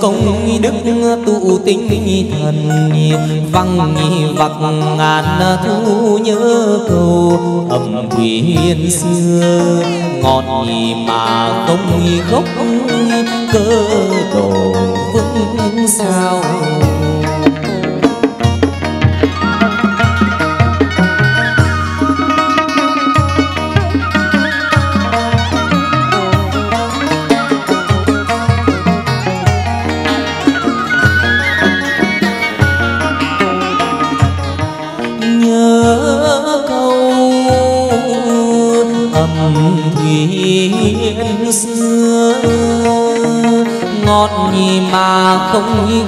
công đức tụ tinh thần văng vặc ngàn thu nhớ cầu âm thuyền xưa. Ngọn mà không gốc, cơ đồ vững sao?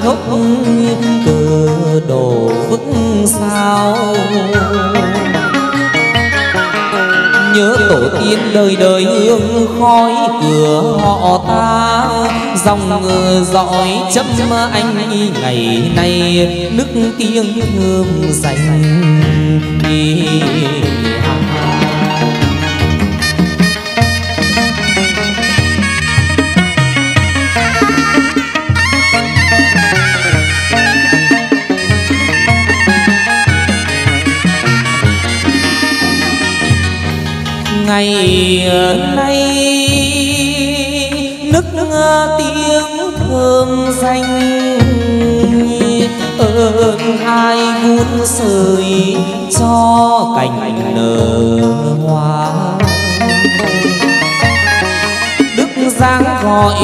Gốc cờ đổ vững sao? Nhớ tổ tiên đời đời hương khói cửa họ ta, dòng dõi chấm anh ngày nay nước tiếng hương dành đi. Ngày nay, nức tiếng thơm danh ơn hai vun sợi cho cành nở hoa. Đức giang gọi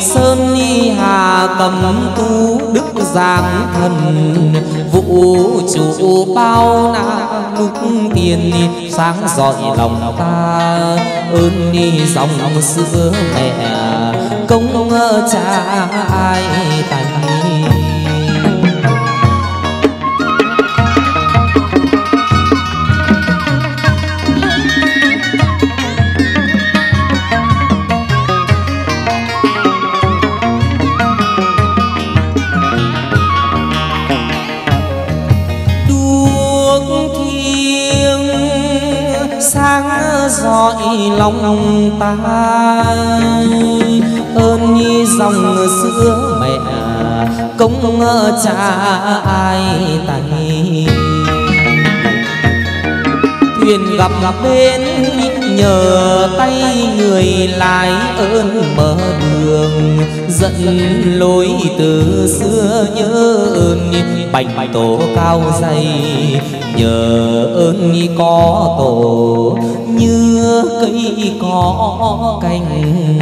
sơn y hà cầm tu, đức giang thần, vũ trụ bao na lúc tiền sáng rọi lòng ta. Ơn đi dòng xưa mẹ công cha ai lòng ta. Ơn như dòng sữa mẹ công cha ai tay thuyền gặp gặp bên nhờ tay người lái ơn mở đường, dẫn lối từ xưa nhớ ơn. Bành tổ cao dày, nhờ ơn có tổ cây có cành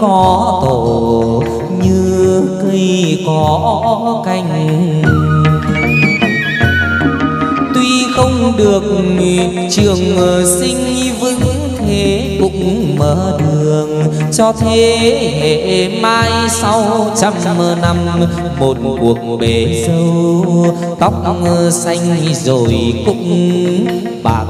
có tổ, như cây có cành. Tuy không được trường sinh vững thế cũng mở đường cho thế hệ mai sau. Trăm năm, một cuộc bể dâu tóc xanh rồi cũng bạc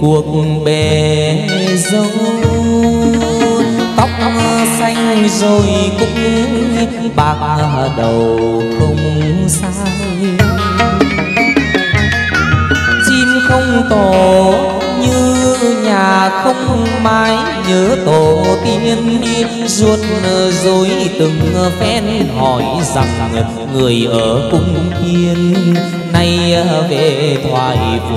cuộc bể dâu. Tóc xanh rồi cũng bạc đầu không sai. Chim không tổ như nhà không mái, nhớ tổ tiên ruột rồi từng phen hỏi rằng người ở cung thiên nay về thoại phù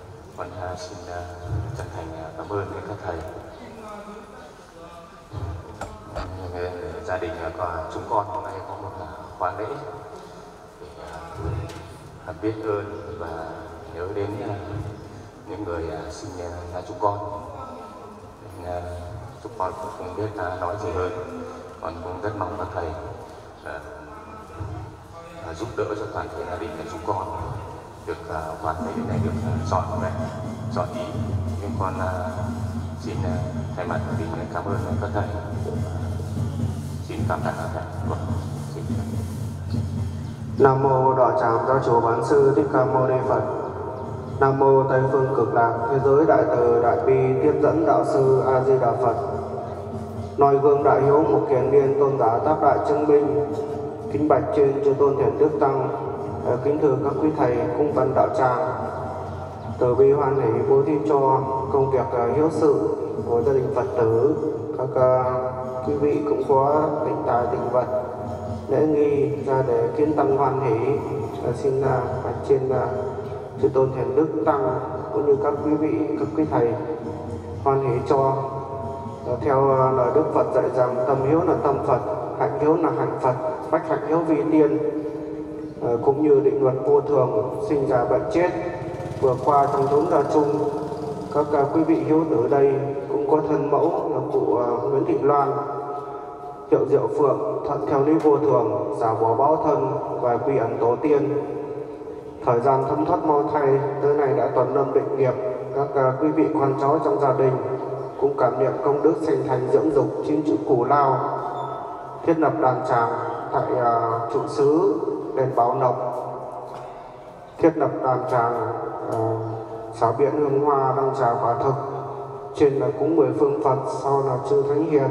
Văn Hà xin à, chân thành à, cảm ơn các thầy. À, gia đình và chúng con hôm nay có một khóa lễ để biết ơn và nhớ đến những người sinh ra chúng con. Chúng con cũng không biết nói gì hơn. Còn cũng rất mong các thầy giúp đỡ cho toàn thể gia đình của chúng con được uh, hoàn lễ này được à, uh, này chọn ý. Nhưng con uh, xin uh, thay mặt mình cảm ơn các thầy. Xin cảm tạ các thầy. Vâng, Nam mô Đạo Tràng Giáo chủ Bán sư Thích Ca Mâu Ni Phật. Nam mô Tây phương Cực Lạc Thế giới Đại từ Đại bi tiếp dẫn Đạo sư A Di Đà Phật. Noi gương đại hiếu một kiền niên tôn giả tác đại chứng minh. Kính bạch trên chư tôn thiền đức tăng. Ờ, kính thưa các quý thầy, cung văn đạo tràng. Từ bi hoan hỷ, bố thí cho công việc ờ, hiếu sự của gia đình phật tử. Các ờ, quý vị cũng có tình tài tình vật, lễ nghi ra để kiến tăng hoan hỷ. Xin là trên chư tôn thiền đức tăng cũng như các quý vị, các quý thầy hoan hỷ cho. Theo lời đức phật dạy rằng, tâm hiếu là tâm phật, hạnh hiếu là hạnh phật, bách hạnh hiếu vị tiên. Ờ, cũng như định luật vô thường sinh ra bệnh chết. Vừa qua trong thốn gia chung các à, quý vị hiếu tử đây cũng có thân mẫu là cụ à, Nguyễn Thị Loan hiệu diệu phượng thuận theo lý vô thường giả bỏ báo thân và quy ẩn tổ tiên. Thời gian thấm thoát mau thay tới này đã tuần năm định nghiệp các à, quý vị con cháu trong gia đình cũng cảm niệm công đức sinh thành dưỡng dục chín chữ củ lao thiết lập đàn tràng tại uh, trụ xứ đèn báo nộc thiết lập đàn tràng ờ, uh, xã biển hương hoa đăng trà quả thực. Trên là cúng mười phương phật sau là chư thánh hiền.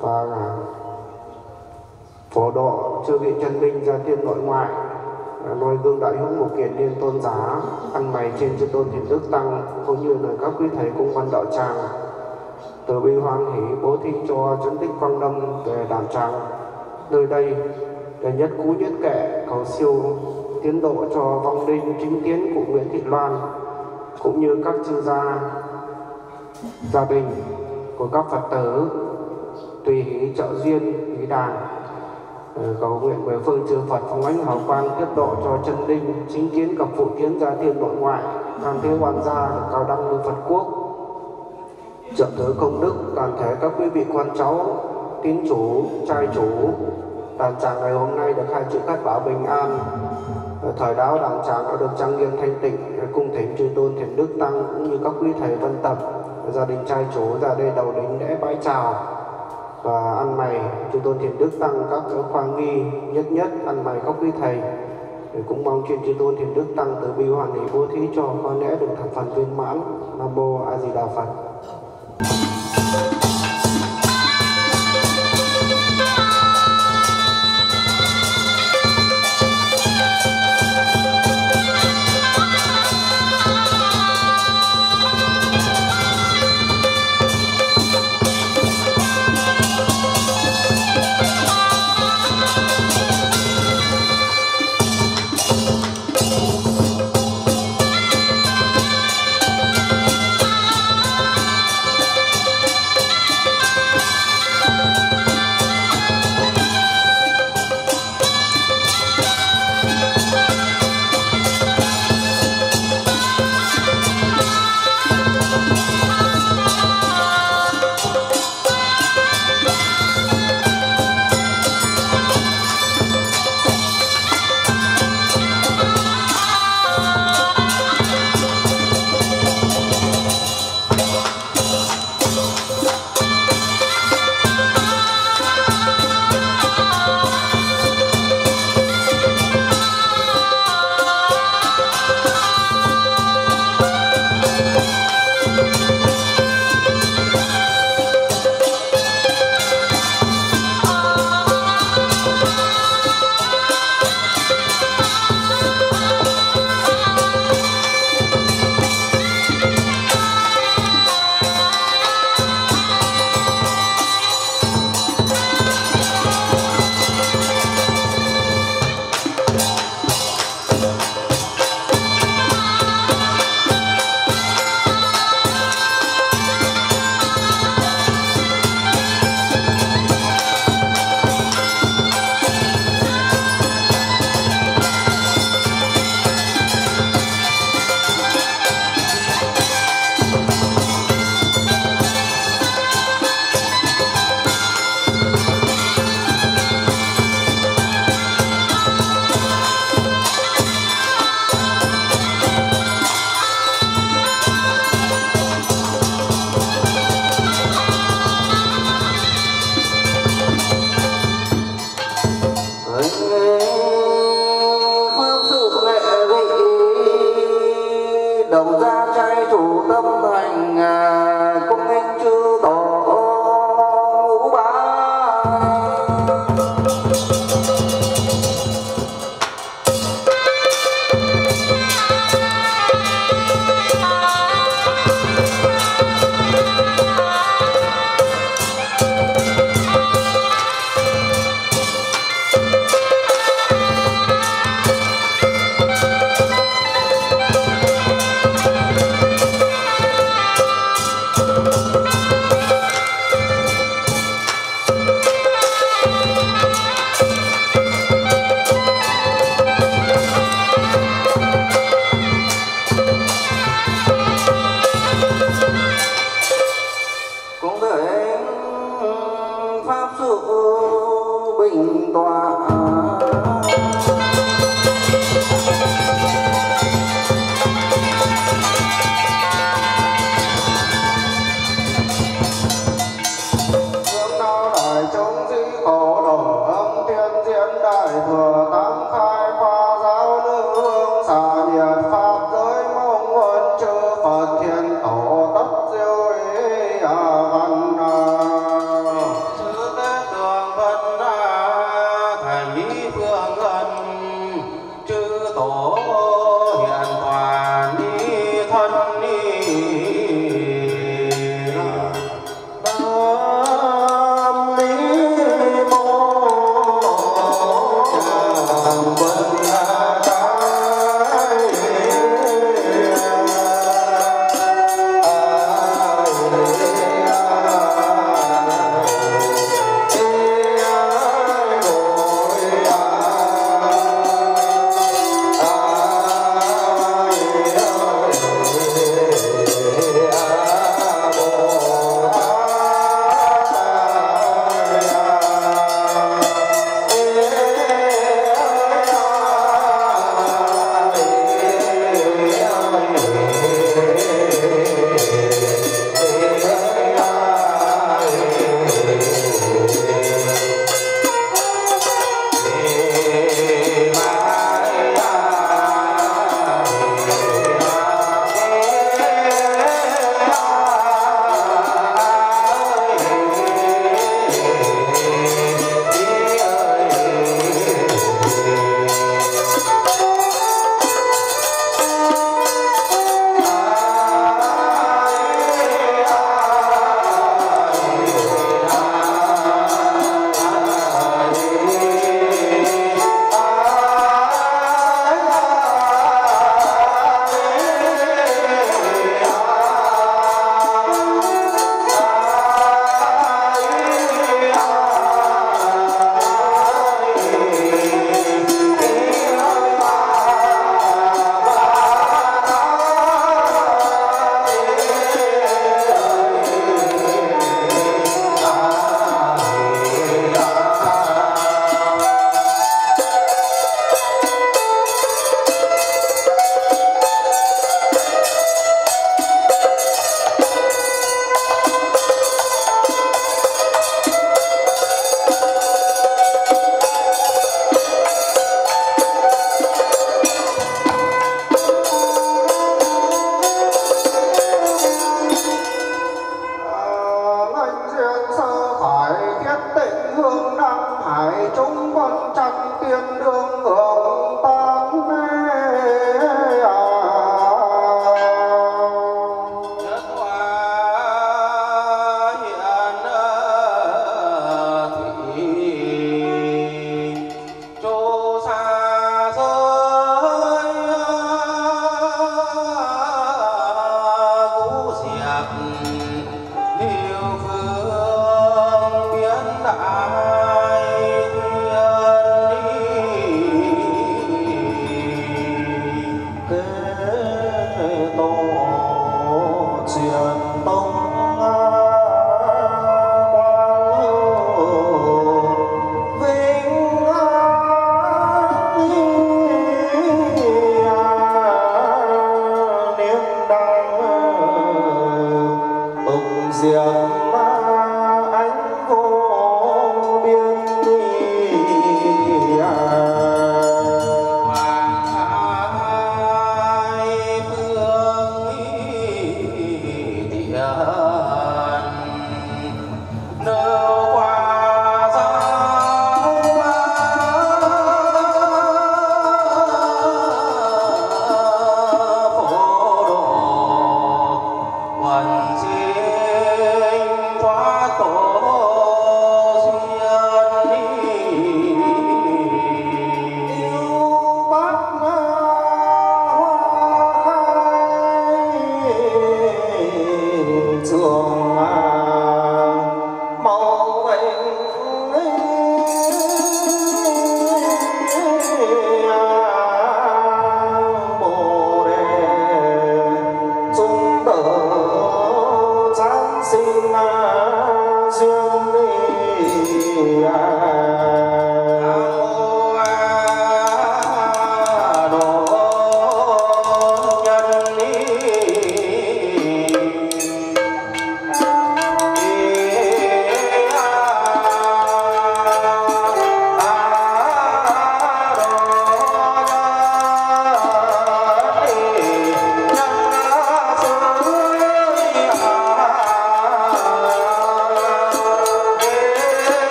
Và là phổ độ chư vị chân linh gia tiên nội ngoại noi gương đại hữu một kiền liên tôn giá ăn mày trên chư tôn thiền đức tăng cũng như là các quý thầy cung văn đạo tràng. Từ bi hoan hỷ bố thí cho chấn tích quang lâm về đàn tràng. Nơi đây để nhất cú nhất kệ cầu siêu tiến độ cho vong linh chính tiến của Nguyễn Thị Loan, cũng như các chư gia gia đình của các Phật tử, tùy hỷ trợ duyên hỷ đàn. Ờ, cầu nguyện về phương chư Phật phóng ánh hào quang tiếp độ cho chân linh chính kiến cập phụ kiến gia thiên nội ngoại toàn thế hoàn gia được cao đăng lưu Phật quốc. Trợ tới công đức toàn thể các quý vị con cháu, tín chủ, trai chủ đàn tràng ngày hôm nay được hai chữ khát bảo bình an. Thời đáo đàn tràng đã được trang nghiêm thanh tịnh, cung thỉnh chư tôn thiền đức tăng cũng như các quý thầy vân tập. Gia đình trai chủ, ra đây đầu đính lễ bái chào. Và ăn mày chúng tôi thiền đức tăng các khoa nghi nhất nhất, ăn mày các quý thầy. Để cũng mong chuyên chư tôn thiền đức tăng từ bi hoàn hỷ vô thí cho con lẽ được thập phần viên mãn. Nam mô a di đà phật.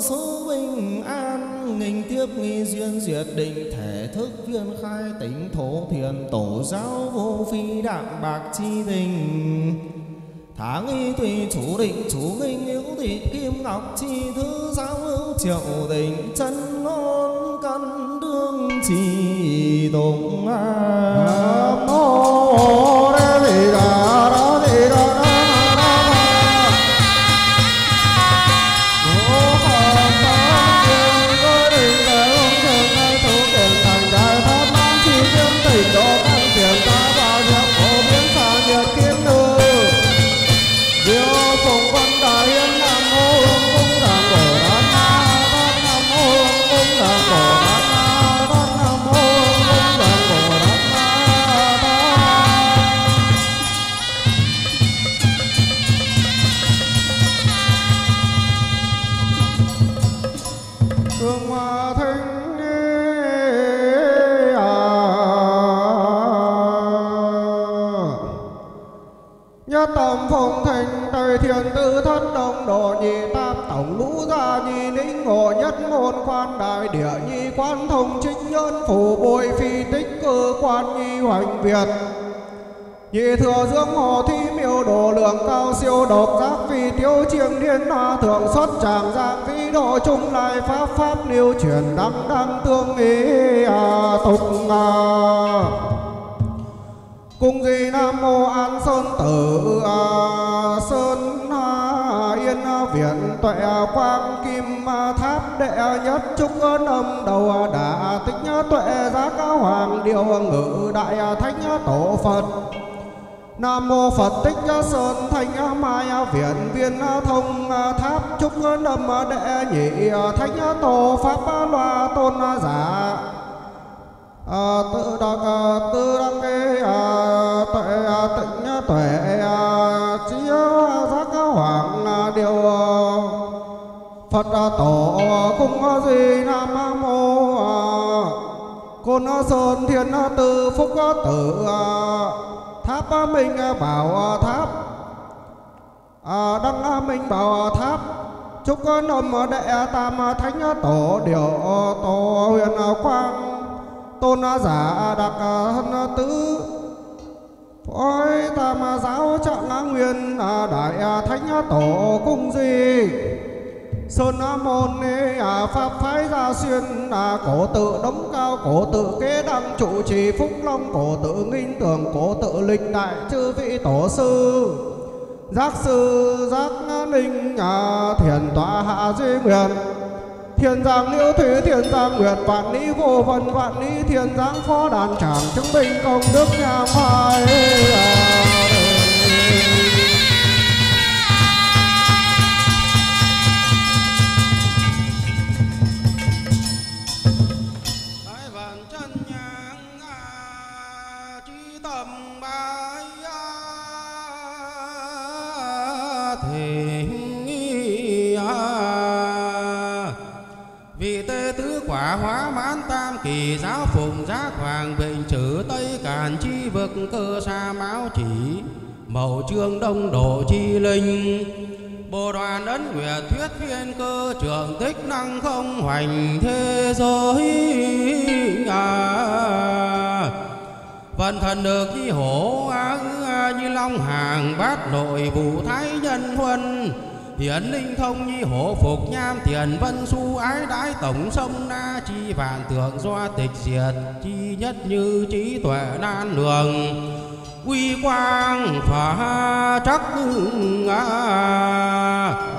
Số bình an nghình tiếp nghi duyên duyệt định thể thức viên khai tỉnh thổ thiền, tổ giáo vô phi đạm bạc chi tình. Tháng y tùy chủ định chủ minh hữu thị kim ngọc chi thứ giáo hữu triệu tình chân ngôn căn đương trì tụng nam mô đại địa nhi quan thông chính nhân phủ bồi phi tích cơ quan nhi hoành Việt Nhị thừa dương hồ thi miêu đồ lượng cao siêu độc giác vì tiêu chiêng thiên hoa thượng xuất tràng giang vĩ độ trung lai pháp pháp lưu truyền đăng đăng tương ý à, tục à. Cung gì Nam Mô An Sơn Tử à, Sơn thiên Viện Tuệ Quang Kim Tháp Đệ Nhất Trúc ơn âm đầu đà tích tuệ giá cao hoàng điều ngự đại thánh tổ Phật. Nam mô Phật Tích Sơn Thánh Mai Viện Viên Thông Tháp Trúc âm Đệ Nhị Thánh Tổ Pháp Loa Tôn Giả. À, tự đắc à, tự đắc cái à, tuệ à, tịnh tuệ à, Phật tổ cung di nam mô côn sơn thiên tư phúc tử tháp minh bảo tháp. À, Đăng minh bảo tháp. Chúc nôm đệ tam thánh tổ điều tổ huyền quang. Tôn giả đặc thân tứ. Phối tam giáo trạng nguyên đại thánh tổ cung di sơn môn à, pháp phái gia xuyên à, cổ tự đống cao cổ tự kế đăng trụ trì phúc long cổ tự nghinh tường cổ tự lịch đại chư vị tổ sư giác sư giác ninh à, thiền tọa hạ duy nguyện Thiền giang liễu thủy thiền giang nguyệt vạn lý vô vân vạn lý thiền giang phó đàn tràng chứng minh công đức nhà phái à. Tứ hóa mãn tam kỳ giáo phụng giác hoàng bình chữ Tây Càn chi vực cơ sa máu chỉ Mậu trương đông độ chi linh Bồ đoàn ấn nguyệt thuyết thiên cơ trường tích năng không hoành thế giới à. Phần thần được như hổ á, như long hàng bát nội vụ thái nhân huân Thiện linh thông như hộ phục nham tiền vân su ái đái tổng sông na chi vạn tượng do tịch diệt, chi nhất như trí tuệ nan lường quy quang phá trắc à.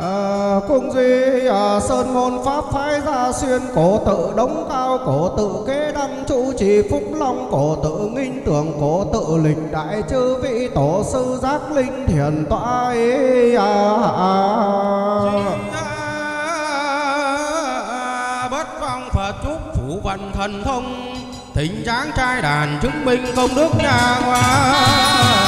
à, cung duy à, sơn môn pháp phái gia xuyên cổ tự đống cao cổ tự kế đăng trụ trì phúc long cổ tự nghinh tưởng cổ tự lịch đại chư vị tổ sư giác linh thiền tọa ấy à, à. bất phong phật chúc phủ vận thần thông thịnh tráng trai đàn chứng minh công đức nhà hoa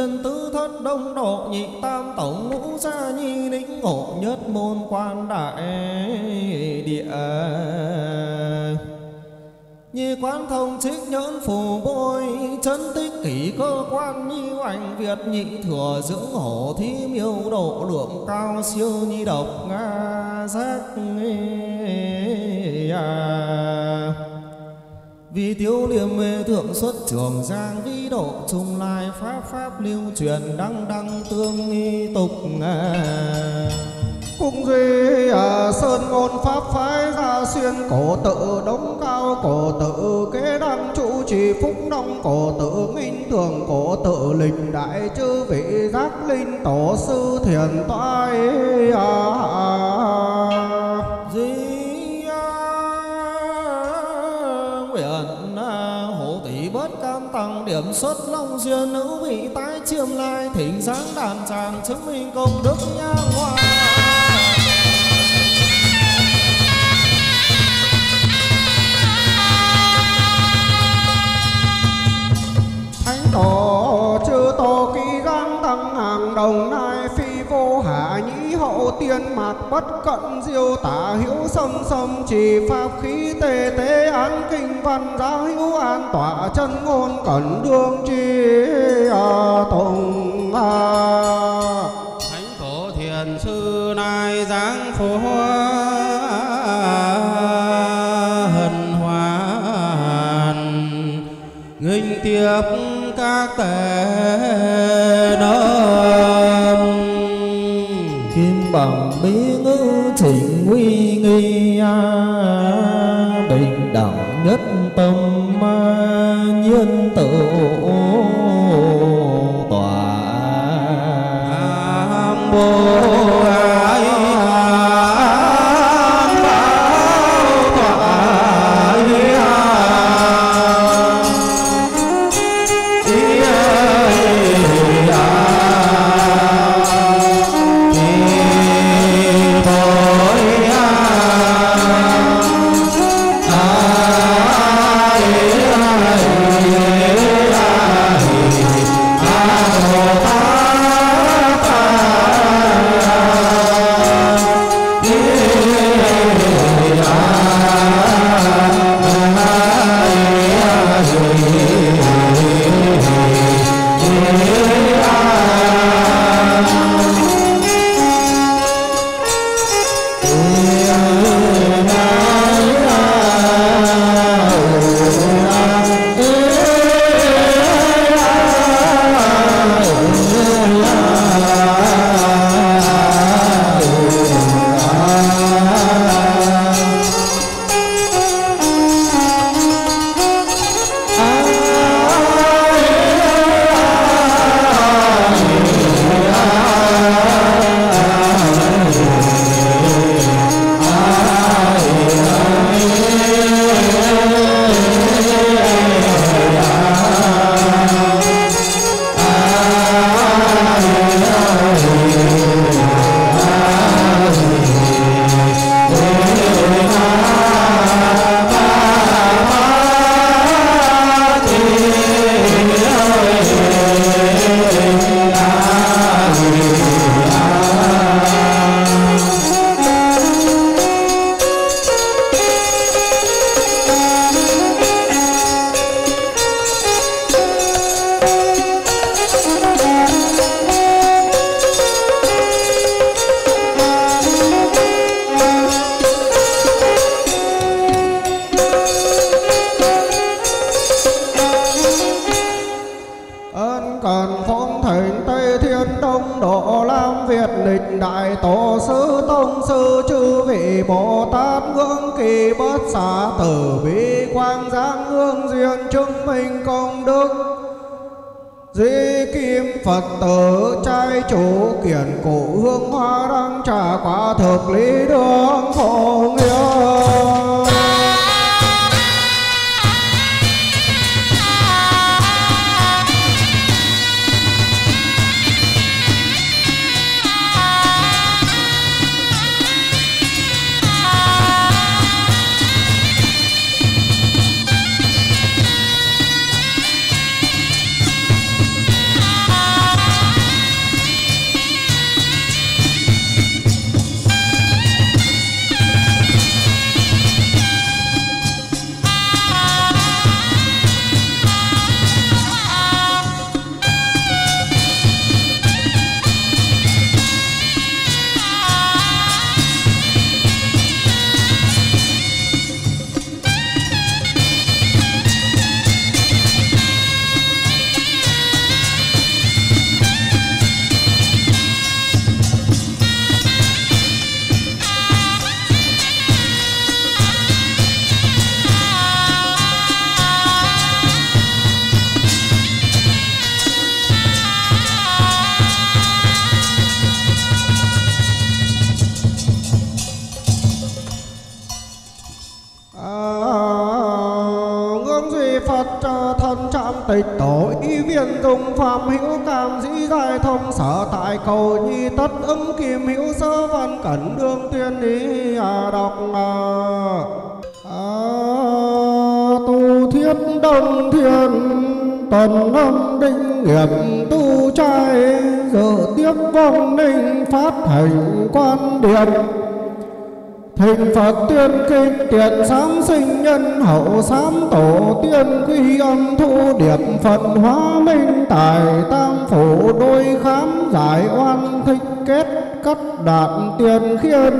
thịnh tứ thất đông độ nhị tam tổng ngũ gia nhi lĩnh ngộ nhất môn quan đại địa như quán thông trích nhẫn phù bôi chân tích kỷ cơ quan như oanh việt nhị thừa dưỡng hổ thí miêu độ lượng cao siêu nhi độc nga giác à vì tiêu liêm mê thượng xuất trường giang vi độ trung lai pháp pháp lưu truyền đăng đăng tương nghi tục à. Cung duy à, sơn ngôn pháp phái gia xuyên cổ tự đống cao cổ tự kế đăng trụ trì phúc nông cổ tự minh tường cổ tự lịch đại chư vị giác linh tổ sư thiền toái à, à. Bằng điểm xuất long duyên, nữ vị tái chiêm lai, thỉnh dáng đàn tràng chứng minh công đức nha hoa thánh tổ chư tổ kỳ gan tăng hàng đồng nai tiên mạc bất cận diêu tả hữu sâm sâm chỉ pháp khí tề tế án kinh văn giáo hữu an tỏa chân ngôn cẩn đương chi à, tùng à. thánh phổ thiền sư nay giáng phổ hân hoan nghinh tiếp các tề nghi bình đẳng nhất tâm ma nhiên tự tòa. Nam trà quả thực lý viên phạm hữu cảm dĩ giải thông sở tại cầu nhi tất ứng kim hữu sơ văn cẩn đương tuyên ý à đọc à, à, tu thiết đông thiên tuần âm đinh nghiệp tu trai dự tiếp vong ninh phát hành quan điểm. Hình Phật tiên kinh, tiện sáng sinh nhân, hậu sám tổ tiên quy âm, thu điệp Phật hóa minh, tài tam phủ đôi khám, giải oan thích kết cắt đạt tiền khiên.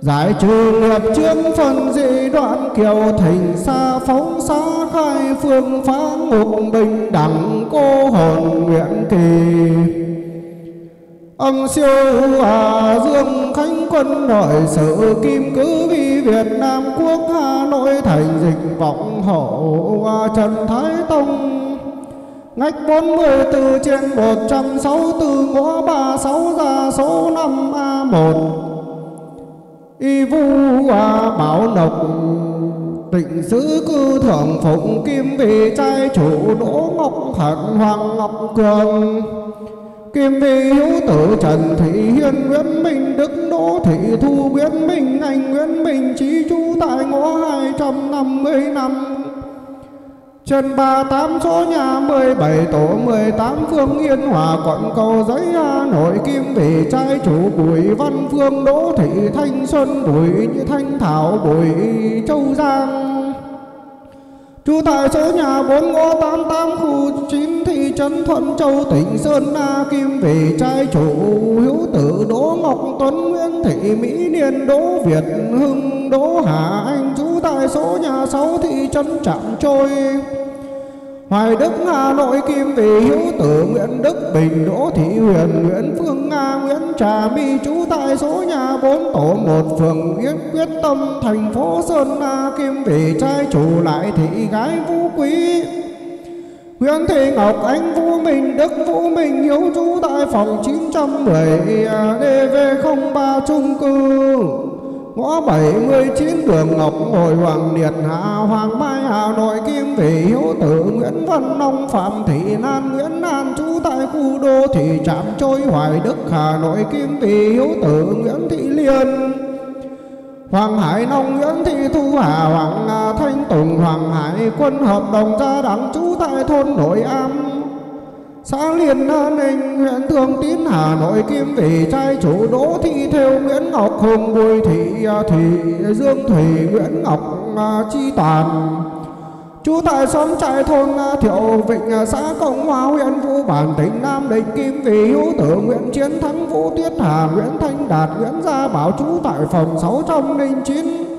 Giải trừ nghiệp chiếm phần dị đoạn, kiều thỉnh xa phóng xá khai phương phá ngục bình đẳng cô hồn nguyện kỳ. Ông siêu Hà Dương Khánh quân nội sự kim cứ vi Việt Nam quốc Hà Nội thành dịch vọng hậu Trần Thái Tông. Ngách 44 trên 164 ngõ 36 ra số 5 A1 Y vu à, bảo lộc Tịnh sứ cư thượng phụng kim vị trai chủ Đỗ Ngọc Hận Hoàng Ngọc Cường. Kim Vi hữu tử Trần Thị Hiên, Nguyễn Minh Đức, Đỗ Thị Thu, Nguyễn Minh Anh, Nguyễn Minh Trí Chú tại ngõ 250 năm Trần ba tám số nhà 17 tổ 18 Phương Yên Hòa, quận cầu giấy, Hà Nội, Kim Vị, trai chủ, Bùi Văn Phương, Đỗ Thị Thanh Xuân, Bùi Như Thanh Thảo, Bùi Châu Giang. Trú tại số nhà 4 ngõ 88 khu 9 thị trấn Thuận Châu, tỉnh Sơn Na Kim về trai chủ hữu tử Đỗ Ngọc Tuấn, Nguyễn Thị Mỹ Niên, Đỗ Việt Hưng, Đỗ Hà Anh. Trú tại số nhà 6 thị trấn Trạm Trôi. Hoài Đức Hà Nội Kim Vị Hữu Tử, Nguyễn Đức Bình, Đỗ Thị Huyền, Nguyễn Phương Nga, Nguyễn Trà My, trú tại số nhà 4 tổ 1 phường Yết Quyết Tâm, thành phố Sơn La Kim Vị trai chủ lại thị gái Vũ Quý. Nguyễn Thị Ngọc, Anh Vũ Minh, Đức Vũ Minh Hiếu trú tại phòng 910 DV03 trung cư ngõ 79 đường Ngọc Ngồi Hoàng Liệt Hà Hoàng Mai, Hà Nội, Kim Vị, Hiếu Tử, Nguyễn Văn Nông Phạm Thị Nan, Nguyễn An trú tại khu đô thị Trạm Trôi, Hoài Đức, Hà Nội, Kim Vị, Hiếu Tử, Nguyễn Thị Liên, Hoàng Hải Nông, Nguyễn Thị Thu Hà, Hoàng Thanh Tùng, Hoàng Hải Quân, hợp đồng gia đẳng, trú tại thôn Nội Am xã Liên Ninh huyện Thường Tín Hà Nội Kim Vị trai chủ Đỗ Thị Theo Nguyễn Ngọc Hùng Bùi Thị à, Thị Thủy Dương Thủy Nguyễn Ngọc à, Chi Toàn Trú tại xóm trại thôn à, Thiệu Vịnh, xã Cộng Hòa, huyện Vũ Bản, tỉnh Nam Định, Kim Vị, hữu tử Nguyễn Chiến Thắng, Vũ Tuyết Hà, Nguyễn Thanh Đạt, Nguyễn Gia Bảo, trú tại phòng 609,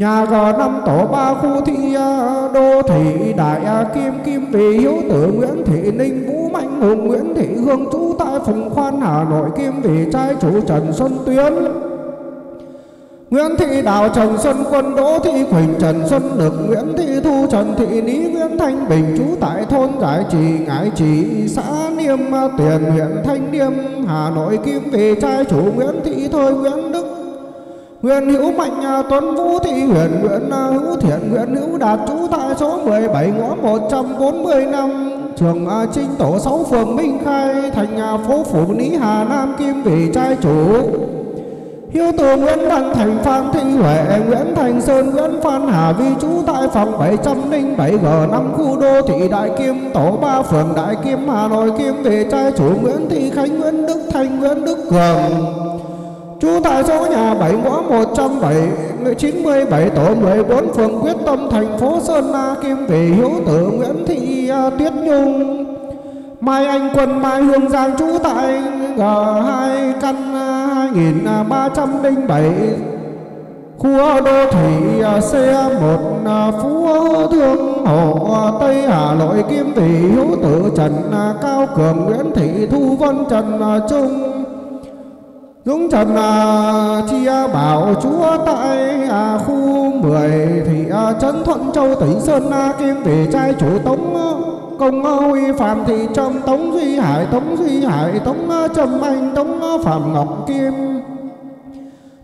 nhà g năm tổ ba khu thị à, đô thị đại à, kim kim vì hiếu tử nguyễn thị ninh, vũ mạnh hùng, nguyễn thị hương, trú tại phùng khoan, hà nội, kim vì trai chủ trần xuân tuyến. Nguyễn Thị Đào Trần Xuân Quân, Đỗ Thị Quỳnh, Trần Xuân Lực, Nguyễn Thị Thu, Trần Thị Lý, Nguyễn Thanh Bình, trú tại thôn Giải Trì, Ngãi Trì, xã Niêm à, Tiền, huyện Thanh Niêm Hà Nội, Kim về trai chủ Nguyễn Thị Thôi, Nguyễn Đức Huyền Hữu Mạnh à, Tuấn Vũ Thị Huyền Nguyễn à, Hữu Thiện Nguyễn Hữu Đạt trú tại số 17 ngõ 140 năm, trường à, Trinh Tổ 6 phường Minh Khai, thành phố Phủ Lý Hà Nam, Kim vị trai chủ. Hiếu từ Nguyễn Đăng Thành, Phan Thị Huệ, Nguyễn Thành Sơn, Nguyễn Phan Hà Vi trú tại phòng 707G5 khu đô thị Đại Kim, tổ 3 phường Đại Kim, Hà Nội, Kim vị trai chủ, Nguyễn Thị Khánh, Nguyễn Đức Thanh, Nguyễn Đức Cường trú tại số nhà 7 ngõ 197 tổ 14 phường Quyết Tâm thành phố Sơn La Kim Vị Hiếu tử Nguyễn Thị à, Tuyết Nhung. Mai Anh Quân Mai Hương Giang trú tại G2 căn à, 2307 à, khu đô thị à, C1 Phú Thương Hồ Tây Hà Nội Kim Vị Hiếu Tử Trần Cao Cường Nguyễn Thị Thu Vân Trần Trung Dũng Trần Chia Bảo Chúa tại khu 10 thị à, trấn Thuận Châu tỉnh Sơn La Kim về trai chủ Tống à, công à, huy phạm thị trâm tống duy hải, tống duy hải, tống trâm anh, tống phạm ngọc kim.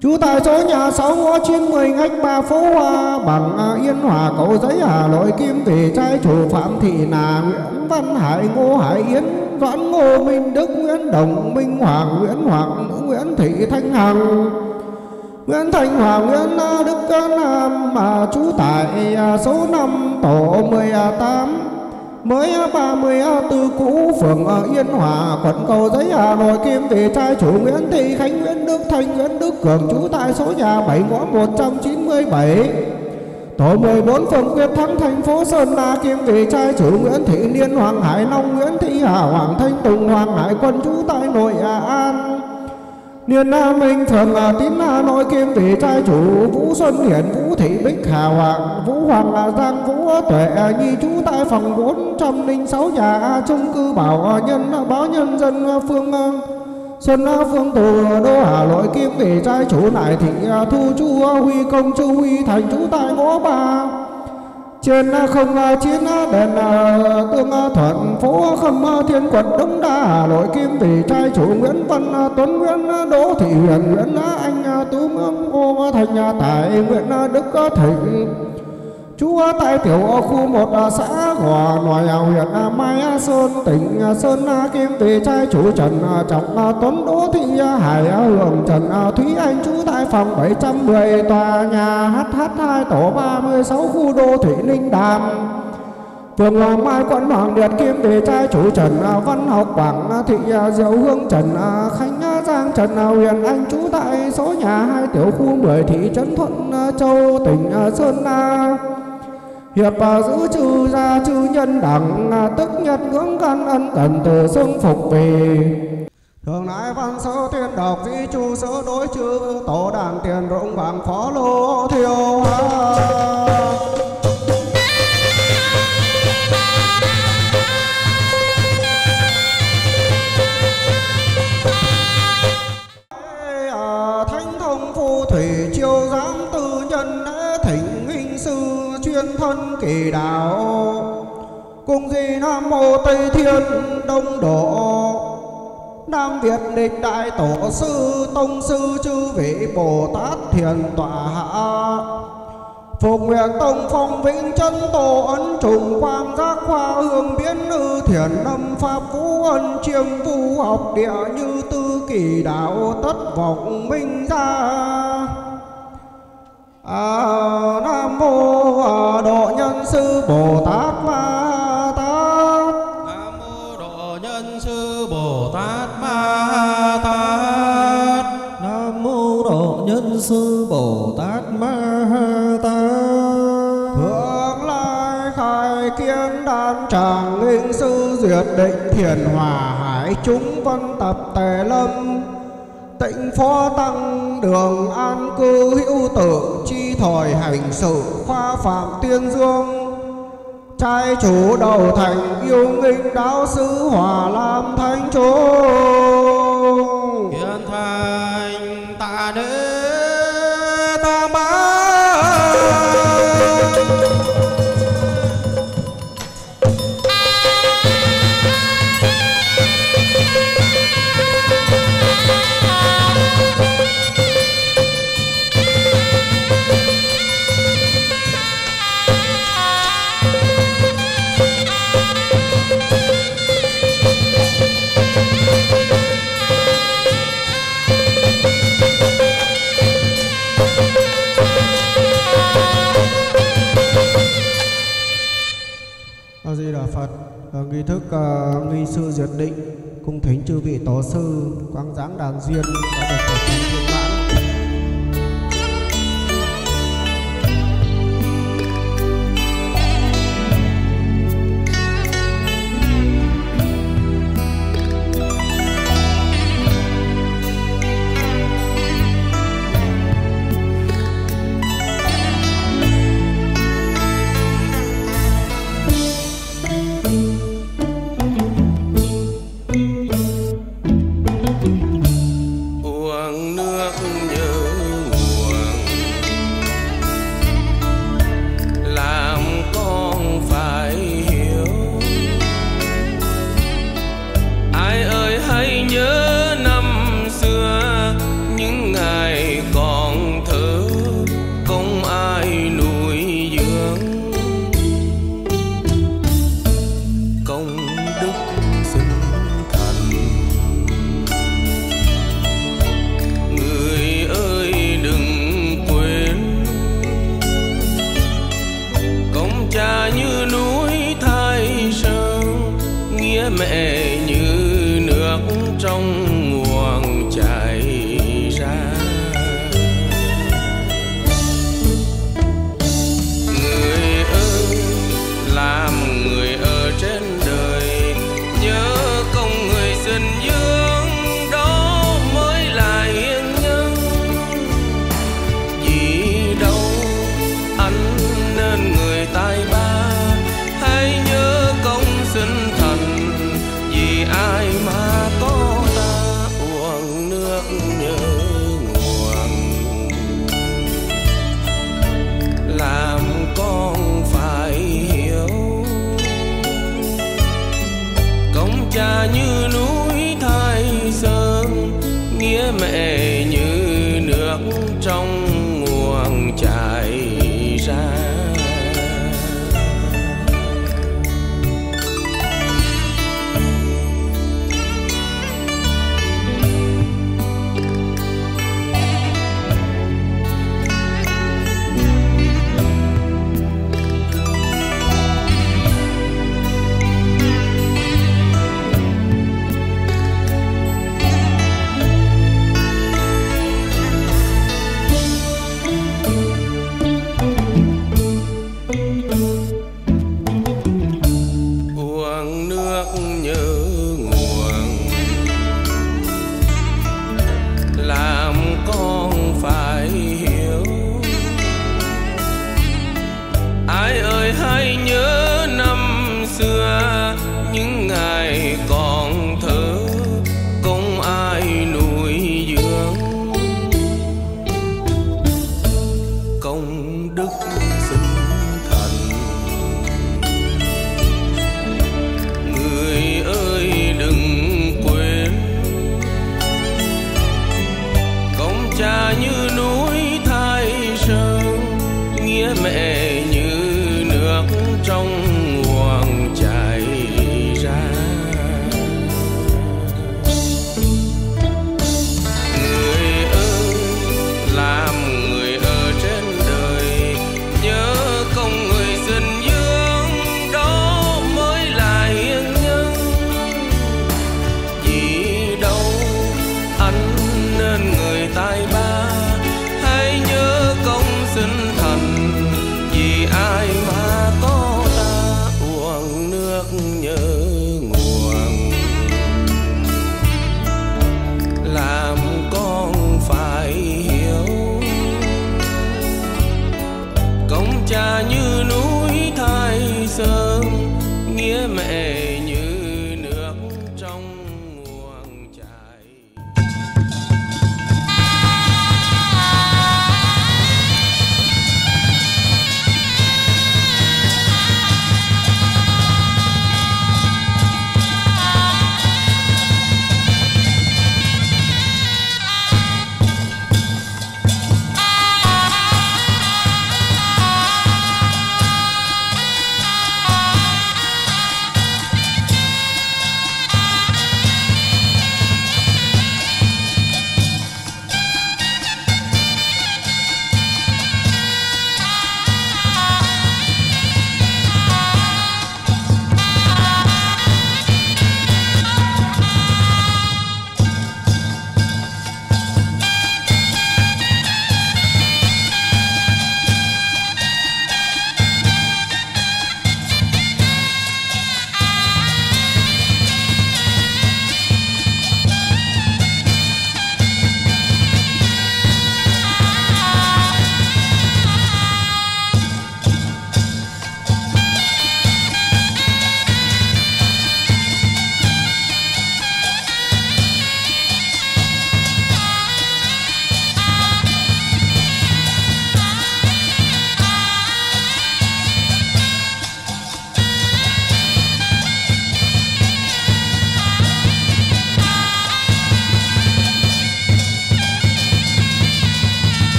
Chú tại số nhà 6 ngõ 90 ngách ba phố Hoa bằng Yên Hòa, cầu giấy Hà Nội, Kim về trai chủ Phạm Thị Nà Nguyễn Văn Hải, Ngô Hải Yến. Doãn Ngô Minh Đức, Nguyễn Đồng Minh Hoàng, Nguyễn Hoàng Nguyễn Thị Thanh Hằng. Nguyễn Thành Hoàng Nguyễn Đức Nam mà trú tại à, số 5 tổ 18 mới 34 cũ, phường à, Yên Hòa, quận Cầu Giấy, Hà Nội. Kim về trai chủ Nguyễn Thị Khánh, Nguyễn Đức Thanh, Nguyễn Đức Cường, trú tại số nhà 7 ngõ 197 Tổ 14 phường Quyết Thắng, thành phố Sơn La Kim vị trai chủ Nguyễn Thị Liên, Hoàng Hải Long, Nguyễn Thị Hà, Hoàng Thanh Tùng, Hoàng Hải Quân, trú tại nội Hà An. Niên Nam Minh phường Tín Hà Nội Kim vị trai chủ Vũ Xuân Hiển, Vũ Thị Bích Hà Hoàng, Vũ Hoàng Giang, Vũ Tuệ Nhi, trú tại phòng 406 nhà chung cư Bảo Nhân, Báo Nhân dân, phương Xuân Phương Tù Đô Hà Nội Kim vị trai, chủ Nại Thị Thu Chu Huy, Công Chu Huy, Thành chú tại ngõ ba. Trên không chiến đèn tương thuận, phố khâm thiên quận đông đa, hà nội kim vị trai, chủ nguyễn văn tuấn nguyễn đỗ thị huyền nguyễn anh tú mương ô thành nhà tài nguyễn đức thịnh. Chú tại tiểu khu một à, xã Hòa Nội à, huyện à, Mai Sơn tỉnh Sơn Kim Tỳ trai chủ Trần Trọng Tuấn, Đỗ Thị Hải Hường Trần Thúy Anh chú tại phòng 710 tòa nhà HH2 tổ 36 khu đô thị Ninh Đàm. Phường Mai, quận Hoàng Liệt, Kim Tỳ trai chủ Trần Văn Học Quảng Thị Diệu Hương Trần Khánh Giang Trần Huyền Anh, trú tại số nhà 2 tiểu khu 10 thị trấn Thuận Châu tỉnh Sơn La Hiệp giữ chư gia chư nhân đẳng à, Tức nhật ngưỡng căn ân cần từ xưng phục vì. Thường nãi văn sơ thiên đọc dĩ chu sơ đối chư, Tổ đàn tiền rộng vàng, phó lô thiêu hoa. Kỳ đạo. Cùng di Nam Mô Tây Thiên Đông Độ. Nam Việt Địch Đại Tổ Sư Tông Sư Chư Vị Bồ Tát Thiền Tọa Hạ. Phục nguyện Tông Phong Vĩnh Chân Tổ Ấn Trùng Quang Giác khoa Hương Biến Ư Thiền Âm Pháp Vũ Ân Chiêm Vũ Học Địa Như Tư Kỳ Đạo Tất Vọng Minh Ra a nam mô độ nhân sư bồ tát ma tát. Nam mô độ nhân sư bồ tát ma tát. Nam mô độ nhân sư bồ tát ma tát. Thượng lai khai kiến đan tràng linh sư duyệt định thiền hòa hải chúng văn tập tề lâm tịnh phó tăng đường an cư hữu tử, chi thời hành sự khoa phạm tiên dương. Trai chủ đầu thành yêu nghinh đạo sứ hòa lam thánh chủ Hiền thành tạ đế Ờ, nghi thức uh, nghi sư duyệt định cung thính chư vị tổ sư quang giáng đàn duyên đã được tổ chức viên mãn. Công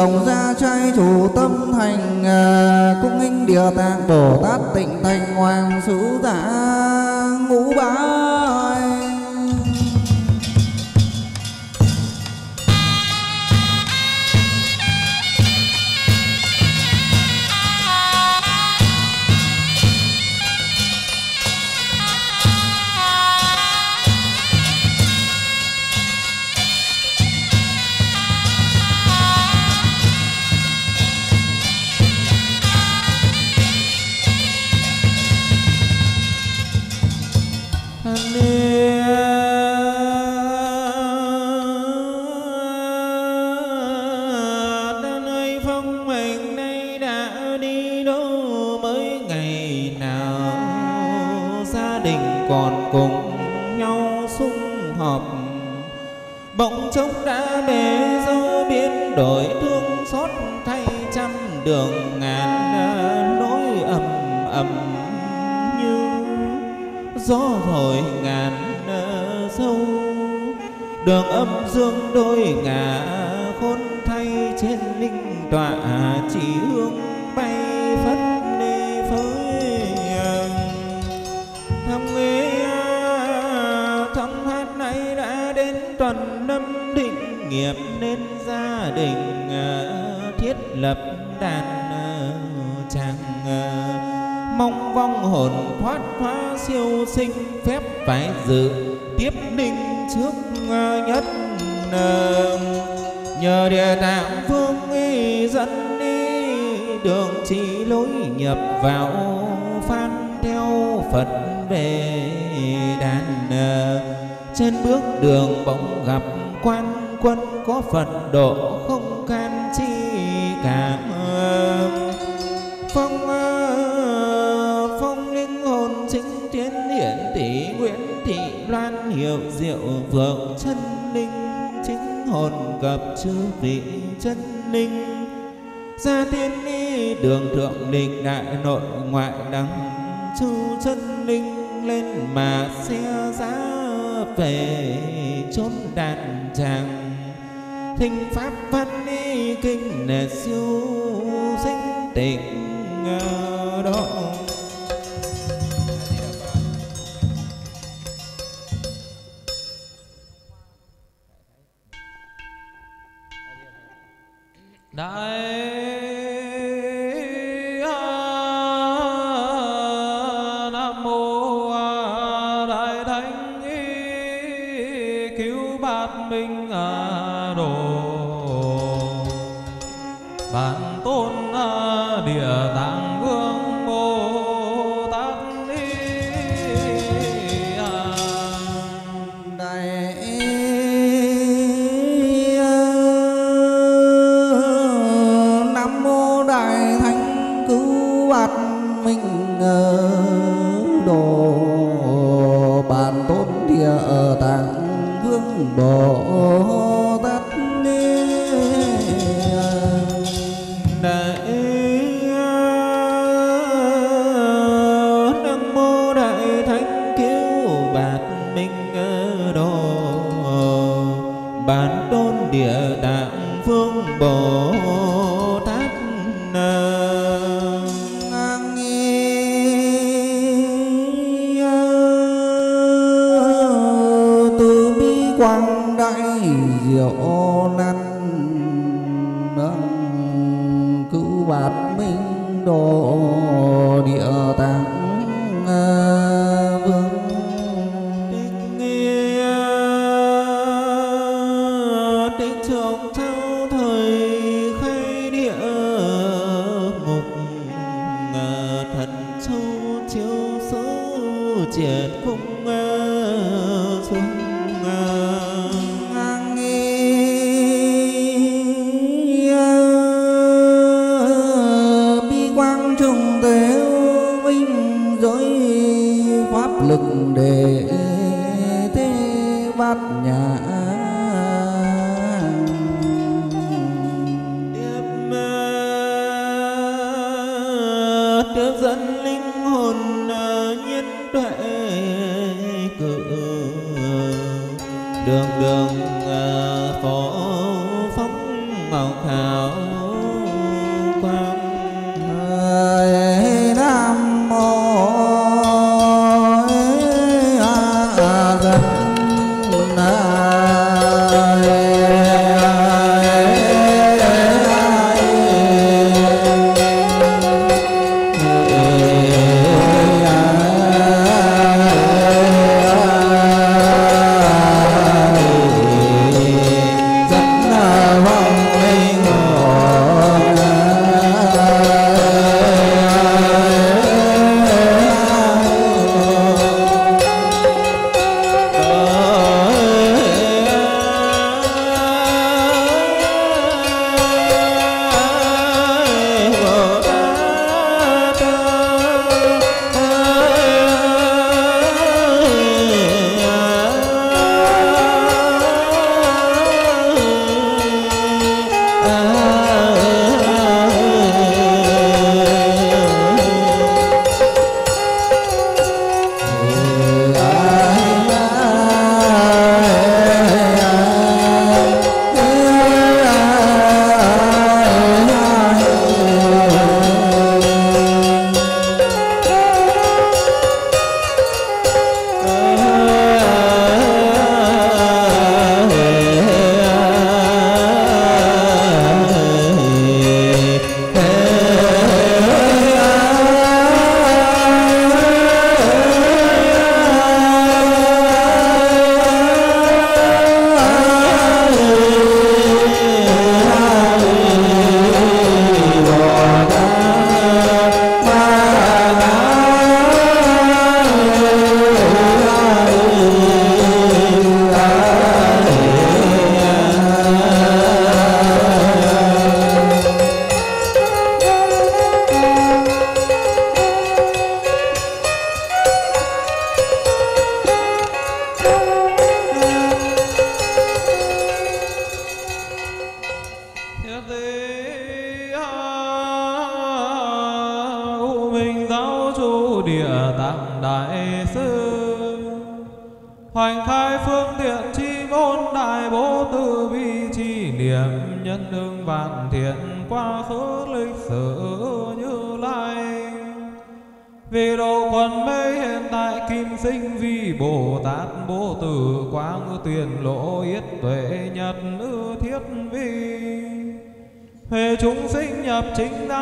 đồng gia trai chủ tâm thành à, cung nghinh địa tạng bồ tát tịnh thành hoàng sứ giả.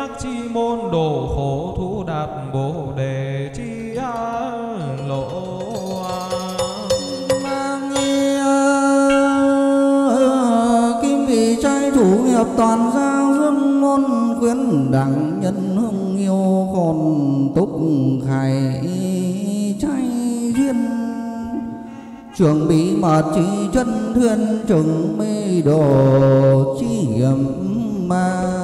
đắc chi môn đồ khổ thú đạt bồ đề chi lộ thủ nghiệp toàn giao dương môn khuyến đẳng nhân hưng yêu khôn túc khải trai duyên. Trường bí mật chi chân thuyên trường mê đồ chi hiểm mang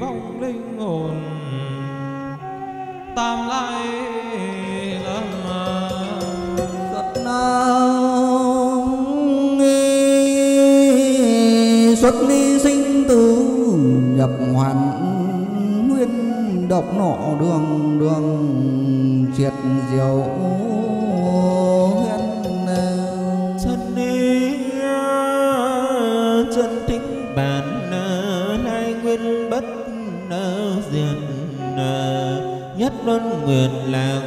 vong linh hồn. Tam lai lắm xuất ni xuất ly sinh tử nhập hoàn nguyên độc nọ đường đường triệt diệu. đơn nguyện lạc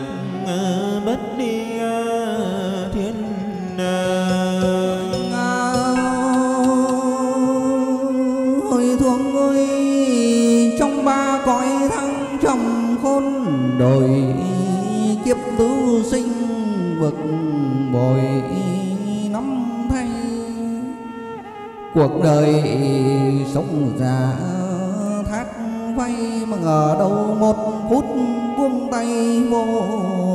à, bất đi à, thiên hồi thương ơi trong ba cõi thăng trầm khôn đổi kiếp tứ sinh vực bồi, nắm thay cuộc đời sống già thác vay mà ngờ đâu một phút tay vô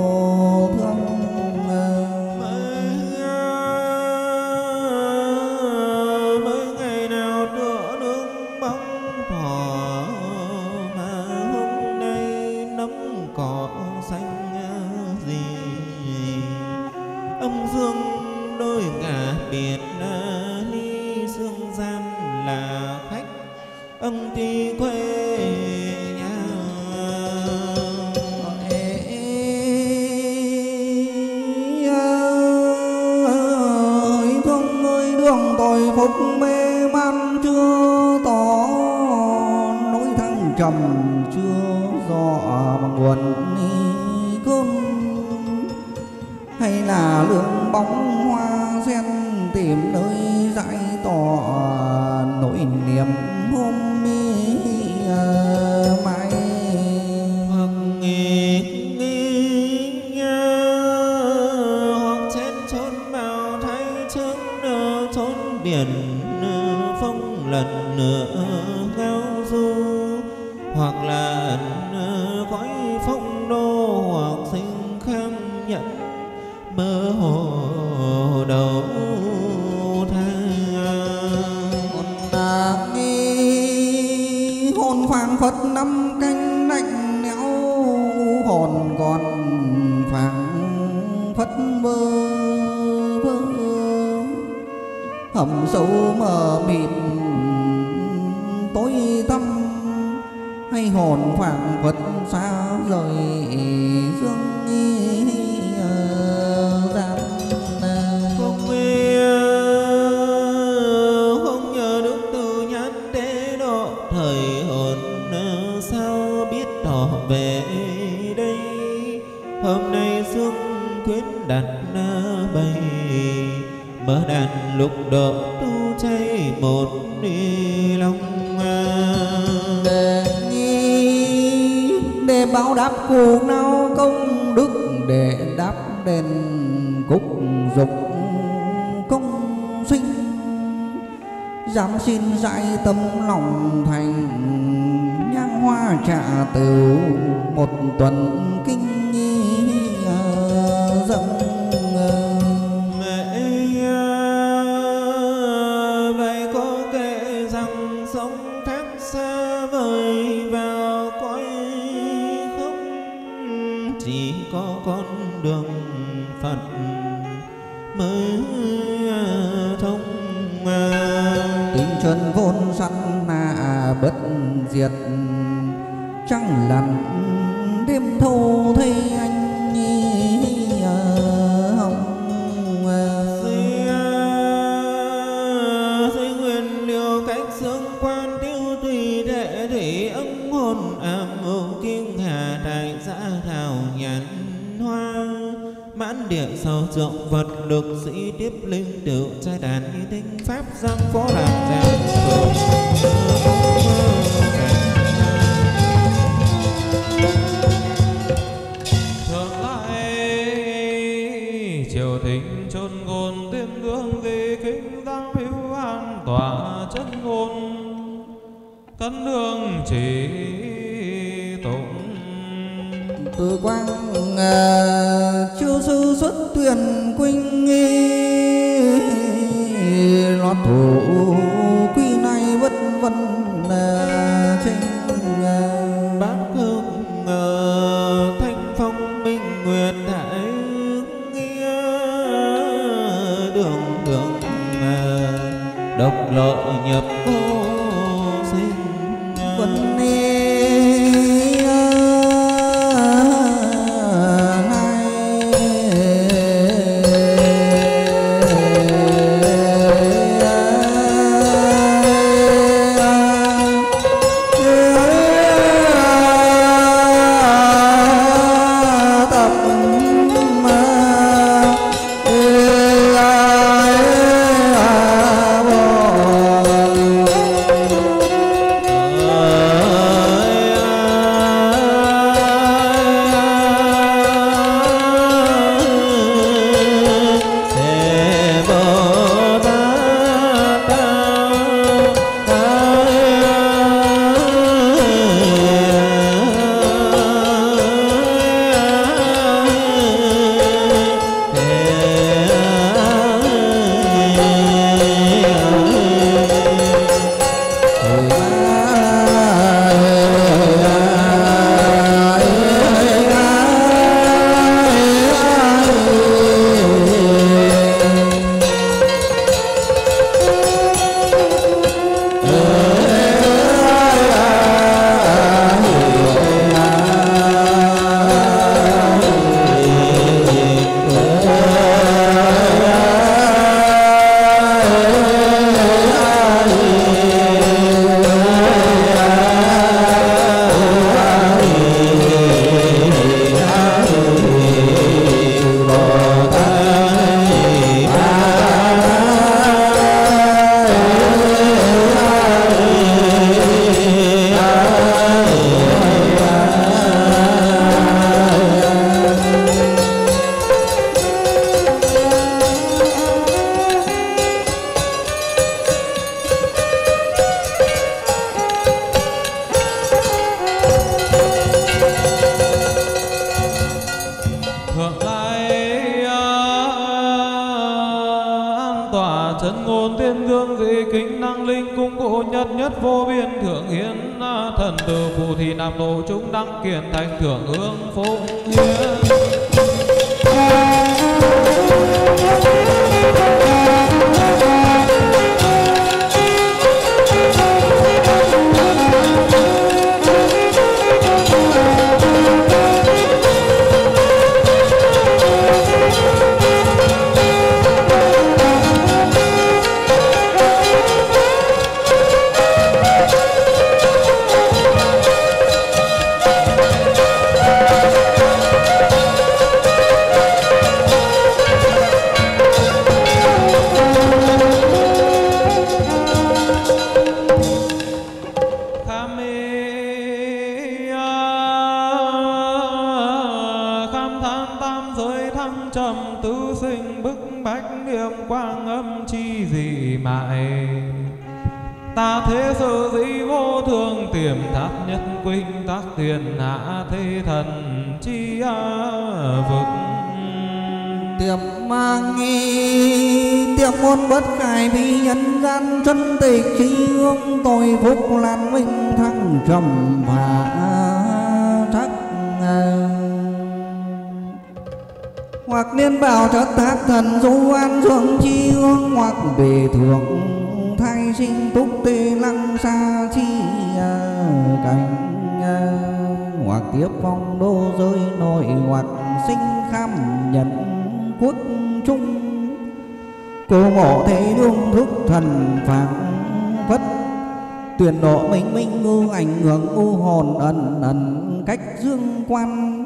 hồn ẩn ẩn cách dương quan.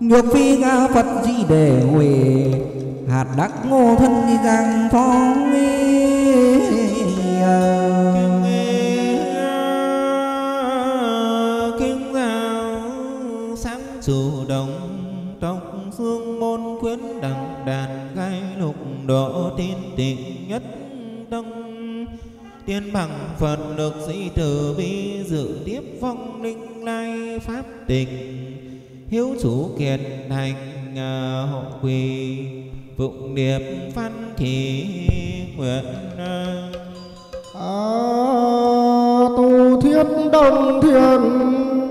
Nhược phi ga phật di đề huề hạt đắc ngô thân di giang phong kinh ngao sáng chủ đồng tóc phương môn khuyến đẳng đàn gai lục độ tin tịnh nhất tông tiên bằng phật được di từ pháp tình hiếu chủ kiệt thành hậu ờ, hộ quỳ phụng điệp văn thị nguyện. À, tu thiên đông thiên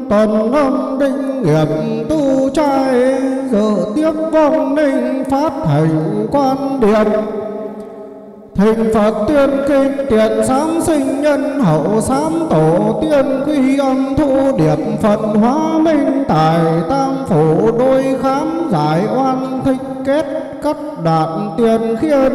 tuần âm định nghiệp tu trai dự tiếp vong ninh phát hành quan điểm. Phật tuyên kinh tiền sáng sinh nhân hậu sám tổ tiên quy âm thu điệp Phật hóa minh tài tam phủ đôi khám giải oan thích kết cắt đạt tiền khiên.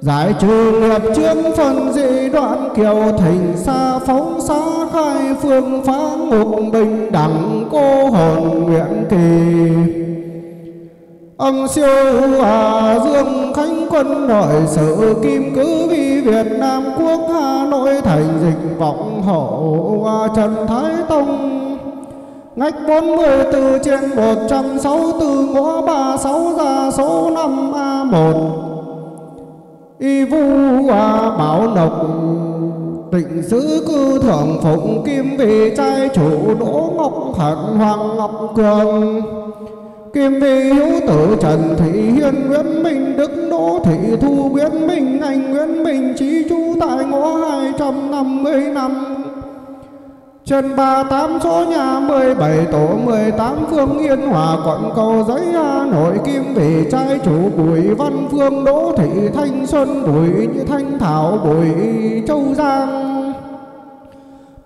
Giải trừ nghiệp chướng phần dị đoạn kiều thành xa phóng xá khai phương phá ngục bình đẳng cô hồn nguyện kỳ. Ông siêu Hà Dương Khánh quân nội sự kim cứ vi Việt Nam quốc Hà Nội thành dịch vọng hậu Trần Thái Tông. Ngách 44 trên 164 ngõ 36 ra số 5 A1 Y vu à, bảo lộc Tịnh sứ cư thượng phụng kim vị trai chủ Đỗ Ngọc Hận Hoàng Ngọc Cường. Kim vị hữu tử, Trần Thị Hiên, Nguyễn Minh Đức, Đỗ Thị Thu, Nguyễn Minh Anh, Nguyễn Minh Trí trú tại ngõ 250 năm trên 38 số nhà 17 tổ 18 phương Yên Hòa, quận cầu giấy, Hà Nội, Kim Vị trai, chủ Bùi Văn Phương, Đỗ Thị Thanh Xuân, Bùi Như Thanh, Thảo Bùi Châu Giang.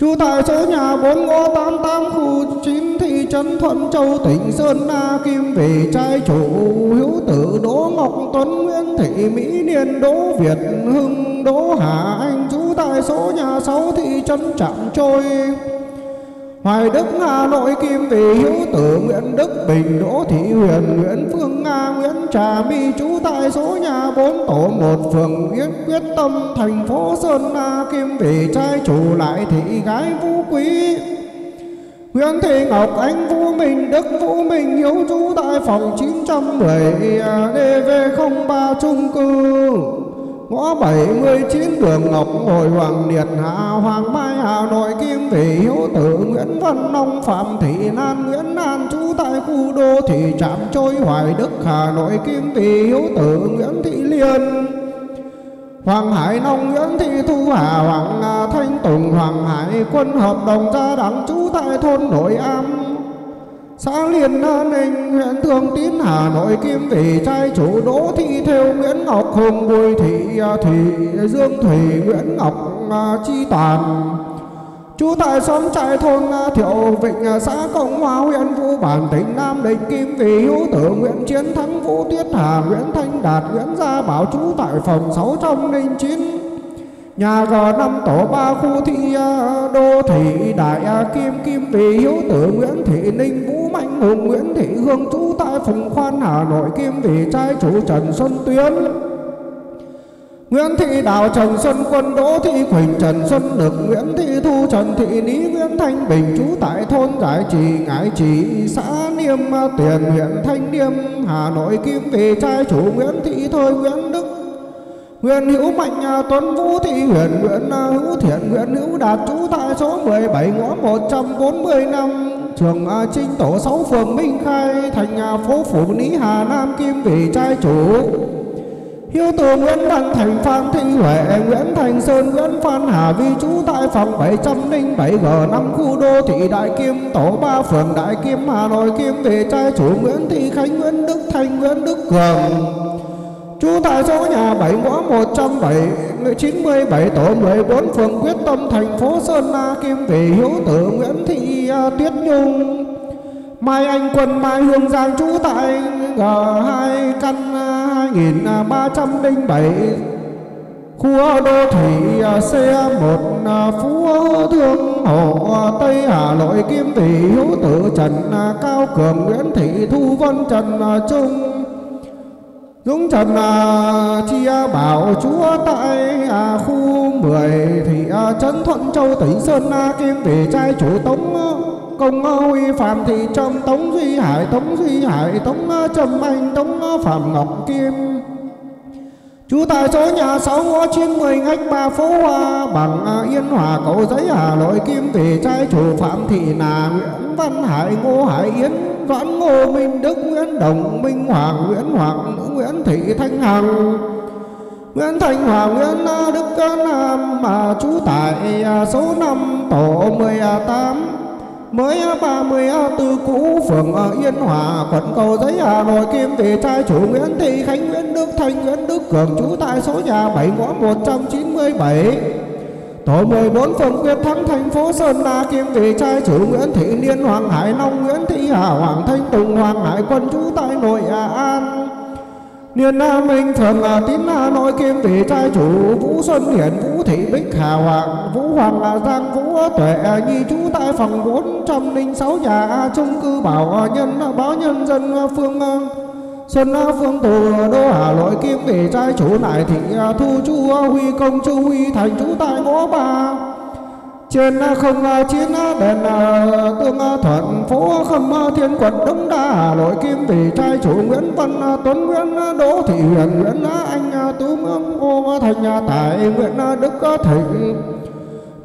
Trú tại số nhà 4 ngõ 88 khu 9 thị trấn Thuận Châu, tỉnh Sơn Na, Kim về, trai chủ Hữu tử Đỗ Ngọc Tuấn Nguyễn Thị Mỹ Niên, Đỗ Việt Hưng, Đỗ Hà Anh. Trú tại số nhà 6 thị trấn Trạm Trôi. Hoài Đức Hà Nội Kim Vị Hữu Tử, Nguyễn Đức Bình, Đỗ Thị Huyền, Nguyễn Phương Nga, Nguyễn Trà My, trú tại số nhà 4 tổ 1 phường Yết Quyết Tâm, thành phố Sơn La, Kim Vị trai chủ lại thị gái Vũ Quý. Nguyễn Thị Ngọc, Anh Vũ Minh, Đức Vũ Minh, Hiếu trú tại phòng 910 DV03 chung cư ngõ 79 đường Ngọc Ngồi Hoàng Liệt, Hạ Hoàng Mai, Hà Nội, Kim Vị, Hiếu Tử, Nguyễn Văn Nông, Phạm Thị Lan Nguyễn An trú tại khu đô thị Trạm Trôi, Hoài Đức, Hà Nội, Kim Vị, Hiếu Tử, Nguyễn Thị Liên. Hoàng Hải Nông, Nguyễn Thị Thu Hà, Hoàng Thanh Tùng, Hoàng Hải Quân hợp đồng gia đẳng, trú tại thôn Nội Am xã Liên Ninh, huyện Thường Tín, Hà Nội, Kim Vị trai chủ, Đỗ Thị Theo Nguyễn Ngọc Hùng, Bùi Thị à, Thị Dương Thủy, Nguyễn Ngọc à, Chi Toàn. Chú tại xóm trại thôn à, Thiệu Vịnh xã Cộng Hòa, huyện Vũ Bản, tỉnh Nam Định, Kim Vị hữu tử, Nguyễn Chiến Thắng, Vũ Tuyết Hà, Nguyễn Thanh Đạt, Nguyễn Gia Bảo chú tại phòng 609 Nhà gò năm tổ ba khu thị à, đô thị, Đại à, Kim Kim vì, Hiếu Tử, Nguyễn Thị, Ninh, Vũ Mạnh, Hùng, Nguyễn Thị, Hương trú tại Phùng Khoan, Hà Nội, Kim vì, trai chủ, Trần Xuân Tuyến. Nguyễn Thị Đào, Trần Xuân Quân, Đỗ Thị Quỳnh, Trần Xuân Lực, Nguyễn Thị Thu, Trần Thị Lý Nguyễn Thanh Bình trú tại thôn Giải Trì Ngãi Trì, xã Niêm à, Tiền, huyện Thanh Niêm Hà Nội, Kim Vị trai chủ, Nguyễn Thị Thôi, Nguyễn Đức Huyền Hữu Mạnh à, Tuấn Vũ Thị Huyền, Nguyễn à, Hữu Thiện, Nguyễn Hữu Đạt trú tại số 17 ngõ 145 trường à, Trinh Tổ 6 phường Minh Khai, thành phố Phủ Lý Hà Nam, Kim Vị trai chủ. Hiếu từ Nguyễn Đăng Thành, Phan Thị Huệ, Nguyễn Thành Sơn, Nguyễn Phan Hà Vi, trú tại phòng 707 G5 khu đô thị Đại Kim, tổ 3 phường Đại Kim, Hà Nội, Kim Vị trai chủ, Nguyễn Thị Khánh, Nguyễn Đức Thanh, Nguyễn Đức Cường. Chú tại số nhà 7 ngõ 197 tổ 14 phường Quyết Tâm, thành phố Sơn La, Kim Vị, Hiếu tử, Nguyễn Thị à, Tuyết Nhung. Mai Anh Quân, Mai Hương Giang, trú tại G2 căn à, 2307 à, khu đô thị C1 Phú Thương Hồ Tây Hà Nội, Kim Vị, Hiếu tử, Trần Cao Cường, Nguyễn Thị, Thu Vân, Trần Trung. Dũng Trần à, Chia Bảo Chúa tại à, khu 10 thì à, trấn Thuận Châu tỉnh Sơn La Kim về trai chủ Tống à, Công à, Huy Phạm Thị Trâm Tống Duy Hải Tống Duy Hải Tống à, Trâm Anh Tống à, Phạm Ngọc Kim. Chú tại số nhà sáu ngõ chín mười ngách ba phố hoa, bằng à, Yên Hòa, cầu giấy Hà Nội, Kim Vì trai chủ Phạm Thị Nà Nguyễn Văn Hải, Ngô Hải Yến, Doãn Ngô Minh, Đức Nguyễn Đồng, Minh Hoàng, Nguyễn Hoàng Nguyễn Thị Thanh Hằng. Nguyễn Thanh Hoàng Nguyễn Đức Nam, mà chú tại à, số 5 tổ 18 mới 34 cũ, phường ở Yên Hòa, quận cầu giấy, Hà Nội, Kim thị trai chủ Nguyễn Thị Khánh, Nguyễn Đức Thanh, Nguyễn Đức Cường, trú tại số nhà 7 ngõ 197 Tổ 14 phường Quyết Thắng, thành phố Sơn La, Kim thị trai chủ Nguyễn Thị Liên, Hoàng Hải Long, Nguyễn Thị Hà, Hoàng Thanh Tùng, Hoàng Hải Quân, trú tại nội Hà An. Niên Nam Minh Thần là Tín là Nội Kim Vì trai chủ Vũ Xuân Hiển, Vũ Thị Bích, Hà Hoàng, Vũ Hoàng là Giang, Vũ Tuệ, Nhi chú tại phòng 406 nhà chung cư Bảo Nhân, báo Nhân dân phương, Xuân Phương Tù Đô Hà Nội Kim Vì trai chủ Nại Thị Thu Chu Huy Công Chu Huy Thành chú tại ngõ ba trên không chiến đèn à, tương thuận phố khâm thiên quận đông đa, hà nội, kim vì, trai chủ, nguyễn văn tuấn nguyễn đỗ thị huyền, nguyễn anh tú nguyễn ngô thành tài nguyễn đức thịnh.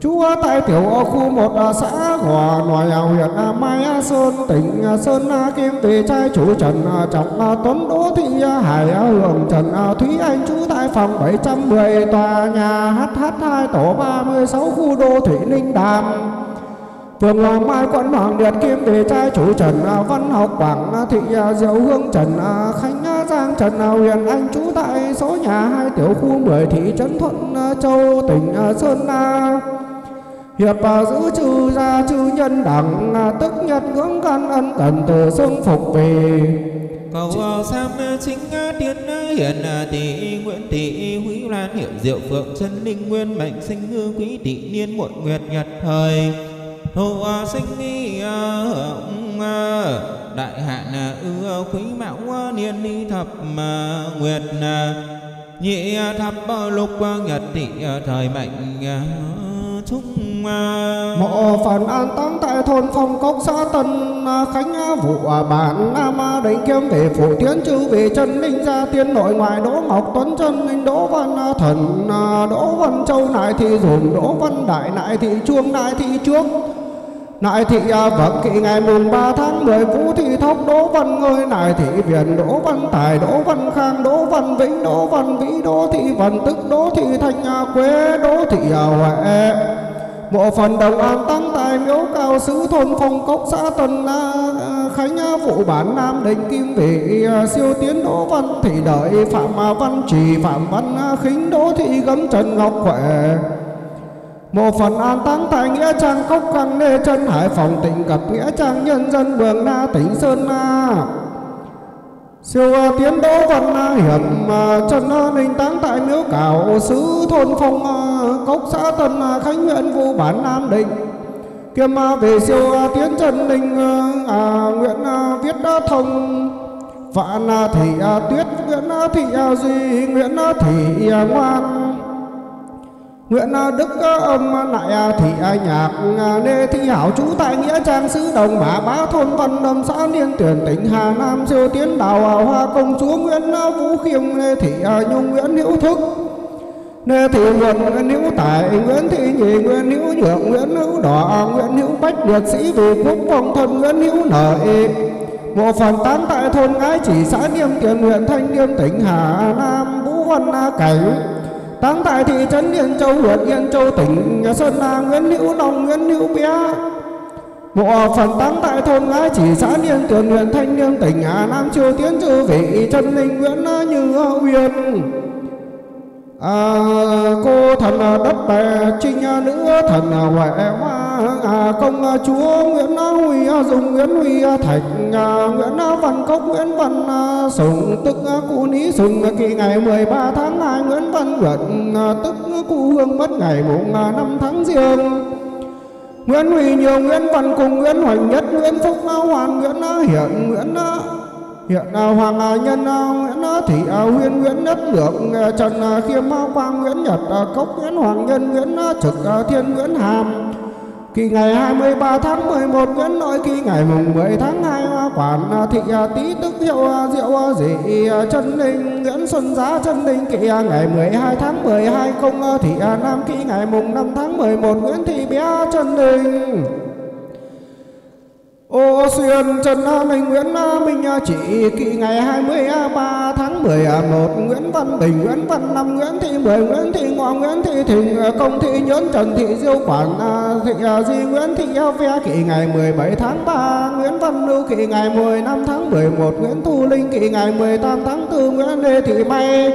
Chú tại tiểu khu một xã hòa nội huyện Mai Sơn, tỉnh Sơn Kim vì trai, chủ Trần Trọng Tuấn, Đỗ Thị Hải Hưởng Trần Thúy Anh chú tại phòng 710 tòa nhà HH2 tổ 36 khu đô thị Ninh Đàm. Phường Hoàng Mai, quận Hoàng Liệt Kim vì trai, chủ Trần Văn Học, Quảng Thị Diệu Hương, Trần Khánh Giang, Trần Huyền Anh chú tại số nhà 2 tiểu khu 10 thị trấn Thuận Châu, tỉnh Sơn La Hiệp giữ chư gia chư nhân đẳng Tức nhật ngưỡng căn ân cần từ xưng phục về Cầu Sam chính tiên hiển tỷ Nguyễn Thị Huy Lan hiệu diệu phượng chân linh nguyên mệnh sinh ngư quý tỷ niên muộn nguyệt nhật thời. Hồ sinh nghi hưởng đại hạn ư quý mão niên ly thập nguyệt nhị thập lục nhật thị thời mệnh chung mộ phần an táng tại thôn phong cốc, xã tân à, khánh vụ à, bản nam định kiếm về phủ tiến chư, về chân linh gia tiên, nội ngoại đỗ ngọc tuấn, chân minh đỗ văn thần à, đỗ văn châu nại thị dùm đỗ văn đại nại thị chuông, nại thị trước Nại thị vật kỵ ngày mùng 3 tháng 10 Vũ thị thóc Đỗ Văn ngươi Nại thị Viện, Đỗ Văn Tài, Đỗ Văn Khang, Đỗ Văn Vĩnh, Đỗ Văn Vĩ, Đỗ thị Văn Tức, Đỗ thị Thanh Quế, Đỗ thị Huệ bộ phần đồng an tăng tài miếu cao sứ thôn phong cốc, xã Tân à, Khánh Vụ bản Nam Định Kim Vị à, siêu tiến Đỗ Văn Thị Đợi, Phạm Văn Trì, Phạm Văn Khính Đỗ Thị Gấm, Trần Ngọc khỏe một phần an táng tại nghĩa trang cốc căng nê chân hải phòng, tỉnh gặp nghĩa trang, nhân dân bường na, tỉnh sơn na siêu tiến đỗ văn na hiểm à, trần ninh táng tại miếu cảo sứ thôn phong à, cốc xã tân à, khánh huyện vũ bản nam định. Kiêm về siêu tiến trần ninh à, nguyễn viết thông. Vạn thị tuyết nguyễn thị duy nguyễn thị ngoan. Nguyễn à, Đức à, ông à, lại thị nhạc Nê Thi Hảo trú tại Nghĩa Trang Sứ Đồng mã Bá Thôn Văn Lâm xã Liên Tuyển tỉnh Hà Nam, Siêu Tiến Đào Hoa Công Chúa Nguyễn Vũ Khiêm, Nê Thị Nhung Nguyễn Hữu Thức, Nê Thị Nguồn Nguyễn Hữu Tài, Nguyễn Thị Nhị Nguyễn Hữu Nhượng Nguyễn Hữu Đỏ Nguyễn Hữu Bách Liệt Sĩ Vì Quốc Vong Thân Nguyễn Hữu Nợi. Một phần tán tại thôn Ngái Chỉ, xã Niêm Tiền huyện Thanh Niêm tỉnh Hà Nam, Vũ Văn Cảnh tăng tại thị trấn Yên Châu, huyện Yên Châu, tỉnh Sơn La, Nguyễn Hữu Long, Nguyễn Hữu Bé. Mộ phần tăng tại thôn Ngãi Chỉ xã Niên Tường, huyện Thanh Niên, tỉnh Hà Nam, Triều Tiến Chư Vị, Trần Linh, Nguyễn Như Huyền. À, cô thần đất bè trinh nữ thần huệ hoa à, công chúa nguyễn huy dùng nguyễn huy thạch à, nguyễn văn cốc nguyễn văn à, sùng tức cụ ní sùng kỳ ngày 13 tháng 2 nguyễn văn luận à, tức cụ hương mất ngày mùng năm tháng riêng. Nguyễn Huy Nhiều, Nguyễn Văn Cùng, Nguyễn Hoành Nhất, Nguyễn Phúc Hoàn, Nguyễn Hiện, Nguyễn hiện hoàng nhân à, nguyễn thị à, huyên, nguyễn đất lượng à, trần khiêm quang, nguyễn nhật cốc, nguyễn hoàng nhân, nguyễn trực thiên, nguyễn hàm. Kỳ ngày 23 tháng 11 Nguyễn Nội, Kỳ ngày mùng 10 tháng 2 Quản Thị Tý Tức Hiệu Diệu Dị chân linh Nguyễn Xuân Giá chân linh Kỳ ngày 12 tháng 12 Công Thị Nam, Kỳ ngày mùng 5 tháng 11 Nguyễn Thị Bé chân linh Ô xuyên, Trần Minh Nguyễn Minh à, Chỉ kỳ ngày 23 à, tháng 11 à, Nguyễn Văn Bình, Nguyễn Văn Năm, Nguyễn Thị Mười, Nguyễn Thị Ngọ, Nguyễn Thị Thịnh Công Thị Nhẫn Trần Thị Diêu Quản Thị Di Nguyễn Thị Eo Phe kỳ ngày 17 tháng 3 Nguyễn Văn Lưu kỳ ngày 15 tháng 11 Nguyễn Thu Linh kỳ ngày 18 tháng 4 Nguyễn Lê Thị May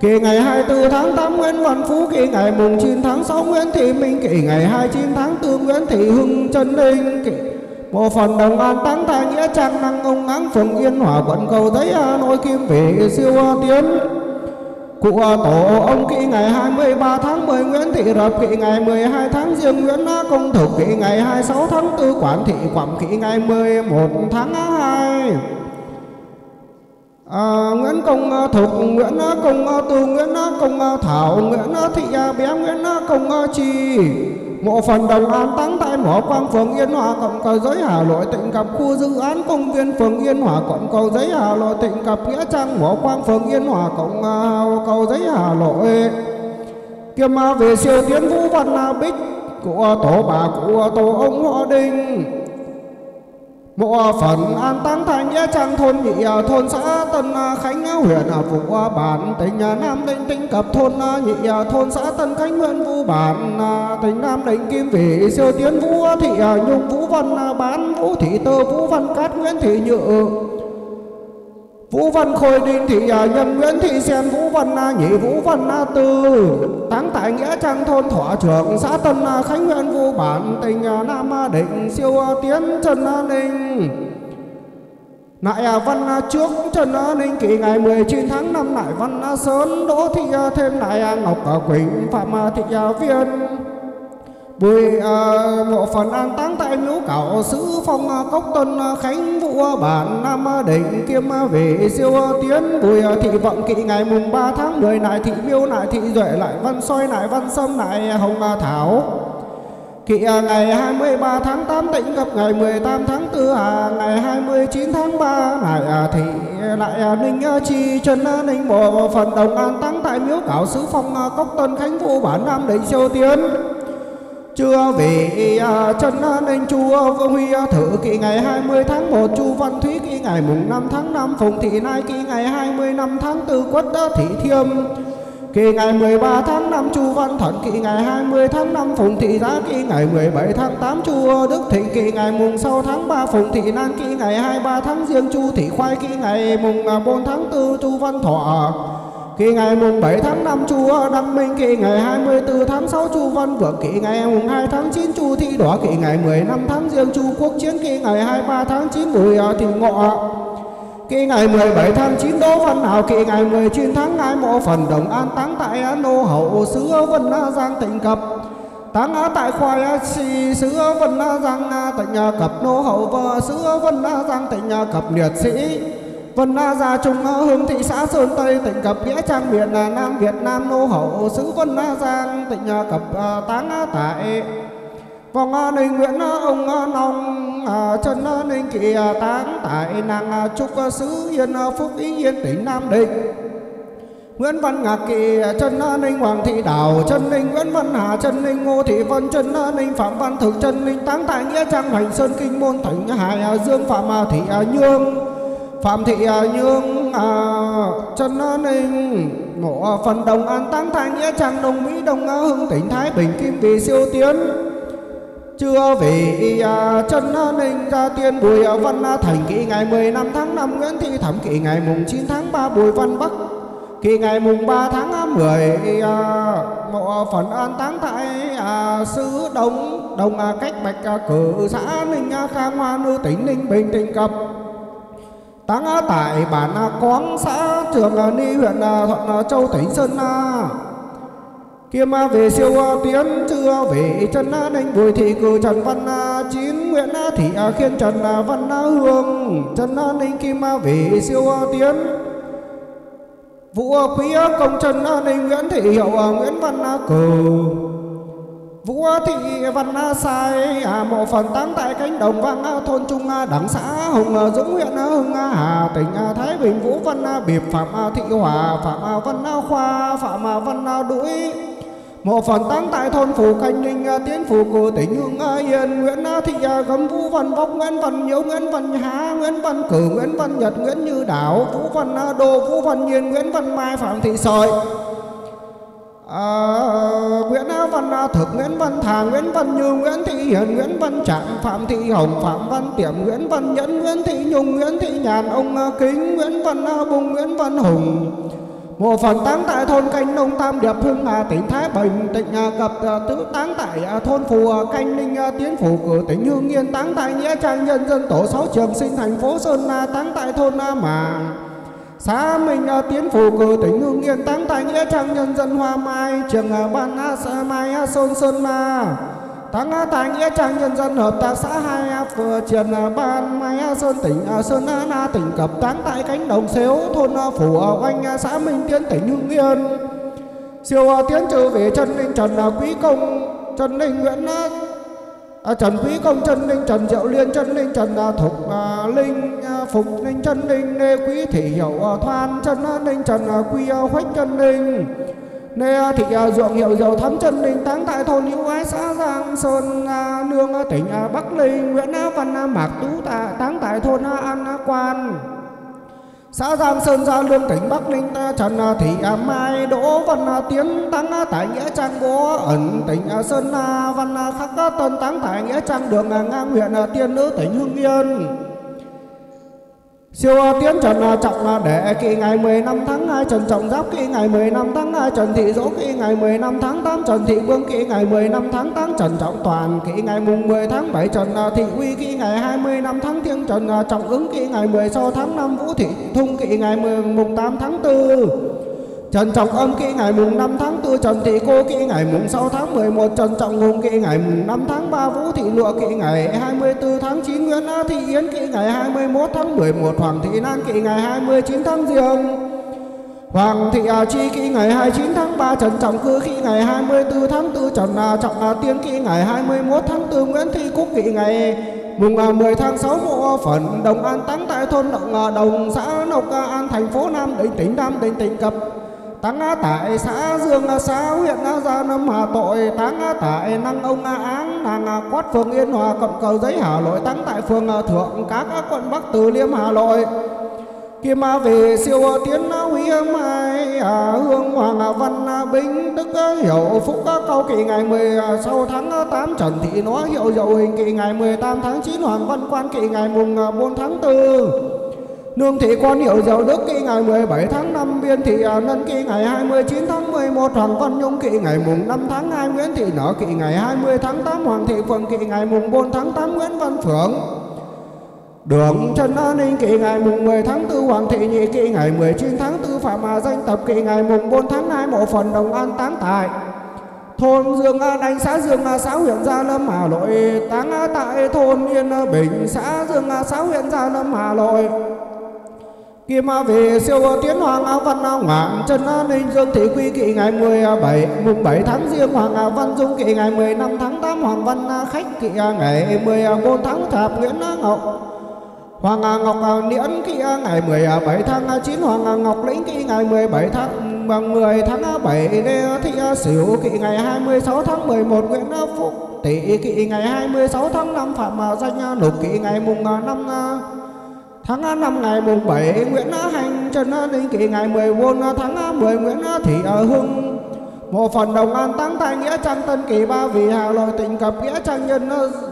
Kỳ ngày 24 tháng 8 Nguyễn Văn Phú Kỳ ngày mùng 9 tháng 6 Nguyễn Thị Minh Kỳ ngày 29 tháng 4 Nguyễn Thị Hưng Trần Linh Kỳ một phần đồng an tăng thai nghĩa trang năng ông áng phường yên hòa quận cầu thấy hà nội kim về siêu tiến. Cụ tổ ông kỵ ngày 23 tháng 10 nguyễn thị rập kỵ ngày 12 tháng riêng nguyễn công thực kỵ ngày 26 tháng 4 quản thị quảng kỵ ngày 11 tháng 2 À, Nguyễn Công Thục, Nguyễn Công Tư, Nguyễn Công Thảo, Nguyễn Thị Bé, Nguyễn Công Chi. Mộ phần đồng an táng tại mỏ quang phường Yên Hòa cộng cầu giấy Hà Nội tỉnh cặp khu dự án công viên phường Yên Hòa cộng cầu giấy Hà Nội tỉnh cặp nghĩa trang mỏ quang phường Yên Hòa, cộng cầu giấy Hà Nội. Kiêm về siêu tiến vũ văn bích, của tổ bà, của tổ ông họ đình. Mộ phần an tăng thành nghĩa trang thôn nhị à, à, thôn xã Tân Khánh huyện Vũ Bản, tỉnh Nam Định, tỉnh cập thôn nhị thôn xã Tân Khánh, huyện Vũ Bản tỉnh Nam Định, Kim Vị, siêu tiến, Vũ Thị à, Nhung Vũ Văn Bán, Vũ Thị Tơ, Vũ Văn Cát, Nguyễn Thị Nhự. Vũ Văn Khôi Đinh Thị à, Nhân Nguyễn Thị Sen, Vũ Văn Na Nhị, Vũ Văn Na Tư. Táng tại Nghĩa Trang thôn Thỏa trưởng xã Tân Khánh huyện Vũ Bản, tỉnh à, Nam Định, siêu à, tiến, Trần Ninh. Nại Văn trước, Trần Ninh kỷ ngày 19 tháng 5 Nại Văn Sơn, Đỗ Thị thêm Nại Ngọc Quỳnh, Phạm Thị Viên. Bùi à, mộ phần an táng tại miếu cảo sứ phong à, cốc tân à, khánh vũ à, bản nam à, định kiêm à, về siêu tiến bùi thị vọng kỵ ngày mùng 3 tháng 10 lại thị miêu lại thị duệ lại văn soi lại văn sâm lại hồng thảo. Kỵ ngày 23 tháng 8 tĩnh gặp ngày 18 tháng 4 à, ngày 29 tháng 3 lại à, thị lại à, ninh chi chân ninh bộ phần đồng an táng tại miếu cảo sứ phong cốc tân khánh vũ bản nam định siêu tiến chưa về à, chân nên chúa vương huy à, thử kỳ ngày 20 tháng 1 chu văn thúy kỳ ngày mùng 5 tháng 5 phùng thị nai kỳ ngày 25 tháng 4 quất thị thiêm Kỳ ngày 13 tháng 5 Chu Văn Thận Kỳ ngày 20 tháng 5 Phùng Thị Giá Kỳ ngày 17 tháng 8 Chu Đức Thịnh Kỳ ngày mùng 6 tháng 3 Phùng Thị Nan Kỳ ngày 23 tháng Giêng Chu Thị Khoai Kỳ ngày mùng à, 4 tháng 4 Chu Văn Thọ Kỳ ngày mùng 7 tháng 5 Chu Đăng Minh Kỳ ngày 24 tháng 6 Chu Văn Vượng Kỳ ngày mùng 2 tháng 9 Chu Thị Đỏ Kỳ ngày 15 tháng Giêng, Chu Quốc Chiến Kỳ ngày 23 tháng 9 Bùi à, Thị Ngọ. Kỳ ngày 17 tháng 9 Đỗ Văn Hảo Kỳ ngày 19 tháng 2 Mộ Phần Đồng An Táng tại Nô Hậu xứ Vân Giang tỉnh Cập. Táng tại khoai xì Sứ Vân Giang tỉnh Cập. Nô Hậu vợ Sứ Vân Giang tỉnh Cập, Liệt Sĩ. Vân Na Gia Trung Hương thị xã Sơn Tây tỉnh Cập Nghĩa Trang miền Nam Việt Nam Nô Hậu xứ Vân Na Giang tỉnh à, Cập à, Táng tại. Vòng à, Ninh Nguyễn ông Nông Trần Ninh Kỳ Táng tại nàng Trúc xứ Yên Phúc Ý Yên tỉnh Nam Định. Nguyễn Văn Ngạc Kỳ, Trần Ninh Hoàng Thị Đảo, Trần Ninh Nguyễn Văn Hà, Trần Ninh Ngô Thị Vân, Trần Ninh Phạm Văn Thực, Trần Ninh Táng tại Nghĩa Trang Hoành Sơn Kinh Môn Thỉnh Hải Dương Phạm Thị Nhương, Phạm Thị à, Nhương à, Trần Ninh Mộ phần đồng an táng tại Nghĩa Trang Đông Mỹ Đông Hưng tỉnh Thái Bình Kim Vì siêu tiến. Chưa về à, chân ninh ra tiên bùi à, văn thành kỵ ngày 15 tháng 5 nguyễn thị thẩm kỵ ngày mùng 9 tháng 3 bùi văn bắc kỵ ngày mùng 3 tháng 10 à, mộ phần an táng tại à, xứ đông đông à, cách bạch à, cử xã ninh à, khang hoa nư tỉnh ninh bình tỉnh cập tăng tại bản quán xã trường à, ni huyện à, thuận à, châu tỉnh sơn à, Kiêm về siêu tiến chưa về chân ninh bùi thị cử trần văn chín nguyễn thị khiên trần văn hương. Trần ninh kim về siêu tiến. Vũ quý công trần ninh nguyễn thị hiệu nguyễn văn cử Vũ thị văn sai à, mộ phần táng tại cánh đồng vang thôn trung đảng xã Hùng Dũng huyện Hưng Hà tỉnh Thái Bình Vũ văn Biệp Phạm Thị Hòa Phạm Văn Khoa Phạm Văn Đũi Mộ phần táng tại thôn Phù Canh Ninh Tiến Phù của tỉnh Hưng Yên Nguyễn Thị Gấm Vũ Văn Vóc Nguyễn Văn Nhiễu Nguyễn Văn Há Nguyễn Văn Cử Nguyễn Văn Nhật Nguyễn Như Đảo Vũ Văn Đô Vũ Văn Nhiên Nguyễn Văn Mai Phạm Thị Sợi. À, Nguyễn Văn Thực, Nguyễn Văn Thà, Nguyễn Văn Như, Nguyễn Thị Hiền, Nguyễn Văn Trạng, Phạm Thị Hồng, Phạm Văn Tiệm, Nguyễn Văn Nhẫn, Nguyễn Thị Nhung, Nguyễn Thị Nhàn, ông à, Kính, Nguyễn Văn Bung, Nguyễn Văn Hùng. Mộ phần táng tại thôn Canh Nông Tam Điệp Hưng Hà tỉnh Thái Bình, tỉnh à, Cập à, Tứ táng tại thôn Phù Canh Ninh Tiến Phủ Cử tỉnh Hương Yên, táng tại Nghĩa Trang Nhân dân Tổ 6 Trường Sinh thành phố Sơn La, táng tại thôn Mà xã mình à, Tiến Phủ, cử tỉnh Hương Yên, táng tại nghĩa trang, nhân dân, Hoa Mai, trường à, ban à, xã Mai Sơn Sơn Ma. Táng tại nghĩa trang, nhân dân, hợp tác xã hai vừa trường ban Mai Sơn tỉnh Sơn Na tỉnh Cập táng tại, cánh đồng xếu, thôn Phủ Oanh xã Minh Tiến tỉnh Hương Yên. Siêu tiến trừ về Trần Ninh, Trần Quý Công, Trần Ninh, Nguyễn À, Trần Quý Công Trần Linh Trần Diệu Liên Trần Linh Trần à, Thục à, Linh à, Phục Linh Trần Linh Nê Quý Thị hiệu à, Thoan Trần à, Linh Trần à, Quy à, Khuếch Trân Linh Nê à, Thị à, Hiệu Dầu Thắm Trần Linh táng tại thôn Hữu Ái xã Giang Sơn à, Nương à, tỉnh à, Bắc Linh Nguyễn à, Văn à, Mạc Tú tạ, táng tại thôn à, An à, Quan xã Giang Sơn, Gia Lương tỉnh Bắc Ninh, ta Trần à, Thị à, Mai Đỗ Văn à, Tiến táng tại nghĩa trang, bố ẩn, tỉnh Sơn Văn Khắc Tân táng tại nghĩa trang, đường ngang huyện Tiên Nữ, tỉnh Hưng Yên. Siêu tiến Trần à, Trọng à, để kỳ ngày 15 tháng 2 Trần Trọng Giáp kỳ ngày 15 tháng 2 Trần Thị Dỗ kỳ ngày 15 tháng 8 Trần Thị Vương kỳ ngày 15 tháng 8 Trần Trọng Toàn kỳ ngày mùng 10 tháng 7 Trần à, Thị Uy kỳ ngày 25 tháng Thiên Trần Trọng Ứng kỳ ngày 16 tháng 5 Vũ Thị Thung kỳ ngày mùng 8 tháng 4 Trần Trọng Âm kỵ ngày mùng 5 tháng 4 Trần Thị Cô kỵ ngày mùng 6 tháng 11 Trần Trọng Hùng kỵ ngày mùng 5 tháng 3 Vũ Thị Lụa kỵ ngày 24 tháng 9 Nguyễn A Thị Yến kỵ ngày 21 tháng 11 Hoàng Thị Lan kỵ ngày 29 tháng Giêng Hoàng Thị À Chi kỵ ngày 29 tháng 3 Trần Trọng Cư kỵ ngày 24 tháng 4 Trần à, Trọng à, Tiên kỵ ngày 21 tháng 4 Nguyễn Thị Cúc kỵ ngày mùng 10 tháng 6 mộ phần Đồng An táng tại thôn Động Đồng xã Nộc An thành phố Nam định tỉnh Nam định tỉnh Cập táng tại xã Dương xã huyện Gia Lâm Hà Tội. Táng tại năng ông Áng, nàng quát phường Yên Hòa quận cầu giấy Hà Nội táng tại phường Thượng, các quận Bắc Từ Liêm, Hà Nội Kim về, siêu tiến huy mai hương hoàng văn binh đức hiệu phúc câu kỳ ngày 16 à, tháng 8 trần thị nó hiệu dậu hình kỳ ngày 18 tháng 9 hoàng văn quan kỳ ngày mùng à, 4 tháng 4 Nương thị con hiểu dầu đức kỳ ngày 17 tháng 5 Biên thị nân kỳ ngày 29 tháng 11 Hoàng Văn Nhung kỳ ngày mùng 5 tháng 2 Nguyễn thị nở kỳ ngày 20 tháng 8 Hoàng thị Phượng kỳ ngày mùng 4 tháng 8 Nguyễn Văn Phượng. Đường Trần An Ninh kỳ ngày mùng 10 tháng 4 Hoàng thị nhị kỳ ngày 19 tháng 4 Phạm Hà Danh tập kỳ ngày mùng 4 tháng 2 Mộ phần Đồng An táng tại. Thôn Dương An Anh, xã Dương xã huyện Gia Lâm Hà Nội. Táng tại thôn Yên Bình xã Dương xã huyện Gia Lâm Hà Nội. Kim vị siêu tiến hoàng văn áo ngoạn, Trần Ninh Dương Thị Quy kỵ ngày 17 à mùng 7 tháng riêng Hoàng Văn Dung kỵ ngày 15 tháng 8 Hoàng Văn Khách kỵ à ngày 14 à tháng Chạp Nguyễn Ngọc. Hoàng Ngọc Niễn kỵ ngày 17 tháng 9 Hoàng Ngọc Lĩnh kỵ ngày 17 tháng bằng 10 tháng 7 Lê Thị Sửu kỵ ngày 26 tháng 11 Nguyễn Phúc Tỷ kỵ ngày 26 tháng 5 Phạm Danh Lục kỵ ngày mùng 5 Tháng 5 ngày mùng 7 Nguyễn Hành Trần Ninh Kỳ ngày 14 tháng 10 Nguyễn Thị ở Hưng. Một phần đồng an tăng tại Nghĩa Trang Tân Kỳ Ba Vì Hà Nội tỉnh Cập Nghĩa Trang Nhân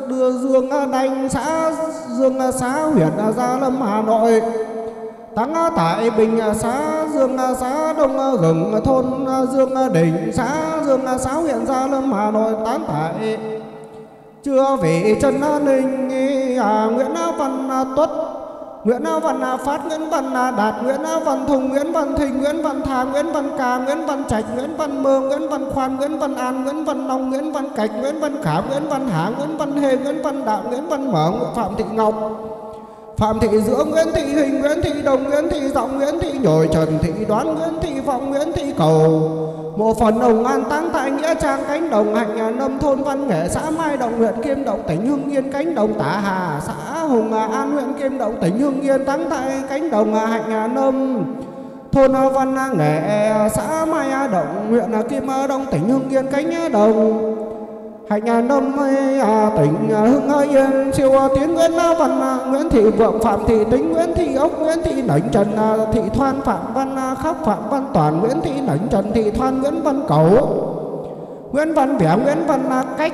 đưa Dương Đành xã Dương xã huyện Gia Lâm Hà Nội. Tăng tại Bình xã Dương xã Đông Gừng thôn Dương Đình xã Dương xã huyện Gia Lâm Hà Nội tán tại. Chưa vị Trần Ninh à, Nguyễn Văn à, Tuất Nguyễn Văn Phát, Nguyễn Văn Đạt, Nguyễn Văn Thùng, Nguyễn Văn Thịnh, Nguyễn Văn Thà, Nguyễn Văn Cà, Nguyễn Văn Trạch, Nguyễn Văn Mơ, Nguyễn Văn Khoan, Nguyễn Văn An, Nguyễn Văn Long, Nguyễn Văn Cạch, Nguyễn Văn Khả, Nguyễn Văn Hà, Nguyễn Văn Hề, Nguyễn Văn Đạo, Nguyễn Văn Mở, Phạm Thị Ngọc, Phạm Thị Giữa, Nguyễn Thị Hình, Nguyễn Thị Đồng, Nguyễn Thị Giọng, Nguyễn Thị Nhồi, Trần Thị Đoán, Nguyễn Thị Vọng, Nguyễn Thị Cầu, một phần ông an táng tại nghĩa trang, cánh đồng hạnh nâm thôn văn nghệ xã Mai Động, huyện Kim Động, tỉnh Hưng Yên, cánh đồng Tả Hà xã Hùng An, huyện Kim Động, tỉnh Hưng Yên, táng tại cánh đồng hạnh nâm thôn văn nghệ xã Mai Động, huyện Kim Đông, tỉnh Hưng Yên, cánh đồng hạnh đông à, tỉnh hưng yên siêu tiến nguyễn văn nguyễn thị vượng phạm thị tính nguyễn thị ốc nguyễn thị nảnh trần thị thoan phạm văn khắc phạm văn toàn nguyễn thị nảnh trần thị thoan nguyễn văn cẩu. Nguyễn văn vẻ nguyễn văn cách.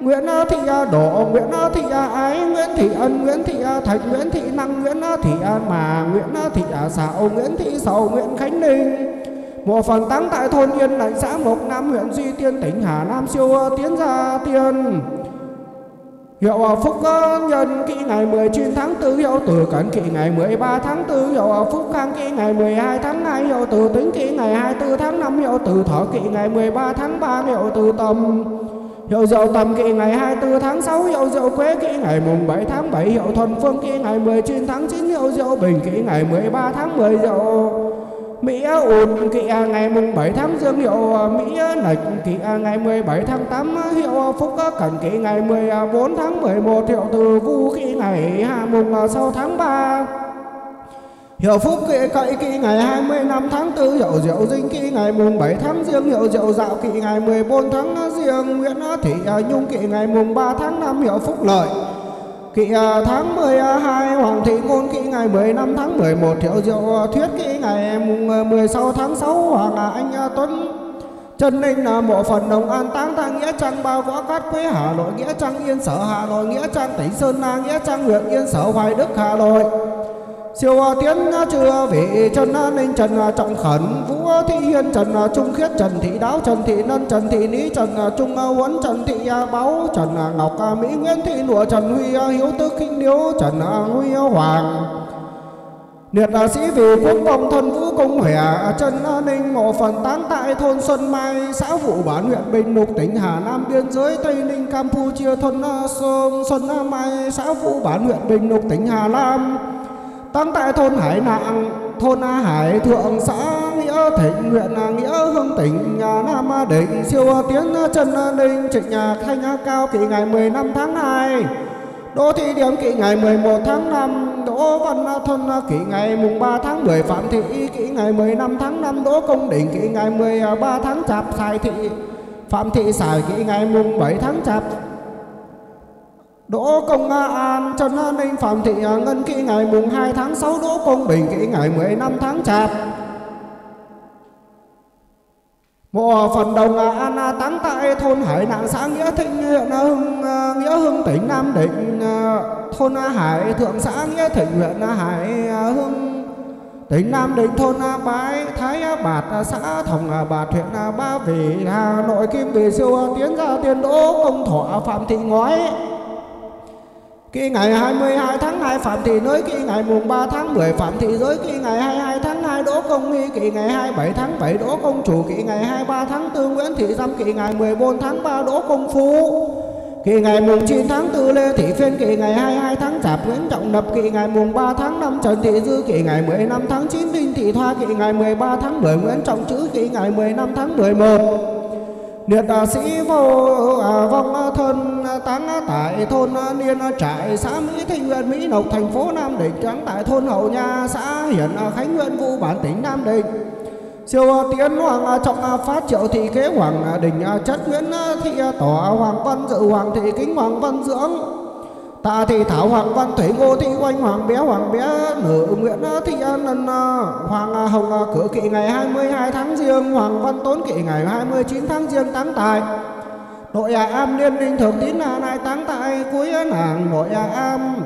Nguyễn Thị Đỗ, Nguyễn Thị Ái, Nguyễn Thị Ân, Nguyễn Thị Thạch, Nguyễn Thị Năng, Nguyễn Thị Mà, Nguyễn Thị Sạo, Nguyễn Thị Sầu, Nguyễn Khánh Ninh, một phần tăng tại thôn Yên Lãnh xã Mộc Nam, huyện Duy Tiên, tỉnh Hà Nam siêu tiến gia tiên Hiệu Phúc nhân kỵ ngày 19 tháng 4 hiệu tử cẩn kỵ ngày 13 tháng 4 hiệu Phúc Khang kỵ ngày 12 tháng 2 hiệu tử tính kỵ ngày 24 tháng 5 hiệu tử thọ kỵ ngày 13 tháng 3 hiệu tử tầm. Hiệu dậu tầm kỵ ngày 24 tháng 6 Hiệu dậu quế kỵ ngày mùng 7 tháng 7 Hiệu thuần phương kỵ ngày 19 tháng 9 Hiệu dậu bình kỵ ngày 13 tháng 10 Hiệu Mỹ ùn kỵ ngày mùng 7 tháng Dương, hiệu à, Mỹ lệch kỵ ngày 17 tháng 8 hiệu à, Phúc Cẩn kỵ ngày 14 à, tháng 11 hiệu từ Vu kỵ ngày mùng 6 tháng 3 Hiệu Phúc kỵ cậy kỵ ngày 25 tháng 4 Hiệu Diệu Dinh kỵ ngày mùng 7 tháng Giêng Hiệu Diệu Dạo kỵ ngày 14 tháng Giêng Nguyễn Thị Nhung kỵ ngày mùng 3 tháng 5 Hiệu Phúc Lợi. Kỵ à, tháng 12 à, Hoàng Thị Ngôn kỵ ngày 15 tháng 11 Thiệu Diệu à, Thuyết kỵ ngày 16 tháng 6 Hoàng Anh Tuấn Trần Ninh là mộ phần đồng an táng tại Nghĩa Trang Bao Võ Cát Quế, Hà Nội, Nghĩa Trang, Yên Sở, Hà Nội, Nghĩa Trang tỉnh Sơn La Nghĩa Trang, huyện Yên Sở, Hoài Đức, Hà Nội. Siêu tiến chưa vị Trần Ninh Trần Trọng Khẩn. Vũ Thị Hiên Trần Trung Khiết Trần, Thị Đáo Trần, Thị Nân Trần, Thị lý Trần Trung Huấn Trần, Thị Báo Trần Ngọc Mỹ Nguyễn Thị lụa Trần, Huy Hiếu Tức Kinh Điếu Trần Huy Hoàng. Liệt sĩ vì quốc công thân vũ công hẻ Trần Ninh mộ phần táng tại thôn Xuân Mai. Xã Vụ Bản huyện Bình Lục tỉnh Hà Nam, biên giới Tây Ninh, Campuchia, thôn Xuân Mai. Xã Vụ Bản huyện Bình Lục tỉnh Hà Nam tăng tại thôn Hải Nạng, thôn A Hải Thượng xã Nghĩa Thịnh, huyện Nghĩa Hương tỉnh Nam Định, siêu tiến Trần Ninh, trịnh nhà thanh cao kỳ ngày 15 tháng 2. Đỗ Thị Điểm kỵ ngày 11 tháng 5, Đỗ Văn thôn kỵ ngày mùng 3 tháng 10, Phạm Thị Y ngày 15 tháng 5, Đỗ Công Đỉnh kỵ ngày 13 tháng Chạp, Sài Thị Phạm Thị Sài kỵ ngày mùng 7 tháng Chạp, Đỗ Công An Trần Ninh Phạm Thị Ngân kỵ ngày mùng 2 tháng 6 Đỗ Công Bình kỵ ngày 15 tháng Chạp. Mộ phần đồng An táng tại thôn Hải nạn xã Nghĩa Thịnh, huyện Hưng à, Nghĩa Hưng, tỉnh Nam Định à, thôn Hải, thượng xã Nghĩa Thịnh, huyện Hải à, Hưng, tỉnh Nam Định, thôn Bái, Thái Bạt xã Thồng Bạt, huyện Ba Vì, Hà Nội, Kim Bì, siêu tiến ra tiền đỗ công thọ, Phạm Thị Ngói Kỵ ngày 22 tháng 2 Phạm Thị Nới Kỵ ngày mùng 3 tháng 10 Phạm Thị Giới Kỵ ngày 22 tháng 2 Đỗ Công Nghi Kỵ ngày 27 tháng 7 Đỗ Công Chủ Kỵ ngày 23 tháng 4 Nguyễn Thị Dâm Kỵ ngày 14 tháng 3 Đỗ Công Phú Kỵ ngày mùng 9 tháng 4 Lê Thị Phiên Kỵ ngày 22 tháng Chạp Nguyễn Trọng Đập Kỵ ngày mùng 3 tháng 5 Trần Thị Dư Kỵ ngày 15 tháng 9 Đinh Thị Thoa Kỵ ngày 13 tháng 10 Nguyễn Trọng Chữ Kỵ ngày 15 tháng 11 Điện à, sĩ vô à, vong à, thân táng tại thôn Niên Trại, xã Mỹ Thanh huyện Mỹ Lộc, thành phố Nam Định, trắng tại thôn Hậu Nha, xã Hiển Khánh huyện Vũ Bản, tỉnh Nam Định. Siêu tiến Hoàng Trọng Phát Triệu Thị Kế Hoàng Đình Chất Nguyễn Thị Tỏ Hoàng Văn Dự Hoàng Thị Kính Hoàng Văn Dưỡng Tạ thị Thảo Hoàng Văn Thủy Ngô Thị Oanh Hoàng Bé Hoàng Bé Nữ Nguyễn Thị Ân Hoàng Hồng Cửa Kỵ ngày 22 tháng Giêng, Hoàng Văn Tốn Kỵ ngày 29 tháng Giêng táng tài. Nội Am Liên Ninh Thường Tín là nay táng tại cuối nàng Nội Am.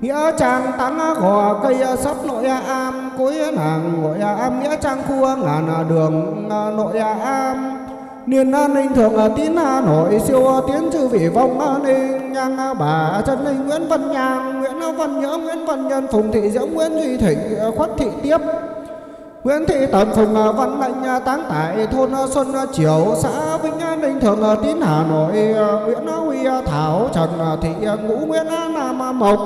Nghĩa trang táng gò, cây sắp Nội Am. Cuối nàng Nội Am, Nghĩa trang khu ngàn đường Nội Am. Niên an ninh thường tín Hà Nội siêu tiến chư vị vong an ninh nhang bà Trần Ninh Nguyễn Văn Nhang Nguyễn Văn Nhớ Nguyễn Văn Nhân Phùng Thị Diễm Nguyễn Duy Thịnh Khuất Thị Tiếp. Nguyễn Thị Tần, Phùng Văn Lệnh táng tại thôn Xuân Triều xã Vĩnh An Ninh thường tín Hà Nội Nguyễn Huy Thảo Trần Thị Ngũ Nguyễn Nam Mộc.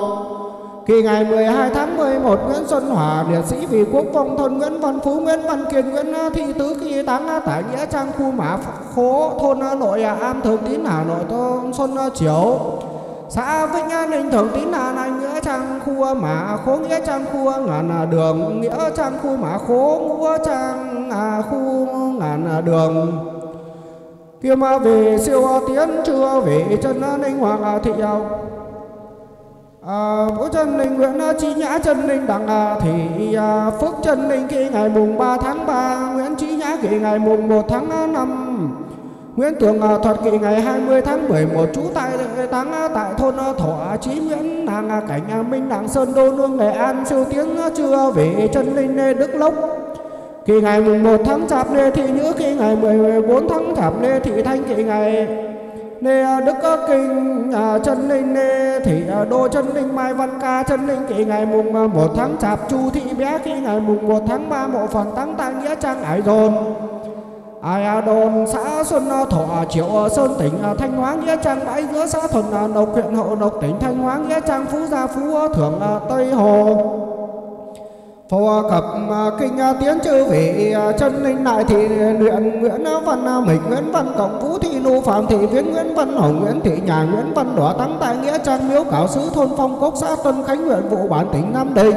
Kỳ ngày 12 tháng 11 Nguyễn Xuân Hòa liệt sĩ vì quốc vong thôn Nguyễn Văn Phú Nguyễn Văn Kiên Nguyễn à, Thị Tứ Kỳ táng à, tại nghĩa trang khu mã khố thôn à, nội Am Thường Tín Hà Nội thôn Xuân Chiểu. Xã Vĩnh An Ninh Thường Tín Hà Nội nghĩa trang khu mã khố nghĩa trang khu ngàn đường. Nghĩa trang khu mã khố nghĩa trang à, khu ngàn đường. Kiêm về siêu tiến chưa về chân ninh hoàng thị giàu À, Vũ Trần Ninh Nguyễn Trí à, Nhã Trần Ninh Đặng à, Thị à, Phước Trần Ninh kỳ ngày mùng 3 tháng 3 Nguyễn Trí Nhã kỳ ngày mùng 1 tháng à, 5 Nguyễn Tường Thuật kỳ ngày 20 tháng 11 trú tại táng tại thôn Thọ Trí Nguyễn nàng cảnh Minh Đặng Sơn Đô Nương Nghệ An siêu tiếng chưa về Trần Ninh Lê Đức Lốc. Kỳ ngày mùng 1 tháng Chạp Lê Thị Nhữ kỳ ngày 14 tháng Chạp Lê Thị Thanh kỳ ngày Nê Đức Kinh à, chân linh nê thị à, đô chân linh Mai Văn Ca chân linh kỳ ngày mùng à, một tháng Chạp Chu Thị Bé khi ngày mùng một tháng ba, mộ phần tăng tại Nghĩa Trang Ải Dồn Ai đồn, xã Xuân Thọ, Triệu Sơn tỉnh Thanh Hóa, Nghĩa Trang, bãi giữa, xã Thuần Nộc huyện Hậu Nộc tỉnh, Thanh Hóa, Nghĩa Trang, Phú Gia, Phú Thưởng Tây Hồ phổ cập à, kinh à, tiến chư vị à, chân linh đại thị luyện, nguyễn văn mịch, nguyễn văn cộng vũ thị nu phạm thị viễn, nguyễn văn hồng, nguyễn thị nhà, nguyễn văn đỏ tăng tại nghĩa, trang miếu cảo sứ, thôn phong cốc xã, tân khánh huyện, vụ bản, tỉnh nam định.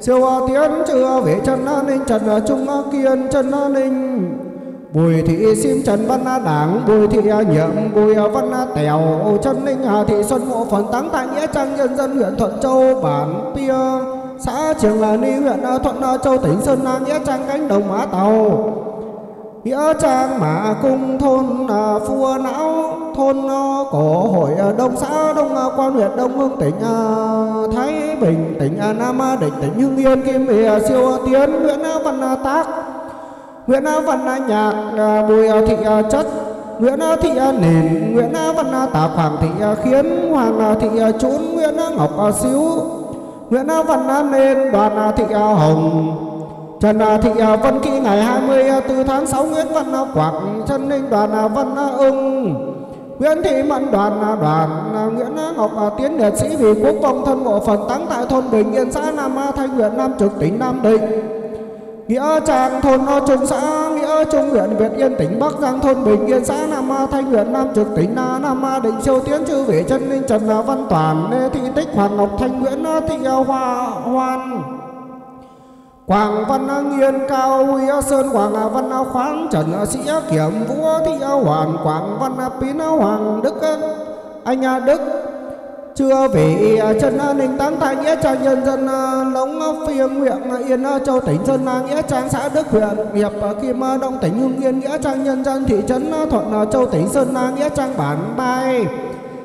Siêu tiến, chư vị chân linh trần trung kiên chân linh Bùi thị sim trần văn đảng, Bùi thị nhiệm, Bùi văn tèo chân linh hà thị xuân mộ phần tăng tại nghĩa, trang nhân dân huyện thuận châu, bản pia xã Trường Là Ni, huyện Thuận Châu, tỉnh Sơn La nghĩa trang, cánh đồng, Mã Tàu. Nghĩa trang, Mã Cung, thôn à, Phua Não, thôn à, cổ hội à, Đông xã, Đông Quan huyện, Đông Hưng, tỉnh Thái Bình, tỉnh Nam Định, tỉnh Hưng Yên, Kim Bì siêu tiến, huyện Văn Tác Nguyễn Văn Nhạc Bùi Thị Chất Nguyễn Thị Nền Nguyễn Văn tạp, Hoàng Thị Khiến, Hoàng Thị Trốn Nguyễn Ngọc Xíu Nguyễn Văn An Nên đoàn Thị Hồng. Trần Thị Vân Kỵ ngày 24 tháng 6 Nguyễn Văn Quảng, Trần Ninh đoàn Văn Ưng. Nguyễn Thị Mận đoàn đoàn, Nguyễn Ngọc Tiến liệt sĩ vì quốc công thân mộ phần táng tại thôn Bình, Yên xã Nam Thanh huyện Nam Trực, tỉnh Nam Định. Nghĩa Trang thôn Trung xã, Nghĩa Trung huyện Việt Yên, tỉnh Bắc Giang thôn Bình Yên, xã Nam Thanh huyện Nam Trực, tỉnh Nam Định siêu tiến, chư vị chân linh Trần Văn Toàn, Lê Thị Tích Hoàng Ngọc Thanh, Nguyễn Thị Hoa, Hoan. Quảng Văn Nghiên, Cao Huy Sơn, Quảng Văn Khoáng, Trần Sĩ Kiểm, Vũ Thị Hoàn, Quảng Văn Pín Hoàng, Đức Anh Đức chưa vị chân ninh tăng tại nghĩa trang nhân dân à, lống phiêng huyện yên à, châu tỉnh sơn la à, nghĩa trang xã đức huyện, nghiệp kim đông tỉnh hưng yên, nghĩa trang nhân dân thị trấn thuận châu tỉnh sơn la nghĩa trang bản bay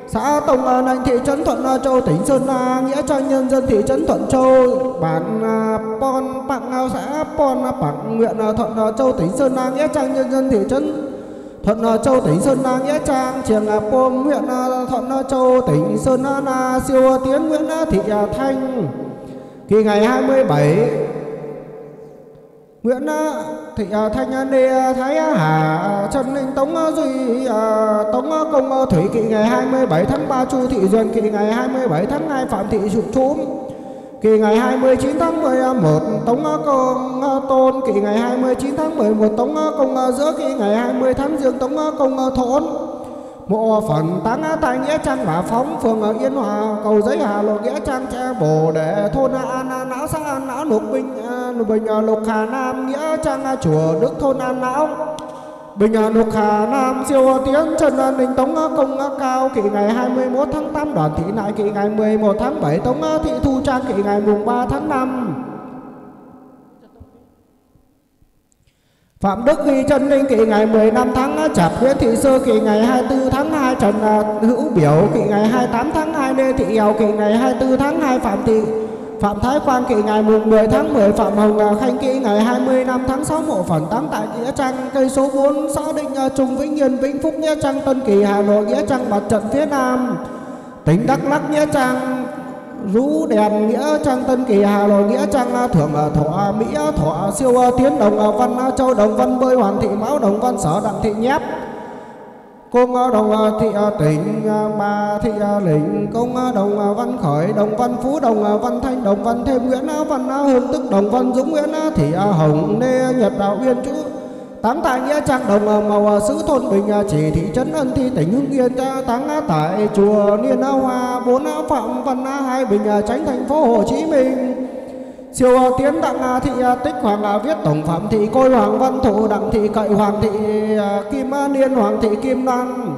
xã tông anh thị trấn thuận châu tỉnh sơn la nghĩa trang nhân dân thị trấn thuận châu, bản pon, pặng xã pon pặng, huyện thuận châu tỉnh sơn la nghĩa trang nhân dân thị trấn Thuận ờ, Châu tỉnh Sơn na Nghĩa Trang, Trường Pôm huyện ờ, Thuận ờ, Châu tỉnh Sơn na Siêu Tiến Nguyễn Thị Thanh. Kỳ ngày 27 Nguyễn Thị Thanh đê Thái Hà Trần Ninh, Tống Duy Tống Công Thủy, Kỳ ngày 27 tháng 3 Chu Thị Duyên, Kỳ ngày 27 tháng 2 Phạm Thị Trụ Trúm. Kỳ ngày 29 tháng 11 à, Tống à, Công à, Tôn. Kỳ ngày 29 tháng 11 Tống Công Giữa. Kỳ ngày 20 tháng Dương, Tống Công Thốn. Mộ phần táng tại Nghĩa Trang Hỏa Phóng Phường Yên Hòa. Cầu Giấy Hà Lộ Nghĩa Trang Tre Bồ Để thôn An Não xã An Não Lục Bình Lục Bình Lục Hà Nam, Nghĩa Trang Chùa, Đức thôn An Não Bình Lục Hà Nam siêu tiến Trần Ninh Tống Công Cao kỳ ngày 21 tháng 8 đoàn thị nại kỳ ngày 11 tháng 7 Tống Thị Thu Trang kỳ ngày mùng 3 tháng 5 Phạm Đức Ghi Trần Ninh kỳ ngày 15 tháng Chạp Nguyễn Thị Sơ kỳ ngày 24 tháng 2 Trần Hữu Biểu kỳ ngày 28 tháng 2 Lê Thị Hèo kỳ ngày 24 tháng 2 Phạm Thị Phạm Thái Quang kỵ ngày mùng 10 tháng 10 Phạm Hồng Khanh kỵ ngày 25 tháng 6 mộ phần táng tại Nghĩa Trang, cây số 4 xã Định à, Trung Vĩnh Yên Vĩnh Phúc, Nghĩa Trang, Tân Kỳ, Hà Nội, Nghĩa Trang, mặt trận phía Nam. Tỉnh Đắk Lắk, Nghĩa Trang, Rú Đèn, Nghĩa Trang, Tân Kỳ, Hà Nội, Nghĩa Trang à, Thượng à, Thọ Mỹ Thọ Siêu Tiến Đồng Văn Châu Đồng, Văn Bơi Hoàng Thị Mão Đồng, Văn Sở, Đặng Thị Nhép. Cung đồng à, thị à, tỉnh à, ba, thị lĩnh. Công đồng văn khởi, đồng văn phú, đồng văn thanh, đồng văn thêm, nguyễn văn hương tức, đồng văn dũng, nguyễn thị hồng, nê, nhật, đạo, uyên chú Táng tại nghĩa trang, đồng màu sứ, thôn bình chỉ, thị, trấn, ân, thi, tỉnh hưng yên táng tại, chùa, niên hoa, bốn phạm, văn hai bình tránh thành phố, hồ chí minh siêu ờ, tiến, đặng thị ờ, tích, hoàng viết tổng phạm thị, côi, hoàng, văn, thụ, đặng, thị, cậy, hoàng, thị ờ, kim niên hoàng, thị, kim năng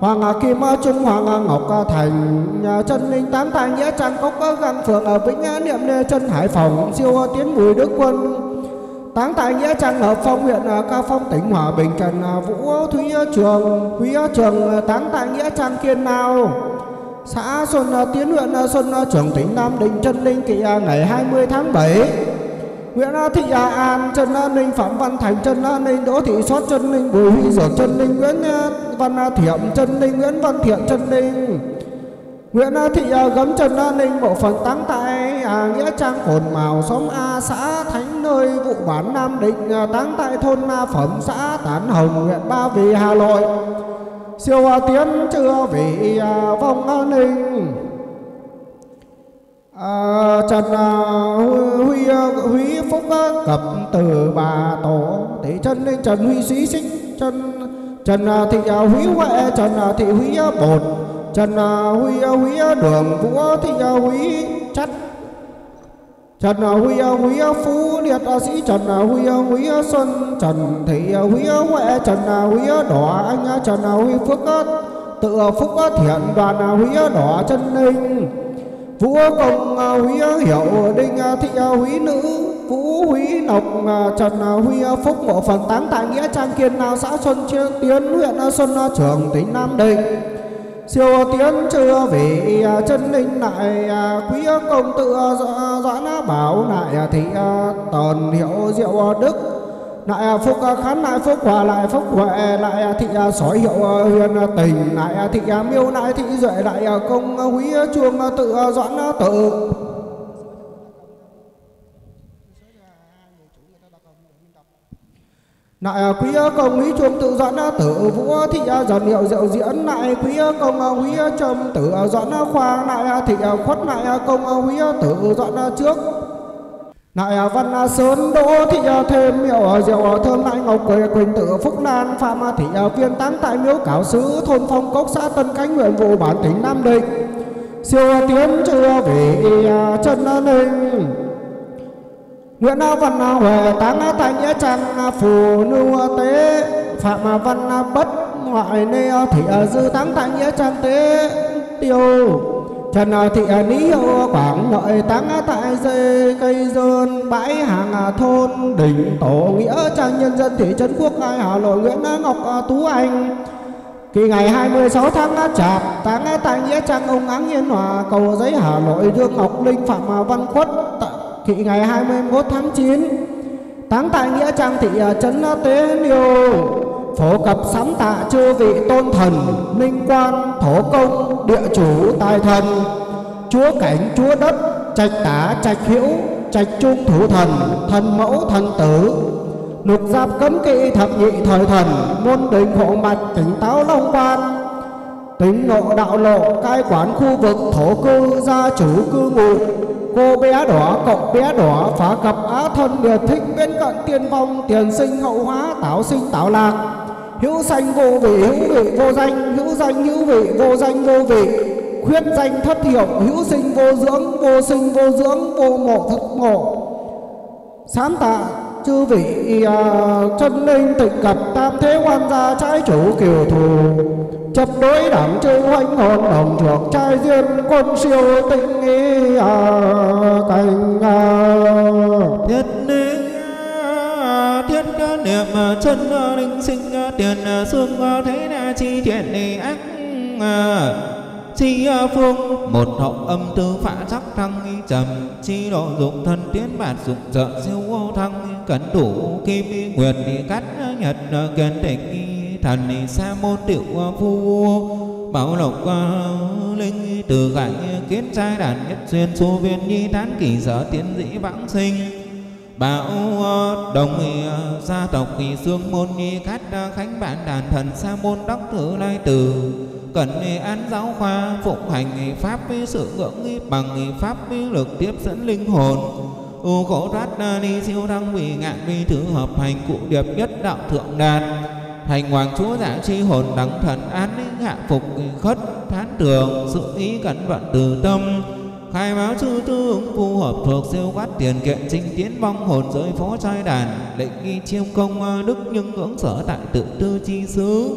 Hoàng Kim Trung, Hoàng Ngọc Thành chân linh tám, tài, nghĩa, trang, cốc găng phượng ở Vĩnh Niệm chân Hải Phòng, siêu tiến, Bùi, Đức Quân. Táng tại nghĩa, trang, hợp phong, huyện cao Phong, tỉnh Hòa Bình, Trần Vũ, Thúy Trường Thúy Trường táng tại nghĩa, trang, Kiên Nào xã Xuân à, Tiến huyện à, Xuân à, Trường tỉnh Nam Định Trân linh kỳ ngày 20 tháng 7 Nguyễn Thị An, Trần Ninh, Phạm Văn Thành, Trần Ninh, Đỗ Thị Xót, Trần Ninh, Bùi Huy Dược, Trần Ninh, Nguyễn Văn Thiệm, Trần Ninh, Nguyễn Văn Thiện, Trần Ninh. Nguyễn Thị Gấm, Trần Ninh, bộ phận táng tại à, Nghĩa Trang Cồn Mào, xóm A, xã Thánh nơi vụ bản Nam Định, táng tại thôn Na Phẩm, xã Tán Hồng, huyện Ba Vì, Hà Nội. Siêu tiến chưa vị à, vong ninh. À, Trần à, Huy Huy à, Phúc cập từ bà tổ. Tỷ chân lên Trần Huy Sĩ sinh, Trần Trần Thị Huy Huệ Trần Thị Huy Bột Trần Huy Huy Đường Vũ Thị Huy Chất. Trần Huy Huy Phú Liệt Sĩ Trần Huy Huy Xuân Trần Thị Huy Huệ Trần Huy Đỏ Anh Trần Huy Phước Tự Phúc Thiện Đoàn Huy Đỏ Chân Ninh Vũ Công Huy Hiệu Đinh Thị Huy Nữ Vũ Huy Nộc Trần Huy Phúc Bộ phận táng tại Nghĩa Trang Kiên Nào xã Xuân Tiến huyện Xuân Trường tỉnh Nam Định siêu tiến chưa về à, chân linh lại à, quý công tự doãn bảo lại à, thị tần hiệu diệu đức. Lại phúc khán, lại phúc, hòa, lại phúc, huệ, lại thị sói hiệu huyền tình, lại thị miêu, lại, thị, duệ, lại công quý chuông tự doãn tự. Nại à, quý à, công quý chuông tự dẫn tử vũ thị dần hiệu diệu diễn. Nại, quý à, công quý trầm tử dẫn khoa. Nại thị khuất. Nại công quý tử dẫn trước. Nại văn sơn, đỗ, thị thêm hiệu diệu thơm. Nại, ngọc quê quỳnh tử, phúc nan phạm thị viên táng tại miếu cảo sứ, thôn phong cốc, xã tân cánh huyện vụ bản tỉnh nam định. Siêu tiến chưa về chân ninh Nguyễn Văn Huệ táng tại nghĩa trang phù nưu tế. Phạm Văn Bất ngoại nê thị dư táng tại nghĩa trang tế. Tiêu Trần thị ní hiệu quảng nội táng tại dây cây dơn bãi hàng thôn đỉnh tổ nghĩa trang nhân dân thị trấn quốc ai hà nội Nguyễn Ngọc Tú Anh. Kỳ ngày 26 tháng Chạp, táng tại nghĩa trang ông Áng Yên Hòa, cầu giấy Hà Nội, Dương Ngọc Linh, Phạm Văn Khuất, thị ngày 21 tháng 9 táng tại nghĩa trang thị à, trấn tế liêu phổ cập sám tạ chư vị tôn thần, minh quan thổ công, địa chủ tài thần, chúa cảnh, chúa đất, trạch tả, trạch hữu, trạch trung thủ thần thần mẫu thần tử, lục giáp cấm kỵ thập nhị thời thần, môn đình hộ mạch, tỉnh táo long quan, tính ngộ đạo lộ, cai quản khu vực thổ cư gia chủ cư ngụ cô bé đỏ cậu bé đỏ phá cặp á thân biệt thích bên cạnh tiên phong tiền sinh hậu hóa tạo sinh tạo lạc. Hữu sanh vô vị hữu vị vô danh hữu danh hữu vị vô danh vô vị. Khuyết danh thất hiệu hữu sinh vô dưỡng vô sinh vô dưỡng vô mộ thất mộ sám tạ chư vị uh, chân linh tịnh cập tam thế quan gia trái chủ kiều thù chấp đối đẳng chư hoành hồn đồng chuộc trai duyên quân siêu tinh ý à, cảnh à. thiết ni thiết niệm chân linh sinh tiền xương thế na chi thiện ni ác à. chi phương một hậu âm tư phạ sắc thăng trầm chi độ dụng thân tiến bản dụng trợ siêu vô thăng cẩn đủ kim nguyệt cắt nhật kiên định thần sa môn tiểu phu bảo lộc à, linh từ cảnh kiến trai đàn nhất duyên số viên nhi tán kỳ sở tiến dĩ vãng sinh. Bảo à, đồng à, gia tộc xương môn nhi cát khánh bản đàn thần sa môn đốc thử lai từ. Cần án giáo khoa, phụng hành pháp sự ngưỡng bằng pháp lực tiếp dẫn linh hồn. Ưu khổ thoát ni siêu thăng vì ngạn vi thứ hợp hành cụ điệp nhất đạo thượng đàn thành hoàng chúa giả chi hồn đắng thần án hạ phục khất thán tường sự ý cẩn vận từ tâm. Khai báo chư tư ứng phù hợp thuộc siêu quát tiền kiện trinh tiến vong hồn giới phó trai đàn, lệnh nghi chiêm công đức nhưng ngưỡng sở tại tự tư chi xứ.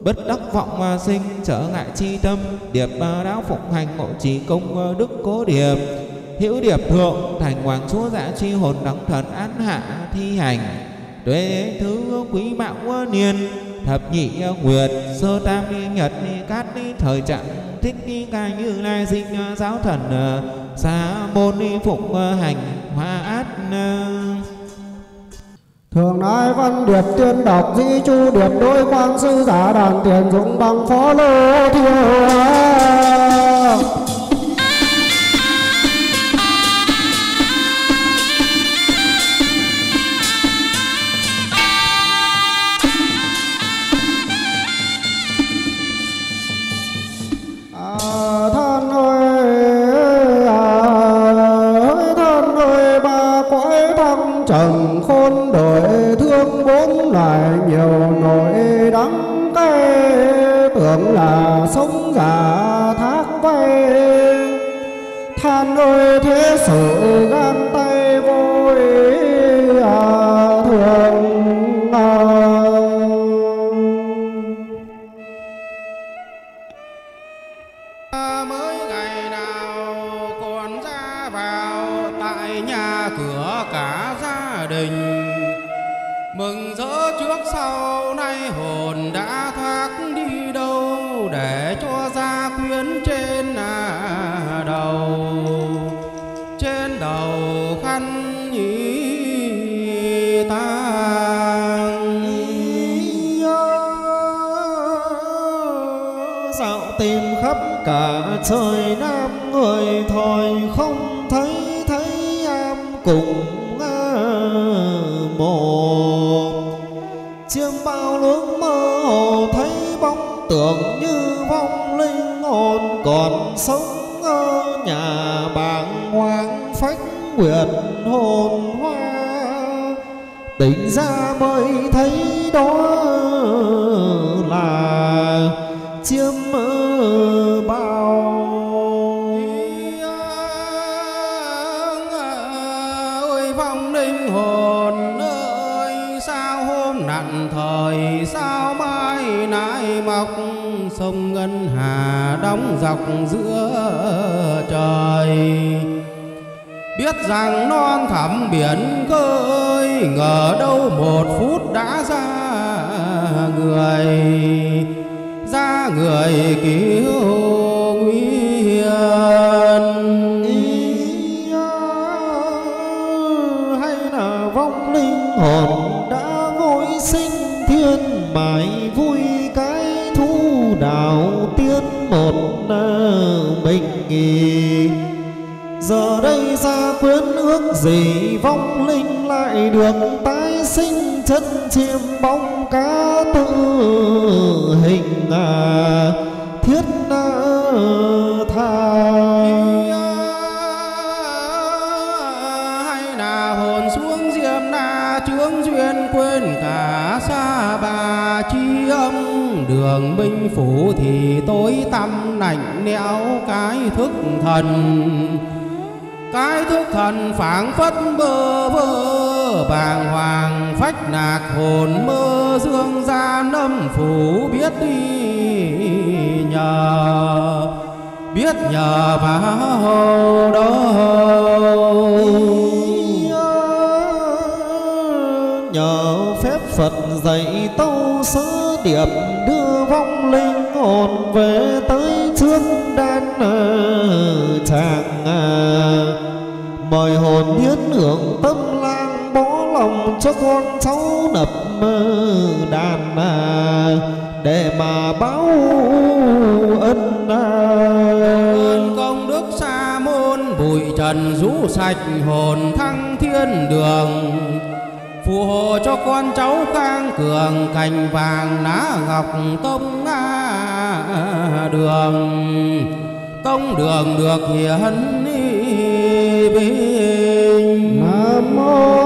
Bất đắc vọng mà sinh, trở ngại chi tâm, điệp đáo phụng hành ngộ trì công đức cố điệp. Hữu điệp thượng thành hoàng chúa giả chi hồn đắng thần án hạ thi hành tuế thứ quý mạo niên, thập nhị nguyệt, sơ tam nhật, cát thời trạng, thích ca như lai sinh giáo thần xa môn phụng hành hoa át. Thường nói văn điệp tiên đọc, di chu điệp đối quan sư giả đàn tiền dụng bằng phó lô thiêu. Giả thác vay than ơi thế sự gan trời nam người thời không thấy thấy am cùng một chiêm bao nước mơ hồ thấy bóng tưởng như vong linh hồn còn sống ở nhà bàng hoàng phách nguyệt hồn hoa. Tỉnh ra mới thấy đó là chiêm sông ngân hà đóng dọc giữa trời. Biết rằng non thẳm biển khơi, ngờ đâu một phút đã ra người. Ra người cứu nguyên hiền hay là vong linh hồn đã vội sinh thiên bài vui đạo tiên một mình nghỉ giờ đây ra quyến ước gì vong linh lại được tái sinh chân chiêm bóng cá tự hình à, thiết na tha. Hay là hồn xuống diêm na chướng duyên quên cả xa bà đường minh phủ thì tối tăm lạnh lẽo cái thức thần. Cái thức thần phảng phất bơ vơ, bàng hoàng phách nạc hồn mơ dương gia nâm phủ biết đi nhờ. Biết nhờ vào đâu nhờ phép Phật dạy tâu sớ điệp đưa vong linh hồn về tới trước đan tràng à. mời hồn hiến hưởng tâm lang bó lòng cho con cháu nập mơ đàn à, để mà báo ân à. ơn công đức sa môn, bụi trần rũ sạch hồn thăng thiên đường phù hộ cho con cháu khang cường cành vàng lá ngọc tông nga đường. Tông đường được hiển bình nam mô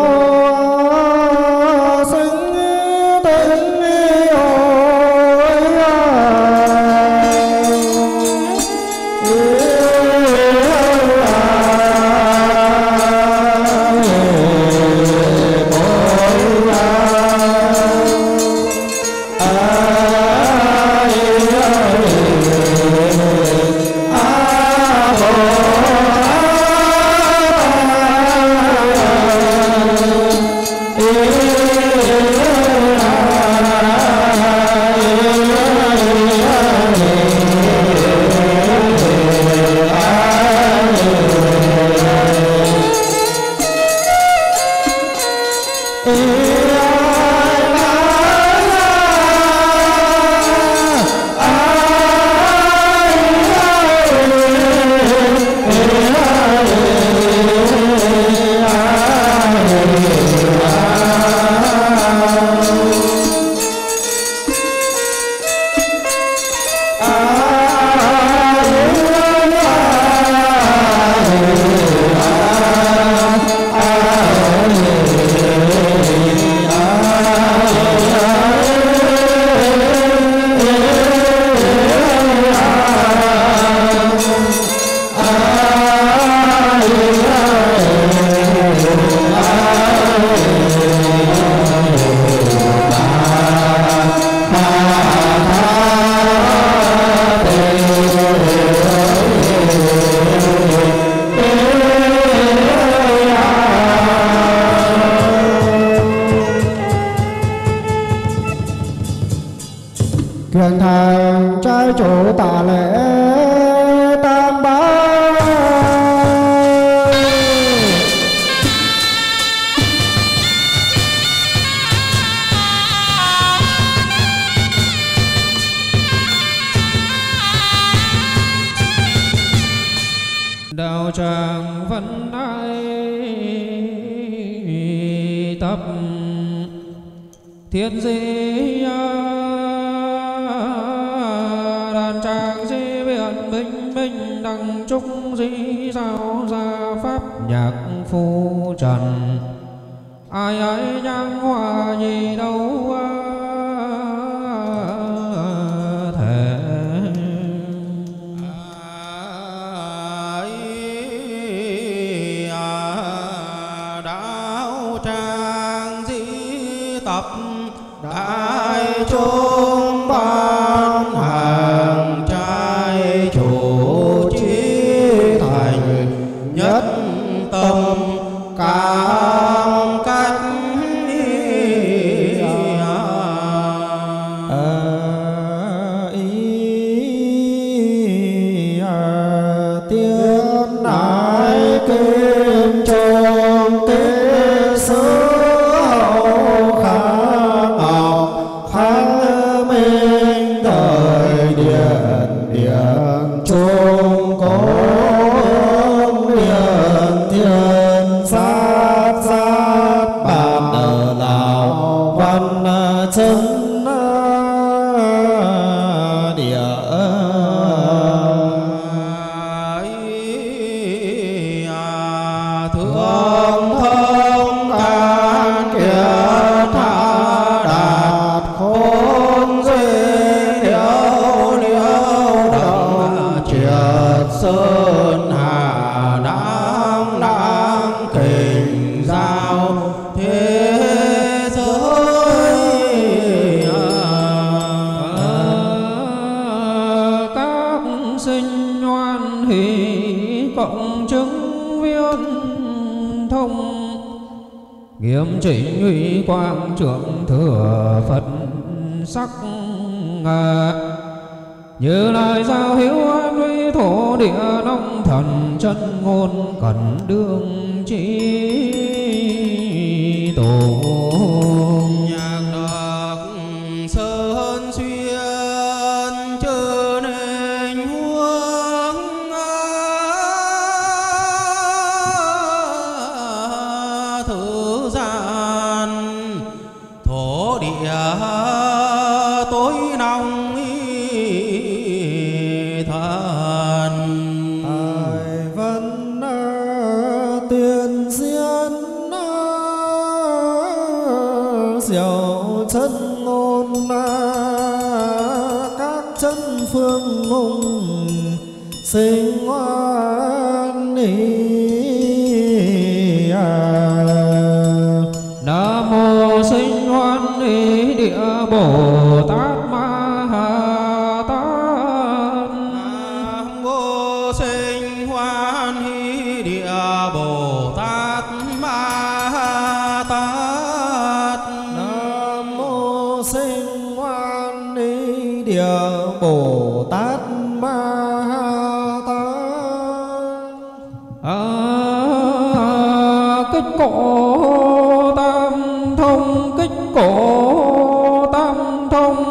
kích cổ tam thông, kích cổ tam thông.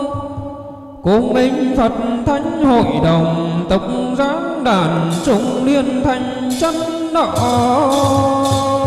Cùng minh phật thánh hội đồng, tộc giáo đàn trung liên thành chân đạo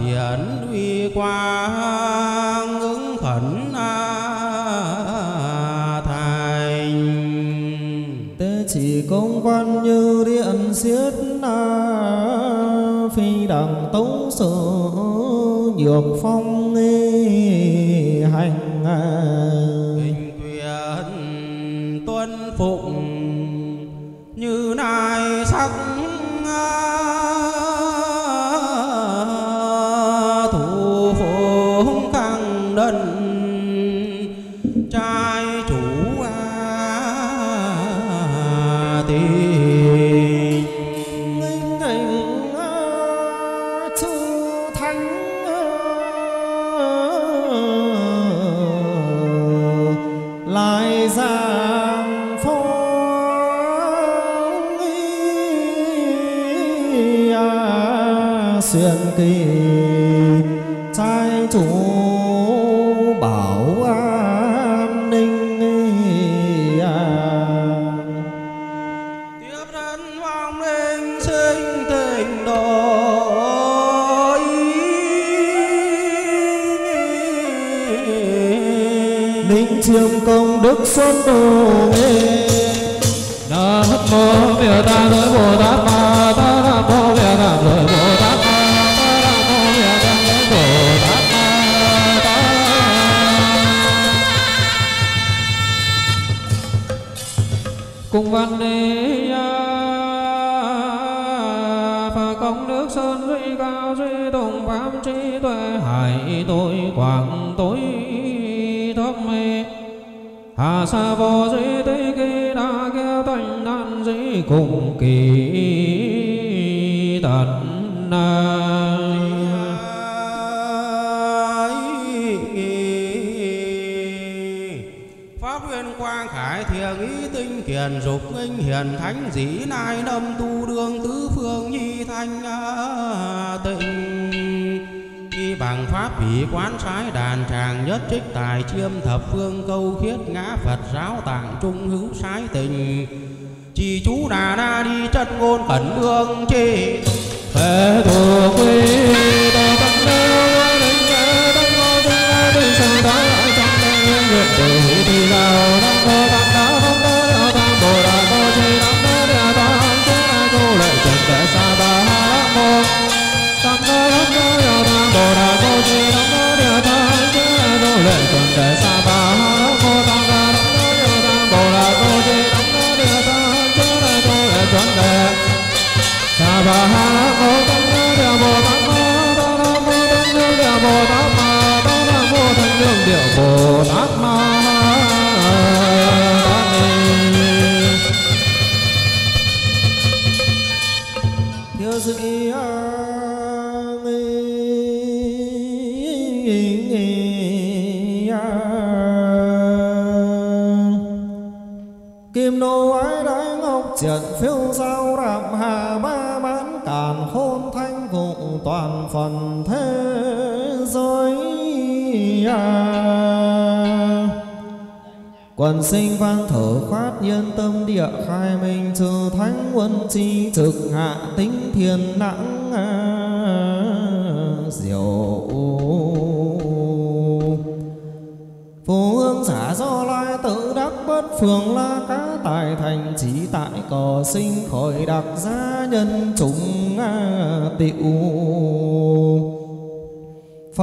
triển uy qua ứng khẩn a thành. Tế chỉ công văn như điện xiết na phi đằng tấu sự nhược phong.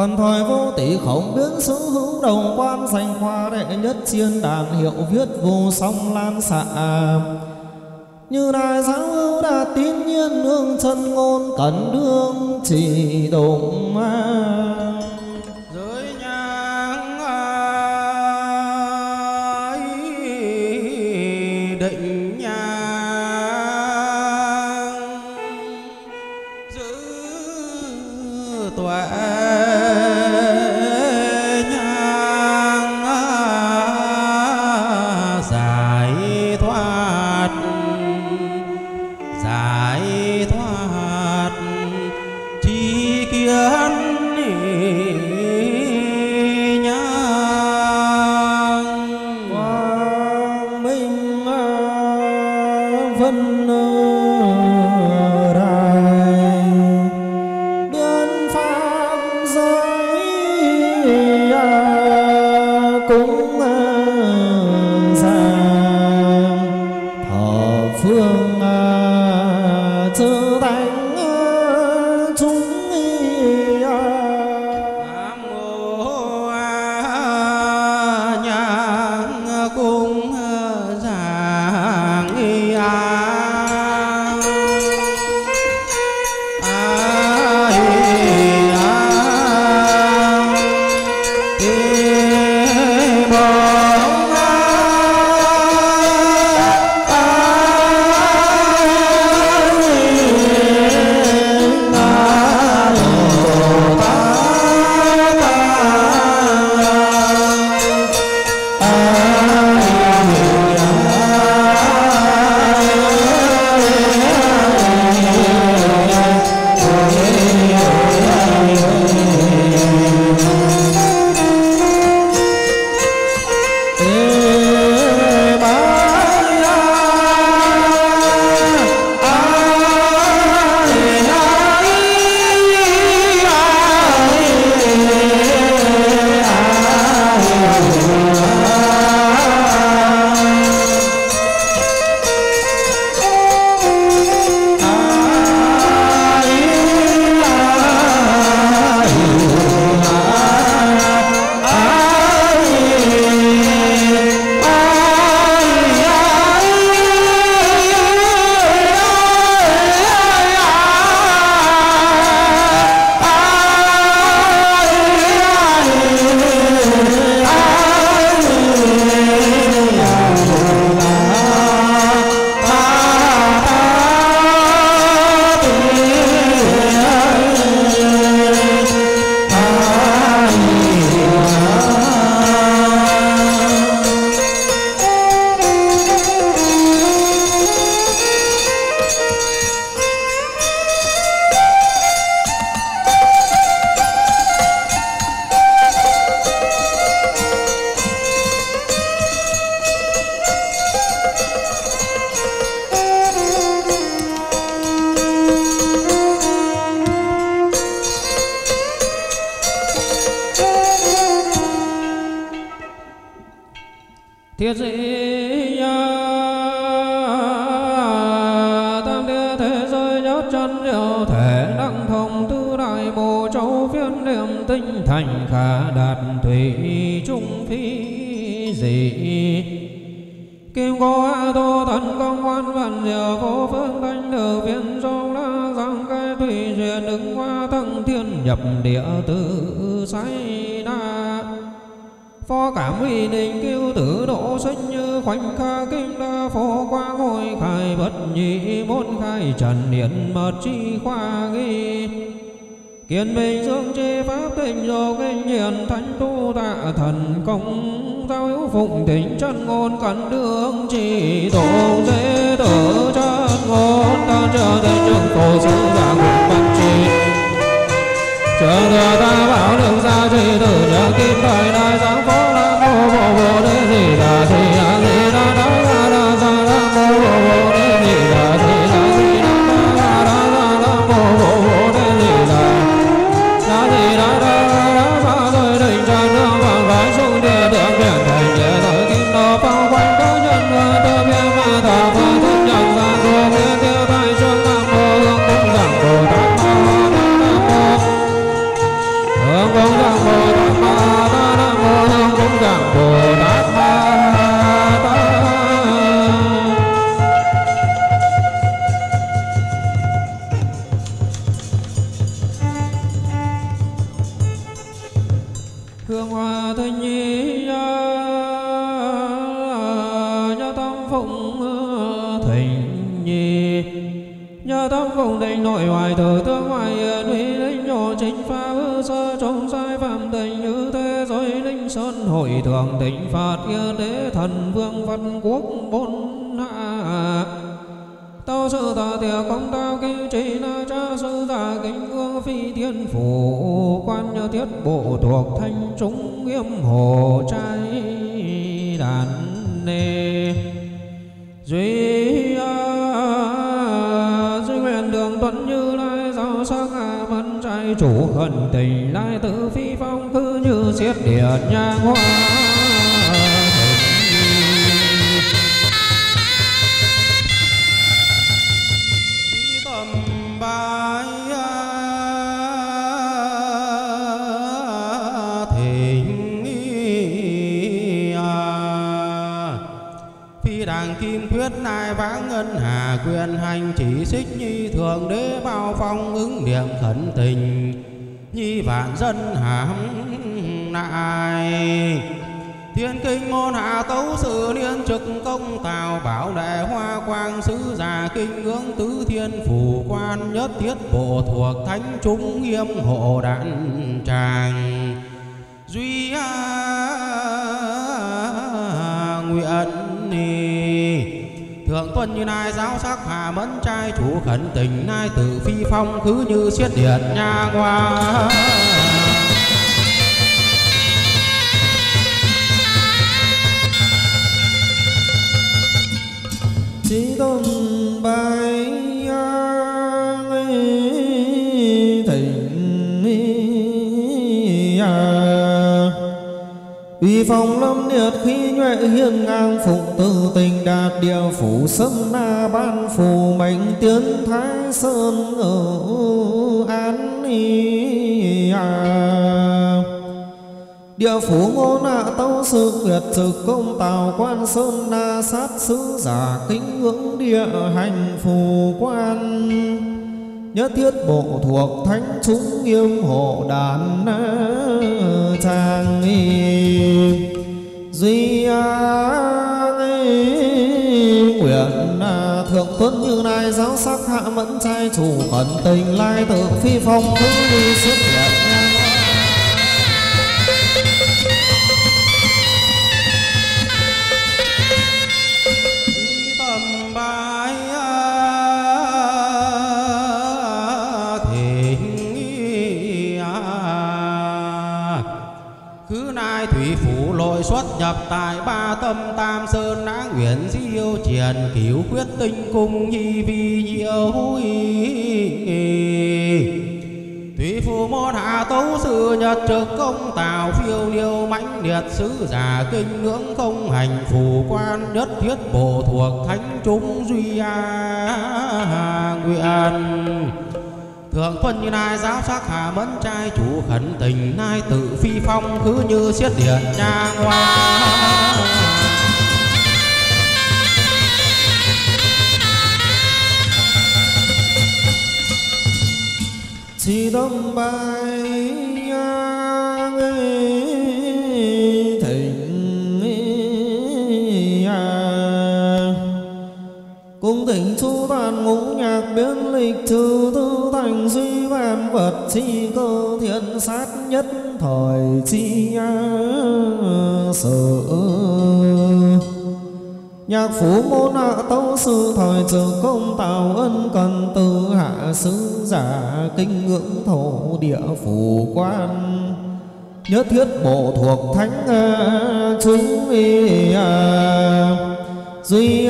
Thần thời vô tỷ không biến xứ hữu đồng quan Sành khoa đệ nhất chiên đàn hiệu viết vô song lan xạ. Như đại giáo hữu đã tín nhiên nương chân ngôn cần đương chỉ đụng. ma khẩn nai tự phi phong cứ như xuyên điện nha hoa chỉ tôn bài thịnh uy phong lâm liệt khí nhuệ hiên ngang phụng tư tình đạt địa phủ sâm na ban phù mệnh tiến thái sơn ở an y Địa phủ ngô nạ tâu sư nguyệt trực công tào quan sơn na sát sứ giả kính ngưỡng địa hành phù quan. Nhất thiết bộ thuộc thánh chúng nghiêm hộ đàn trang nghi. Duy nguyện à, thượng tuấn như lai giáo sắc, hạ mẫn trai chủ khẩn tình lai tự phi phong thứ đi xuất hiện. Nhập tại ba tâm tam sơn đã nguyện diêu triền cứu quyết tinh cung nhi vi diệu huy Thủy phù môn hạ tấu sư nhật trực công tào phiêu liêu mãnh liệt sứ giả kinh ngưỡng không hành phù quan nhất thiết bộ thuộc thánh chúng duy a nguyện. Thượng quân như nai giáo sắc hà mẫn trai, chủ khẩn tình nai tự phi phong, cứ như xiết điện nha hoa chỉ đông bay thỉnh ngũ nhạc biến lịch trừ tư thành duy vạn vật chi cơ thiện sát nhất thời chi sở. Nhạc phủ môn hạ tấu sư thời trừ công tạo ân cần từ hạ sứ giả kinh ngưỡng thổ địa phủ quan. Nhất thiết bộ thuộc thánh chúng y duy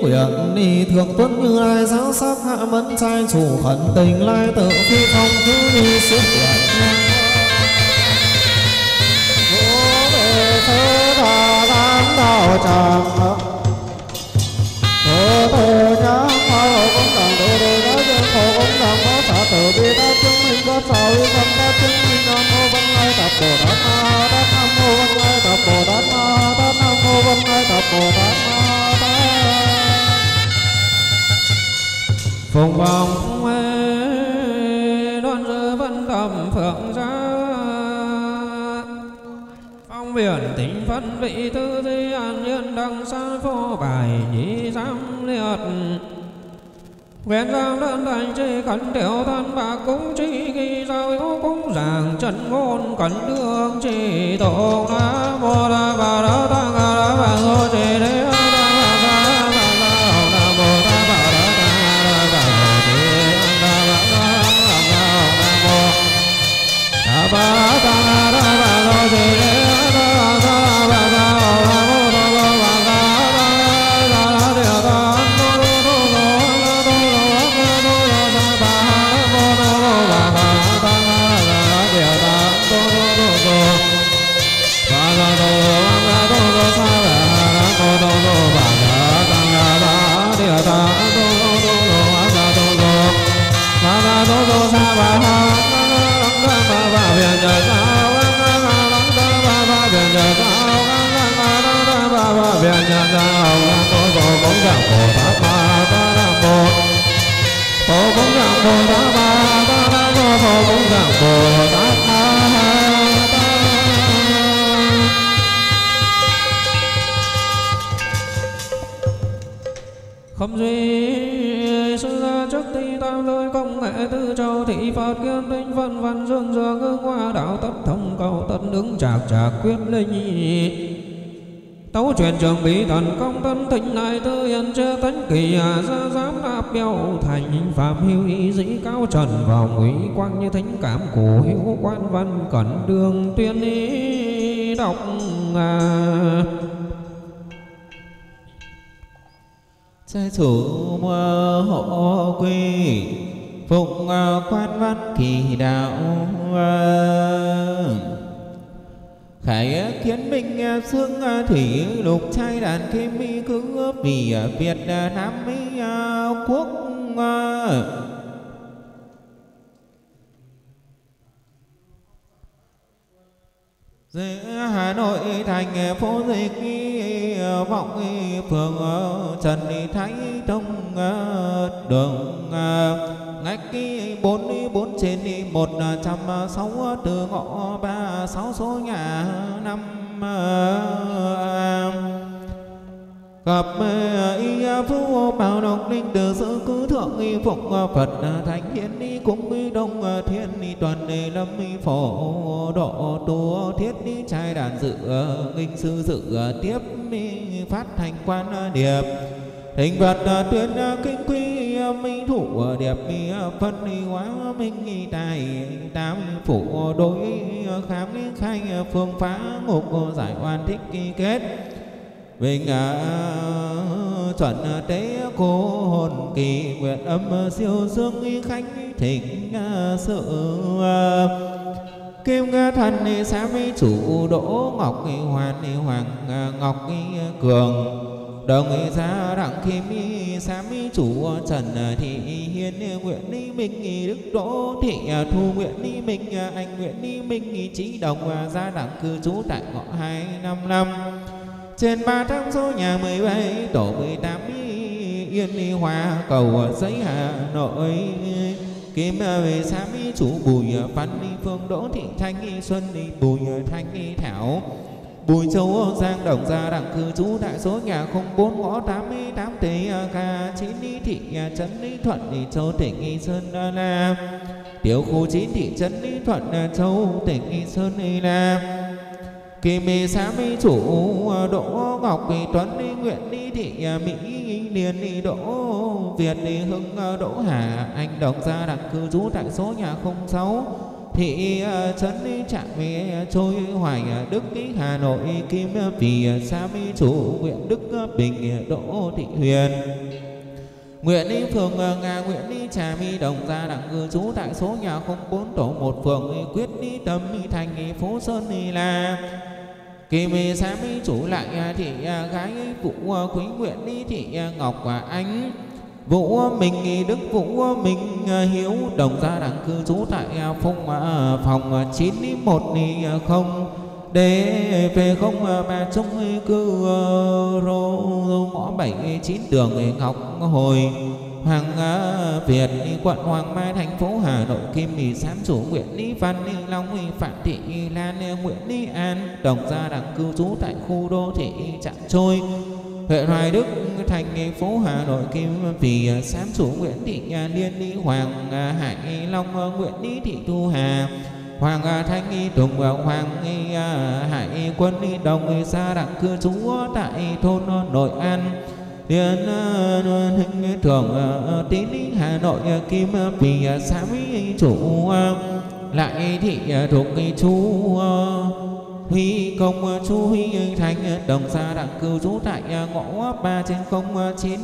nguyện đi thượng tuấn như lai giáo sắc hạ mẫn trai chủ khẩn tình lai tự phi phong thứ đi xuất hiện đạo tràng Thờ thờ nhã có tử bi đa chứng minh có sầu y tâm đa chứng minh nam mô văn lai tập bồ tát ma tát nam mô văn lai tập bồ tát ma tát nam mô văn lai tập bồ tát ma tát phùng vọng đoan rơ văn cầm phượng ra phong biển tính phân vị tư di an nhân đăng sa phô bài nhị giám liệt. Nguyện giang đơn thành chi cẩn tiểu thân bạc cũng chi ghi sao yếu cũng giảng trần ngôn cẩn đương chỉ tổ nam mô đa bà đa tăng a la bà ngô chỉ đế tư châu thị phật kiên tinh văn văn dương dương ngư hoa đạo tất thông cầu tất ứng trạc trạc quyết linh. Tấu truyền trường bí thần công tân thịnh lại tư hiện chưa tánh kỳ à ra giám đạp biểu thành phạm hữu ý dĩ cao trần vào ngụy quang như thánh cảm cổ hữu quan văn cẩn đường tuyên ý đọc à Sai chủ mơ hộ quy. Phụng quan văn kỳ đạo à. Khải à, kiến minh à, xương thủy, lục trai đàn kim mi cứ vì Việt Nam Mỹ quốc Dưới Hà Nội thành phố dịch vọng phường Trần Thái Tông đường ngách bốn bốn trên một à, trăm à, sáu à, từ ngõ ba, sáu số nhà năm gặp y phú bảo độc linh, từ sự cứ thượng y phụng phật thánh hiến đi cũng y đông thiên y toàn đề lâm y phổ độ tu thiết đi trai đàn dự nghinh sư dự tiếp y phát thành quan điệp Hình vật à, tuyên à, kinh quy à, minh thủ đẹp mi phân hóa, minh tài tam phủ đối khám khai phương, phá, ngục giải, oan, thích kết. Vinh chuẩn tế, cô, hồn, kỳ, nguyện, âm siêu, dương khánh, thịnh sự Kim thần xá, mỹ, chủ đỗ ngọc hoàn hoàng ngọc cường đồng gia đặng kim sám chủ trần thị hiền nguyện ni minh đức đỗ thị thu nguyện ni minh anh nguyện ni minh trí đồng gia đặng cư trú tại ngõ hai năm năm. Trên ba trăm số nhà mười bảy, tổ mười tám yên hoa cầu giấy hà nội. Kim về sám chủ bùi văn phương, đỗ thị thanh xuân bùi thanh thảo. Bùi Châu Giang Đồng Gia, đặng cư trú đại số nhà 04 ngõ 88 Tế Ca 9 Lý Thị Trấn Lý Thuận Lý Châu tỉnh, Nghi Sơn Nam Tiểu khu 9 thị, trấn Lý Thuận Châu tỉnh, Nghi Sơn Nam Kỳ Mê xá mê chủ Đỗ Ngọc, Kỳ Tuấn Lý Nguyện Lý Thị Mỹ Liên Lý Đỗ Việt Lý Hưng Đỗ Hà, Anh Đồng Gia, đặng cư trú đại số nhà 06 thị à, trấn trạm à, trôi hoài à, đức hà nội, kim vì sa mi, chủ nguyện đức bình đỗ thị huyền. Nguyện đi phường Nga, nguyện đi trà mi, đồng gia đặng cư trú tại số nhà 04 tổ 1 phường quyết đi tâm thành phố Sơn là Kỳ mi sa mi, chủ lại thị gái phụ quý nguyện đi thị Ngọc và Anh. Vũ mình Đức Vũ mình Hiếu đồng, gia đẳng cư trú tại phong à, phòng 9110 để về không mà trung cư à, rô ngõ bảy chín đường Ngọc Hồi. Hoàng à, Việt, quận Hoàng Mai, thành phố Hà Nội, Kim Mỹ Sám chủ Nguyễn Lý Văn, Long Phạm Thị Lan, Nguyễn Lý An, đồng, gia đẳng cư trú tại khu đô thị Trạm Trôi huyện Hoài Đức, thành phố Hà Nội, Kim vì à, sám chủ Nguyễn Thị Liên Lý Hoàng à, Hải Long à, Nguyễn Lý Thị Thu Hà, Hoàng Thanh Y Tùng và Hoàng Y Hải Quân Y Đồng xa đặng cư trú tại thôn Nội An Liên hình thường tín Hà Nội Kim vì sám chủ lại thị thuộc chú Huy công chú Huy Thành đồng gia đặng cư trú tại ngõ ba trên không chín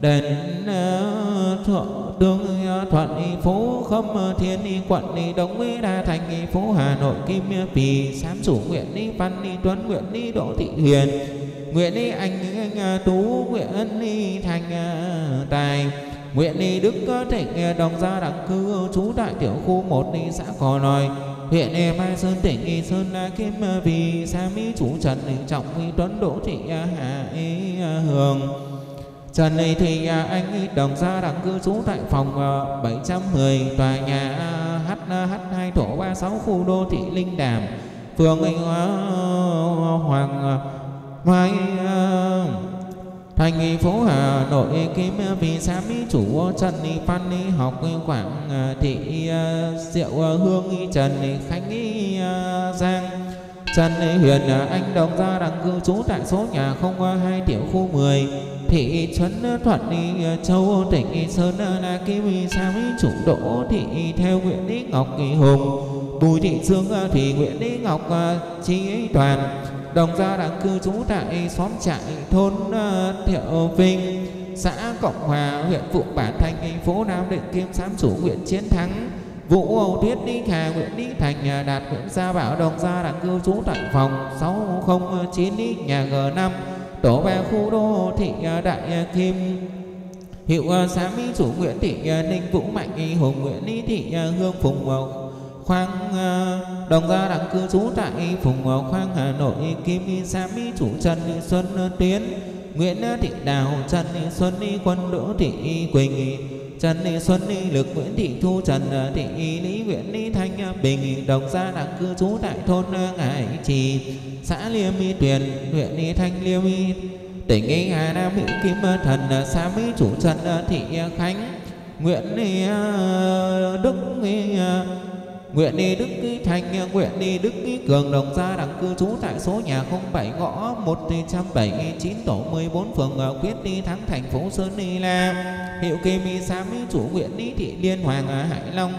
đền ờ, thượng đường ờ, thuận phố khâm thiên quận đông đa thành phố hà nội kim pì sám chủ nguyện đi văn đi tuấn nguyện đi đỗ thị huyền nguyện đi anh, anh tú nguyện đi thành ờ, tài nguyện đi đức thịnh đồng gia đặng cư trú tại tiểu khu một đi xã cò nòi Hiện e mai sơn tỉnh y sơn la kim à, vì sa mỹ chủ trần trọng y tuấn đỗ thị Hà Ý à, hường. Trần này thì à, anh đồng gia đang cư trú tại phòng 710 tòa nhà HH2 thổ 36 khu đô thị Linh Đàm, phường Hoàng Mai thành phố Hà Nội kim, vì sám mỹ chủ, Trần Phan học, quảng à, thị à, Diệu à, Hương, Trần Khánh Giang. Trần Huyền Anh Đồng Gia đang cư trú, tại số nhà 02 tiểu khu 10 thị trấn Thuận Châu tỉnh Sơn là kim sám mỹ chủ, Đỗ thị theo, Nguyễn Lý Ngọc Hùng. Bùi thị Dương thì Nguyễn Lý Ngọc chi Toàn đồng gia đang cư trú tại xóm trại thôn ờ, Thiệu Vinh, xã Cộng Hòa, huyện phụng Bản Thành thành phố Nam Định Kim Sám chủ Nguyễn Chiến Thắng, Vũ Âu Tuyết Đi Hà Nguyễn Đi Thành ờ, Đạt Nguyễn Gia Bảo. Đồng Gia đang cư trú tại phòng 609 đi nhà G5 tổ ba khu đô thị ờ, Đại Kim. Hiệu xã Mỹ chủ Nguyễn Thị Ninh Vũ Mạnh, Hùng Nguyễn Thị Hương Phùng khoang đồng gia đặng cư trú tại phùng ờ, khoang Hà Nội, Kim Sa, Mỹ chủ Trần Xuân ờ, Tiến, Nguyễn ờ, Thị Đào, Trần Xuân Quân Đỗ, Thị Quỳnh, Trần Xuân Lực, Nguyễn Thị Thu, Trần Thị Lý Nguyễn Thanh Bình, đồng gia đặng cư trú tại thôn Ngải Trì, xã Liêm Y Tuyền, huyện Thanh Liêm Y tỉnh Hà Nam mỹ, Kim Thần Sa, Mỹ chủ Trần Thị Khánh, Nguyễn Đức Nguyện đi Đức Ký Thành, nguyện đi Đức Ký Cường đồng gia đẳng cư trú tại số nhà 07 ngõ 179 tổ 14 phường à, Quyết đi Thắng thành phố Sơn Ni La. Hiệu kỳ mi sa Mi chủ nguyện đi thị Liên Hoàng Hải Long.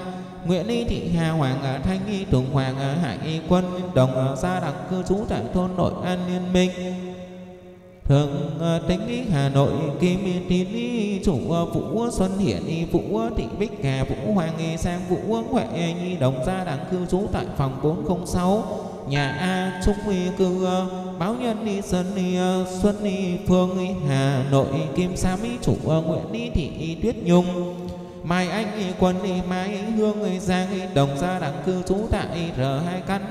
Nguyễn Y thị Hà Hoàng Thanh Y Tùng Hoàng Hải Y Quân đồng à, gia đẳng cư trú tại thôn Nội An Liên Minh. Thường à, tính ý Hà Nội, Kim, Tín ý chủ à, Vũ, Xuân Hiển, Vũ, Thị Bích Hà, Vũ Hoàng y Sang, Vũ, Huệ, Nhi Đồng, gia đang cư trú tại phòng 406 nhà A, Trung y cư à, báo nhân, đi, Sơn y Xuân, đi, Phương y Hà Nội, Kim, Sa, Mỹ, chủ Nguyễn y Thị Tuyết Nhung, Mai Anh Quân y Mai, Hương Giang Đồng, gia đang cư trú tại R2 căn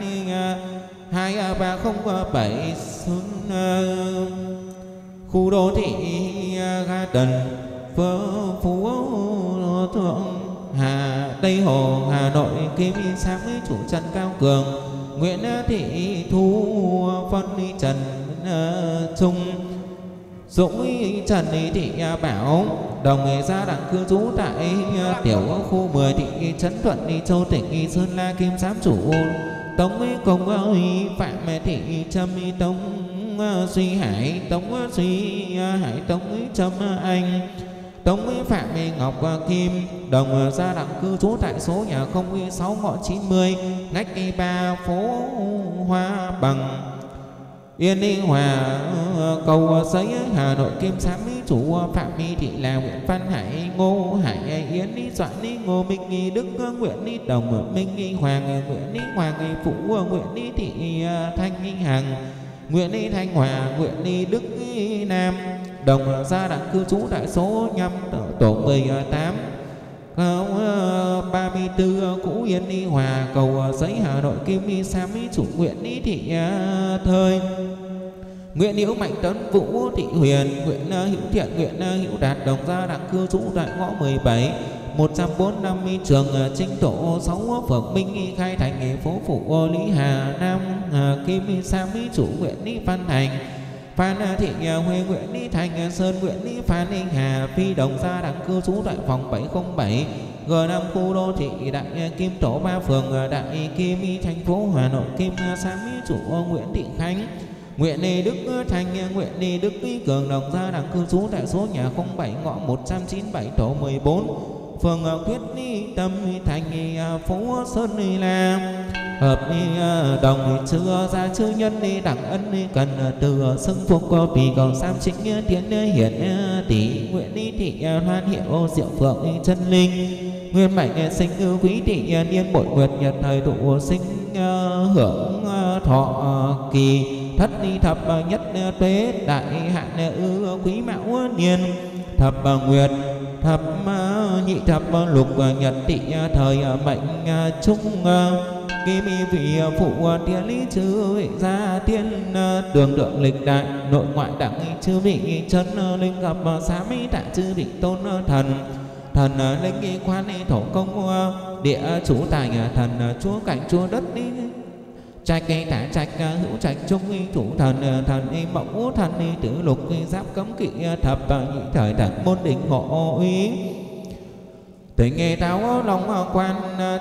hai à, ba không bảy xuân ờ, khu đô thị à, ga phố phú thượng, hà tây hồ, hà nội, kim sáng chủ trần cao cường, nguyễn thị thu, phân trần ờ, trung, Dũng Trần Thị Bảo, Đồng gia đặng cư trú tại ờ, tiểu khu 10 thị trấn Thuận, Châu tỉnh Sơn La, Kim Giám chủ Tống Công ơi Phạm Thị Trâm, Tống à, suy Hải, Tống à, suy à, Hải, Tống, Trâm Anh, Tống Phạm Ngọc Kim, Đồng gia đặng, cư trú tại số nhà 06 ngõ 90 Ngách 3 phố Hoa Bằng. Yên Ninh Hòa, cầu à, giấy à, Hà Nội, Kim Sám chủ à, Phạm Mi Thị là Nguyễn Văn Hải, Ngô Hải Yến Ní Doãn Ní Ngô Minh Nghi, Đức Nguyễn Ní Đồng Minh Nghi, Hoàng Nguyễn Ní Hoàng Phụ Nguyễn Ní Thị Thanh Nghi Hằng, Nguyễn Ní Thanh Hòa, Nguyễn Ní Đức Nam, Đồng gia đặng cư trú tại số 5 tổ 18 Cầu 34 ờ, ờ, Cũ Yên Đi Hòa, Cầu ờ, giấy Hà Nội, Kim Đi Sa Mỹ, Chủ nguyện Đi Thị Thời Nguyễn Hữu Mạnh Tấn Vũ Thị Huyền Nguyễn Hữu Thiện Nguyễn Hữu Đạt, Đồng gia, đặng cư trú tại ngõ 17 150 trường chính Tổ 6 phường Minh Y Khai Thành phố Phụ Lý Hà Nam Kim Sa Mỹ, Chủ nguyện Đi Văn Thành. Phan Thị Huệ Nguyễn Lý Thành, Sơn, Nguyễn Lý Phan, Ninh Hà, Phi Đồng, Gia đặng cư trú tại phòng 707 G5 khu đô thị Đại Kim Tổ ba phường, Đại Kim thành phố Hà Nội, Kim Sa Mỹ chủ Nguyễn Thị Khánh, Nguyễn Lê Đức Thành, Nguyễn Lê Đức Cường Đồng, Gia đặng cư trú tại số nhà 07 ngõ 197 tổ 14 phường à, Quyết Ni Tâm Thành à, phố Sơn La hợp à, đồng chưa ra chư nhân ni, đẳng ân cần từ xưng phục vì cầu sam chính tiến hiển tỷ nguyện ni thị hoan hiệu diệu phượng chân linh. Nguyên mệnh sinh ưu quý thị niên bội nguyệt, nhật thời tụ sinh hưởng thọ kỳ. Thất ni thập nhất tuế, đại hạn ư, quý mão niên. Thập nguyệt, thập nhị thập lục nhật tỵ à, thời à, mệnh à, trung kim vị phụ thiên lý, chư vị, gia, tiên đường lượng lịch, đại, nội, ngoại, đẳng, chư vị, chân linh, gặp xá, mỹ, đại, chư vị tôn thần. Thần linh quan thổ, công địa chủ, tài thần chúa, cảnh, chúa, đất đi trạch cây, tả, trạch hữu, trạch, trung, y thủ thần thần, y mẫu thần, y, tử, lục, y, giáp, cấm, kỵ thập nhị, thời thần môn đỉnh hộ uy Tình nghi táo long quan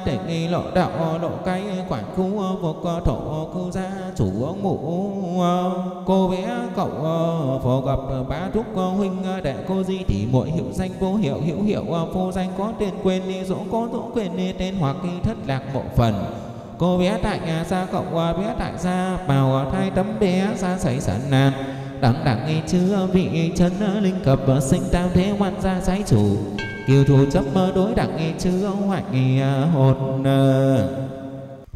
Tình nghi lộ đạo lộ cây Quản khu vực thổ cư gia, Chủ ngụ cô bé cậu phổ gặp bá trúc huynh, đệ cô di thì muội, hiệu danh vô hiệu, hữu hiệu vô danh, có tên quên đi, dỗ có dỗ quên đi, tên hoặc khi thất lạc bộ phần. Cô bé tại nhà xa cậu bé tại gia, bào thai tấm bé xa xảy sản nàn đẳng đẳng nghi chư vị chân linh cập, sinh tam thế ngoan gia trái chủ kiều thù chấp mơ đối đẳng nghi chữ hoạch nghi à, hồn à.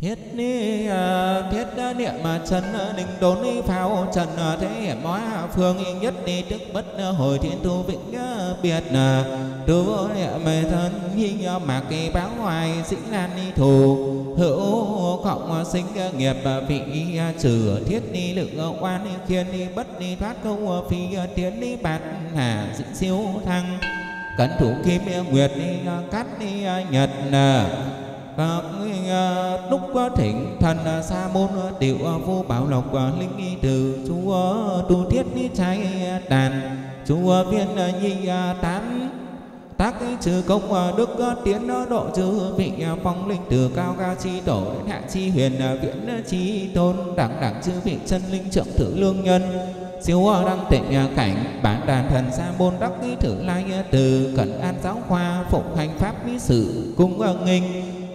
thiết ni à, thiết niệm mà chân ninh đốn ni pháo trần thế hiểm hóa phương nhất ni tức bất hồi thiên thu vĩnh biệt tu niệm thân, nhi mạc kỳ báo ngoài sĩ lan ni thù. Hữu cộng sinh nghiệp vị trừ. Thiết ni lượng oan ni khiên ni bất ni thoát câu phi tiến ni bạt hà dị siêu thăng cẩn thủ kim nguyệt cắt à, cát ni à, nhật à. đúc ừ, thịnh thần sa môn tiểu vô bảo lộc linh nghi từ, chúa tu thiết trai đàn chúa viên nhi tán, tác trừ công đức tiến độ chư vị phong linh từ, cao ca chi tổ, đến hạ chi huyền viễn chi tôn, đẳng đẳng chư vị, chân linh trưởng thử lương nhân siêu đăng tịnh à, cảnh, bản đàn thần, sa môn đắc thử lai à, từ, cẩn an giáo khoa phụng hành pháp mỹ sự, cung nghinh,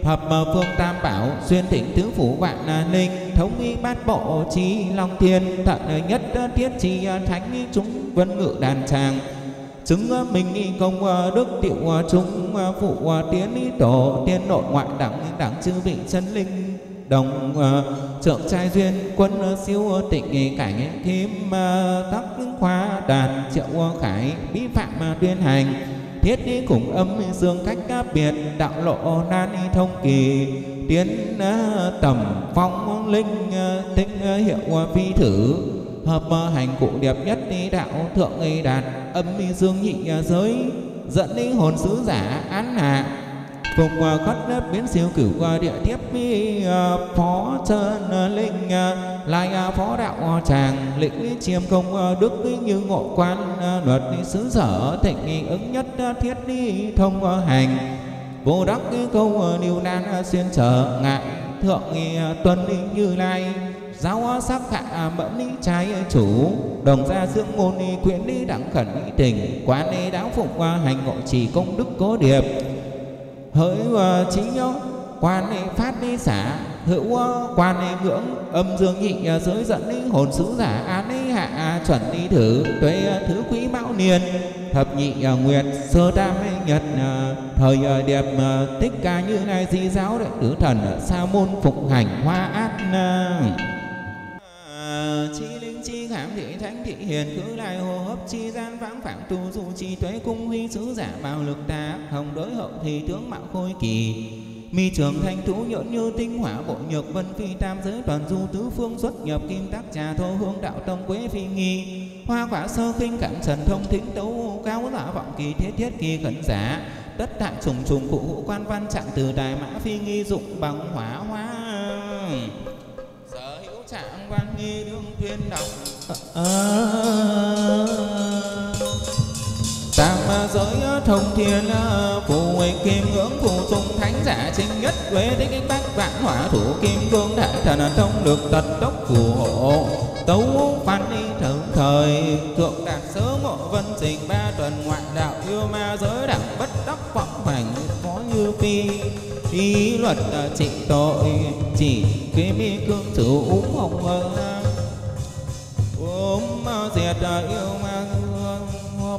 hợp phương tam bảo, xuyên thỉnh tứ phủ vạn linh thống y bát bộ chi long thiên, thận nhất thiết chi thánh chúng vân ngự đàn tràng, chứng minh công đức tiệu chúng phụ tiến tổ, tiên nội ngoại đẳng đẳng chư vị chân linh đồng trượng trai duyên, quân siêu tịnh cảnh kim tắc khoa đàn, triệu khải bí phạm tuyên hành. Thiết đi cùng âm dương cách biệt, đạo lộ nan thông kỳ. Tiến ờ, tầm phong linh ờ, tinh ờ, hiệu phi thử. Hợp hành cụ đẹp nhất đi đạo thượng y đạt âm dương nhị giới. Dẫn đi hồn sứ giả án hạ phục khất biến siêu cửu địa tiếp mi à, phó chân à, linh à, lai phó đạo tràng, lĩnh, chiêm công đức như ngộ quan luật, xứ, sở, thịnh, ứng nhất thiết, đi, thông hành. Vô đắc câu điều nan xuyên trở, ngại, thượng tuân như lai. Giáo sắc hạ mẫn ni trái chủ. Đồng gia dưỡng môn quyến ni đẳng, khẩn ni tình. Quán ni đáo, phụng hành, ngộ, trì, công, đức, cố điệp hỡi chính nhớ, quan phát ni xả, hữu quan ni ngưỡng, âm dương nhị à, giới dẫn ni, hồn sứ giả án ni, hạ à, chuẩn ni thử tuệ à, thứ quý mão niên. Thập nhị nguyệt, sơ tam nhật thời đẹp tích ca như lai di giáo đệ tử thần sa môn phục hành hoa át chi linh, chi khảm thị thánh thị hiền cứ lại hô hấp, chi gian, vãng phạm, tu du, chi tuế, cung huy, sứ giả, bào lực tà hồng, đối hậu, thì tướng, mạo, khôi, kỳ. Mi trường, thanh thú nhẫn như, tinh, hỏa, bộ, nhược, vân, phi, tam giới, toàn du, tứ phương, xuất, nhập, kim tác trà, thô, hương, đạo, tông, quế, phi, nghi. Hoa, quả, sơ, khinh, cảm, trần, thông, thính, tấu cao giả, vọng, kỳ, thiết thiết, kỳ, khẩn, giả. Tất đại, trùng trùng, cụ hữu quan, văn, trạng, từ, đài, mã, phi, nghi, dụng bằng hỏa, hoa trạng văn nghi đương tuyên đọc. Tam giới thông thiên phù huệ kim ngưỡng phù trung thánh giả chính nhất quế tích kinh bách vạn hỏa thủ kim cương đại thần thông được tật tốc phù hộ. Tấu phan đi thượng thời thượng đạt sớ ngộ vân trình ba tuần ngoại đạo yêu ma giới đẳng bất đắc vọng hành phó phi ý luật à, trị tội, chỉ kế mi cương sử uống hồng ôm diệt yêu ma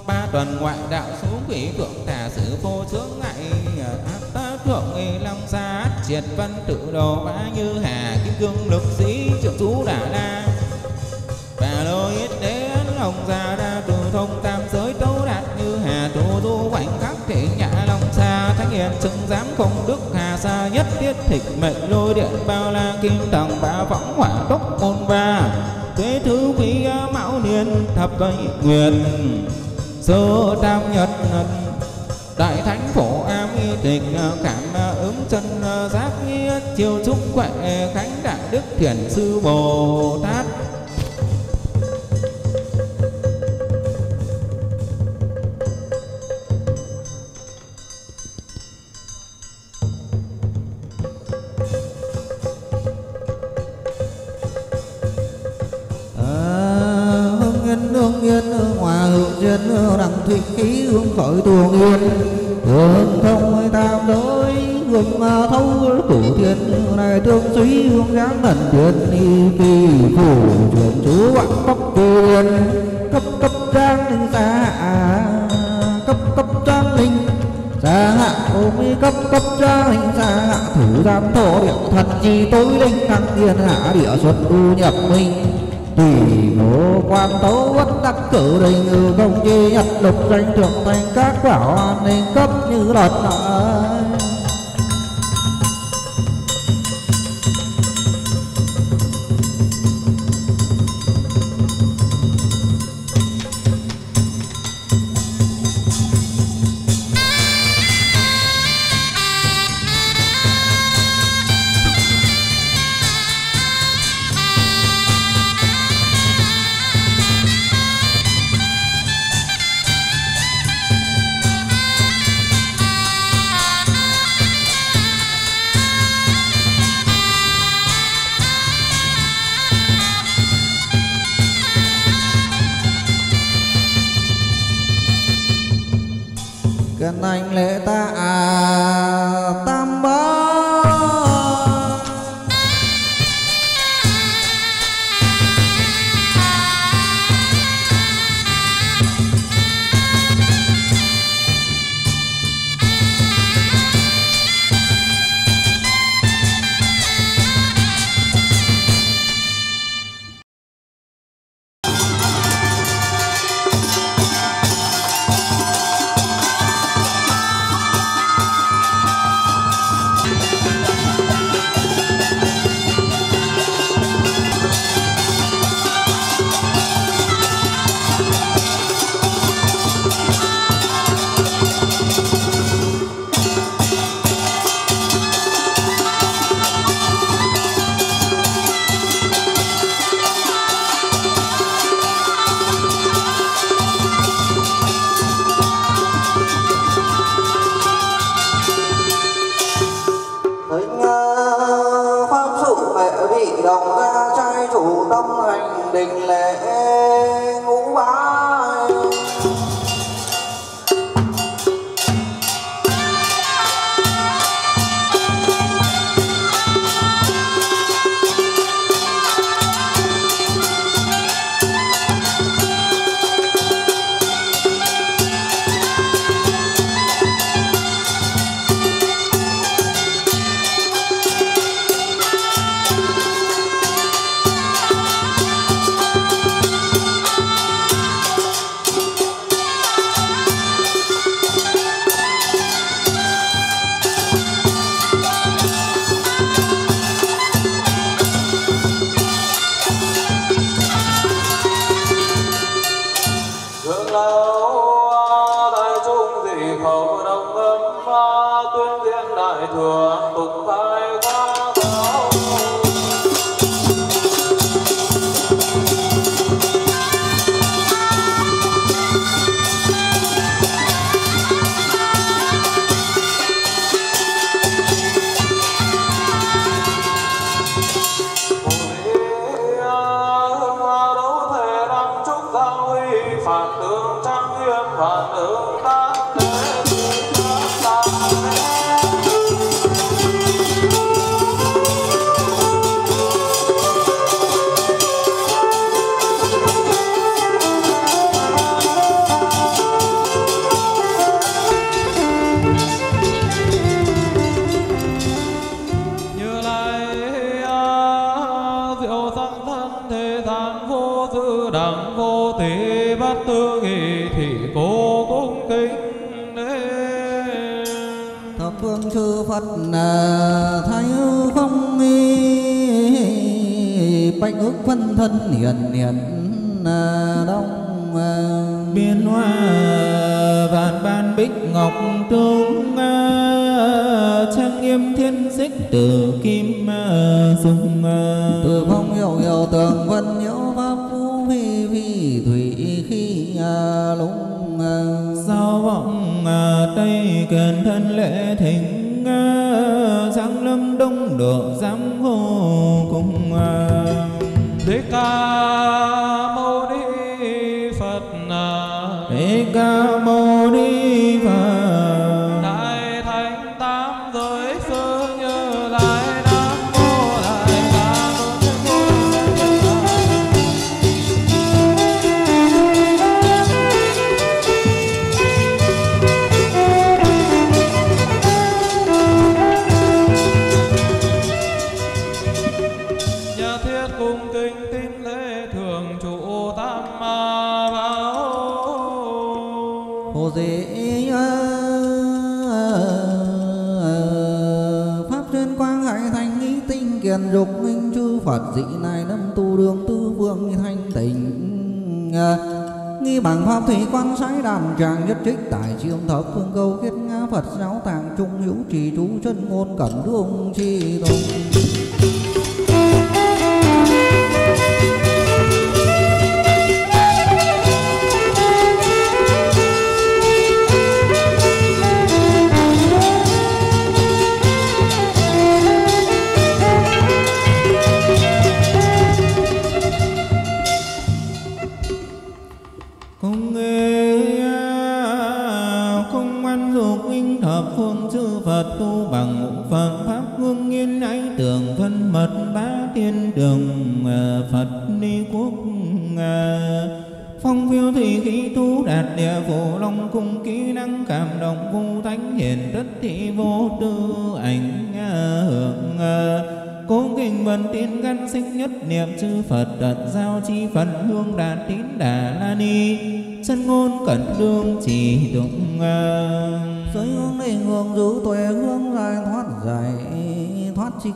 ba tuần ngoại đạo số quỷ thượng tà sử vô chướng ngại à, áp tá thượng nghi long xa triệt văn tự đồ bá như hà, kim cương lực sĩ trưởng chú đà la. Và lôi ít đến lòng gia ra từ thông ta không đức hà xa nhất thiết thịt mệnh lôi điện bao la kim tầng ba võng hỏa tốc môn ba. Tuế thứ quý mão niên thập bảy nguyệt sơ tam nhật đại thánh phổ am y tịch cảm ứng chân giác nghi chiêu trúc quệ, khánh đại đức thiền sư bồ tát. Yên hương hòa hương duyên đằng thủy khí hương khởi tuồng yên. Hương thông tam đối hương thấu cửu thiên này thương suy, hương giáng thần thiên, ni kỳ phủ chuyển chú vạn cấp tiên cấp cấp trang linh xa cấp cấp trang linh xa hạ ôm cấp cấp trang linh xa hạ thủ giam thổ địa thần chi tối linh thăng thiên hạ địa xuất u nhập minh tùy ngộ quan tấu bất đắc cử đình ngư công chi nhất lục danh thượng thành các bảo an ninh cấp như đợt lại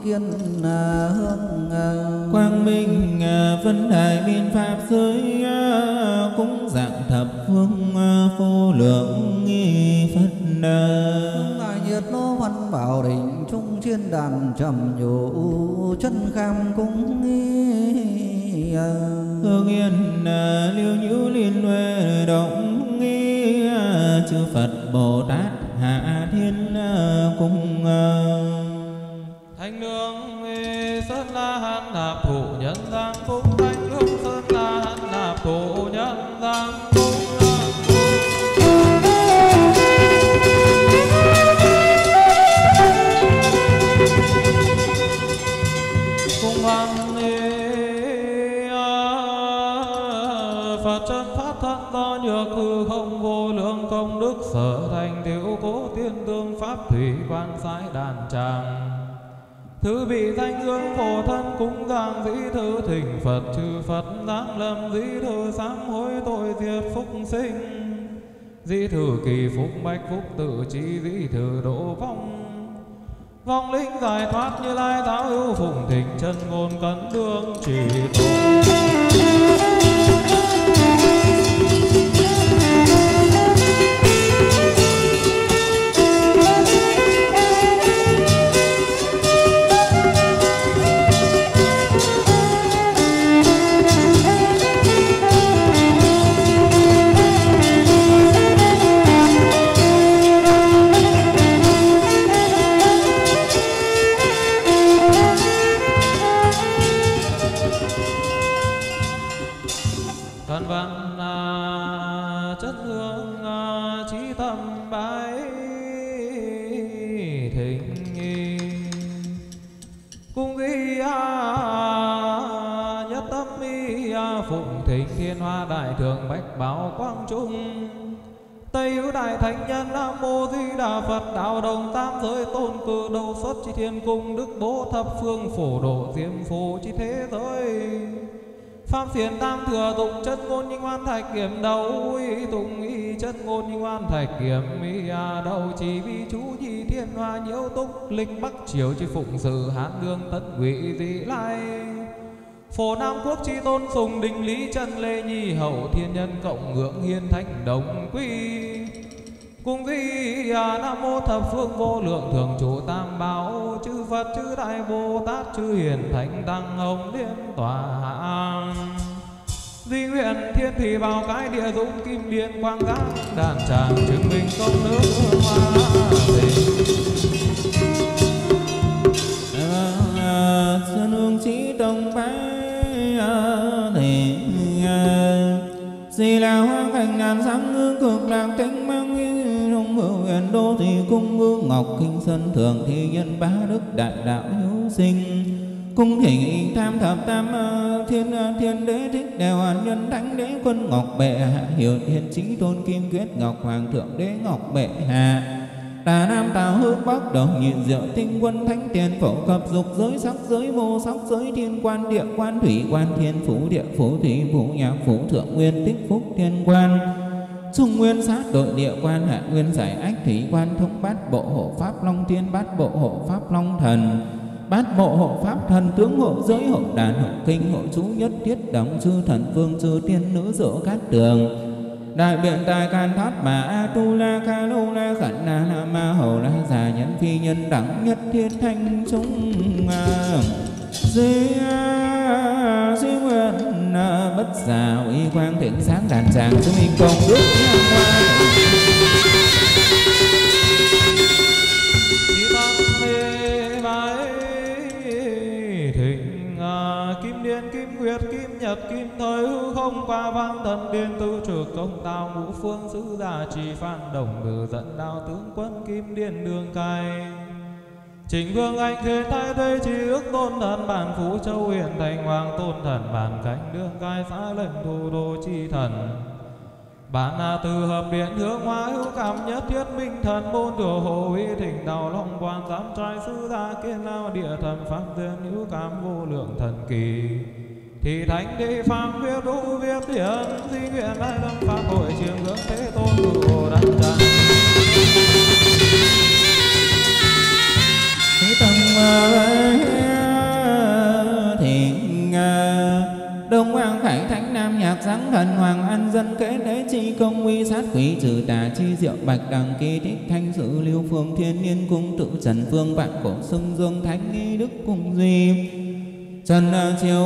kiên bách phúc tự chi vĩ thử độ vong vong linh giải thoát như lai giáo hữu phụng thịnh, chân ngôn cấn đương chỉ cùng thượng bách bảo quang trung. Tây hữu đại thánh nhân Nam Mô Di Đà Phật, Đạo đồng tam giới tôn cử đầu xuất chi thiên cung, Đức bố thập phương phổ độ diêm phù chi thế giới. Pháp phiền tam thừa tụng chất ngôn như ngoan thạch kiểm đầu uy tụng y chất ngôn như ngoan thạch kiểm y à đầu chỉ vi chú nhi thiên hoa nhiễu túc linh bắc triều chi phụng sự hán đương tất quỷ dị lai phổ nam quốc chi tôn sùng đình lý chân lê nhi hậu thiên nhân cộng ngưỡng hiên thánh đồng quy Cung vi à, Nam mô thập phương vô lượng thường trụ tam bảo chư Phật chư Đại Bồ Tát chư Hiền Thánh Tăng Hồng Liên tòa Di nguyện thiên thị bào cái địa dũng kim liên quang giác đàn tràng chứng minh công nước hoa tình sơn hương chí đồng bái Di là hoa cảnh ngàn sáng hương cực lạc cánh mang trong mưu huyền đô thì cung vương ngọc kinh sơn thường thi nhân bá đức đại đạo hữu sinh. Cung thỉnh tam thập tam ờ, thiên ờ, thiên đế thích đều hoàn nhân thánh đế quân ngọc bệ hạ hiệu thiên chính tôn kim quyết ngọc hoàng thượng đế ngọc bệ hạ. Đà Nam Tào Hương Bắc Đồng nhịn diệu tinh quân thánh tiền phổ cập dục giới sắc giới vô sắc giới thiên quan địa quan thủy quan thiên phủ địa phủ thủy phủ nhạc phủ thượng nguyên tích phúc thiên quan Trung nguyên sát đội địa quan hạ nguyên giải ách thủy quan thông bát bộ hộ pháp long thiên bát bộ hộ pháp long thần bát bộ hộ pháp thần tướng hộ giới hộ đàn hộ kinh hộ chú nhất thiết động chư thần vương chư tiên nữ dỗ cát tường đại biện tài can thát mà a tu la ca lu la khẩn na na ma hầu la già nhân phi nhân đẳng nhất thiên thanh chúng di di nguyện bất già uy quang thiện sáng đàn tràng chúng minh công đức nhang hoa nguyệt, kim nhật, kim thời hư không qua vang thần điên tư trực công tào ngũ phương sứ giả trì phan đồng ngự dẫn đạo tướng quân kim điên đường cai Chính vương anh khế thái thuê trì ước tôn thần bản phú châu huyền thành hoàng tôn thần bản cánh đương cai xã lệnh thủ đô chi thần. Bản là từ hợp điện hướng hóa hữu cảm nhất thiết minh thần môn thừa hộ uy thỉnh đạo long quan giám trai sư gia kiên lao địa thần pháp thiên hữu cảm vô lượng thần kỳ thì thánh đi pháp viết đủ viết thiện di nguyện đại lâm pháp hội trường hướng thế tôn cử hồ đăng trần. Thế tâm ờ, thiện ờ, Đông Hoàng Khải Thánh Nam Nhạc sáng Thần Hoàng An Dân Kế Đế Chi Công Uy Sát Quỷ Trừ Tà Chi Diệu Bạch Đằng Kỳ Thích Thanh Sử lưu Phương Thiên Niên Cung Tự Trần Phương Vạn Cổ Xưng Dương Thánh Nghi Đức cùng Duy. Trần Chiếu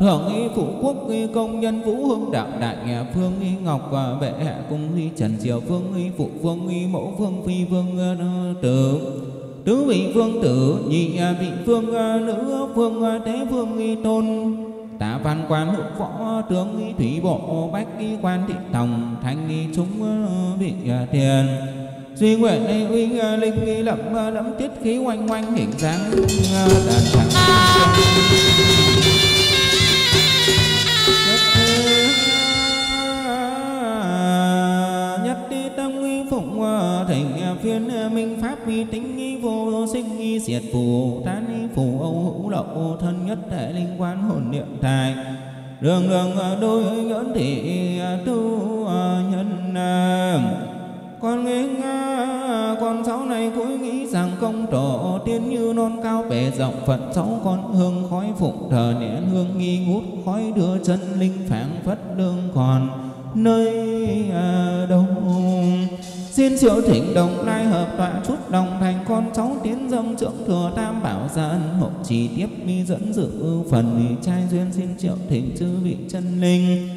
Thượng y phụ quốc y công nhân vũ hương đạo đại nhà phương y ngọc, và bệ hạ cung y trần triều, phương y phụ, phương y mẫu, phương phi, vương tử. Tứ vị phương tử, nhị à, vị phương à, nữ phương à, tế phương y tôn. Tả văn quan hữu võ, tướng y thủy bộ, bách y quan thị tòng thanh y chúng vị thiền duy nguyện y uy linh y lập lẫm tiết khí oanh oanh hình dáng đàn thẳng nhất đi tâm uy phụng thỉnh phiên minh pháp uy tính nghi vô sinh nghi diệt phù tán nghi phù âu hữu lậu thân nhất thể linh quan hồn niệm tài đường đường đôi nhẫn thị tu nhân con nghe con cháu này cũng nghĩ rằng công trổ tiên như non cao bể rộng phận. Cháu con hương khói phụng thờ nén hương nghi ngút, khói đưa chân linh phảng phất đương còn nơi à, đâu xin triệu thỉnh đồng lai hợp tọa chút đồng thành, con cháu tiến dâng trưởng thừa tam bảo gia ân hộ. Trì tiếp mi dẫn dự phần, trai duyên xin triệu thỉnh chư vị chân linh.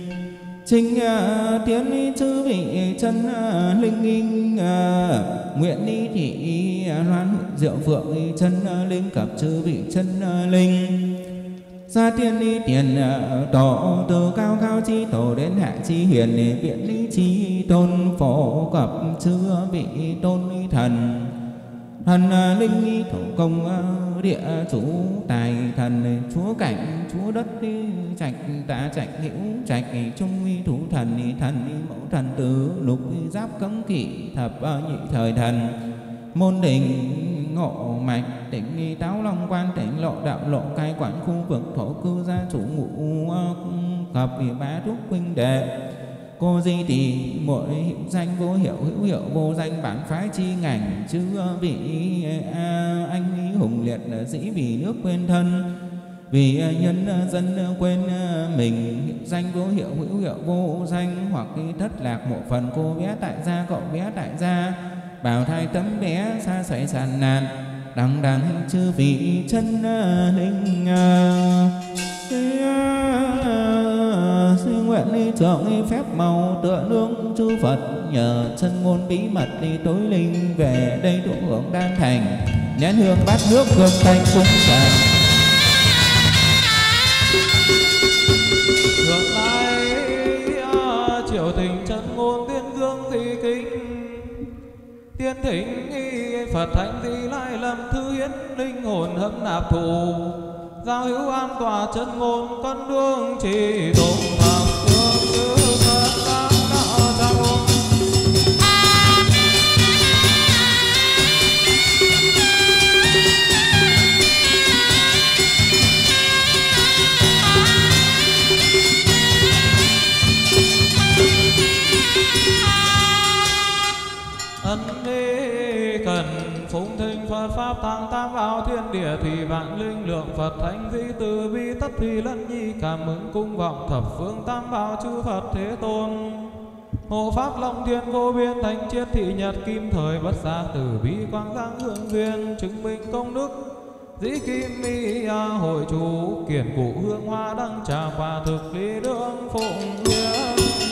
Trình à, tiến chư vị chân à, linh nghi à, nguyện đi thị loan diệu phượng chân linh cập chư vị chân linh. Gia tiên đi tiền tổ từ cao cao chi tổ đến hạ chi huyền để viện lý chi tôn phổ cập chư vị tôn thần. Thần linh thủ công địa chủ tài thần, chúa cảnh, chúa đất trạch tạ trạch hữu, trạch trung thủ thần thần mẫu thần tử, lục giáp cấm kỵ, thập nhị thời thần. Môn đình, ngộ mạch tỉnh táo long quan tỉnh lộ, đạo lộ, cai quản khu vực, thổ cư, gia chủ ngụ cập bá, trúc, huynh đệ cô di tỳ mỗi hữu danh vô hiệu hữu hiệu vô danh bản phái chi ngành chứ vị à, anh hùng liệt sĩ vì nước quên thân vì nhân dân quên mình. Danh vô hiệu hữu hiệu vô danh hoặc thất lạc một phần cô bé tại gia cậu bé tại gia. Bào thai tấm bé xa xoáy sàn nạn đằng đằng chư vị chân linh nguyện đi thường đi phép màu, tựa nương chư Phật. Nhờ chân ngôn bí mật đi tối linh, về đây thụ hưởng đan thành. Nén hương bát nước hương thanh cung sàng Ngược lại à, triều tình chân ngôn tiên dương di kinh Tiên thỉnh y Phật thánh di lai lâm thư hiến linh hồn hâm nạp thù. Giao hữu an tòa chân ngôn con đường chỉ tụng hợp phương pháp thăng tam bảo thiên địa thì vạn linh lượng Phật thánh di từ bi tất thì lẫn nhi cảm ứng cung vọng thập phương tam bảo chư Phật thế tôn. Hộ pháp long thiên vô biên thánh chiết thị nhật kim thời bất xa từ bi quang giang hương duyên chứng minh công đức. Dĩ kim mi a hội chủ kiển cụ hương hoa đăng trà và thực lý đương phụng hiến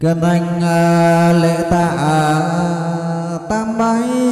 cân thành à, lễ tạ à, tam bái.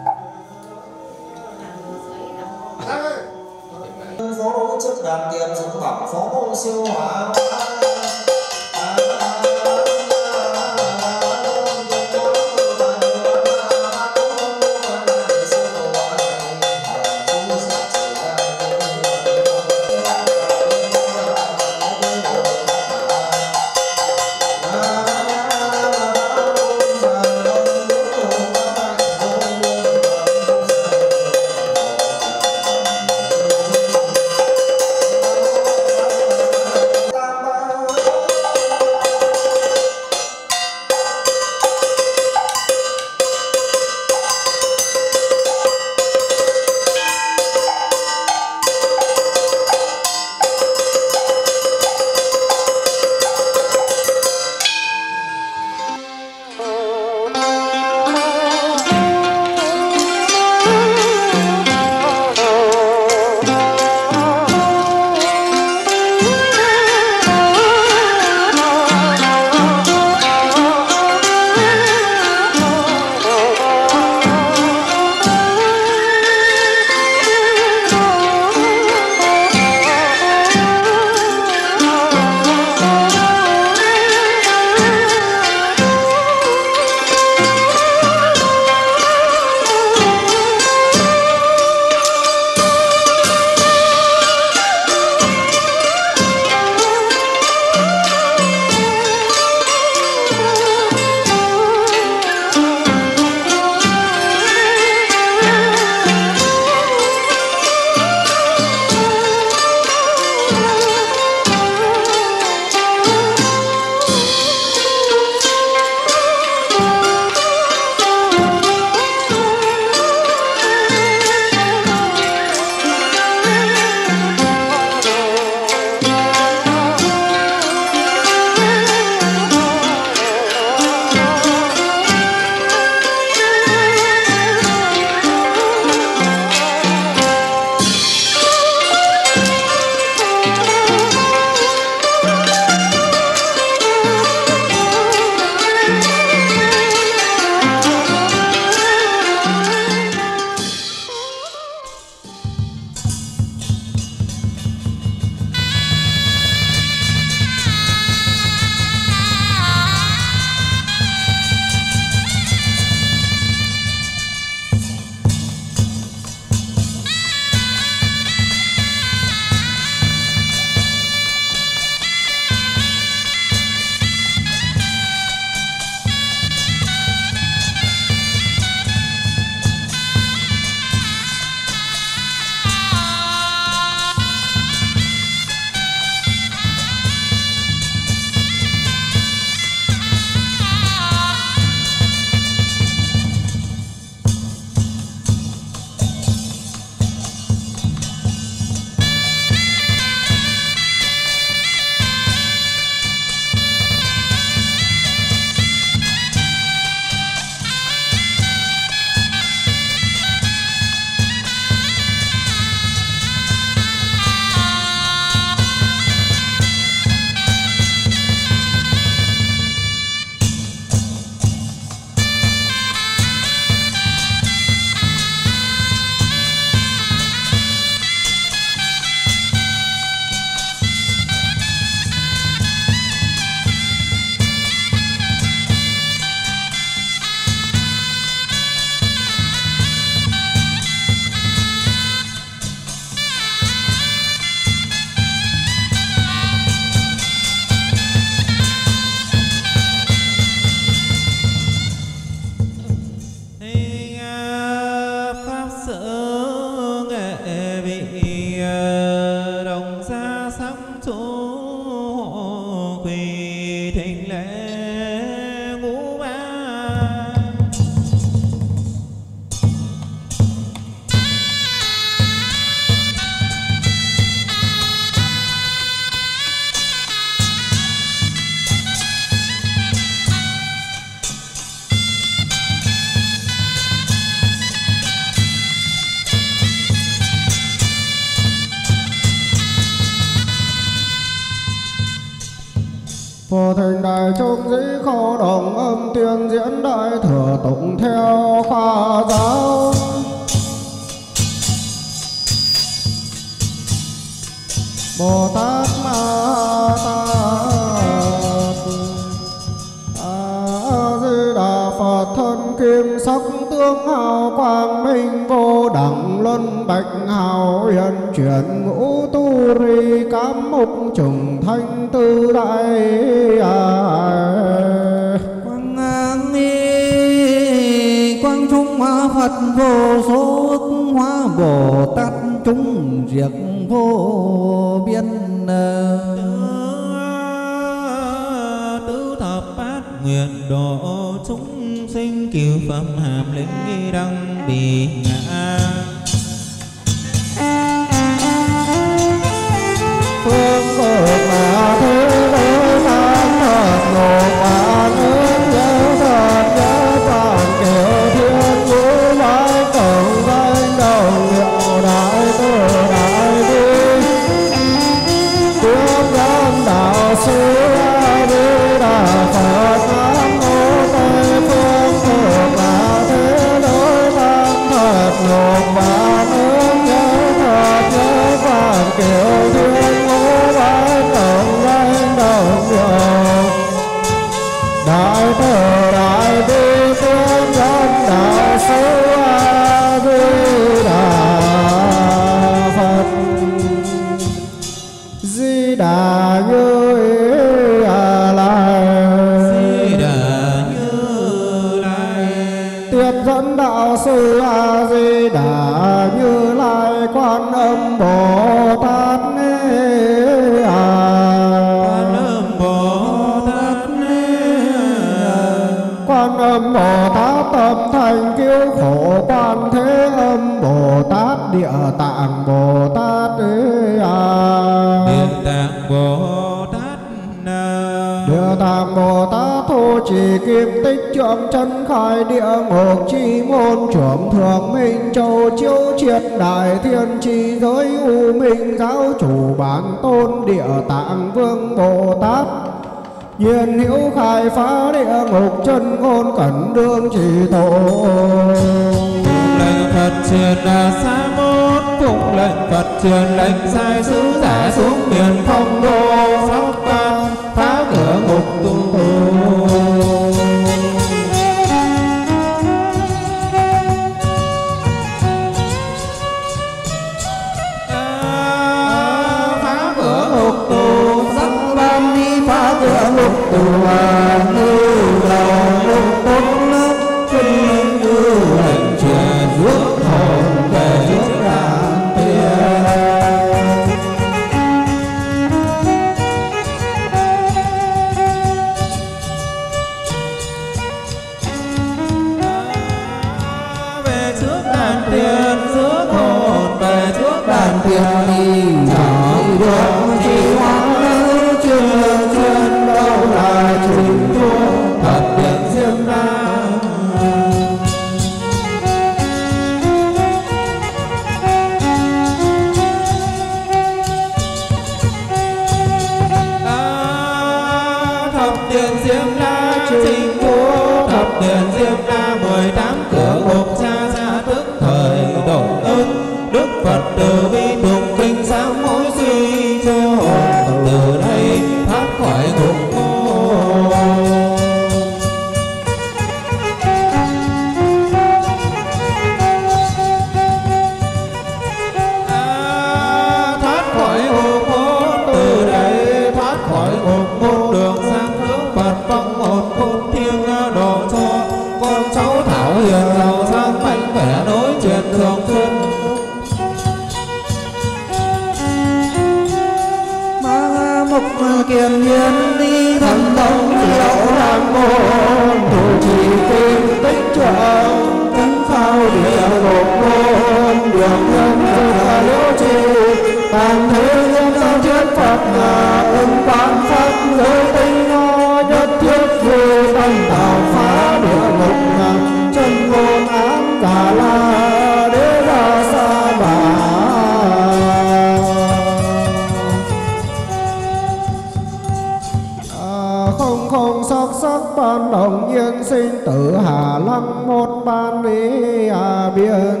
Sinh tử hà lăng, một ban lý à biên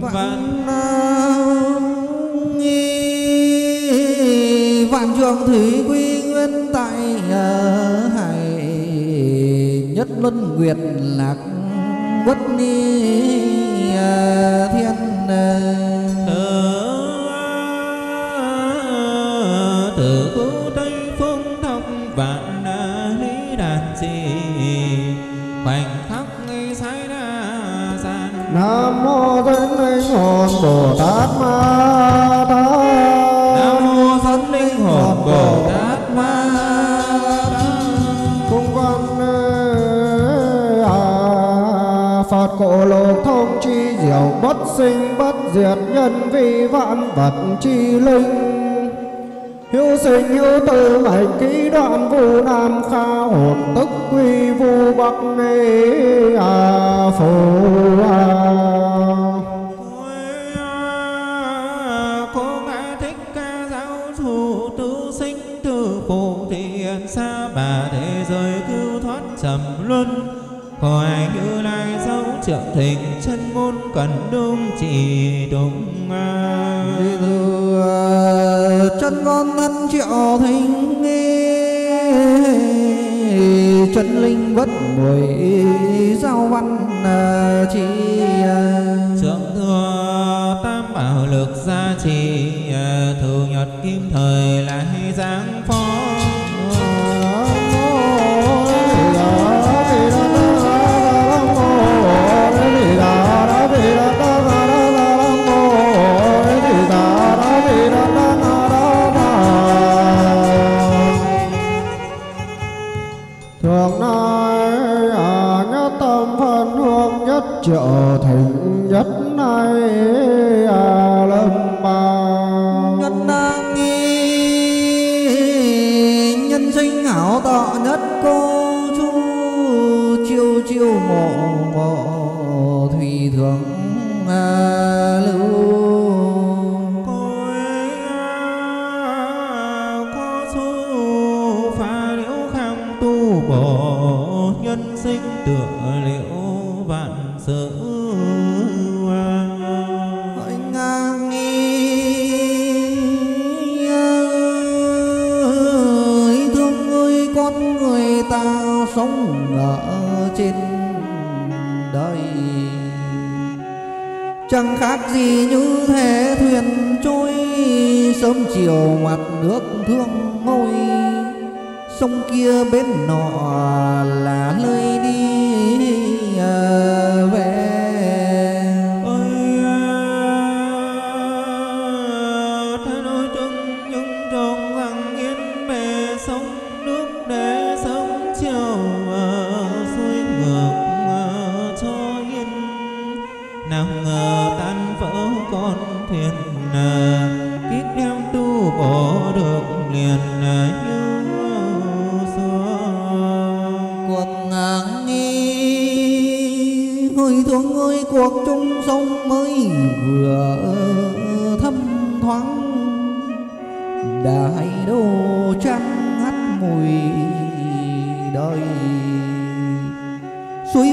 vạn à, nghi vạn trường thủy quy nguyên tại à, ở hải nhất luân nguyệt lạc bất ni. Bồ tát ma tát nam mô thánh linh hồn bồ tát ma cung văn à, phật cổ lục thông chi diệu bất sinh bất diệt nhân vi vạn vật chi linh hữu sinh hữu tử mạch ký đoạn vu nam kha hồn tức quy vu bắc ni a phù a khỏi như lai dấu trợ thịnh chân môn cần đúng chỉ đúng à. chân con thân triệu thính chân linh bất muội giao văn à, chi à. Thượng thừa tam bảo lực gia trì Thường nhật kim thời lại giáng phó chẳng khác gì như thế thuyền trôi, sớm chiều mặt nước thương ngôi. Sông kia bên nọ là nơi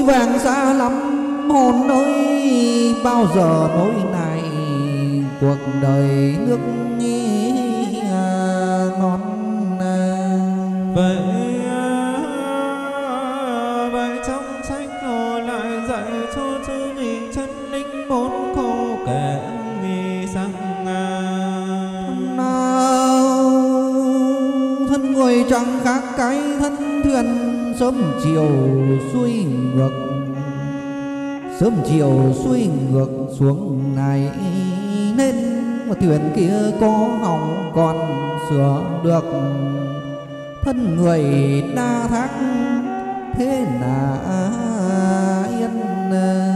vàng xa lắm hồn ơi bao giờ nỗi này cuộc đời nước sớm chiều xuôi ngược, sớm chiều xuôi ngược xuống này nên mà thuyền kia có hỏng còn sửa được. Thân người đa thác, thế là yên.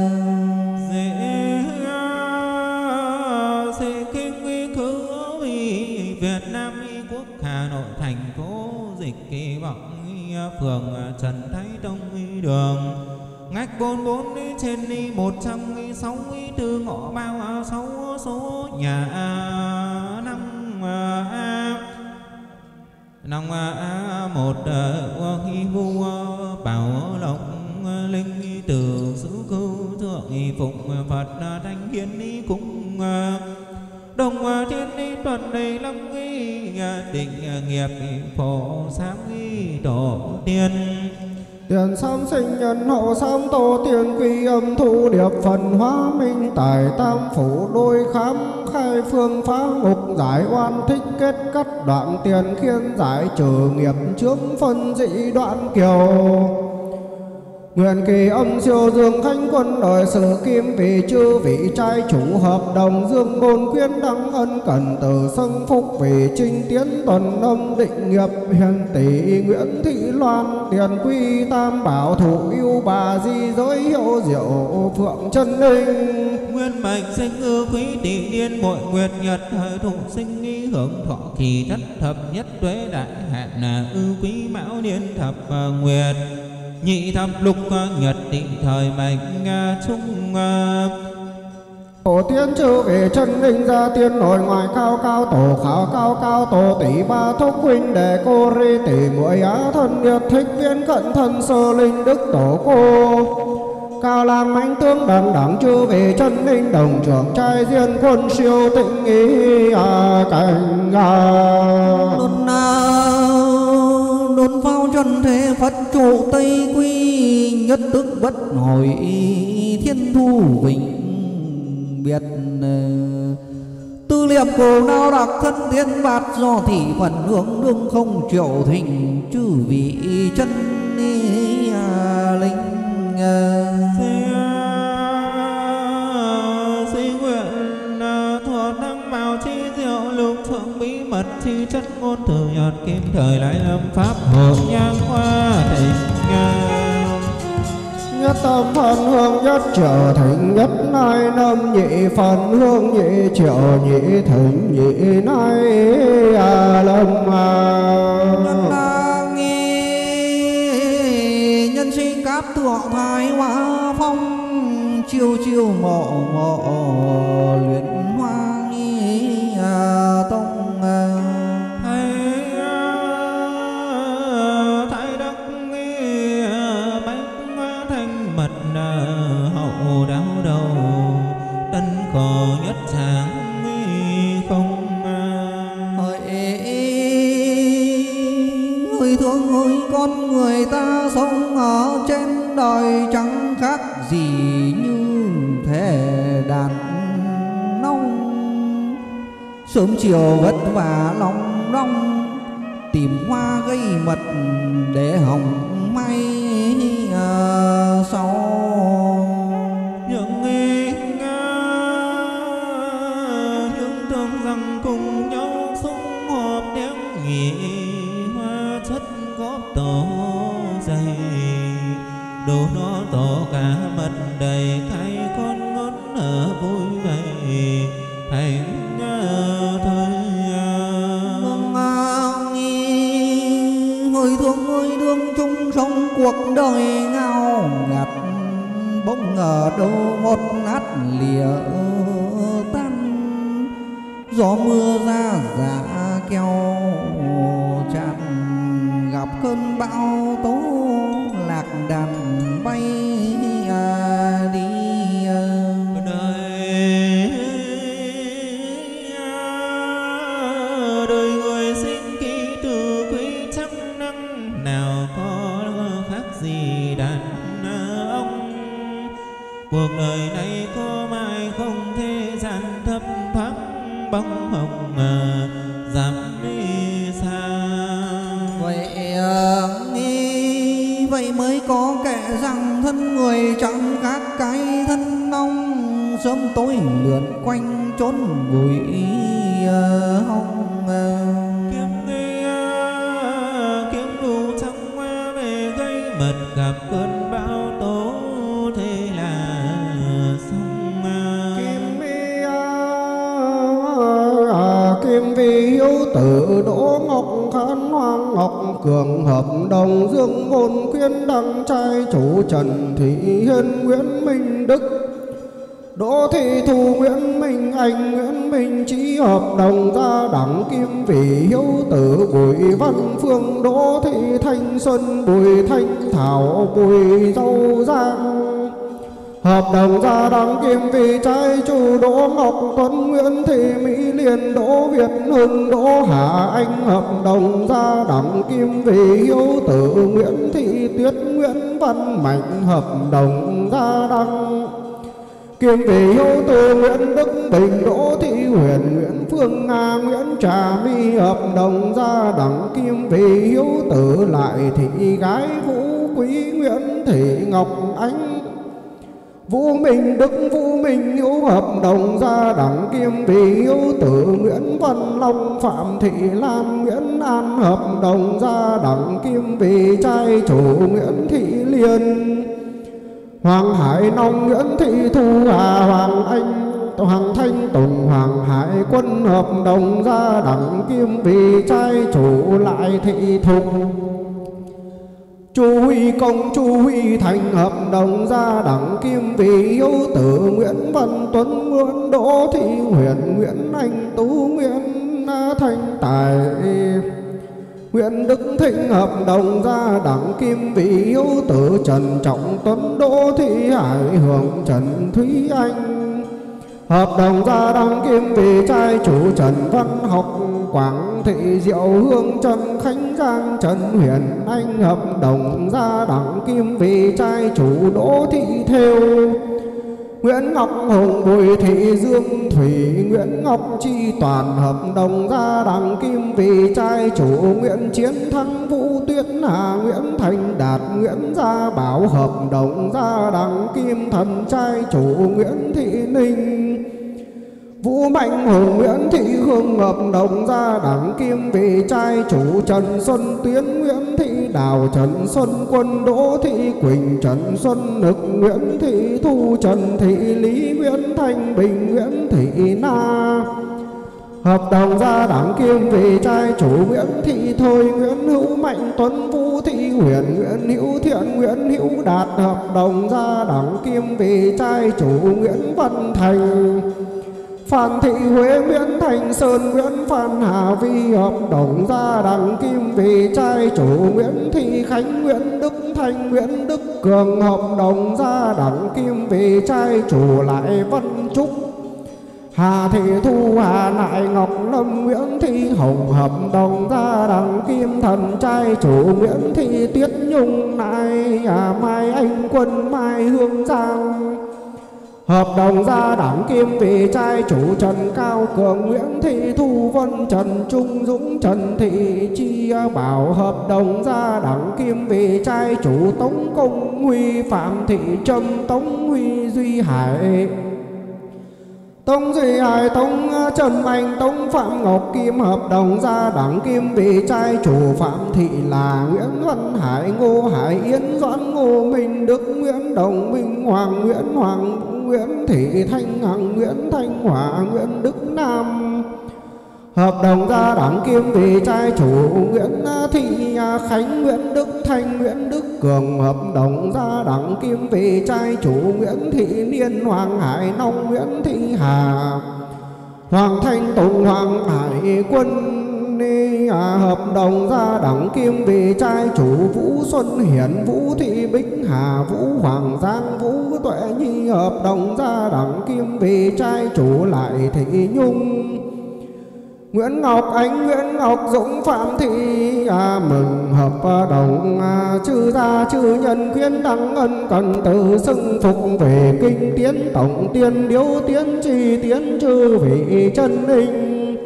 Phường à, trần thái tông đường. Ngách bốn bốn trên đi một trăm sáu từ ngõ bao à, sáu số nhà à, năm năm một khi vu bảo lộc linh từ xứ cư, thượng phụng phật thanh hiến cũng đồng thiên ni tuần này lâm nghi định nghiệp, phổ sáng nghi, tổ tiên. Tiền sám sinh nhân hậu sám tổ tiên quy âm thu điệp phần hóa minh tài tam phủ đôi khám khai phương phá ngục giải oan thích kết cắt đoạn tiền khiên giải trừ nghiệp trước phân dị đoạn kiều. Nguyện kỳ ông siêu dương khánh quân đòi sự kim vị chư vị trai chủ hợp đồng dương ngôn khuyên đăng ân cần từ sân phúc vì trinh tiến tuần nông định nghiệp hiền tỷ nguyễn thị loan tiền quy tam bảo, thủ yêu bà di giới hiệu diệu phượng chân linh nguyên mệnh sinh ư quý tỷ niên bội nguyệt nhật thời thụ sinh nghi hưởng thọ kỳ thất thập nhất tuế đại hạn là ư quý mão niên thập ờ, nguyệt nhị thập lục nhật tị thời mệnh trung Tổ tiên chư về chân linh gia tiên nội ngoài cao cao tổ khảo cao cao tổ tỷ ba thúc huynh đệ cô ri tỷ muội á thân nhiệt thích viên cận thân sơ linh đức tổ cô cao lang mãnh tướng đằng đẳng chư về chân linh đồng trưởng trai diên quân siêu tịnh ý à, cảnh à chân thế phật trụ tây quy nhất tức bất hồi thiên thu vịnh biệt. Tư liệm cổ nào đặc thân thiên bạt do thị phần hướng đương không triệu thình chư vị chân ni à, linh. Chi chất ngôn từ nhật kim thời lại lâm pháp hợp nhang hoa thịnh nhất tâm phân hương nhất trở thành nhất nai năm nhị phần hương nhị triệu nhị thịnh nhị nai à lâm à nhân sinh cáp thượng thái hoa phong chiêu chiêu mộ mộ luyện hoa nghi à, tông à. Con người ta sống ở trên đời chẳng khác gì như thể đàn nông Sớm chiều vất vả lòng đong Tìm hoa gây mật để hồng may à, sau mật đầy thay con ngón ở vui vậy thành thời hồi thương ơi đương chung sống cuộc đời ngao ngặt Bỗng ngờ đâu một nát lìa tan. Gió mưa ra giả keo chạm Gặp cơn bão tố lạc đàn bay. Bóng hồng mà dám đi xa Vậy à, nghi vậy mới có kẻ rằng thân người chẳng khác cái thân ông sớm tối lượn quanh trốn bụi à, hông à. kiếm đi kiếm đủ trong hoa về gây mật gặp cơn cường hợp đồng dương ngôn khuyên đăng trai chủ trần thị hiên nguyễn minh đức. Đỗ Thị Thu Nguyễn Minh Anh, Nguyễn Minh Trí hợp đồng gia đẳng kim vị hiếu tử Bùi Văn Phương, Đỗ Thị Thanh Xuân, Bùi Thanh Thảo, Bùi Dâu Giang. Hợp đồng gia đăng kim vị trai chủ Đỗ Ngọc Tuấn Nguyễn Thị Mỹ Liên Đỗ Việt Hưng Đỗ Hà Anh. Hợp đồng gia đẳng kim vị hiếu tử Nguyễn Thị Tuyết Nguyễn Văn Mạnh. Hợp đồng gia đăng Kim vị hiếu từ Nguyễn Đức Bình Đỗ Thị Huyền Nguyễn Phương Nga Nguyễn Trà My. Hợp đồng gia đẳng Kim vị hiếu tử lại thị gái Vũ Quý Nguyễn Thị Ngọc Ánh. Vũ Minh, Đức Vũ Minh Hữu hợp đồng, gia đẳng Kim vị Hữu tử, Nguyễn Văn Long, Phạm Thị Lan, Nguyễn An hợp đồng, gia đẳng Kim vị, trai chủ Nguyễn Thị Liên, Hoàng Hải Nông, Nguyễn Thị Thu Hà, Hoàng Anh, Hoàng Thanh Tùng, Hoàng Hải Quân hợp đồng, gia đẳng kim vì trai chủ lại thị thục Chu Huy Công Chu Huy Thành hợp đồng gia đẳng kim vì hiếu tử Nguyễn Văn Tuấn, Nguyễn Đỗ Thị Huyền, Nguyễn Anh Tú, Nguyễn Thanh Tài. Nguyễn Đức Thịnh hợp đồng gia đẳng kim vị hiếu tử Trần Trọng Tuấn, Đỗ Thị Hải Hưởng Trần Thúy Anh. Hợp đồng gia đăng kim vị trai chủ Trần Văn Học. Quảng Thị Diệu Hương, Trần Khánh Giang, Trần Huyền Anh Hợp đồng gia đẳng kim vị trai chủ Đỗ Thị Thêu. Nguyễn Ngọc Hùng, Bùi Thị Dương Thủy, Nguyễn Ngọc Chi Toàn hợp đồng gia đẳng kim vị trai chủ Nguyễn Chiến Thắng, Vũ Tuyết Hà, Nguyễn Thành Đạt, Nguyễn Gia Bảo hợp đồng gia đẳng kim thần trai chủ Nguyễn Thị Ninh. Vũ Mạnh Hùng, Nguyễn Thị Hương hợp đồng gia đẳng kim vị trai, chủ Trần Xuân Tuyến Nguyễn Thị Đào, Trần Xuân Quân, Đỗ Thị Quỳnh, Trần Xuân Nực, Nguyễn Thị Thu, Trần Thị Lý, Nguyễn Thanh Bình, Nguyễn Thị Na. Hợp đồng gia đẳng kim vị trai, chủ Nguyễn Thị Thôi, Nguyễn Hữu Mạnh, Tuấn Vũ Thị Huyền, Nguyễn Hữu Thiện, Nguyễn Hữu Đạt. Hợp đồng gia đẳng kim vị trai, chủ Nguyễn Văn Thành. Phan Thị Huế Nguyễn Thành Sơn Nguyễn Phan Hà Vi hợp đồng gia đẳng kim vị trai chủ Nguyễn Thị Khánh Nguyễn Đức Thanh Nguyễn Đức Cường hợp đồng gia đẳng kim vị trai chủ lại Văn Trúc. Hà Thị Thu Hà Nại Ngọc Lâm Nguyễn Thị Hồng hợp đồng gia đẳng kim thần trai chủ Nguyễn Thị Tuyết Nhung Nại à, Mai Anh Quân Mai Hương Giang. Hợp đồng gia đẳng kim vị trai chủ Trần Cao Cường Nguyễn Thị Thu Vân, Trần Trung Dũng, Trần Thị Chi Bảo. Hợp đồng gia đẳng kim vị trai chủ Tống Công Huy, Phạm Thị Trâm, Tống Huy Duy Hải. Tông Duy Hải tông ờ, Trần Anh tông Phạm Ngọc Kim hợp đồng gia đẳng kim vị trai chủ Phạm Thị là Nguyễn Văn Hải, Ngô Hải Yến, Doãn Ngô Minh, Đức Nguyễn Đồng Minh, Hoàng Nguyễn Hoàng Nguyễn Thị Thanh Hằng, Nguyễn Thanh Hòa, Nguyễn Đức Nam. Hợp đồng gia đẳng kim vị trai chủ Nguyễn Thị Khánh Nguyễn Đức Thanh Nguyễn Đức Cường. Hợp đồng gia đẳng kim vị trai chủ Nguyễn Thị Niên Hoàng Hải Long Nguyễn Thị Hà. Hoàng Thanh Tùng Hoàng Hải Quân à, hợp đồng gia đẳng kim vị trai chủ Vũ Xuân Hiển Vũ Thị Bích Hà Vũ Hoàng Giang Vũ Tuệ Nhi. Hợp đồng gia đẳng kim vị trai chủ lại Thị Nhung. Nguyễn Ngọc Ánh Nguyễn Ngọc Dũng Phạm Thị à, mừng hợp đồng à, chư gia chư nhân khuyên đăng ân cần tự xưng phục về kinh tiến tổng tiên điếu tiến trì tiến chư vị chân linh.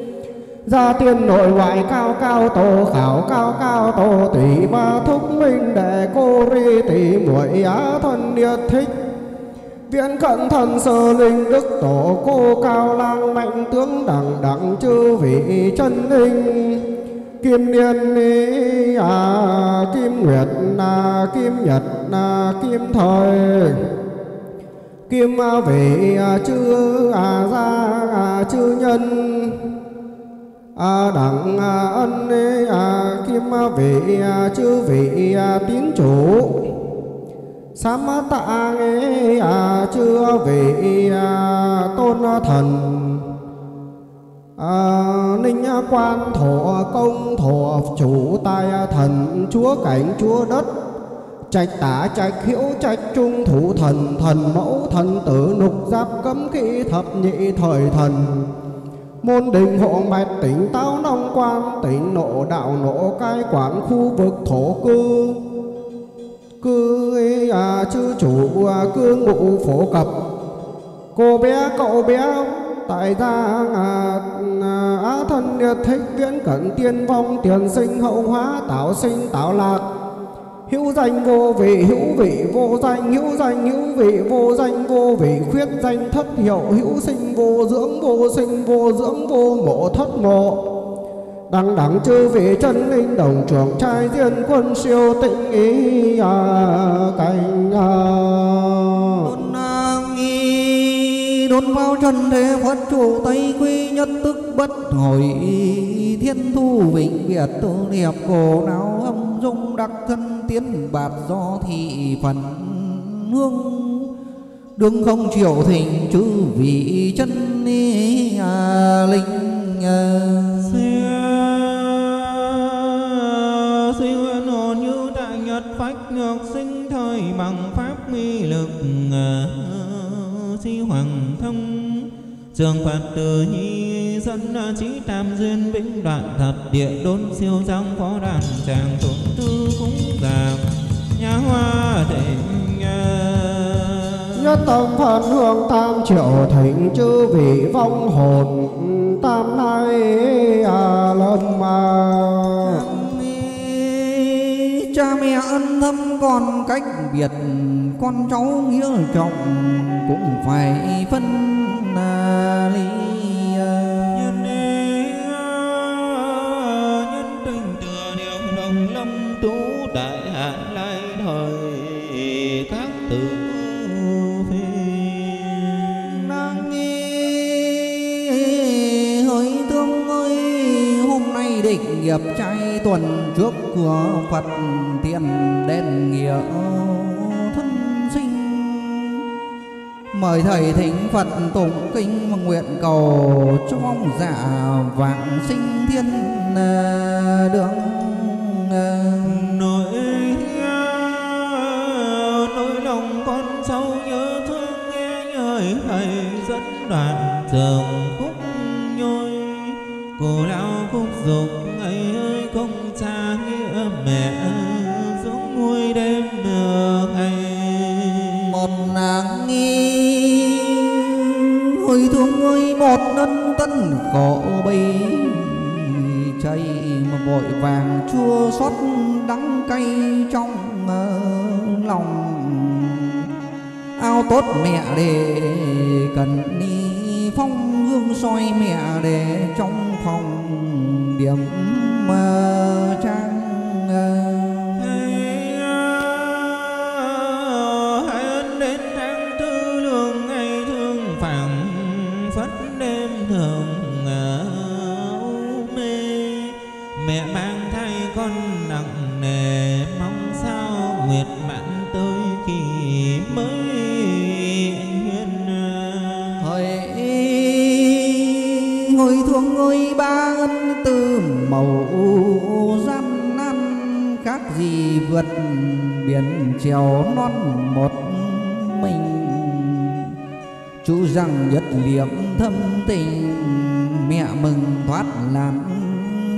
Gia tiên nội ngoại cao cao tổ khảo cao cao tổ tỷ ba thúc minh đệ cô ri tỷ muội á thân nhiệt thích viễn cận thần sơ linh đức tổ cô cao lang mạnh tướng đẳng đẳng chư vị chân linh. Kim niên ni à kim nguyệt à, kim nhật à, kim thời. Kim vị à, chư à gia à, chư nhân. À, đẳng à, ân à, kim vị à, chư vị à, tín chủ sám tạ nghe à, chưa vị à, tôn thần. À, ninh quan thổ công thổ chủ tài thần chúa cảnh chúa đất. Trạch tả trạch khiễu trạch trung thủ thần thần mẫu thần tử nục giáp cấm kỵ thập nhị thời thần. Môn đình hộ mạch tỉnh táo nông quan tỉnh nộ đạo nộ cai quản khu vực thổ cư cư à chư chủ à, cư ngụ phổ cập. Cô bé cậu bé tại gia à, à, á thân à, thích viễn cận tiên vong tiền sinh hậu hóa tạo sinh tạo lạc. Hữu danh vô vị hữu vị vô danh hữu danh hữu vị vô danh vô vị khuyết danh thất hiệu. Hữu sinh vô dưỡng vô sinh vô dưỡng vô mộ thất mộ đằng đẳng chư vị chân linh đồng trưởng trai diên quân siêu tịnh ý à, cảnh à. đôn nghi đôn vào trần thế phật chủ tây quy nhất tức bất hồi thiên thu vĩnh việt tu niệm cổ não âm dung đặc thân tiến bạt do thị phần hương đương không triệu thỉnh chư vị chân ni à, linh à. siêu hồn như đại nhật phách ngược sinh thời bằng pháp mi lực à, si hoàng thông trường phật từ nhi dân trí tam duyên vĩnh đoạn thập địa đốn siêu giang phó đàn tràng tổn tư cũng giạc nhà hoa thịnh nhất tâm phân hương tam triệu thịnh chư vị vong hồn tam nay à, lâm mà cha mẹ ân thâm còn cách biệt con cháu nghĩa trọng cũng phải phân à, ly nghiệp trai tuần trước của Phật tiền đền nghĩa thân sinh mời thầy thỉnh Phật tụng kinh và nguyện cầu cho mong dạ vạn sinh thiên à, đường à. nỗi nỗi lòng con sâu nhớ thương nghe lời thầy dẫn đoạn trường khúc nhôi cổ lão khúc dục một nân tân khổ bi chay mà vội vàng chua xót đắng cay trong ờ, lòng. Ao tốt mẹ để cần đi phong hương soi mẹ để trong phòng điểm ờ, trang ờ, màu u gian nan khác gì vượt biển trèo non một mình. Chú rằng nhất liệm thâm tình mẹ mừng thoát làm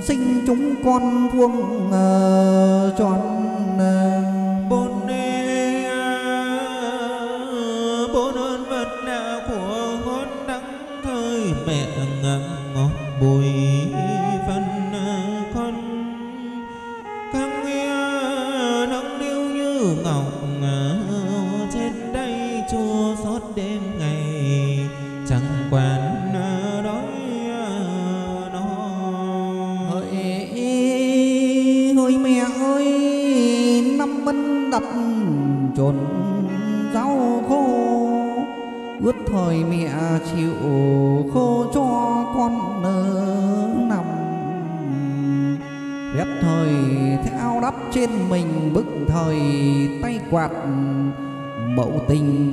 sinh chúng con vuông uh, tròn uh, tình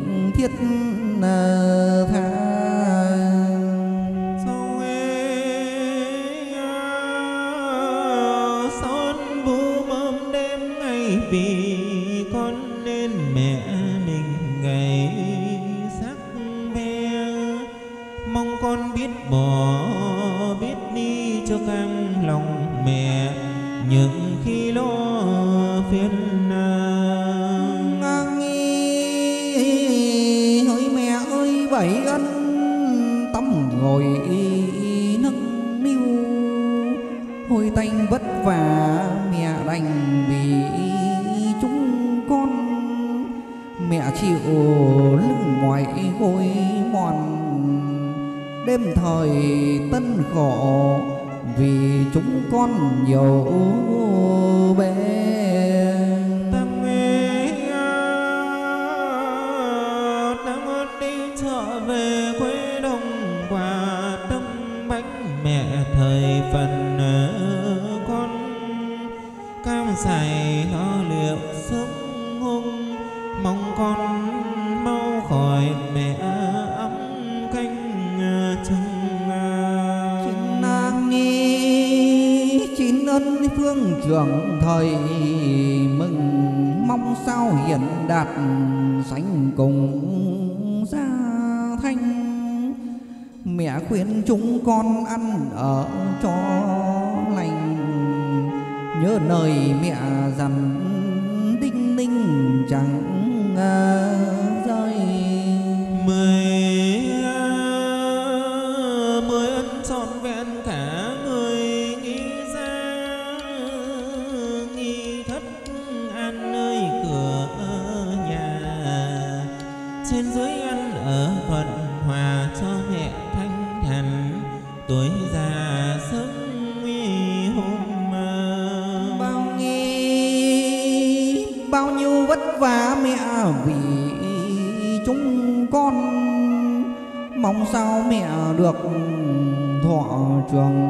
trên dưới ăn ở thuận hòa cho mẹ thanh thản tuổi già sớm nguy hôm bao nghi, bao nhiêu vất vả mẹ vì chúng con. Mong sao mẹ được thọ trường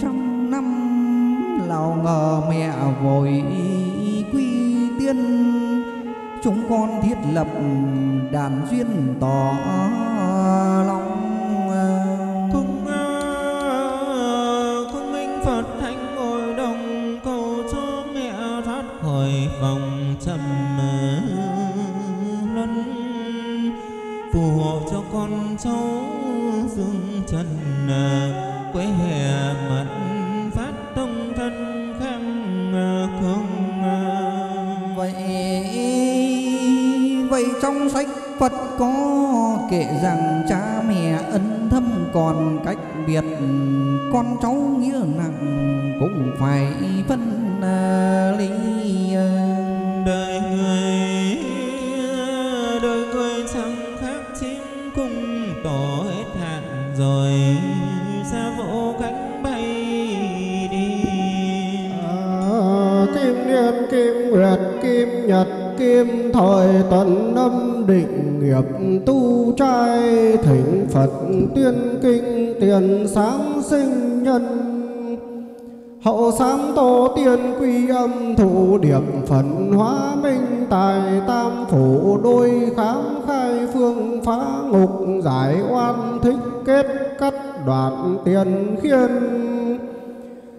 trăm năm. Nào ngờ mẹ vội quy tiên chúng con thiết lập đàn duyên tỏ sáng sinh nhân. Hậu sáng tổ tiên quy âm thủ điệp phần hóa minh tài tam phủ đôi khám khai phương phá ngục giải oan thích kết cắt đoạn tiền khiên.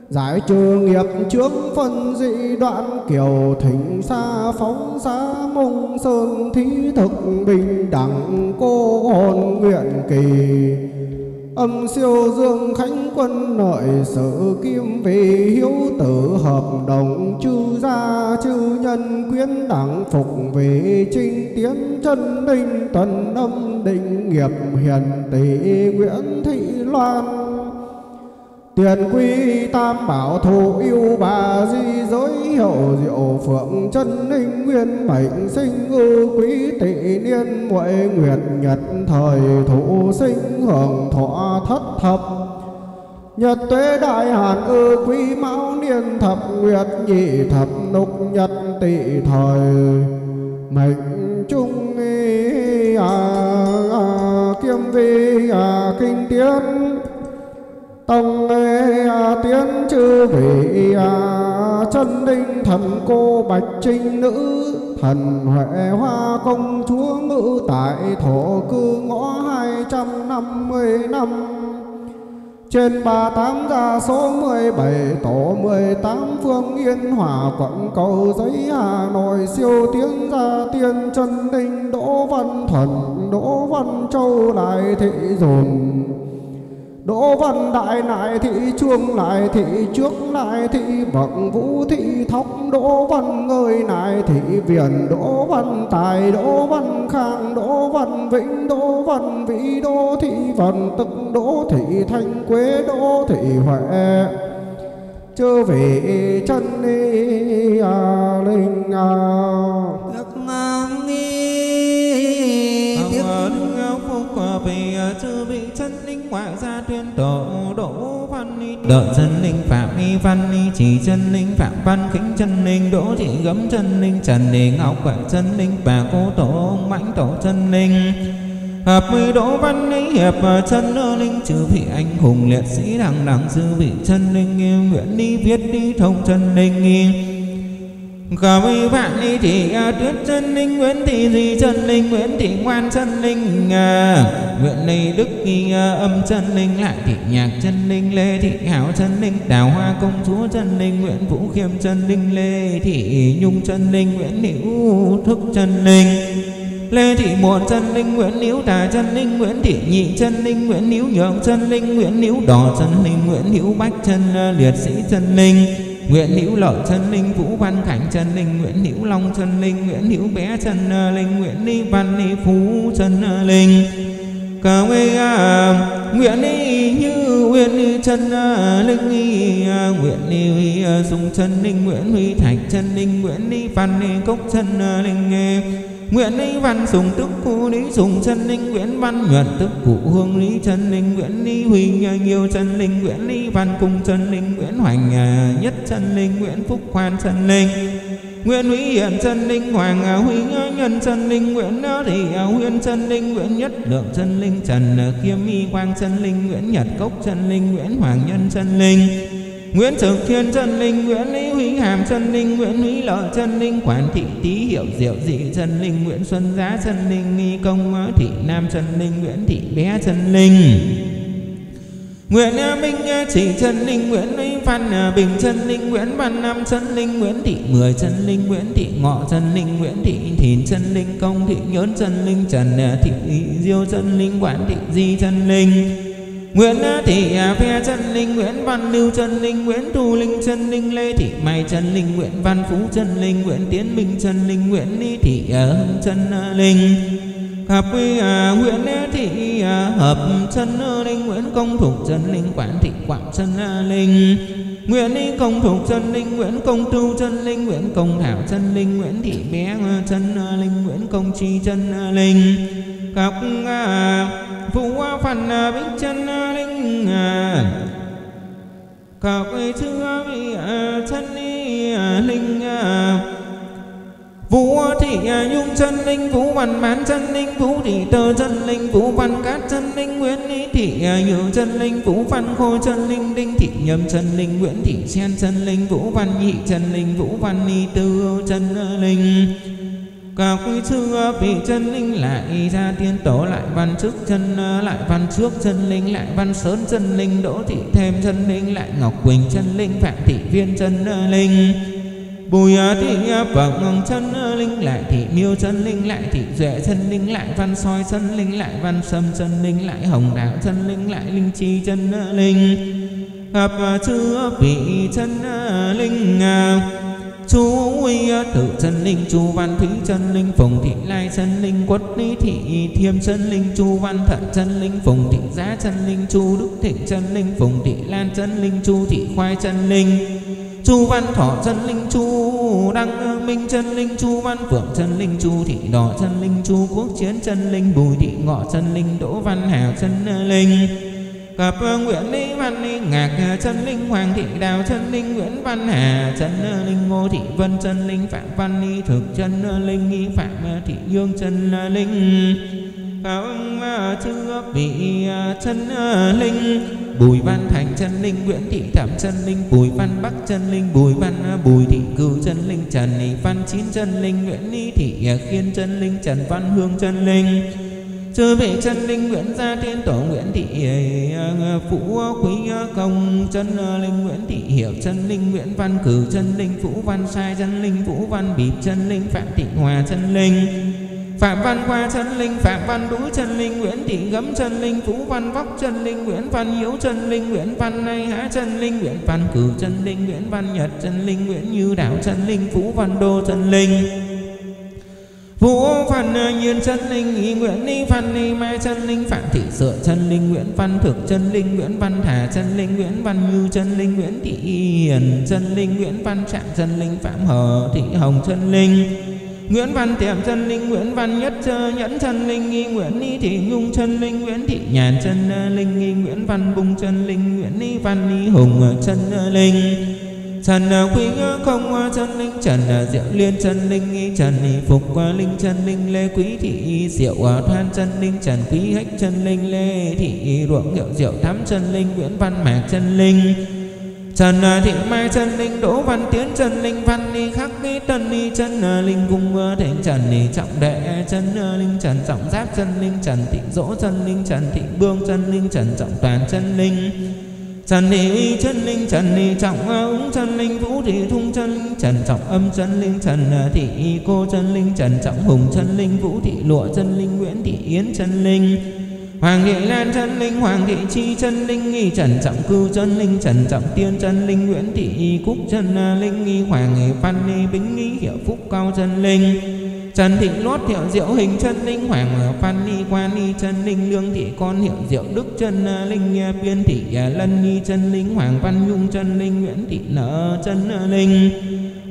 Giải trừ nghiệp chướng phân dị đoạn kiều thỉnh xa phóng xá mông sơn thí thực bình đẳng cô hồn nguyện kỳ âm siêu dương khánh quân nội sự kim vì hiếu tử hợp đồng chư gia chư nhân quyến đẳng phục vì trinh tiến chân đinh tuần âm định nghiệp hiền tỷ nguyễn thị loan. Tiền quy tam bảo thủ yêu bà di giới hậu diệu phượng chân ninh nguyên mệnh sinh ư quý tỵ niên muội nguyệt nhật thời thủ sinh hưởng thọ thất thập. Nhật tuế đại hàn ư quý mão niên thập nguyệt nhị thập nục nhật tỵ thời. Mệnh trung y à, à, kiêm vi à, kinh tiến. Tông à, tiến chư vị à, chân linh thần cô bạch trinh nữ, thần huệ hoa công chúa ngự tại thổ cư ngõ hai trăm năm mươi năm. Trên ba tám gia số mười bảy, tổ mười tám phương Yên Hòa quận cầu giấy Hà Nội, siêu tiếng gia tiên chân linh Đỗ Văn Thuần, Đỗ Văn Châu đại thị dồn Đỗ Văn Đại lại thị chuông lại thị trước lại thị bậc vũ thị thóc. Đỗ Văn ngơi lại thị viền. Đỗ Văn Tài Đỗ Văn Khang Đỗ Văn Vĩnh Đỗ Văn Vĩ Đỗ thị Vân Tức Đỗ thị Thanh Quế Đỗ thị Huệ. Chư vị chân ni à, linh à. Đức nghi Đức ngao phúc vì chư vị chân ngoại gia tuyên tổ đỗ văn đợi chân linh phạm y văn ni, chỉ chân linh phạm văn kính chân linh, đỗ thị gấm chân linh, trần đề ngọc quả chân linh, bà cô tổ mãnh tổ chân linh. Hợp mười đỗ văn ni hiệp chân linh, chư vị anh hùng liệt sĩ đằng đằng dư vị chân linh nghiêm nguyện đi viết đi thông chân linh nghi. Cả mấy vạn đi thì à, tuyết chân linh Nguyễn thị gì chân linh Nguyễn thị ngoan chân linh à, Nguyện này đức kỳ à, âm chân linh Lại thị nhạc chân linh Lê thị hảo chân linh Đào hoa công chúa chân linh Nguyễn vũ khiêm chân linh Lê thị nhung chân linh Nguyễn hữu thức chân linh Lê Thị Muộn chân linh Nguyễn hữu tà chân linh Nguyễn Thị Nhị chân linh Nguyễn hữu Nhượng chân linh Nguyễn hữu Đỏ chân linh Nguyễn hữu Bách chân liệt sĩ chân linh Nguyễn Hữu Lợi chân linh Vũ Văn Khánh chân linh Nguyễn Hữu Long chân linh Nguyễn Hữu Bé chân ờ, linh Nguyễn Ni Văn Ni Phú chân ờ, linh. Cầu ngây à, Nguyễn Ni Như Nguyễn chân ờ, linh Nguyễn Ni Huy Dung chân linh Nguyễn Huy Thạch chân linh Nguyễn Ni Văn Ni Cốc chân linh Nguyện Nguyễn Văn Sùng tức cụ lý Sùng chân linh Nguyễn Văn Nhuận tức cụ hương lý chân linh Nguyễn lý Huy nhiều chân linh Nguyễn lý Văn cùng chân linh Nguyễn Hoành nhất chân linh Nguyễn Phúc Khoan chân linh Nguyễn Huy Hiện chân linh Hoàng Huy nhân chân linh Nguyễn Thị Huyên chân linh Nguyễn Nhất Lượng chân linh Trần Khiêm Y Quang chân linh Nguyễn Nhật Cốc chân linh Nguyễn Hoàng Nhân chân linh Nguyễn Trực Thiên chân linh Nguyễn Lý Huy Hàm chân linh Nguyễn Lý Lợi chân linh Quản thị Tý Hiệu Diệu Dị chân linh Nguyễn Xuân Giá chân linh Nghi Công Thị Nam chân linh Nguyễn Thị Bé chân linh Nguyễn Minh Chỉ chân linh Nguyễn Lý Văn Bình chân linh Nguyễn Văn Nam chân linh Nguyễn Thị Mười chân linh Nguyễn Thị Ngọ chân linh Nguyễn Thị Thìn chân linh Công Thị Nhớn chân linh Trần Thị Diêu chân linh Quản Thị Di chân linh Nguyễn Thị Phe chân linh Nguyễn Văn Lưu chân linh Nguyễn Thu Linh chân linh Lê Thị Mai chân linh Nguyễn Văn Phú chân linh Nguyễn Tiến Minh chân linh Nguyễn Ni Thị Trần chân linh Hợp quy à, Nguyễn Thị à, Hợp chân linh Nguyễn Công Thục chân linh Quản Thị Quảng chân linh Nguyễn Lý Công Thục chân linh Nguyễn Công Tu chân linh Nguyễn Công Thảo chân linh Nguyễn Thị Bé chân linh Nguyễn Công Chi chân linh Các phụ phần bích chân linh Các chưa bị chân linh Vũ thị nhung chân linh Vũ văn bán chân linh Vũ thị tơ chân linh Vũ văn cát chân linh, Nguyễn lý thị nhự chân linh Vũ văn khôi chân linh, Đinh thị nhâm chân linh, Nguyễn thị sen chân linh Vũ văn nhị chân linh Vũ văn ni tư chân linh cả quy xưa vị chân linh lại ra tiên tổ lại văn trước chân lại văn trước chân linh lại văn sớn chân linh đỗ thị thêm chân linh lại ngọc quỳnh chân linh phạm thị viên chân linh bùi thị vọng chân linh lại thị miêu chân linh lại thị duệ chân linh lại văn soi chân linh lại văn sâm chân linh lại hồng đạo chân linh lại linh chi chân linh gặp chư vị chân linh chú uy tự chân linh chu văn thúy chân linh phùng thị lai chân linh quất lý thị thiêm chân linh chu văn thận chân linh phùng thị giá chân linh chu đức thịnh chân linh phùng thị lan chân linh chu thị khoai chân linh chu văn thọ chân linh chu đăng minh chân linh chu văn phượng chân linh chu thị đỏ chân linh chu quốc chiến chân linh bùi thị ngọ chân linh đỗ văn hào chân linh cập Nguyễn Lý Văn Lý Ngạc chân linh Hoàng thị Đào chân linh Nguyễn Văn Hà chân linh Ngô thị Vân chân linh Phạm Văn Ni thực chân linh nghi Phạm thị Dương chân linh. Các chư vị chân linh. Bùi văn thành chân linh nguyễn thị thẩm chân linh bùi văn bắc chân linh bùi văn bùi thị Cư, chân linh trần văn chín chân linh nguyễn ni thị khiên chân linh trần văn hương chân linh chư về chân linh nguyễn gia tiên tổ nguyễn thị phú quý công chân linh nguyễn thị hiểu chân linh nguyễn văn cử chân linh vũ văn sai chân linh vũ văn bịp chân linh phạm thị hòa chân linh Phạm Văn Khoa chân linh, Phạm Văn Đũi chân linh, Nguyễn Thị Gấm chân linh, vũ Văn Vóc chân linh, Nguyễn Văn Hiếu chân linh, Nguyễn Văn Nay Há chân linh, Nguyễn Văn Cử chân linh, Nguyễn Văn Nhật chân linh, Nguyễn Như Đạo chân linh, vũ Văn Đô chân linh. Vũ Phan Nhiên chân linh, Ý Nguyễn Ni Phan Ni Mai chân linh, Phạm Thị Sợ chân linh, Nguyễn Văn Thực chân linh, Nguyễn Văn Thả chân linh, Nguyễn Văn Như chân linh, Nguyễn Thị Hiền chân linh, Nguyễn Văn Trạng chân linh, Phạm Hờ Thị Hồng chân linh. Nguyễn Văn Tiệm chân linh, Nguyễn Văn Nhất Nhẫn chân linh, nghi Nguyễn Ni Thị Nhung chân linh, Nguyễn Thị Nhàn chân linh, nghi Nguyễn Văn Bung chân linh, Nguyễn Ni Văn Ni Hùng chân linh. Trần Quý không chân linh, Trần Diệu Liên chân linh, Trần Phục linh chân linh, Lê Quý Thị Diệu Thoan chân linh, Trần Quý Hách chân linh, Lê Thị Ruộng Hiệu Diệu Thắm chân linh, Nguyễn Văn Mạc chân linh. Trần Thị Mai chân linh Đỗ Văn Tiến chân linh Văn Ni Khắc Ni Tân Ni chân linh Cung Thịnh Trần Ni Trọng Đệ chân linh Trần Trọng Giáp chân linh Trần Thị Dỗ chân linh Trần Thị Bương chân linh Trần Trọng Toàn chân linh Trần Thị chân linh Trần Thị Trọng ứng chân linh Vũ Thị Thung chân linh Trần Trọng Âm chân linh Trần Thị Cô chân linh Trần Trọng Hùng chân linh Vũ Thị Lụa chân linh Nguyễn Thị Yến chân linh Hoàng thị Lan chân linh, Hoàng thị Chi chân linh, nghi Trần Trọng Cư chân linh, Trần Trọng Tiên chân linh, Nguyễn thị Cúc chân linh, nghi Hoàng nghị Văn nghi Bính nghi Hiệu Phúc Cao chân linh. Trần thị Lót thiệu diệu hình chân linh, Hoàng Phan ni Quan ni chân linh, Lương thị con hiệu diệu đức chân ờ, linh, ờ, Biên thị ờ, Lân ni chân linh, Hoàng Văn Nhung chân linh, Nguyễn thị nở chân linh.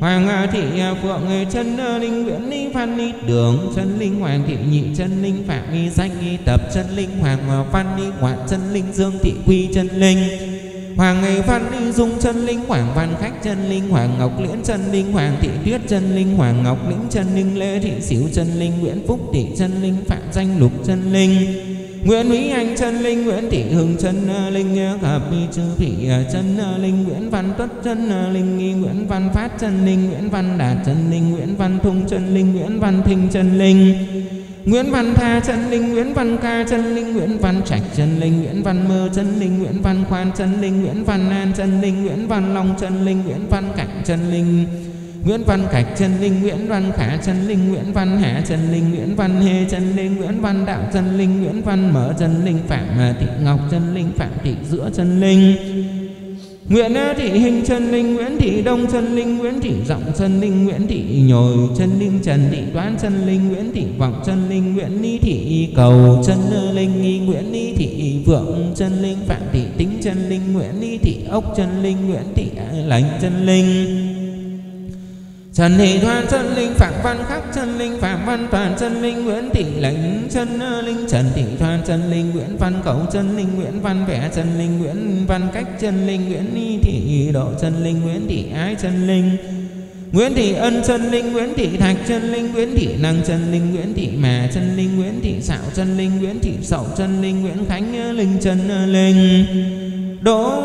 Hoàng thị Phượng chân linh Nguyễn Ni Phan Ni Đường chân linh Hoàng thị Nhị chân linh Phạm Ni Danh Ni Tập chân linh Hoàng Phan Ni quạt chân linh Dương thị Quy chân linh Hoàng ngày Văn Ni Dung chân linh Hoàng Văn Khách chân linh Hoàng Ngọc Liễn chân linh Hoàng thị Tuyết chân linh Hoàng Ngọc Lĩnh chân linh Lê thị Xíu chân linh Nguyễn Phúc thị chân linh Phạm Danh Lục chân linh Nguyễn Mỹ Anh chân linh Nguyễn Thị Hưng chân linh gặp chư thị chân linh Nguyễn Văn Tuất chân linh Nguyễn Văn Phát chân linh Nguyễn Văn Đạt chân linh Nguyễn Văn Thung chân linh Nguyễn Văn Thinh chân linh Nguyễn Văn Tha chân linh Nguyễn Văn Ca chân linh Nguyễn Văn Trạch chân linh Nguyễn Văn Mơ chân linh Nguyễn Văn Khoan chân linh Nguyễn Văn An chân linh Nguyễn Văn Long chân linh Nguyễn Văn Cảnh chân linh Nguyễn Văn Cạch chân linh Nguyễn Văn Khả chân linh Nguyễn Văn Hạ chân linh Nguyễn Văn Hê chân linh Nguyễn Văn Đạo chân linh Nguyễn Văn Mở chân linh Phạm Thị Ngọc chân linh Phạm Thị Giữa chân linh Nguyễn Thị Hình chân linh Nguyễn Thị Đông chân linh Nguyễn Thị giọng chân linh Nguyễn Thị Nhồi chân linh Trần Thị Đoán chân linh, Nguyễn Thị Vọng chân linh, Nguyễn Ni Thị Cầu chân linh Nguyễn Ni Thị Vượng chân linh, Phạm Thị Tính chân linh, Nguyễn Ni Thị Ốc chân linh, Nguyễn Thị Lành chân linh. Trần Thị Thoan Trần linh Phạm Văn Khắc Trần linh Phạm Văn Toàn Trần linh Nguyễn Thị Lãnh Trần linh Trần Thị Thoan Trần linh Nguyễn Văn Cẩu Trần linh Nguyễn Văn Vẽ Trần linh Nguyễn Văn Cách Trần linh Nguyễn Ni Thị Độ Trần linh Nguyễn Thị Ái Trần linh Nguyễn Thị Ân Trần linh Nguyễn Thị Thạch Trần linh Nguyễn Thị Năng Trần linh Nguyễn Thị Mà Trần linh Nguyễn Thị Sạo Trần linh Nguyễn Thị Sậu Trần linh Nguyễn Khánh linh Trần linh Đỗ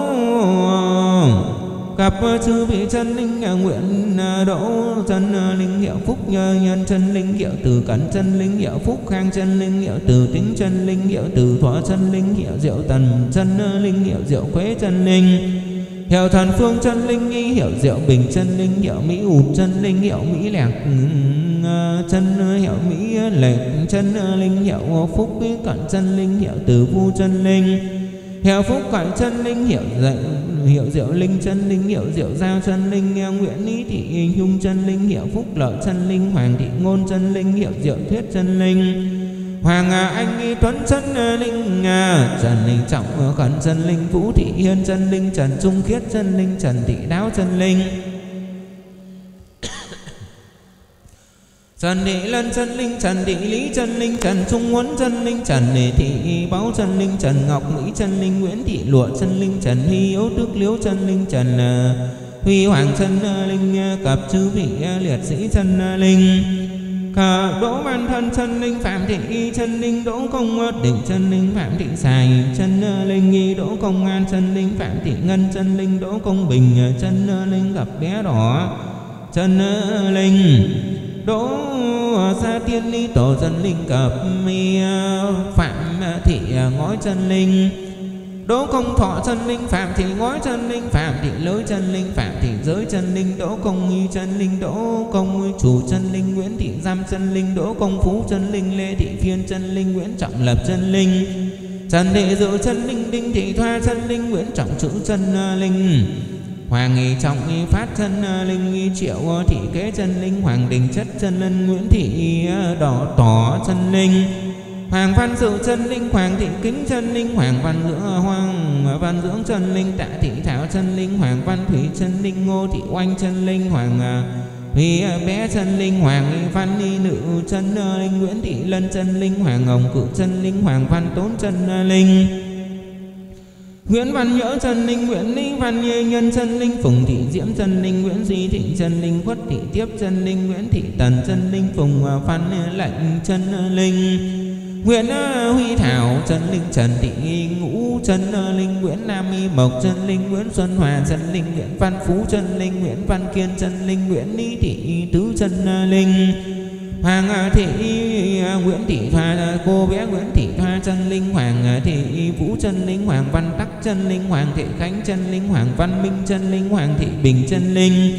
gặp chư vị chân linh à, nguyện à, đỗ chân à, linh hiệu phúc nhân chân linh hiệu, từ cẩn chân linh hiệu phúc, khang chân linh hiệu, từ tính chân linh hiệu, từ thỏa chân linh hiệu, diệu tần chân linh hiệu, diệu khuế chân linh. Hiệu thần phương chân linh, nghi hiệu diệu bình chân linh, hiệu mỹ ụt chân linh, hiệu mỹ lẹc chân hiệu mỹ lệch chân linh hiệu phúc cận chân linh, hiệu từ vu chân linh hiệu phúc cõi chân linh, hiệu dạy hiệu diệu linh chân linh, hiệu diệu giao chân linh, nghe nguyễn lý thị nhung chân linh, hiệu phúc lợi chân linh, hoàng thị ngôn chân linh, hiệu diệu thuyết chân linh. Hoàng à Anh Nghi Tuấn chân à, linh à, Trần Linh Trọng à, Khẩn chân linh, Vũ Thị Hiên chân linh, Trần Trung Khiết chân linh, Trần Thị Đáo chân linh. Trần Thị Lân chân linh Trần Thị Lý chân linh Trần Trung Huấn chân linh Trần Thị Báo chân linh Trần Ngọc Mỹ chân linh Nguyễn Thị Lụa chân linh Trần Hy Yếu Tước Liễu chân linh Trần Huy Hoàng chân linh cập chư vị liệt sĩ chân linh Khờ đỗ văn thân chân linh phạm thị y chân linh đỗ công định chân linh phạm thị xài chân linh nghi đỗ công an chân linh phạm thị ngân chân linh đỗ công bình chân linh gặp bé đỏ chân linh đỗ gia tiên ni tổ dân linh cập mi phạm thị à, ngói chân linh. Đỗ công thọ chân linh, phạm thị, ngói chân linh, phạm thị lối chân linh, phạm thị, giới chân linh. Đỗ công nghi chân linh đỗ công chủ chân linh. Nguyễn thị, giam chân linh đỗ công phú chân linh. Lê thị, phiên chân linh, nguyễn trọng lập chân linh. Trần thị dự chân linh, đinh thị thoa chân linh, nguyễn trọng chữ chân à, linh. Hoàng nghi trọng nghi phát chân linh nghi triệu thị kế chân linh hoàng đình chất chân linh nguyễn thị đỏ tỏ chân linh Hoàng văn dự chân linh Hoàng thị kính chân linh Hoàng văn dưỡng Hoàng văn dưỡng chân linh Tạ thị thảo chân linh Hoàng văn thủy chân linh Ngô thị oanh chân linh Hoàng Huy bé chân linh Hoàng văn ni nữ chân linh Nguyễn thị lân chân linh Hoàng hồng cự chân linh Hoàng văn tốn chân linh Nguyễn Văn Nhỡ, Trần linh Nguyễn Linh Văn Nhê, Nhân Trần linh Phùng Thị Diễm, Trần linh Nguyễn, Duy Thị Trần linh Quất Thị Tiếp, Trần linh Nguyễn Thị Tần, Trần linh Phùng à, Phan Lệnh Trần linh, Nguyễn à, Huy Thảo, Trần linh, Trần Thị Ngũ, Trần linh, Nguyễn Nam Y Mộc, Trần linh, Nguyễn Xuân Hòa, Trần linh, Nguyễn Văn Phú, Trần linh, Nguyễn Văn Kiên, Trần linh, Nguyễn Lý Thị Tứ, Trần linh. Hoàng thị Nguyễn Thị Thoa cô bé Nguyễn Thị Thoa chân linh Hoàng thị Vũ chân linh Hoàng Văn Tắc chân linh Hoàng thị Khánh chân linh Hoàng Văn Minh chân linh Hoàng thị Bình chân linh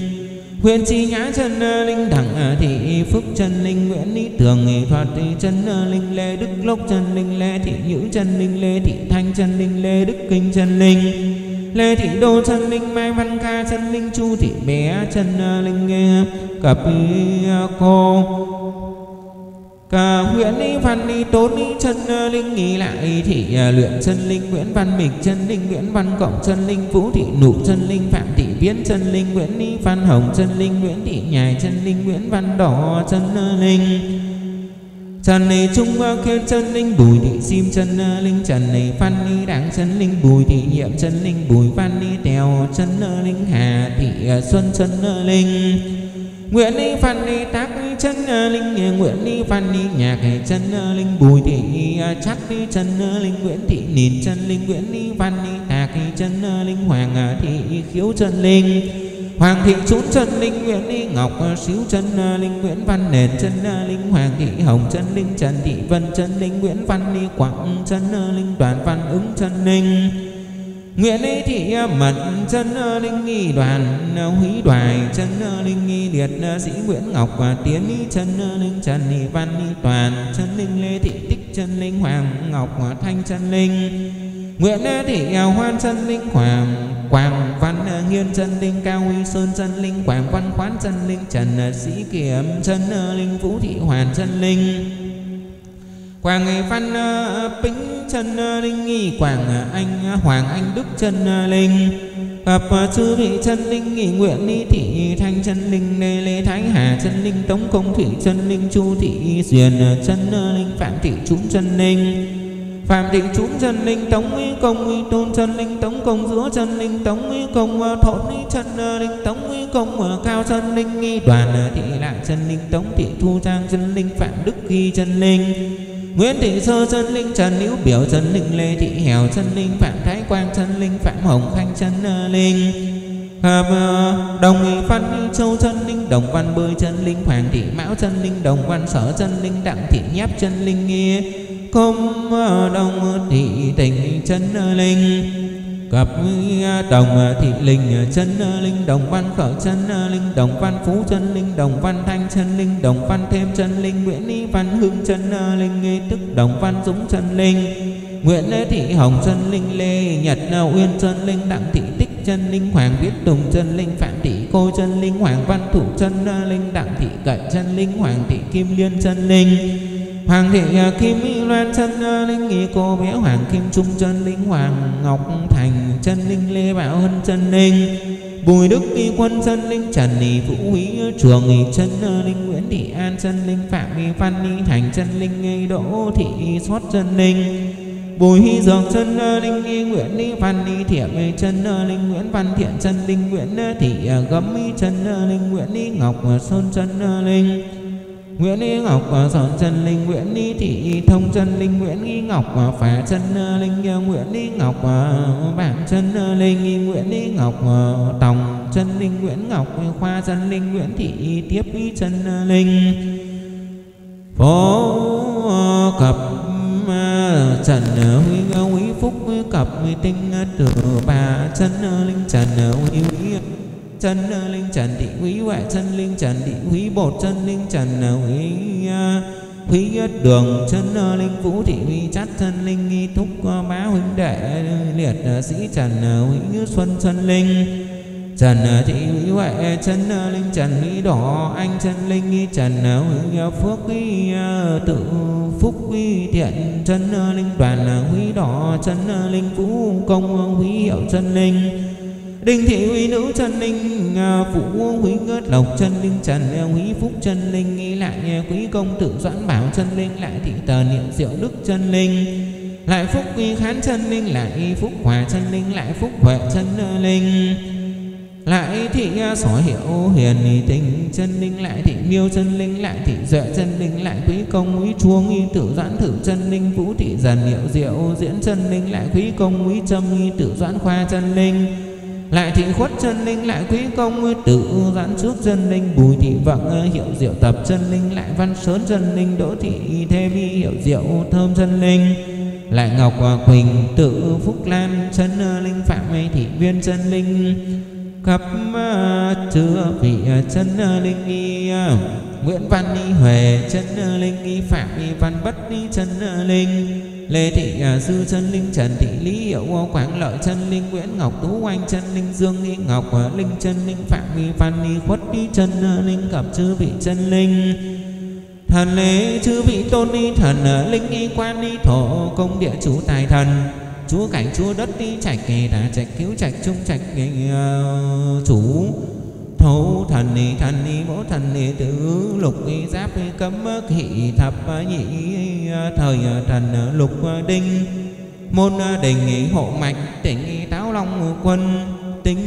Huyền Chi Nhã chân linh Đặng thị Phúc chân linh Nguyễn Lý Tường Thoạt chân linh Lê Đức Lốc chân linh Lê thị Nhữ chân linh Lê thị Thanh chân linh Lê Đức Kinh chân linh Lê thị Đô chân linh Mai Văn Ca chân linh Chu thị bé chân linh Cập cô Cả Nguyễn đi văn đi tốn đi chân linh nghỉ lại thị luyện chân linh Nguyễn Văn Mịch, chân linh Nguyễn Văn Cộng chân linh Vũ thị nụ chân linh Phạm thị Biến chân linh Nguyễn Đi Văn Hồng chân linh Nguyễn thị Nhài chân linh Nguyễn Văn Đỏ chân linh Trần này Trung Kiên chân linh Bùi thị Sim chân linh Trần này Phan đi Đảng chân linh Bùi thị Nhiệm chân linh Bùi Văn đi Tèo chân linh Hà thị Xuân chân linh Nguyễn đi Phan đi Tác chân linh Nguyễn đi Phan đi Nhạc chân linh, Bùi thị à, Chắc đi chân linh, Nguyễn thị Nìn chân linh Nguyễn đi Phan đi tác chân linh, Hoàng à, thị Khiếu chân linh, Hoàng thị trốn chân linh Nguyễn đi Ngọc à, xíu chân linh, Nguyễn Văn nền chân linh, Hoàng thị Hồng chân linh, Trần thị Vân chân linh, Nguyễn Văn đi Quảng chân linh, Đoàn Văn ứng chân linh Nguyễn ý thị mật chân ờ, linh nghi đoàn ờ, húy đoài chân ờ, linh nghi liệt sĩ Nguyễn Ngọc và tiến ý chân linh Trần ý Văn ý toàn chân, linh Lê Thị Tích chân, linh Hoàng Ngọc Thanh chân, linh. Nguyễn Thị Hoan chân, linh Hoàng Quảng Văn Nghiên chân, linh Cao Uy Sơn chân, linh Quảng Văn Khoán chân, linh Trần Sĩ Kiểm chân linh Vũ Thị Hoàn chân, linh. Quảng Văn Bính trần linh nghi Quảng Anh Hoàng Anh Đức trần linh phật chư vị chân linh nghị nguyện ni thị thanh chân linh lê lê thái hà chân linh tống công thủy chân linh chu thị duyên chân linh phạm thị chúng chân linh phạm thị chúng chân linh tống uy công uy tôn chân linh tống công giữa chân linh tống uy công thổn uy chân linh tống uy công cao chân linh nghi đoàn thị lại chân linh tống thị thu trang chân linh phạm đức ghi chân linh Nguyễn Thị Sơ chân linh, Trần Hữu Biểu chân linh, Lê Thị Hèo chân linh, Phạm Thái Quang chân linh, Phạm Hồng Khanh chân ờ, linh. Hợp ờ, Đồng Nghị Văn Châu chân linh, Đồng Văn Bơi chân linh, Hoàng Thị Mão chân linh, Đồng Văn Sở chân linh, Đặng Thị Nháp chân linh Công ờ, Đồng Thị Tình chân linh. Cặp đồng thị linh chân linh đồng văn khởi chân linh đồng văn phú chân linh đồng văn thanh chân linh đồng văn thêm chân linh nguyễn lý văn hưng chân linh nghi tức đồng văn dũng chân linh nguyễn lê thị hồng chân linh lê nhật uyên chân linh đặng thị tích chân linh hoàng viết tùng chân linh phạm thị cô chân linh hoàng văn thủ chân linh đặng thị cận chân linh hoàng thị kim liên chân linh Hoàng thị Kim Loan, chân linh nghi cô bé Hoàng Kim Trung, chân linh Hoàng Ngọc Thành, chân linh Lê Bảo Hân, chân linh Bùi Đức Y Quân, chân linh Trần Nì Vũ Quý Trường Y, chân linh Nguyễn Thị An, chân linh Phạm Y Văn Y Thành, chân linh Nghi Đỗ Thị Xót, chân linh Bùi Hy Dược, chân linh Y Nguyễn Y Văn Y Thiệm chân linh Nguyễn Văn Thiện, chân linh Nguyễn Thị Gấm Y, chân linh Nguyễn Y Ngọc Sơn, chân linh Nguyễn Y Ngọc à, Sở chân linh, Nguyễn Y Thị, Thông chân linh, Nguyễn Y Ngọc à, Phá chân à, linh Nguyễn Y Ngọc Bảng chân linh Nguyễn Y Ngọc Tòng chân linh, Nguyễn Ngọc Khoa chân linh, Nguyễn Thị, Tiếp y chân linh. Phó cập trần huy quý phúc, cập tinh tử bà chân linh, trần huy chân linh trần thị quý huệ chân, linh trần thị quý bột chân, linh trần ờ, quý quý đường chân linh vũ thị quý chắt chân, linh nghi thúc bá huynh đệ liệt sĩ trần quý xuân chân, linh Trần thị quý huệ chân linh trần mỹ đỏ anh chân, linh nghi trần quý phước quý tự phúc quý thiện chân linh đoàn quý đỏ chân linh vũ công quý hiệu chân, linh Đinh thị huy nữ chân linh Phụ quý ngất lộc chân linh trần Quý phúc chân linh nghi lại Quý công tử doãn bảo chân linh Lại thị tờ niệm diệu đức chân linh Lại phúc quý khán chân linh Lại phúc hòa chân linh Lại phúc huệ chân linh lại thị sở hiệu hiền tình chân linh lại thị miêu chân linh lại thị duệ chân linh lại quý công quý chuông y tử doãn thử chân linh vũ thị dần hiệu diệu diễn chân linh lại quý công quý trâm y tử doãn khoa chân linh lại thị khuất chân linh, lại quý công tự giãn trước chân linh, bùi thị vọng ờ, hiệu diệu tập chân linh, lại văn sớn chân linh, đỗ thị thêm vi, hiệu diệu thơm chân linh. Lại ngọc ờ, quỳnh tự phúc lan, chân ờ, linh phạm thị viên chân linh. Khắp chứa vị chân linh nghi Nguyễn Văn y Huệ, chân linh nghi Phạm y Văn Bất y, chân linh. Lê Thị à, Sư chân linh Trần Thị Lý Hiệu Quảng Lợi chân linh Nguyễn Ngọc Tú Anh chân linh Dương Nghi Ngọc à, linh chân linh Phạm y Văn Ni Khuất đi chân à, linh gặp chư vị chân linh. Thần lễ chư vị tôn ni thần linh y quan ni thổ công địa chủ tài thần. Chúa cảnh chúa đất đi trạch kỳ đã trạch cứu trạch trung trạch uh, chủ thấu thần ni thần ni, bố thần ni tứ lục ni giáp ni cấm thị thập nhị thời thành lục đinh. Môn đình hộ mạch tỉnh táo long quân. Tính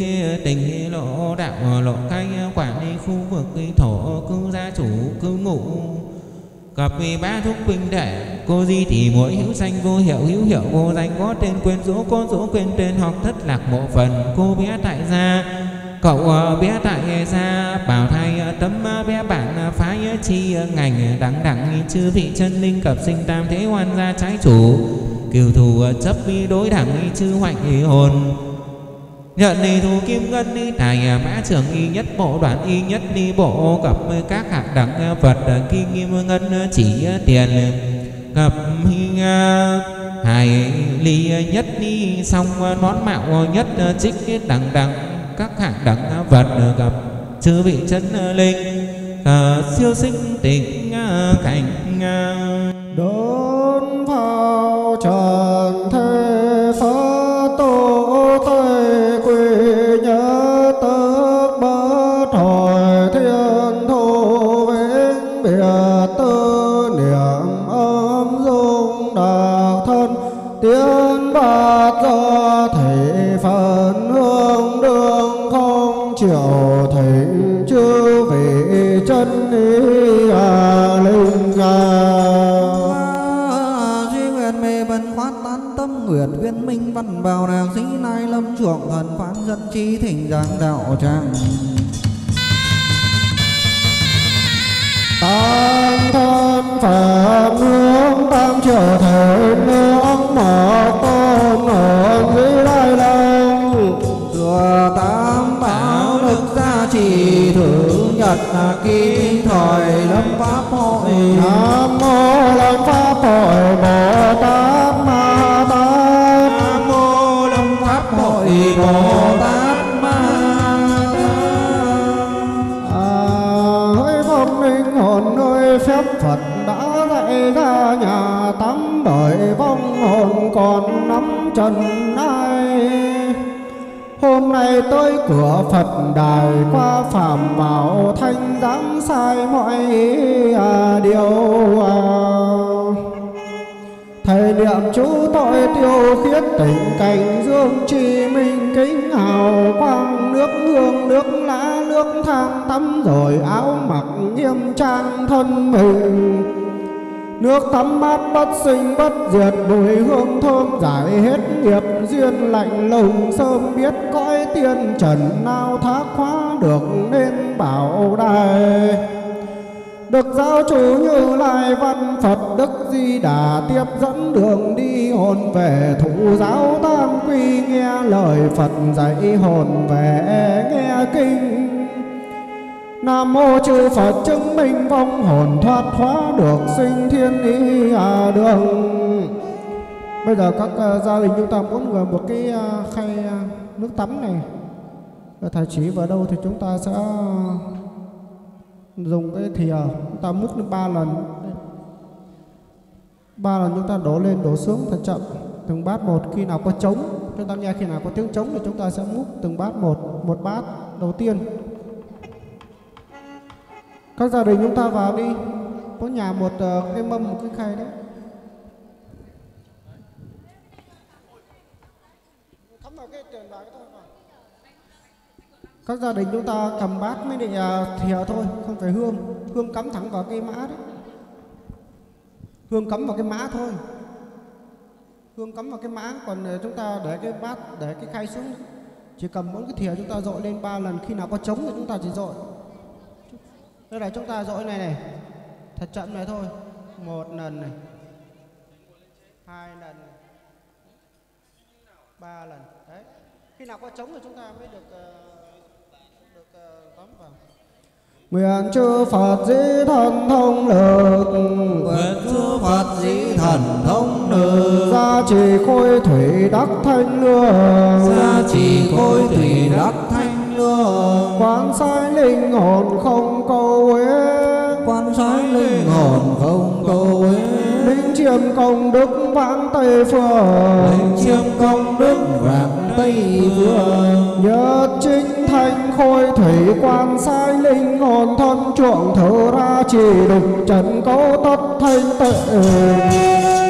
tình lộ đạo, lộ khai, quản khu vực thổ cư gia, chủ cư ngụ Cặp vì ba thúc, huynh đệ, Cô di thì mỗi hữu danh vô hiệu, hữu hiệu, vô danh, có tên quên dỗ con dỗ quên tên hoặc thất lạc mộ phần Cô bé tại gia. Cậu ờ, bé tại gia, bảo thai ờ, tấm ờ, bé bản phái chi ngành đẳng đẳng chư vị chân linh cập sinh tam thế hoàn gia trái chủ. Kiều thù chấp đối đẳng chư hoạnh hồn. Nhận ni thu kim ngân ni tài mã trưởng y nhất bộ đoạn y nhất ni bộ, gặp các hạng đẳng vật kim nghiêm ngân chỉ tiền. Gặp hài ly nhất ni song nón mạo nhất trích, đẳng đẳng các hạng đẳng vật ờ, gặp chư vị chân ờ, linh ờ, siêu sinh tình cảnh đó minh bào nàng sĩ nai lâm chuộng thần phán dân chi thỉnh giảng đạo tràng. Tam thân phạm hướng, tam trở thể nương mở tôn ở dưới đại long. Thừa tam bảo lực gia trì, thử nhật kim thời lâm pháp hội. Nam mô lâm pháp hội bồ trần ai Hôm nay tới cửa Phật đài qua phạm bảo thanh giáng sai mọi à, điều à. Thầy niệm chú tội tiêu khiết tỉnh cảnh dương trì minh kính hào quang nước hương nước lá nước thang tắm rồi áo mặc nghiêm trang thân mình nước thắm mát bất sinh bất diệt, mùi hương thơm giải hết nghiệp duyên lạnh lùng. Sớm biết cõi tiên trần nào thác khóa được nên bảo đài. Được giáo chủ như lai văn, phật đức di đà tiếp dẫn đường đi hồn về. Thủ giáo tam quy nghe lời phật dạy hồn về, nghe kinh Nam mô chư Phật chứng minh vong hồn thoát hóa được sinh thiên ý à đường. Bây giờ các uh, gia đình chúng ta muốn gửi một cái uh, khay uh, nước tắm này. Và thầy chỉ vào đâu thì chúng ta sẽ dùng cái thìa chúng ta múc được ba lần. Ba lần chúng ta đổ lên đổ xuống thật chậm từng bát một khi nào có trống chúng ta nghe khi nào có tiếng trống thì chúng ta sẽ múc từng bát một một bát đầu tiên các gia đình chúng ta vào đi. Có nhà một uh, cái mâm một cái khay đấy. Các gia đình chúng ta cầm bát mới định uh, thìa thôi không phải hương. Hương cắm thẳng vào cái mã đấy. Hương cắm vào cái mã thôi. Hương cắm vào cái mã còn uh, chúng ta để cái bát để cái khay xuống. Chỉ cầm mỗi cái thìa chúng ta dội lên ba lần. Khi nào có trống thì chúng ta chỉ dội đây là chúng ta dội này này. Thật chậm này thôi. Một lần này. Hai lần này. ba lần. Đấy. Khi nào có trống thì chúng ta mới được uh, được uh, tắm vào. Nguyện chư Phật dĩ thần thông lực. Nguyện chư Phật dĩ thần thông lực. Gia trì khôi thủy đắc thanh lương. Gia trì khôi thủy đắc thanh Quán sai linh hồn không câu uế Quan sai linh hồn không câu uế Linh chiêm công đức vãn Tây Phương. Linh chiêm công đức vãn Tây Phương. Nhất chính thanh khôi thủy quan sai linh hồn thân chuộng thở ra chỉ đục trần cố tất thanh tệ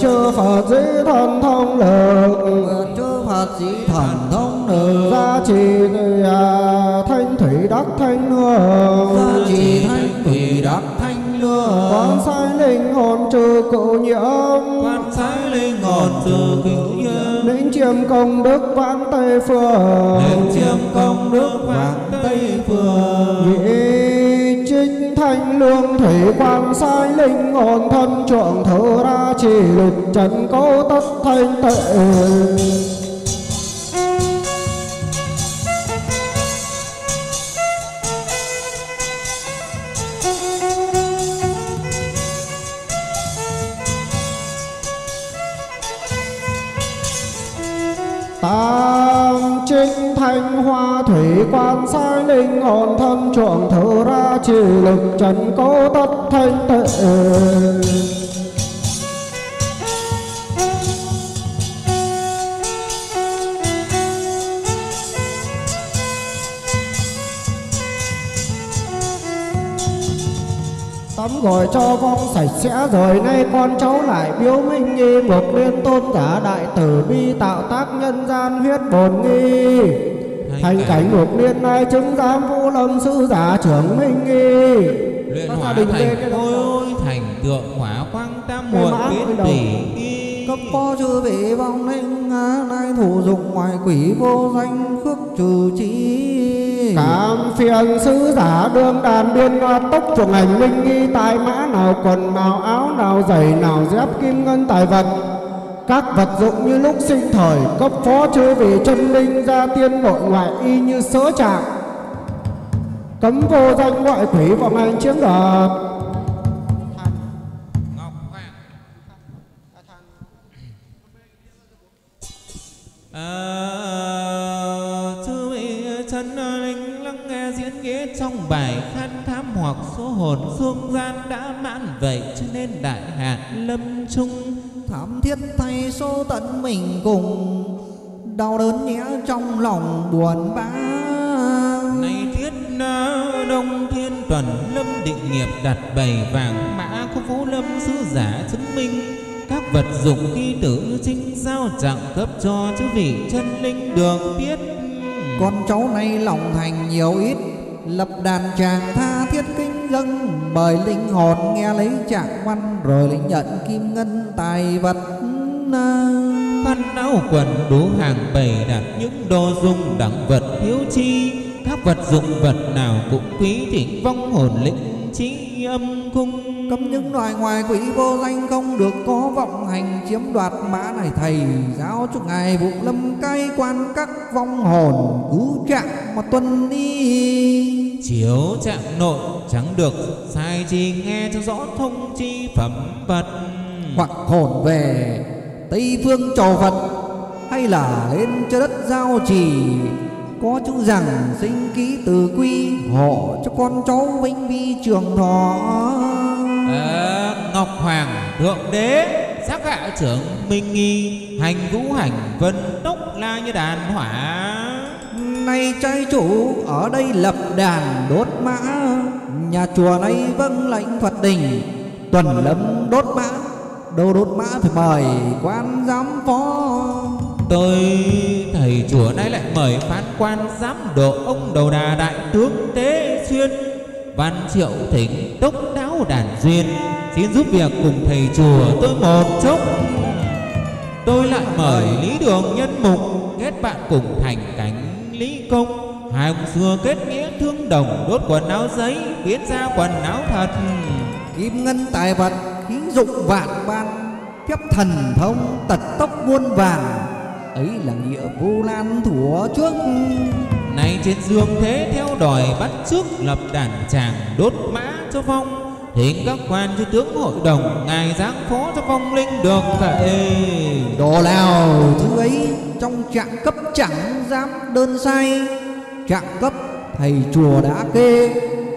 chư Phật dĩ thần thông lực. Chư Phật dĩ thần thông lực. Gia trì thanh thủy đắc thanh hương Gia trì thanh thủy đắc thanh lương Quán sai linh hồn trừ cựu nhiễm Quan sai linh hồn trừ cửu nhiễm Lĩnh chiêm công đức vãn Tây Phương. Lĩnh chiêm công đức vãn Tây Phương. Nhị thanh lương thủy quan sai linh hồn thân trượng thở ra chỉ lục trần cố tất thanh tệ ta thanh hoa, thủy quan, sai linh, hồn thân chuộng thở ra chỉ lực, trần, cố, tất, thanh tệ gội cho vong sạch sẽ rồi nay con cháu lại biếu minh nghi một liên tôn giả đại tử bi tạo tác nhân gian huyết bồn nghi. Thành cảnh một liên nay chứng giám vũ lâm sư giả trưởng minh nghi. Luyện Các hóa thành khôi ôi Thành tượng hỏa quang tam muội biến tỷ. Cấp phó chư vị vong linh á, nay thủ dụng ngoại quỷ vô danh khước trừ trí cảm phiền sứ giả đương đàn biên hoa tốc chuồng hành minh nghi tài mã nào quần nào áo nào giày nào dép kim ngân tài vật. Các vật dụng như lúc sinh thời, cấp phó chư vị chân linh gia tiên nội ngoại y như sớ trạng cấm vô danh ngoại quỷ vọng hành chiếm đoạt. Trong bài khăn tham hoặc số hồn dương gian đã mãn vậy, cho nên đại hạn lâm chung thảm thiết thay số tận mình cùng, đau đớn nhẽ trong lòng buồn bã. Nay thiết đông thiên tuần, lâm định nghiệp đặt bày vàng mã, có vũ lâm sứ giả chứng minh. Các vật dụng khi tử sinh giao trạng cấp cho chư vị chân linh được biết. Con cháu nay lòng thành nhiều ít lập đàn tràng tha thiết kinh dâng mời linh hồn nghe lấy trạng văn, rồi linh nhận kim ngân tài vật. Khăn áo quần đủ hàng bày đặt những đồ dùng đẳng vật thiếu chi, các vật dụng vật nào cũng quý thịnh vong hồn lĩnh chính âm cung. Cấm những loài ngoài quỷ vô danh không được có vọng hành chiếm đoạt mã này thầy. Giáo cho ngài vụ lâm cai quan các vong hồn cứ trạng mà tuân đi. Chiếu trạng nội chẳng được sai chi nghe cho rõ thông chi phẩm vật. Hoặc hồn về tây phương trầu phật hay là lên cho đất giao trì có chữ rằng sinh ký từ quy hộ cho con cháu vinh vi trường thọ? À, ngọc hoàng thượng đế giác hạ trưởng minh nghi hành vũ hành vân tốc la như đàn hỏa. Nay trai chủ ở đây lập đàn đốt mã nhà chùa này vâng lệnh phật đình. Tuần lâm đốt mã đâu đốt mã phải mời quan giám phó tôi, thầy chùa nay lại mời phán quan giám độ ông đầu đà đại tướng tế xuyên, văn triệu thỉnh tốc đáo đàn duyên. Xin giúp việc cùng thầy chùa tôi một chốc tôi lại mời lý đường nhân mục kết bạn cùng thành cánh lý công. Hai ông xưa kết nghĩa thương đồng, đốt quần áo giấy, biến ra quần áo thật. Kim ngân tài vật khí dụng vạn ban phép thần thông, tật tốc muôn vàng ấy là nghĩa vô lan thủa trước. Nay trên dương thế theo đòi bắt trước lập đàn tràng đốt mã cho phong. Thỉnh các quan chư tướng hội đồng ngài giáng phó cho phong linh được vậy đồ nào thứ ấy trong trạng cấp chẳng dám đơn sai. Trạng cấp thầy chùa đã kê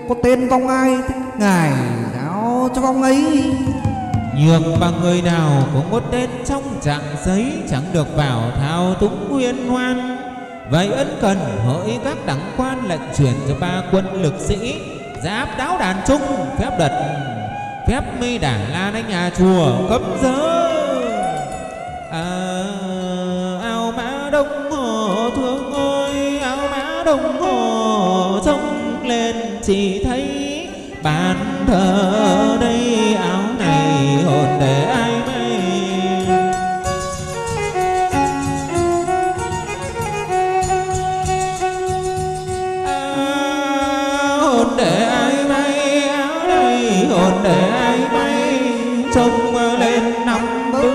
có tên vong ai thích ngài giáo cho vong ấy nhược bằng người nào cũng có tên trong trạng giấy chẳng được vào thao túng nguyên hoan. Vậy ân cần hỡi các đẳng quan lệnh truyền cho ba quân lực sĩ giáp đáo đàn trung phép đật phép mi đảng la đánh nhà chùa cấm giới. À, ao mã đông hồ thương ơi ao mã đông hồ trông lên chỉ thấy bàn thờ đây áo hồn để ai mây à, hồn để ai may áo này hồn để ai may trông lên năm bước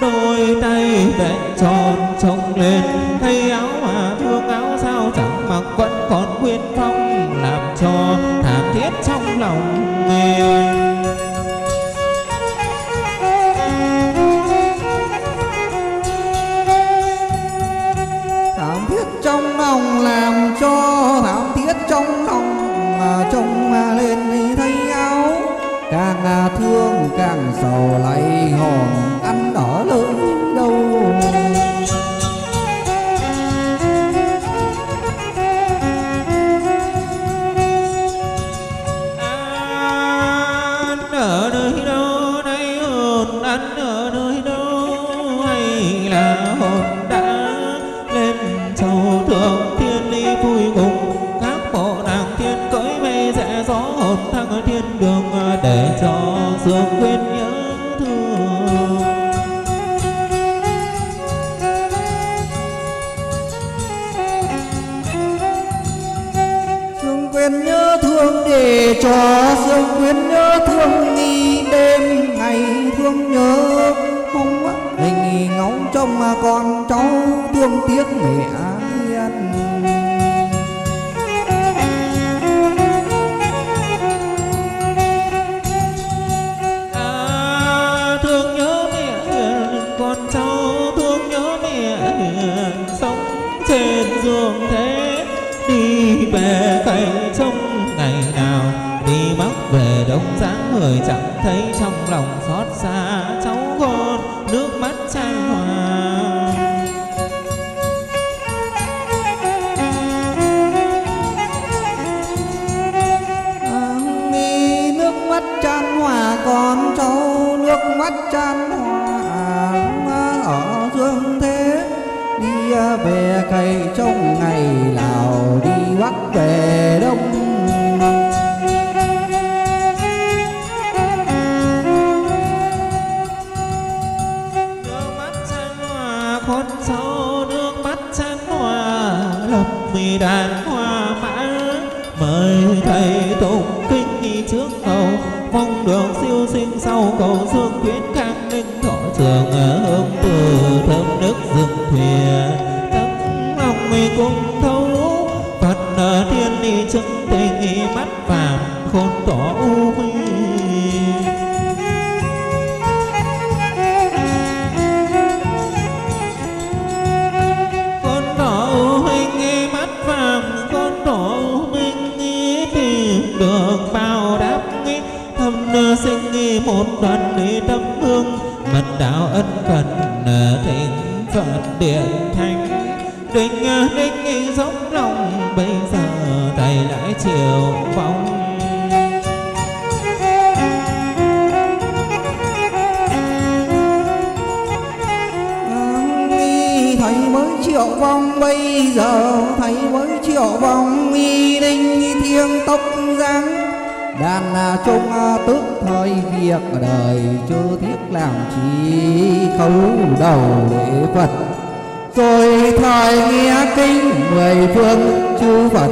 đôi tay vẹn tròn trông lên. Thấy áo mà thương áo sao chẳng mặc vẫn còn nguyên phong làm cho thảm thiết trong lòng người. Càng sầu ngày nhớ mong hình ngóng trông con cháu thương tiếc mẹ hiền. À, thương nhớ mẹ hiền con cháu thương nhớ mẹ hiền. Sống trên giường thế đi về cạnh trông ngày nào đi mắc về đông dáng người chẳng thấy trong lòng xót xa cháu con nước mắt chan hòa. À, nước mắt chan hòa con cháu nước mắt chan hòa. Ở dương thế đi về cây trong ngày nào đi bắc về. Đàn hoa mã. Mời thầy tụng kinh đi trước cầu, mong được siêu sinh sau cầu. Dương tuyến khang ninh thọ trường hương đời chưa thiết làm chi khấu đầu lễ phật. Rồi thời nghe kinh mười phương, chư phật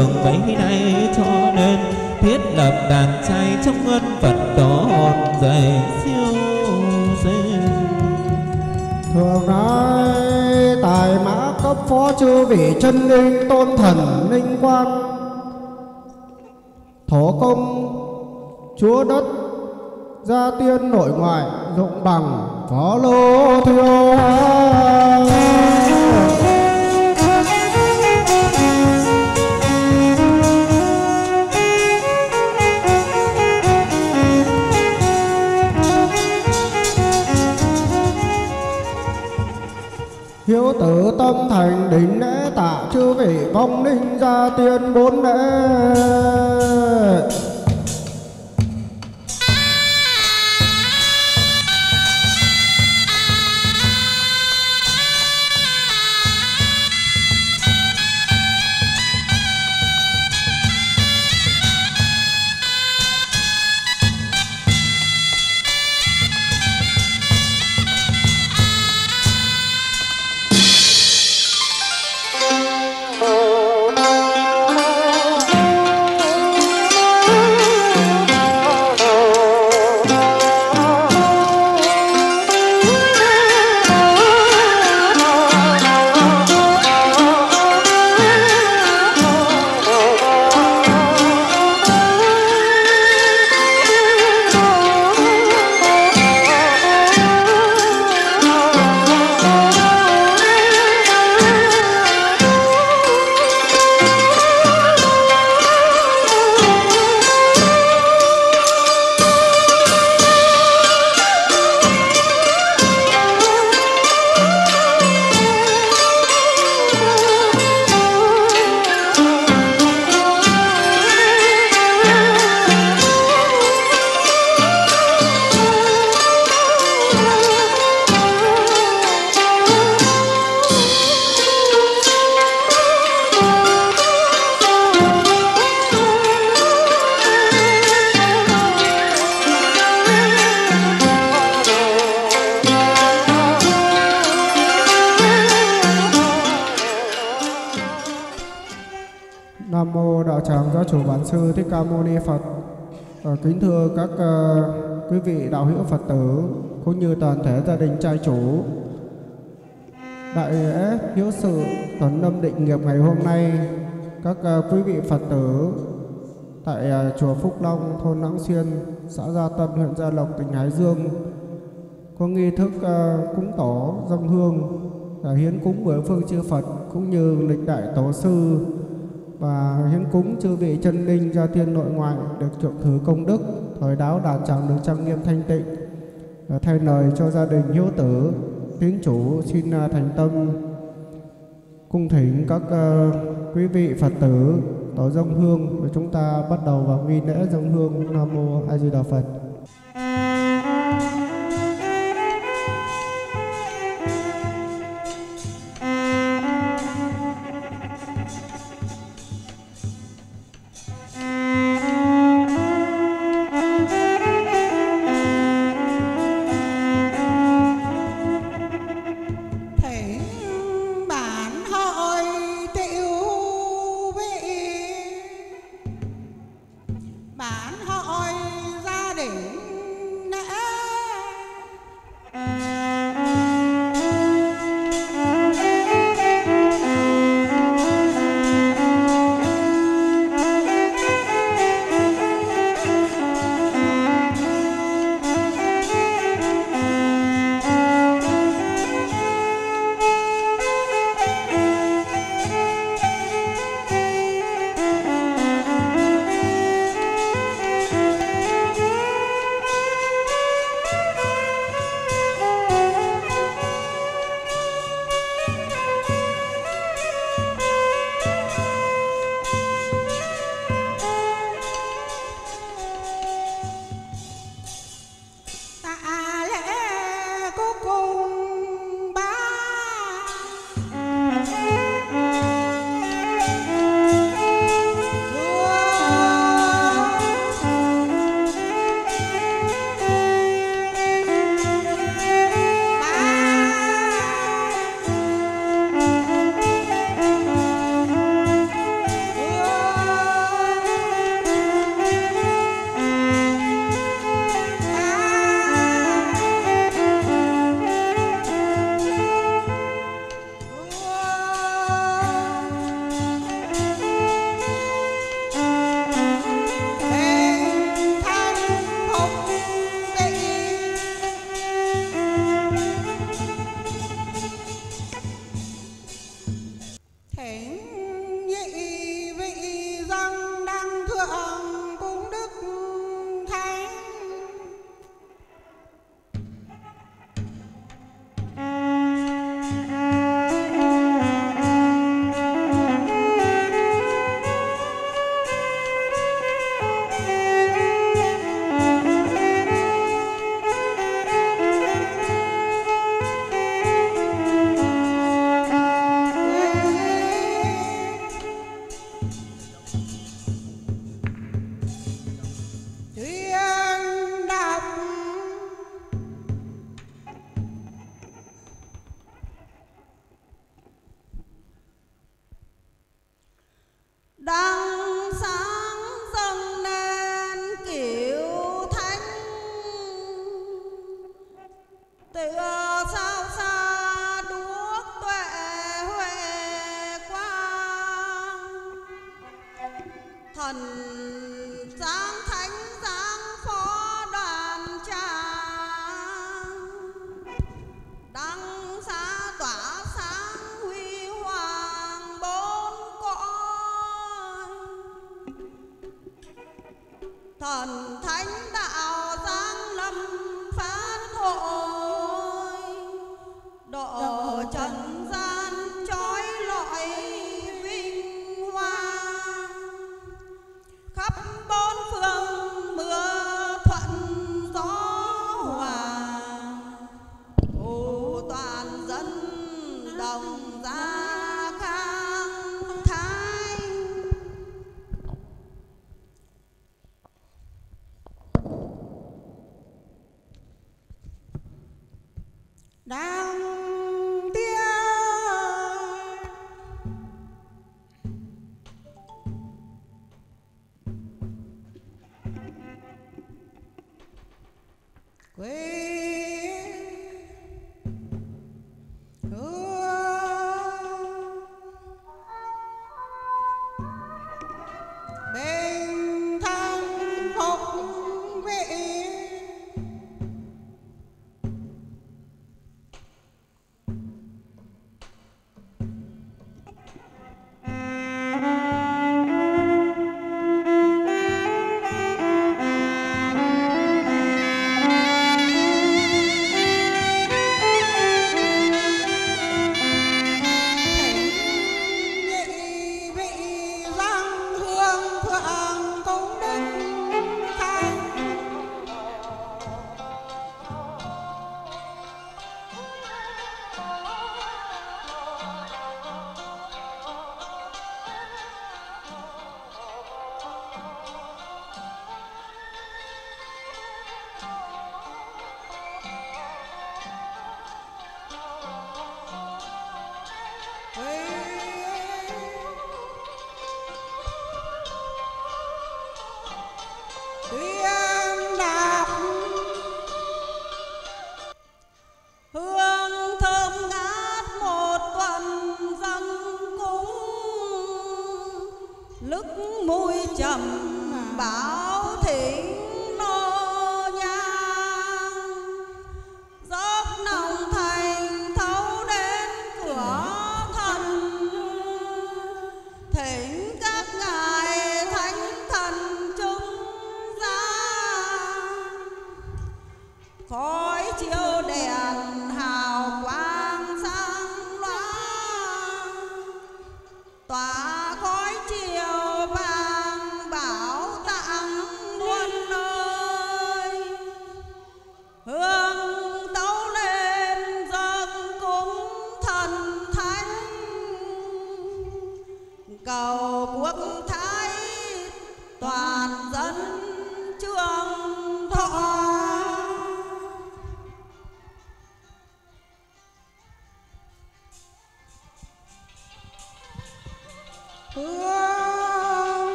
tư lượng vậy này cho nên thiết lập đàn trai trong ân Phật đó hồn dày siêu sinh thường nói tài mã cấp phó chư vị chân linh tôn thần linh quan thổ công chúa đất, gia tiên nội ngoại, dụng bằng phó lô Phật tử cũng như toàn thể gia đình trai chủ. Đại lễ hiếu sự tuần lâm định nghiệp ngày hôm nay, các à, quý vị Phật tử tại à, chùa Phúc Long, thôn Nắng Xuyên, xã Gia Tân, huyện Gia Lộc, tỉnh Hải Dương có nghi thức à, cúng tổ dâng hương là hiến cúng với phương chư Phật cũng như lịch đại tổ sư và hiến cúng chư vị chân linh gia thiên nội ngoại được trượng thứ công đức thời đáo đạt chẳng được trang nghiêm thanh tịnh Ờ, thay lời cho gia đình hiếu tử tiến chủ xin à, thành tâm. Cung thỉnh các ờ, quý vị phật tử tỏ dâng hương và chúng ta bắt đầu vào nghi lễ dâng hương nam mô a di đà phật. Thỉnh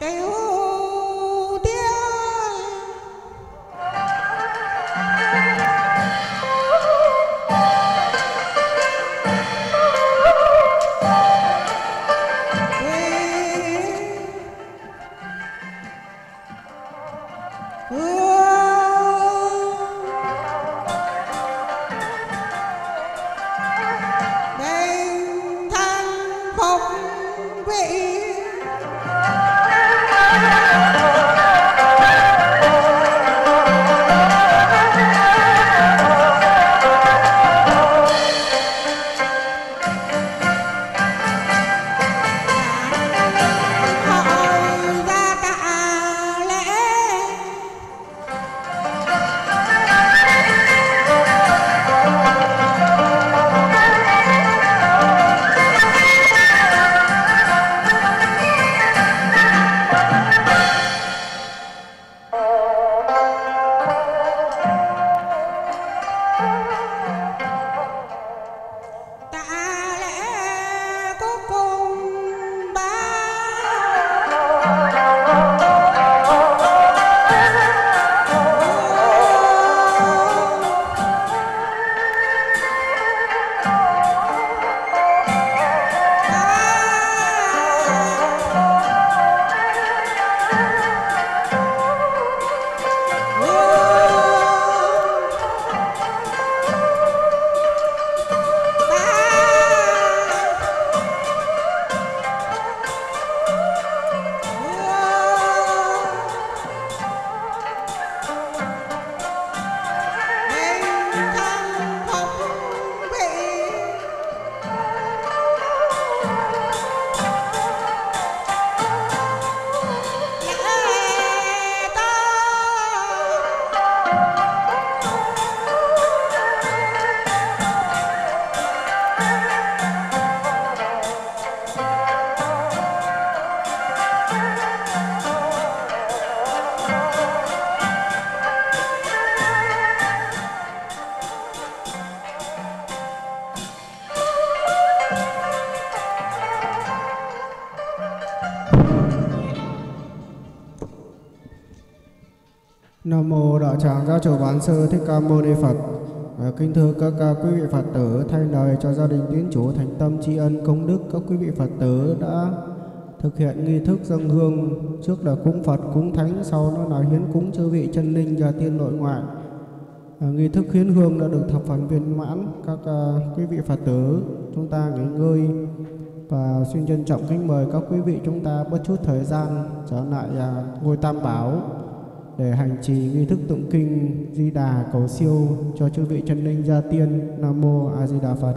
tiểu tiên Gia Sư Thích Ca Mâu Ni Phật. À, kính thưa các quý vị Phật tử, thay lời cho gia đình tín chủ thành tâm tri ân công đức các quý vị Phật tử đã thực hiện nghi thức dâng hương trước là cúng Phật, cúng Thánh, sau đó là hiến cúng chư vị chân linh và tiên nội ngoại. À, nghi thức hiến hương đã được thập phần viên mãn. Các à, quý vị Phật tử chúng ta nghỉ ngơi và xin trân trọng kính mời các quý vị chúng ta bất chút thời gian trở lại à, ngôi Tam Bảo để hành trì nghi thức tụng kinh, Di Đà cầu siêu cho chư vị chân linh gia tiên. Nam mô A Di Đà Phật.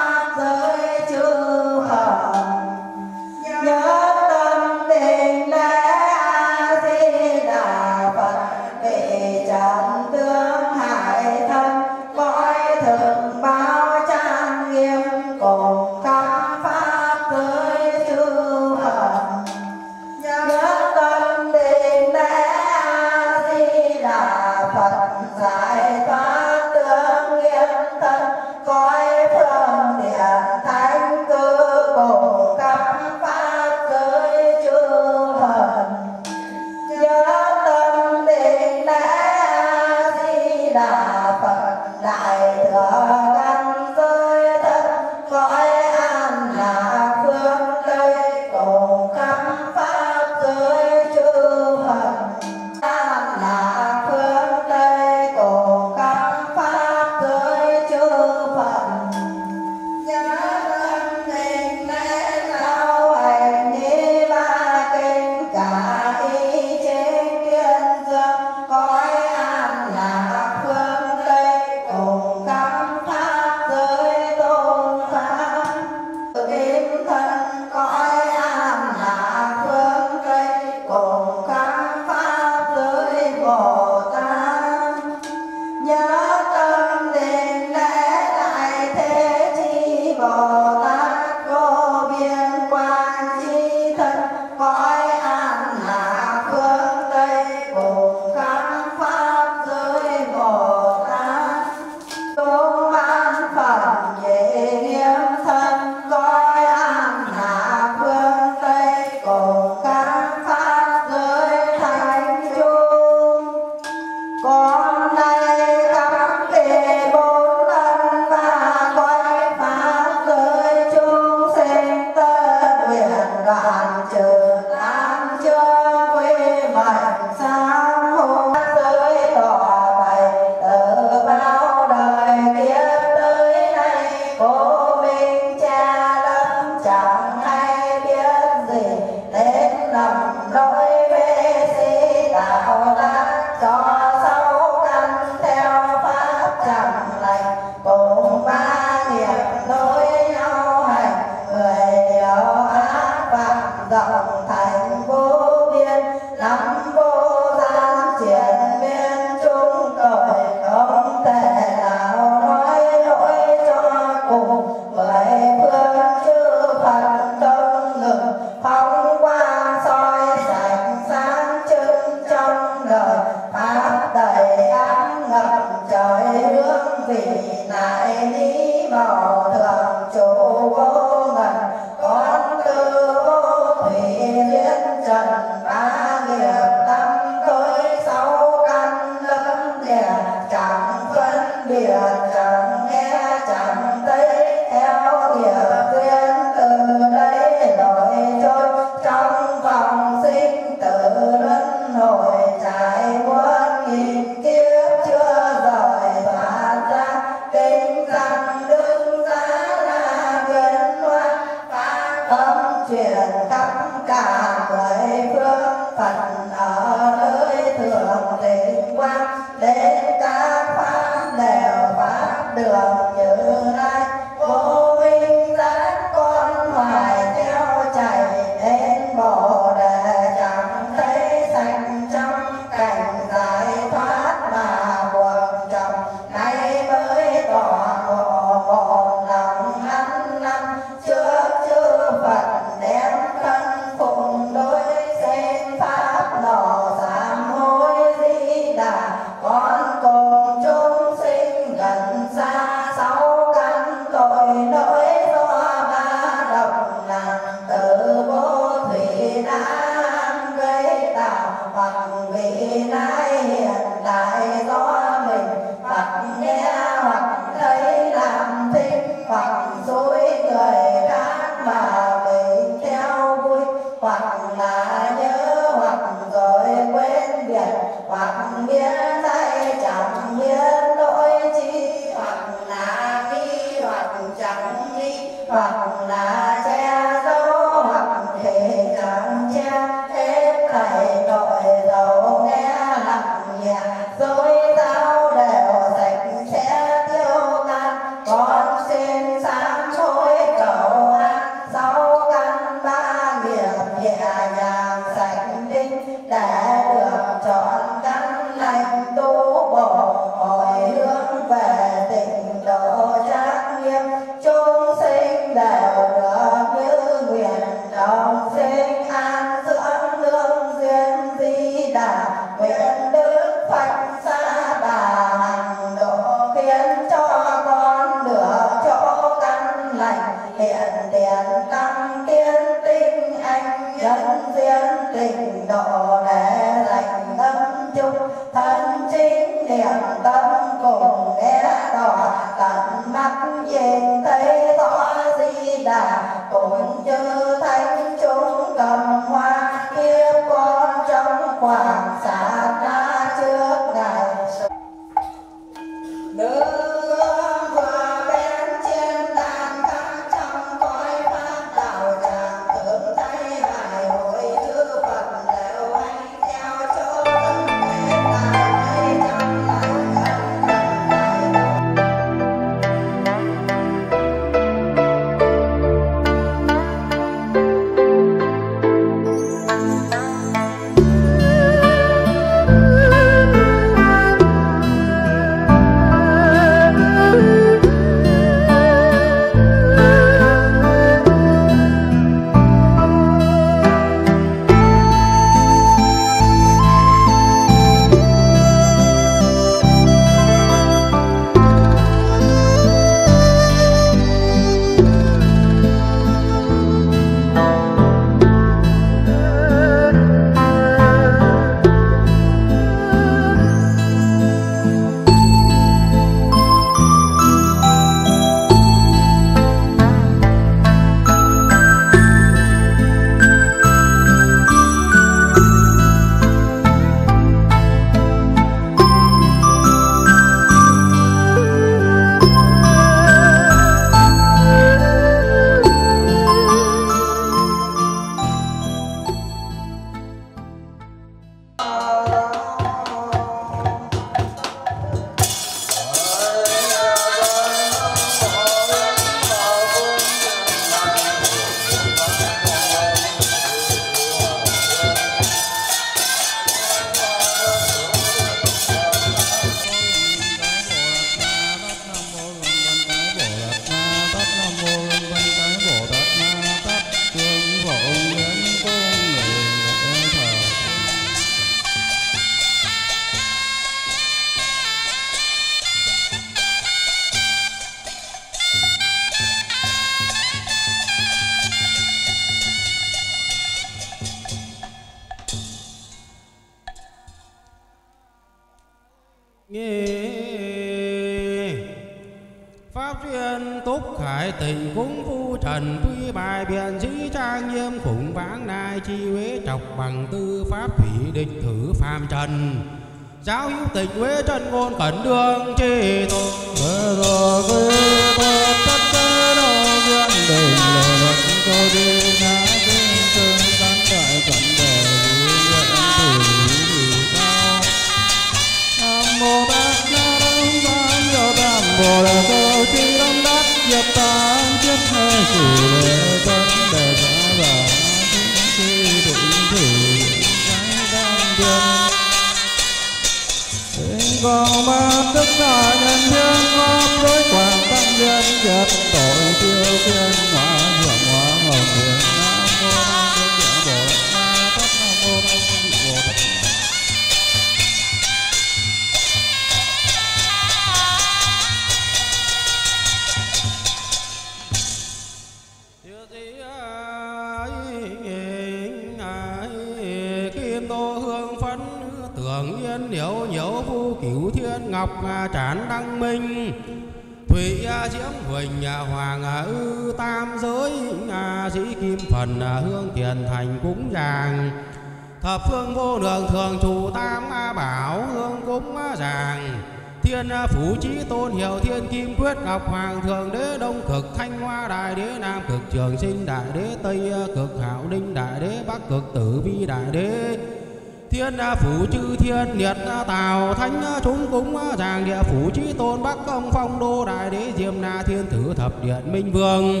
Thiên tào thánh, chúng cúng giàng địa phủ trí tôn bắc công, phong đô, đại đế, diêm na, thiên tử, thập điện, minh vương.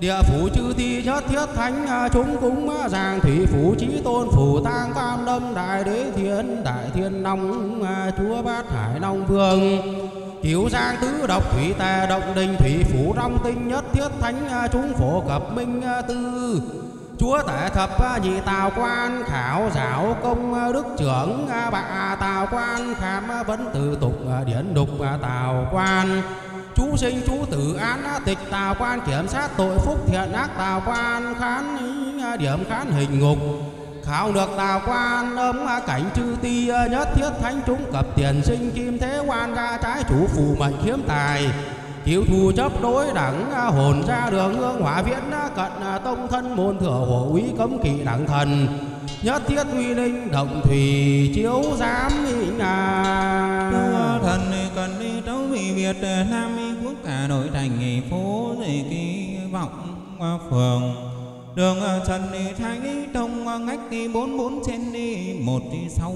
Địa phủ chư thi nhất thiết thánh, chúng cúng giàng thủy phủ trí tôn phủ tang, tam đâm, đại đế, thiên, đại thiên long chúa bát hải long vương. Kiều giang tứ độc, thủy tà động đình, thủy phủ long tinh nhất thiết thánh, chúng phổ cập minh tư. Chúa tể thập nhị tào quan khảo giáo công đức trưởng bạ tào quan khám vấn từ tục điển đục tào quan. Chú sinh, chú tử án tịch tào quan, kiểm sát tội phúc thiện ác tào quan, khán điểm khán hình ngục. Khảo được tào quan âm cảnh chư ti nhất thiết thánh chúng cập tiền sinh kim thế quan ra trái chủ phù mệnh khiếm tài. Kiều thù chấp đối đẳng à, hồn ra đường, hương hỏa viễn à, cận à, tông thân, môn thừa hổ úy cấm kỵ đẳng thần. Nhất thiết uy linh động thủy, chiếu giám à thần cần đi trấu vị việt nam quốc cả nội thành phố gì kỳ vọng phường. Đường trần đi thái tông ngách đi bốn bốn trên đi, một sáu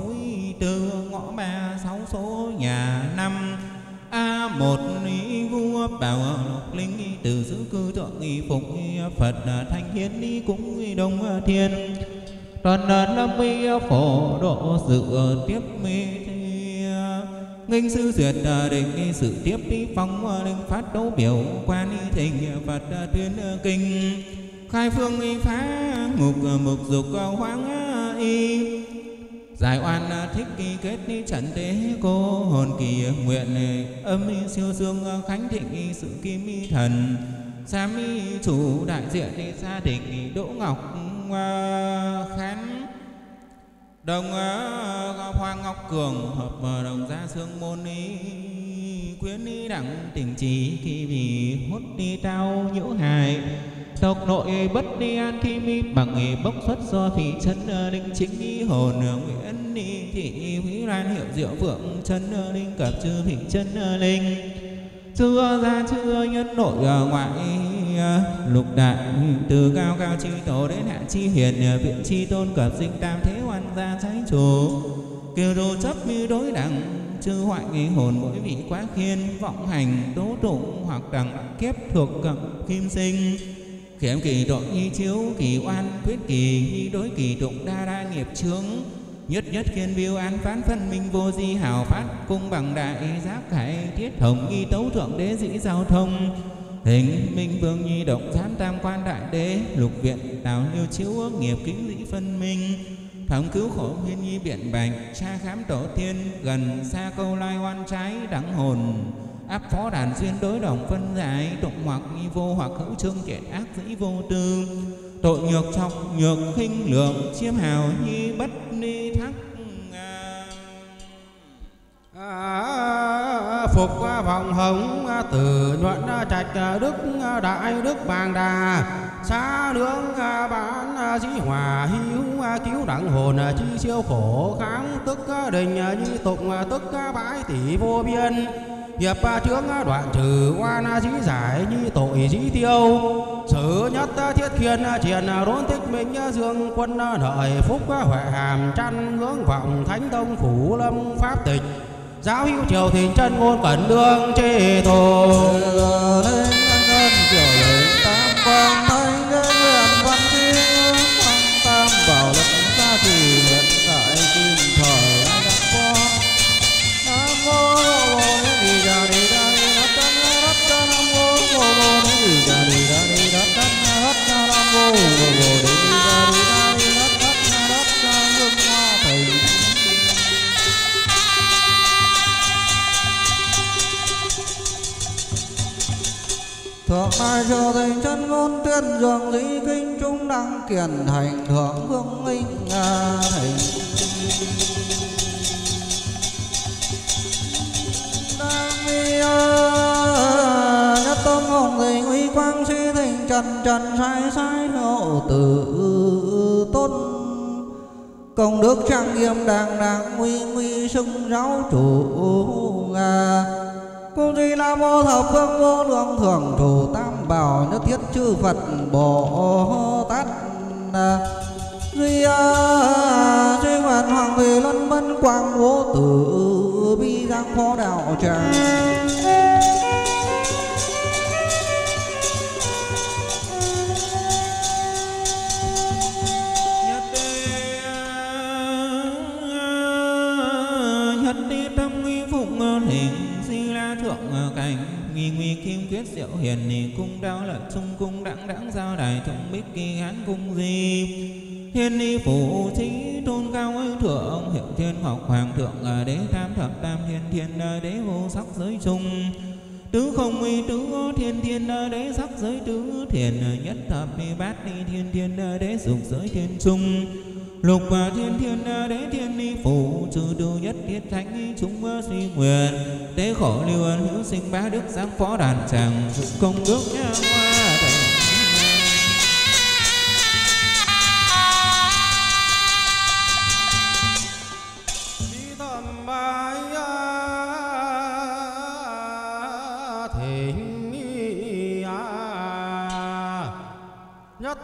tư, ngõ ba sáu số nhà năm a một ni vua bảo lục linh từ giữ cư thượng nghi phục phật thanh hiến đi cũng đông thiên. Toàn đàn lâm mi phổ độ sự tiếp mi nghinh sư duyệt định sự tiếp đi phong linh phát đấu biểu quan thịnh phật tuyên kinh. Khai phương y phá ngục mục dục hoang. y giải oan thích kỳ kết trần trận tế cô hồn kỳ nguyện âm siêu dương khánh thịnh sự kim thần. Sam chủ đại diện gia đình Đỗ Ngọc à, Khánh Đồng à, à, Hoàng Ngọc Cường hợp đồng gia sương môn ý quyến đẳng tình trí khi vì hút đi tao nhiễu hài tộc nội bất đi an khi mi, bằng nghề bốc xuất do thị chân linh ờ, chính y hồn nguyễn ni, thị huy lan, hiệu diệu vượng chân linh ờ, cập chư thị chân ờ, linh. Chưa ra, chưa nhân nội ngoại lục đại, từ cao cao chi tổ đến hạ chi hiền viện chi tôn cập sinh tam thế hoàn gia trái chủ. Kiều đồ chấp như đối đẳng, chư hoại nghi hồn mỗi vị quá khiên, vọng hành, tố tụng hoặc đẳng, kiếp thuộc cận kim sinh kiểm kỳ tội nhi chiếu, kỳ oan quyết kỳ nhi đối, kỳ tụng đa đa nghiệp chướng. Nhất nhất kiên biêu an phán phân minh vô di hào phát, Cung bằng đại giác khải thiết hồng nghi tấu thượng đế dĩ giao thông. Hình minh vương nhi động giám tam quan đại đế, Lục viện đào liêu chiếu ước nghiệp kính dĩ phân minh. Thống cứu khổ huyên nhi biện bạch Cha khám tổ tiên, gần xa câu lai oan trái đắng hồn áp phó đàn duyên đối đồng phân giải tụng hoặc nghi vô hoặc hữu trương kiện ác dĩ vô tư. Tội nhược trọng nhược khinh lượng chiêm hào nhi bất ni thắc à, phục vòng hồng à, tử nhuận à, trạch à, đức đại đức bàng đà. Xa nương bán dĩ hòa hiếu cứu đẳng hồn chi siêu khổ kháng tức đình như tụng tức bãi tỷ vô biên nghiệp chướng đoạn trừ oan dĩ giải như tội dĩ tiêu sử nhất thiết khiên triền đốn tích minh dương quân lợi phúc huệ hàm chăn hướng vọng thánh tông phủ lâm pháp tịch giáo hữu triều thịnh chân ngôn cẩn đương chê thổ lên ân triều Thượng ai cho thành chân ngôn tuyên dường dĩ kinh trung đăng kiền thành thượng vương minh nga thành. Đăng mi nhất tâm hồn tình uy quang sĩ thành trần trần sai sai hộ tử tôn. Công đức trang nghiêm đàng đàng nguy nguy sưng giáo chủ nga công duy nam mô thập phương vô lượng thường thủ tam bảo nhất thiết chư Phật Bồ Tát. Duy duy nguyện hoàng thủy luân vân quang vô tử bi giang phó đạo tràng. Nghi nguy kim quyết diệu hiền nì cung đao lợi trung cung đẳng đẳng giao đài trung bích kỳ hán cung di. Thiên ni phủ trí tôn cao ấy thượng hiệu thiên học hoàng thượng ở đế tam thập tam thiên thiên ở đế vô sắc giới trung. Tứ không uy tứ thiên thiên ở đế sắc giới tứ thiền nhất thập ni bát ni thiên thiên ở đế dục giới thiên trung lục và thiên thiên đế thiên ni phủ, trừ tư nhất thiết thánh chúng suy nguyện. Tế khổ lưu ân hữu sinh bá đức giáng phó đàn tràng công đức nha hoa thành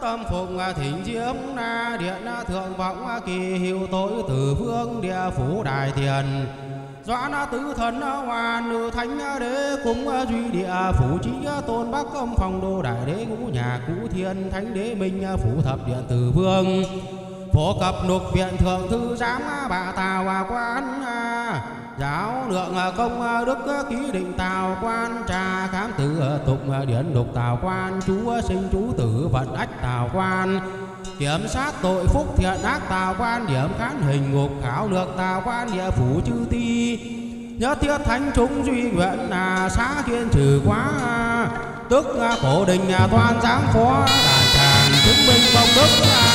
tâm phụng à, thỉnh diễm na điện thượng vọng à, kỳ hiệu tối từ phương địa phủ đại thiền. Doãn tứ thần à, hoàn nữ thánh đế cung duy địa phủ trí tôn bắc công phòng đô đại đế ngũ nhà cũ thiên thánh đế minh phủ thập điện từ vương. Phổ cập nục viện thượng thư giám bà tào quán quan giáo lượng à, công à, đức à, ký định tào quan trà khám tử tục điển đục tào quan, chúa sinh, chú tử vận ách tào quan. Kiểm sát tội phúc, thiện ác tào quan, điểm khán hình ngục, khảo lược tào quan, địa phủ chư ti. Nhớ thiết thánh chúng duy nguyện là xá kiên trừ quá. Tức cổ đình toàn giáng phó đàn tràng chứng minh công đức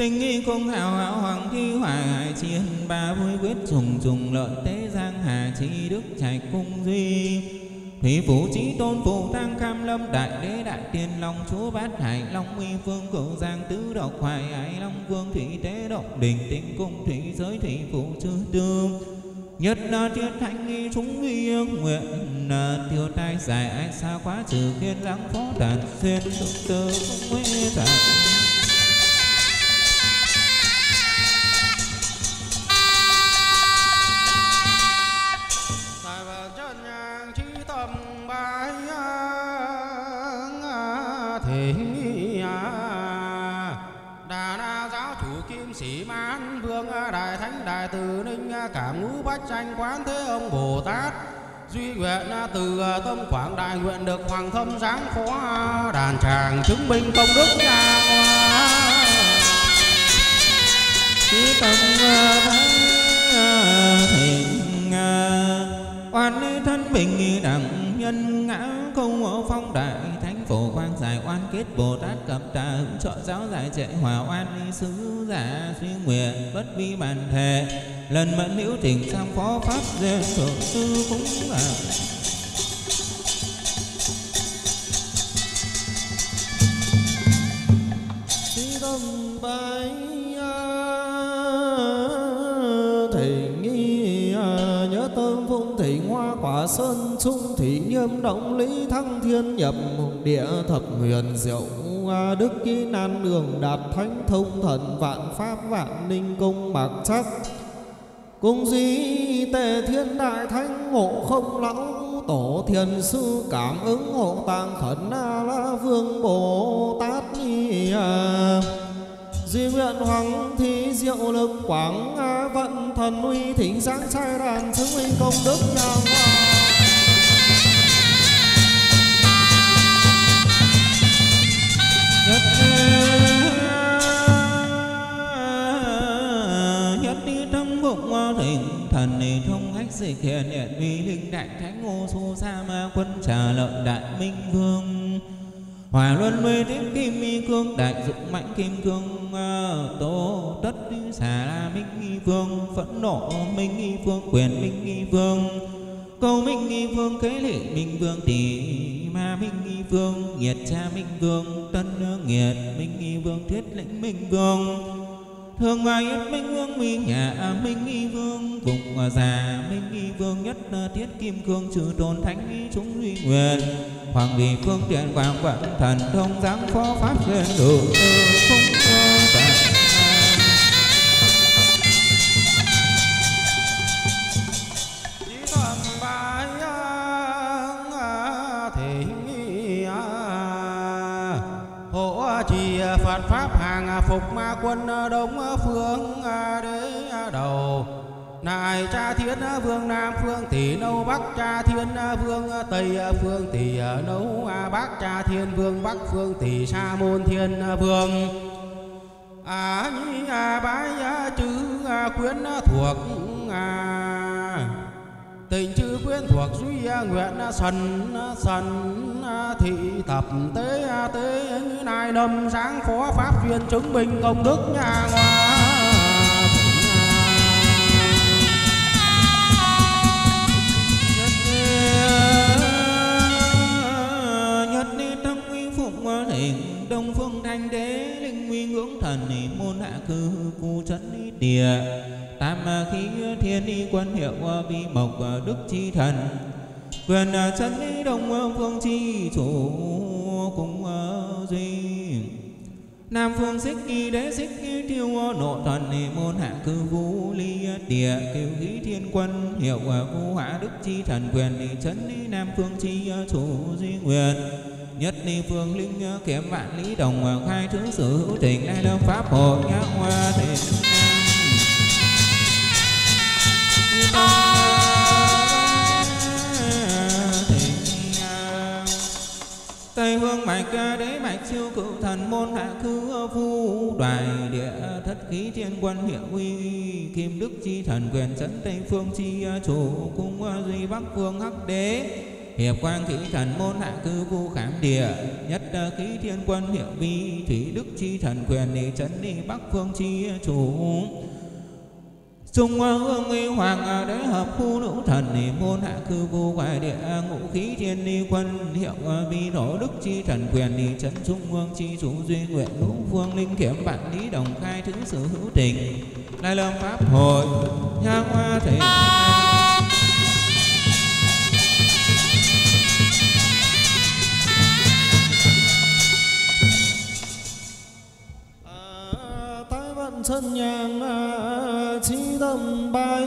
tình nghi không hào hảo hoàng thi hoài hải chiến. Ba vui quyết trùng trùng lợi tế giang hà chi đức trạch cung duy. Thủy phủ trí tôn phụ tăng cam lâm đại đế đại tiên long chúa bát hải long uy phương cửu giang tứ độc hoài hải long vương thủy tế độc đình tinh cung thủy giới thủy phụ chư tương. Nhất là thiết thánh nghi chúng nghi nguyện là tiêu tai giải ái xa quá trừ kiên lãng phó tàn xuyên tự tư không nguyện giải đại từ ninh cảm ngũ bách tranh quán thế ông Bồ Tát. Duy nguyện từ tâm quảng đại nguyện được hoàng thâm giáng phó đàn tràng chứng minh công đức nhà chí ờ, tâm ờ, thịnh ờ, oan thân bình đẳng nhân ngã không phong đại thế phổ quang giải oan kết bồ tát cập trà hữu trợ giáo giải trệ hòa oan ni sứ giả suy nguyện bất vi bản thể lần mẫn hữu tình sang phó pháp duyên thượng sư cũng là thị hoa quả sơn trung thị nghiêm động lý thăng thiên nhập địa thập huyền diệu đức ký nan đường đạt thánh thông thần vạn pháp vạn ninh công bạc chắc cung duy tề thiên đại thánh ngộ không lão tổ thiền sư cảm ứng hộ tàng khẩn na la vương bồ tát ni à. Duy nguyện hoàng thí diệu lực quảng vận thần uy thỉnh sáng trai đàn chứng minh công đức nhà hoa. Nhất nhất trong bụng, thỉnh thần này thông khách dịch hiện hiện uy linh đại thánh ngô su sa ma quân trà lợi đại minh vương hòa luân mê tiếp kim mi cương đại dụng mạnh kim cương ờ, tố tất xà la minh nghi vương phẫn nộ minh nghi vương quyền minh nghi vương câu minh nghi vương kế lệ minh vương, tỷ ma minh nghi vương nhiệt cha minh vương tân nhiệt minh nghi vương, thiết lĩnh minh vương thường ngoài nhất minh vương minh nhà à, minh nghi vương. Cùng à, già minh nghi vương nhất à, thiết kim cương trừ tôn thánh nghi chúng duy nguyện hoàng vị phương tiện quảng vận thần thông giáng phó pháp trên đủ không Phật pháp hàng phục ma quân đông phương đế đầu. Nại cha thiên vương Nam phương tỷ nâu Bắc cha thiên vương Tây phương tỷ nâu Bắc cha thiên vương Bắc phương tỷ sa môn thiên vương. À nhi à bái à, chữ à, quyến à, thuộc à, tình chữ quyến thuộc duy nguyện sần sần thị tập tế tế như nay đâm sáng phó pháp duyên chứng minh công đức nhà ngoa nhất ni tâm uy phụng thịnh đông phương thanh đế nguy ngưỡng thần ni môn hạ cư cu trấn ni địa. Tam à, khí, thiên ni quân hiệu à, vi, mộc à, đức, chi, thần. Quyền chân ni đông phương, chi, chủ, cùng duy. Nam phương, xích nghi đế, xích nghi tiêu nộ, thần ni môn hạ cư vũ, ly địa kiều khí, thiên, quân, hiệu vũ hạ đức, chi, thần. Quyền ni ni nam phương, chi chủ, duy, nguyện nhất ni phương linh kiếm vạn lý đồng à, khai thứ sự hữu tình đại lâm pháp hội nhắc hoa thiền Tây hương mạch đế mạch siêu cựu thần, môn hạ khứ phu đoài, địa thất khí thiên quân hiệu uy kim đức chi thần, quyền dẫn tây phương chi chủ cung duy bắc phương hắc đế hiệp quang khí thần môn hạ cư vu khám địa, nhất khí thiên quân hiệu vi thủy đức chi thần quyền ni chấn ni bắc phương chi chủ. Trung hương uy hoàng đế hợp khu nữ thần ni môn hạ cư vô ngoại địa, ngũ khí thiên ni quân hiệu vi nổ đức chi thần quyền ni chấn trung hương chi chủ duy nguyện ngũ phương linh kiểm bản lý đồng khai thứ sự hữu tình. Đại lâm pháp hội nhang hoa thể chân nhang trí à, tâm bái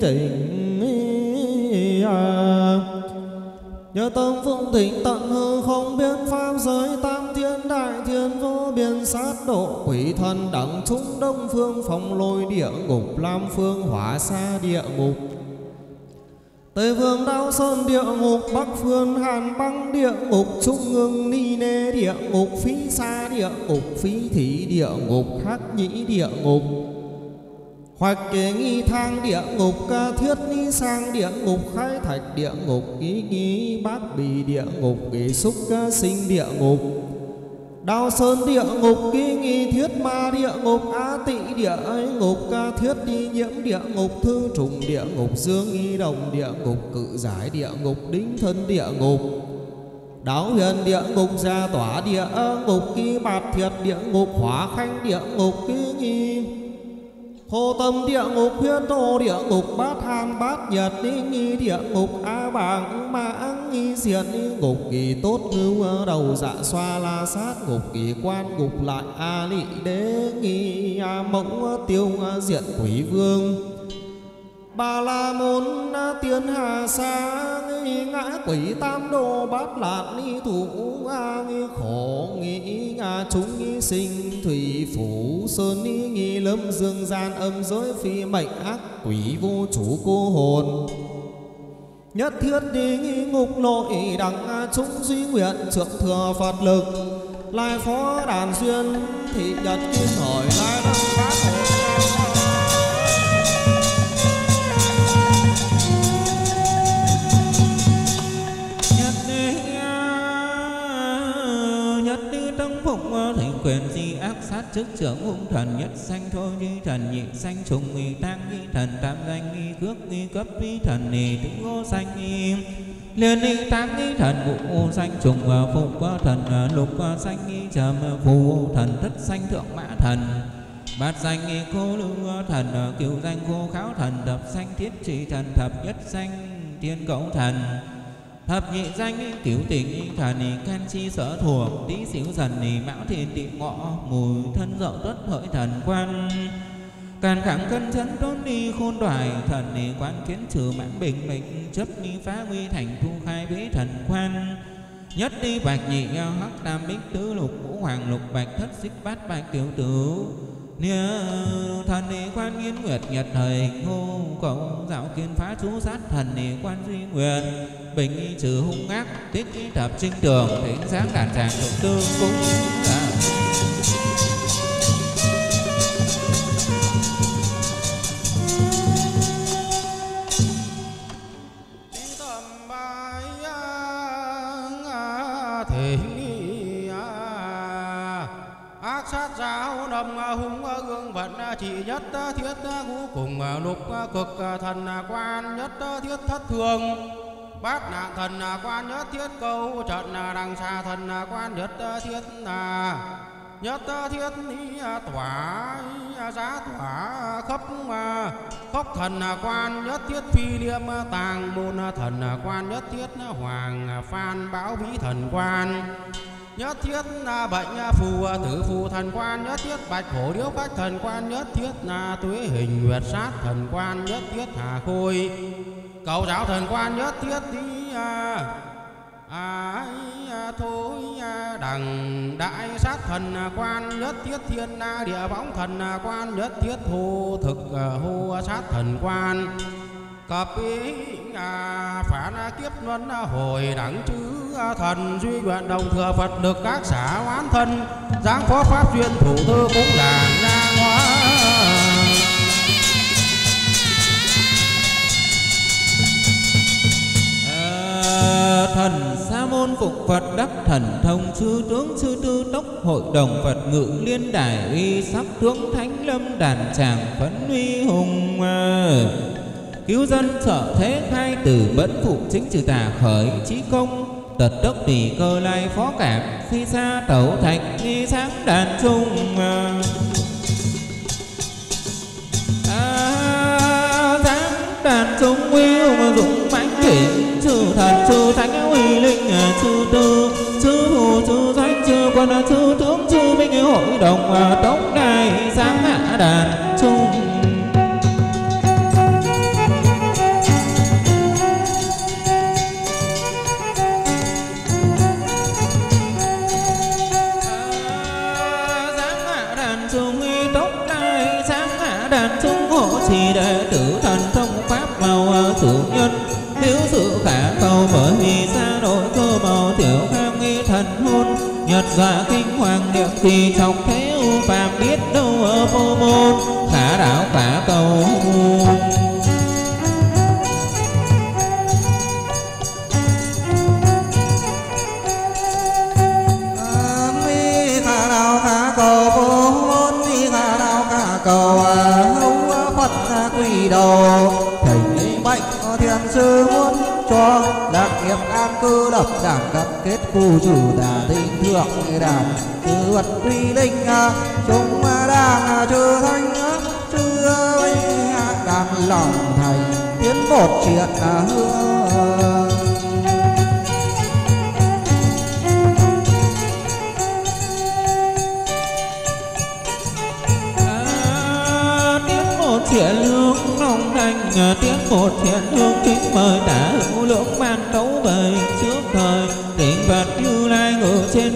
tỉnh tình à. nhớ tâm phụng thịnh tận hư, không biết pháp giới, tam thiên đại thiên vô biên sát độ. Quỷ thần đẳng chúng đông phương phòng lôi địa ngục, lam phương hỏa xa địa ngục. Tây vương đao sơn địa ngục, Bắc phương hàn băng địa ngục, Trung ương ni nê địa ngục, Phí xa địa ngục, Phí thí địa ngục, Hắc nhĩ địa ngục. Hoạch kế nghi thang địa ngục, ca thiết ni sang địa ngục, khai thạch địa ngục, ý nghi bác bì địa ngục ký xúc ca sinh địa ngục. Đào sơn địa ngục ký nghi thiết ma địa ngục á tị địa ấy ngục ca thiết đi nhiễm địa ngục thư trùng địa ngục dương nghi đồng địa ngục cự giải địa ngục đính thân địa ngục Đáo huyền địa ngục gia tỏa địa ngục ký bạt thiệt địa ngục hóa khanh địa ngục ký nghi Hồ tâm địa ngục, huyết tô địa ngục, bát hàn bát nhật, ni nghi địa ngục, a bảng mã nghi diệt, ni ngục kỳ tốt, ngưu đầu dạ xoa la sát, ngục kỳ quan, ngục lại, a lị đế, nghi a mộng, tiêu diện quỷ vương. Bà la môn tiên hà sa ngã quỷ tam đồ bát lạt ni thủ a nghi khổ nghĩ ngã chúng, nghi sinh, thủy phủ, sơn ni nghi lâm, dương gian, âm giới, phi mệnh, ác quỷ, vô chủ, cô hồn. Nhất thiết đi nghi ngục, nội đẳng chúng, duy nguyện trượng thừa Phật lực. Lai phó đàn duyên, thị nhật kim hỏi lai đăng bát hồ quyền di ác sát chức trưởng hung thần nhất sanh thôi di thần nhị sanh trùng nghi tăng nghi thần tam danh, nghi cước, nghi cấp, nghi thần nì tứ ngô sanh, nghi liên nghi tăng nghi thần ngũ sanh, trùng và phụ qua thần à, lục qua sanh, nghi trầm à, phù thần, thất sanh, thượng mã thần. Bát danh, nghi cô lưu thần à, cửu danh cô kháo thần thập sanh, thiết trị thần, thập nhất sanh thiên cẩu thần. Thập nhị danh cứu tình thần can chi sở thuộc. Tí xíu dần mão thiền tị ngọ, Mùi thân dậu tuất hỡi thần quan. Càn khẳng cân chấn đốn đi khôn đoài, Thần ni quan kiến trừ mãn bình mệnh Chấp ni phá nguy thành thu khai với thần quan. Nhất đi bạch nhị, hắc tam bích tứ lục, ngũ hoàng lục, bạch thất xích bát bạch tiểu tử Nia thần ni quan nghiên nguyệt nhật thời, ngô cộng dạo kiến phá chú sát thần ni quan duy nguyện bình y trừ hung ác, tích y thập trinh tường thính sáng đàn tràng thượng tư cũng là giáo đâm à, hung à, gương vận à, chỉ nhất thiết ngũ cùng lục cực thần quan nhất thiết thất thường. Bát nạn thần quan nhất, thiết câu trận đằng xa thần quan nhất thiết là nhất thiết ý tỏa giá tỏa, khắp khóc thần quan nhất, thiết phi liêm tàng môn thần quan nhất, thiết hoàng phan báo vĩ thần quan nhất thiết là bệnh phù tử phù thần quan. Nhất thiết bạch hổ điếu bách thần quan. Nhất thiết là tuế hình nguyệt sát thần quan. Nhất thiết hà khôi cầu giáo thần quan. Nhất thiết đi à, à, à, thôi à, đằng đại sát thần quan. Nhất thiết thiên na địa võng thần quan. Nhất thiết hô thực à, hô sát thần quan cập ý à, phản kiếp luân hồi đẳng chư thần duy nguyện đồng thừa phật được các xã oán thân giáng phó pháp duyên thủ thư cũng là na hóa ờ, thần sa môn phục phật đắc thần thông sư tướng sư tư tốc hội đồng phật ngự liên đài uy sắc tướng thánh lâm đàn tràng phấn uy hùng ờ cứu dân sở thế khai từ bẫn phụ chính trừ tà khởi trí công. Tật tốc tùy cơ lai phó cảm khi xa tẩu thạch nghi sáng đàn trung à. à, sáng đàn trung uy hùng dũng mãnh kỷ chư thần chư thánh uy linh à, chư tư chư phù chư danh chư quân à, chư tướng chư minh hội đồng tống đài sáng hạ đàn. Dạ giả kinh hoàng niệm kỳ trọng thế u phàm biết đâu ở vô môn, khả đạo khả cầu. Mi khả đạo khả cầu, vô môn mi khả đạo khả cầu à, hữu phật quỳ đầu thành bệnh thiền sư muốn cho đạt nghiệp an cư lập đảng đặt kết khu chủ đà thi thượng đàn chư vật uy linh à, chúng đang à, chư thanh chư vinh à, đang lòng thành tiến một chuyện hương tiếng một thiện hương long thành tiếng một thiện hương kính mời tả hữu lưỡng mang tấu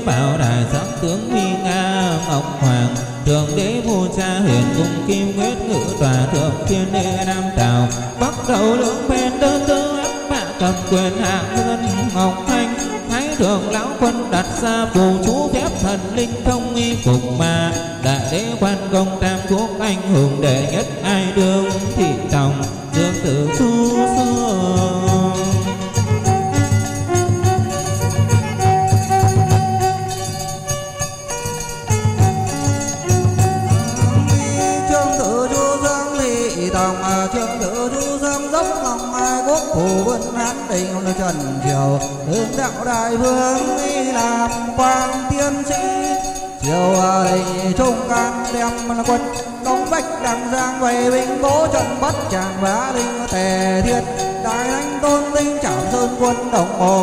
bảo đại sắc tướng uy nga, ngọc hoàng thượng đế vô cha hiển cung, kim quyết ngự tòa, thượng thiên đế, nam tào bắt đầu lưỡng bên đơn tư, ác mạ cầm quyền, hạ ngân ngọc thanh, thái thượng lão quân, đặt ra phù, chú phép thần linh, thông y phục mà đại đế quan công ta đồng hồ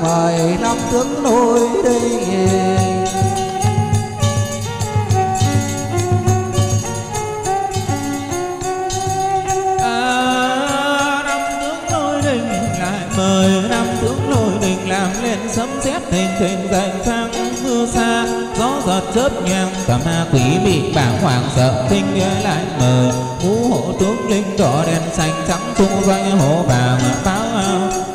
binh lại à, mời năm tướng núi đình mời, năm tướng lôi đình làm lên sấm sét hình thình dành sang mưa xa. Gió giật chớp nhang cả ma quỷ bị bảng hoàng sợ kinh lại mời ngũ hộ tướng linh đỏ đen xanh trắng tung doanh hổ vàng báo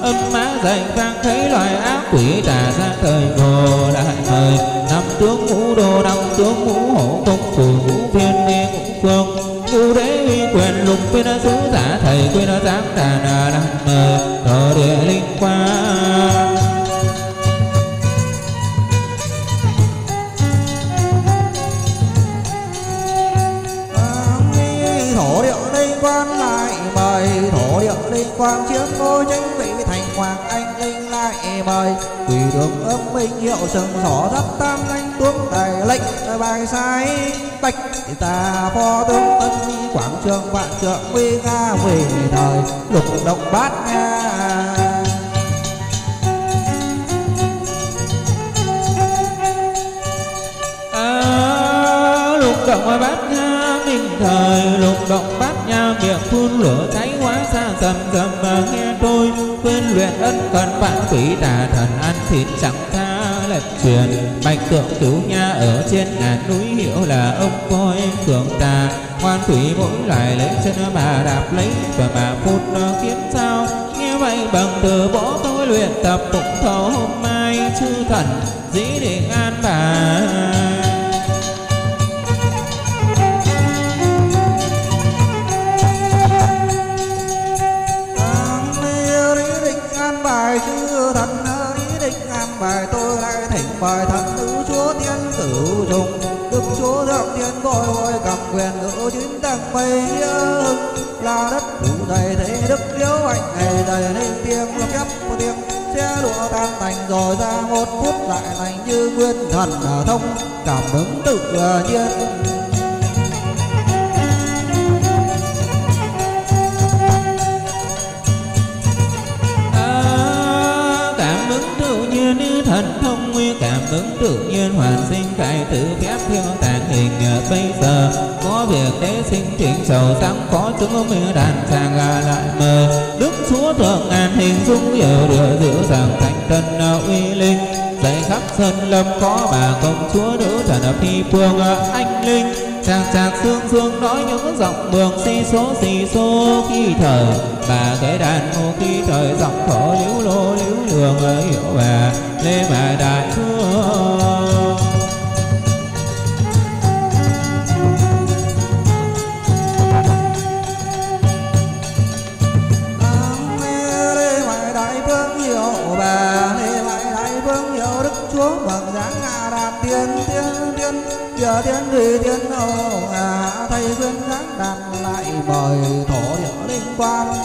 âm mã dành vang thấy loài ác quỷ tà ra thời ngộ đại thời. Năm tướng ngũ đô, năm tướng ngũ hộ công phủ ngũ viên đi ngũ phương ngũ đế uy quyền lục quyền sứ giả thầy quyền giáng đàn đàn mời thờ địa linh quang. Minh hiệu sừng sỏ dắt tam lanh tuông tài lệnh bài sai bạch. Ta phó tướng tân quảng trường vạn trượng nguy nga về thời lục động bát nga. À, lục động bát nha minh thời lục động bát nha miệng phun lửa cháy hóa xa dầm dầm mà nghe tôi quên luyện ân cần vạn quỷ tà thần ăn thịt chẳng truyền bạch tượng cứu nha ở trên ngàn núi hiểu là ông coi cường ta ngoan thủy mỗi loài lấy chân bà đạp lấy và bà phút nó kiếm sao? Nghe vậy bằng từ bỏ tôi luyện tập tụng thầu hôm mai, chư thần dĩ định an bài. Đầy lên nên tiếng lập kép một tiếng xe lụa tan thành rồi ra một phút lại thành như nguyên thần thông cảm ứng tự nhiên. À, cảm ứng tự nhiên như thần thông, nguyên cảm ứng tự nhiên hoàn sinh cải tử phép thiên hình bây giờ có việc để sinh chuyện sầu sáng, có chúng mưa đàn sang gà lại mờ. Đức chúa thượng ngàn hình dung nhiều điều giữ rằng thành tân à, uy linh. Dạy khắp sơn lâm có bà công chúa nữ thần phi phương à, anh linh. Chàng chạc xương xương nói những giọng mường si số si số. Khi thời bà cái đàn ngô khi thời giọng thổ liễu lô liễu lường à, hiểu bà. Lê bà đại thương địa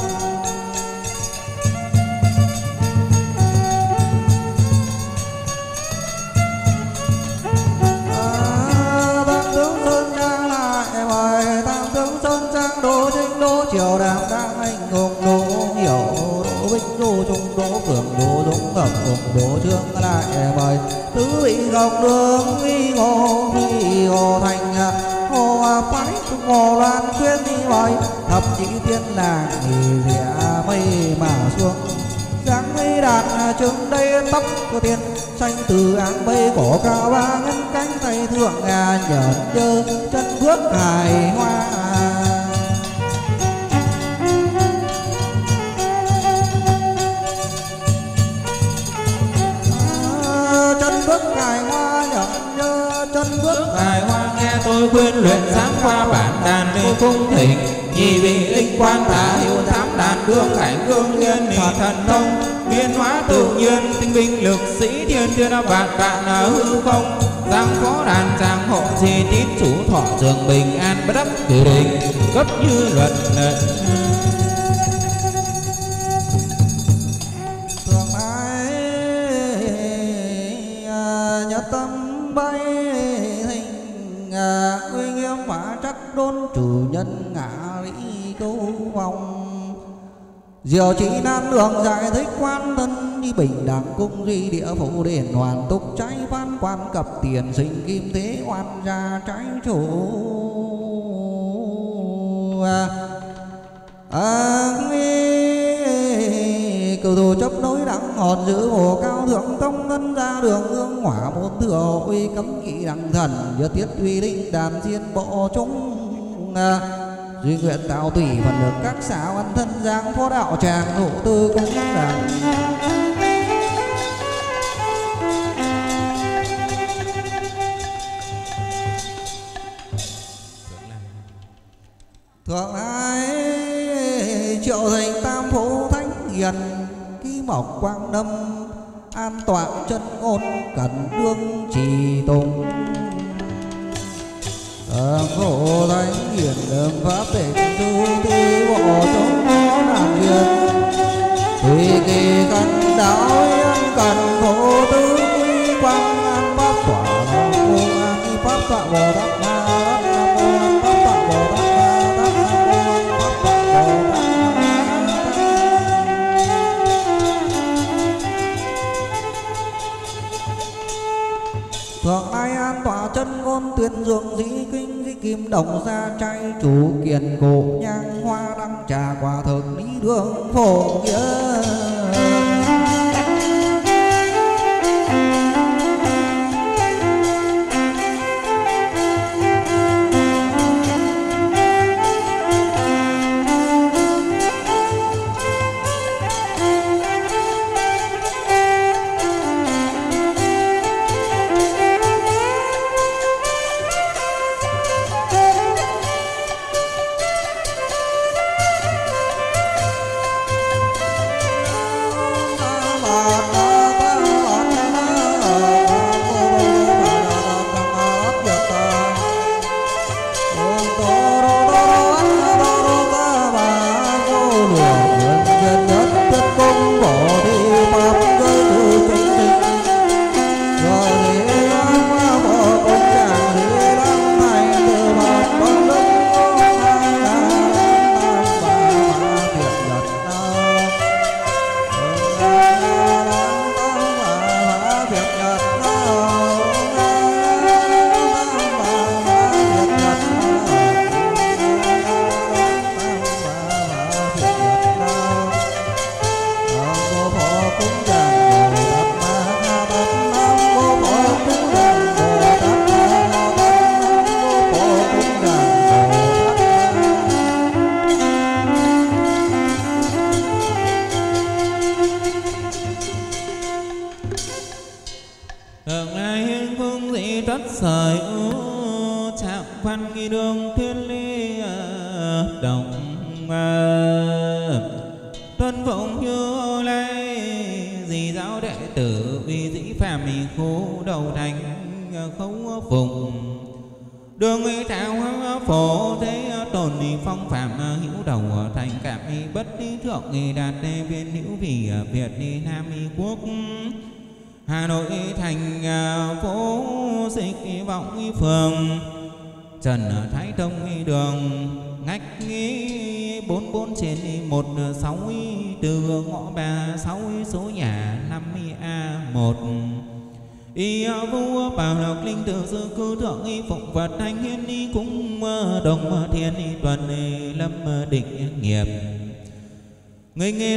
đây tiên từ áng mây cổ cao ba ngân cánh tay thượng ngà nhợn chưa thiên thiên bạn vạn hư không. Giang phó đàn giang hộ di tín chủ thọ trường bình an bất đắc cử đình cấp như luật lệ. Bay à, thành à, uy nghiêm phá trắc đôn chủ nhân ngã lý câu vòng. Diệu chỉ nan đường giải thích quan thân bình đẳng cung duy địa phủ đền hoàn tục trái văn quan cập tiền sinh kim thế oan gia trái chủ. À, à, cửu thủ chấp nối đẳng hòn giữ hồ cao thượng tông ngân ra đường hương hỏa môn thừa uy cấm kỵ đẳng thần giờ tiết uy linh đàn diên bộ chúng. À, duy nguyện tạo tùy phần được các xã văn thân giang phó đạo tràng hộ tư cũng đàn. Chân ngôn cẩn đương trì tùng. Thượng khổ thánh hiền pháp tịnh tư đồng gia trai chủ kiền cổ. Nhang hoa đăng trà quả thực lý đường phổ nghĩa.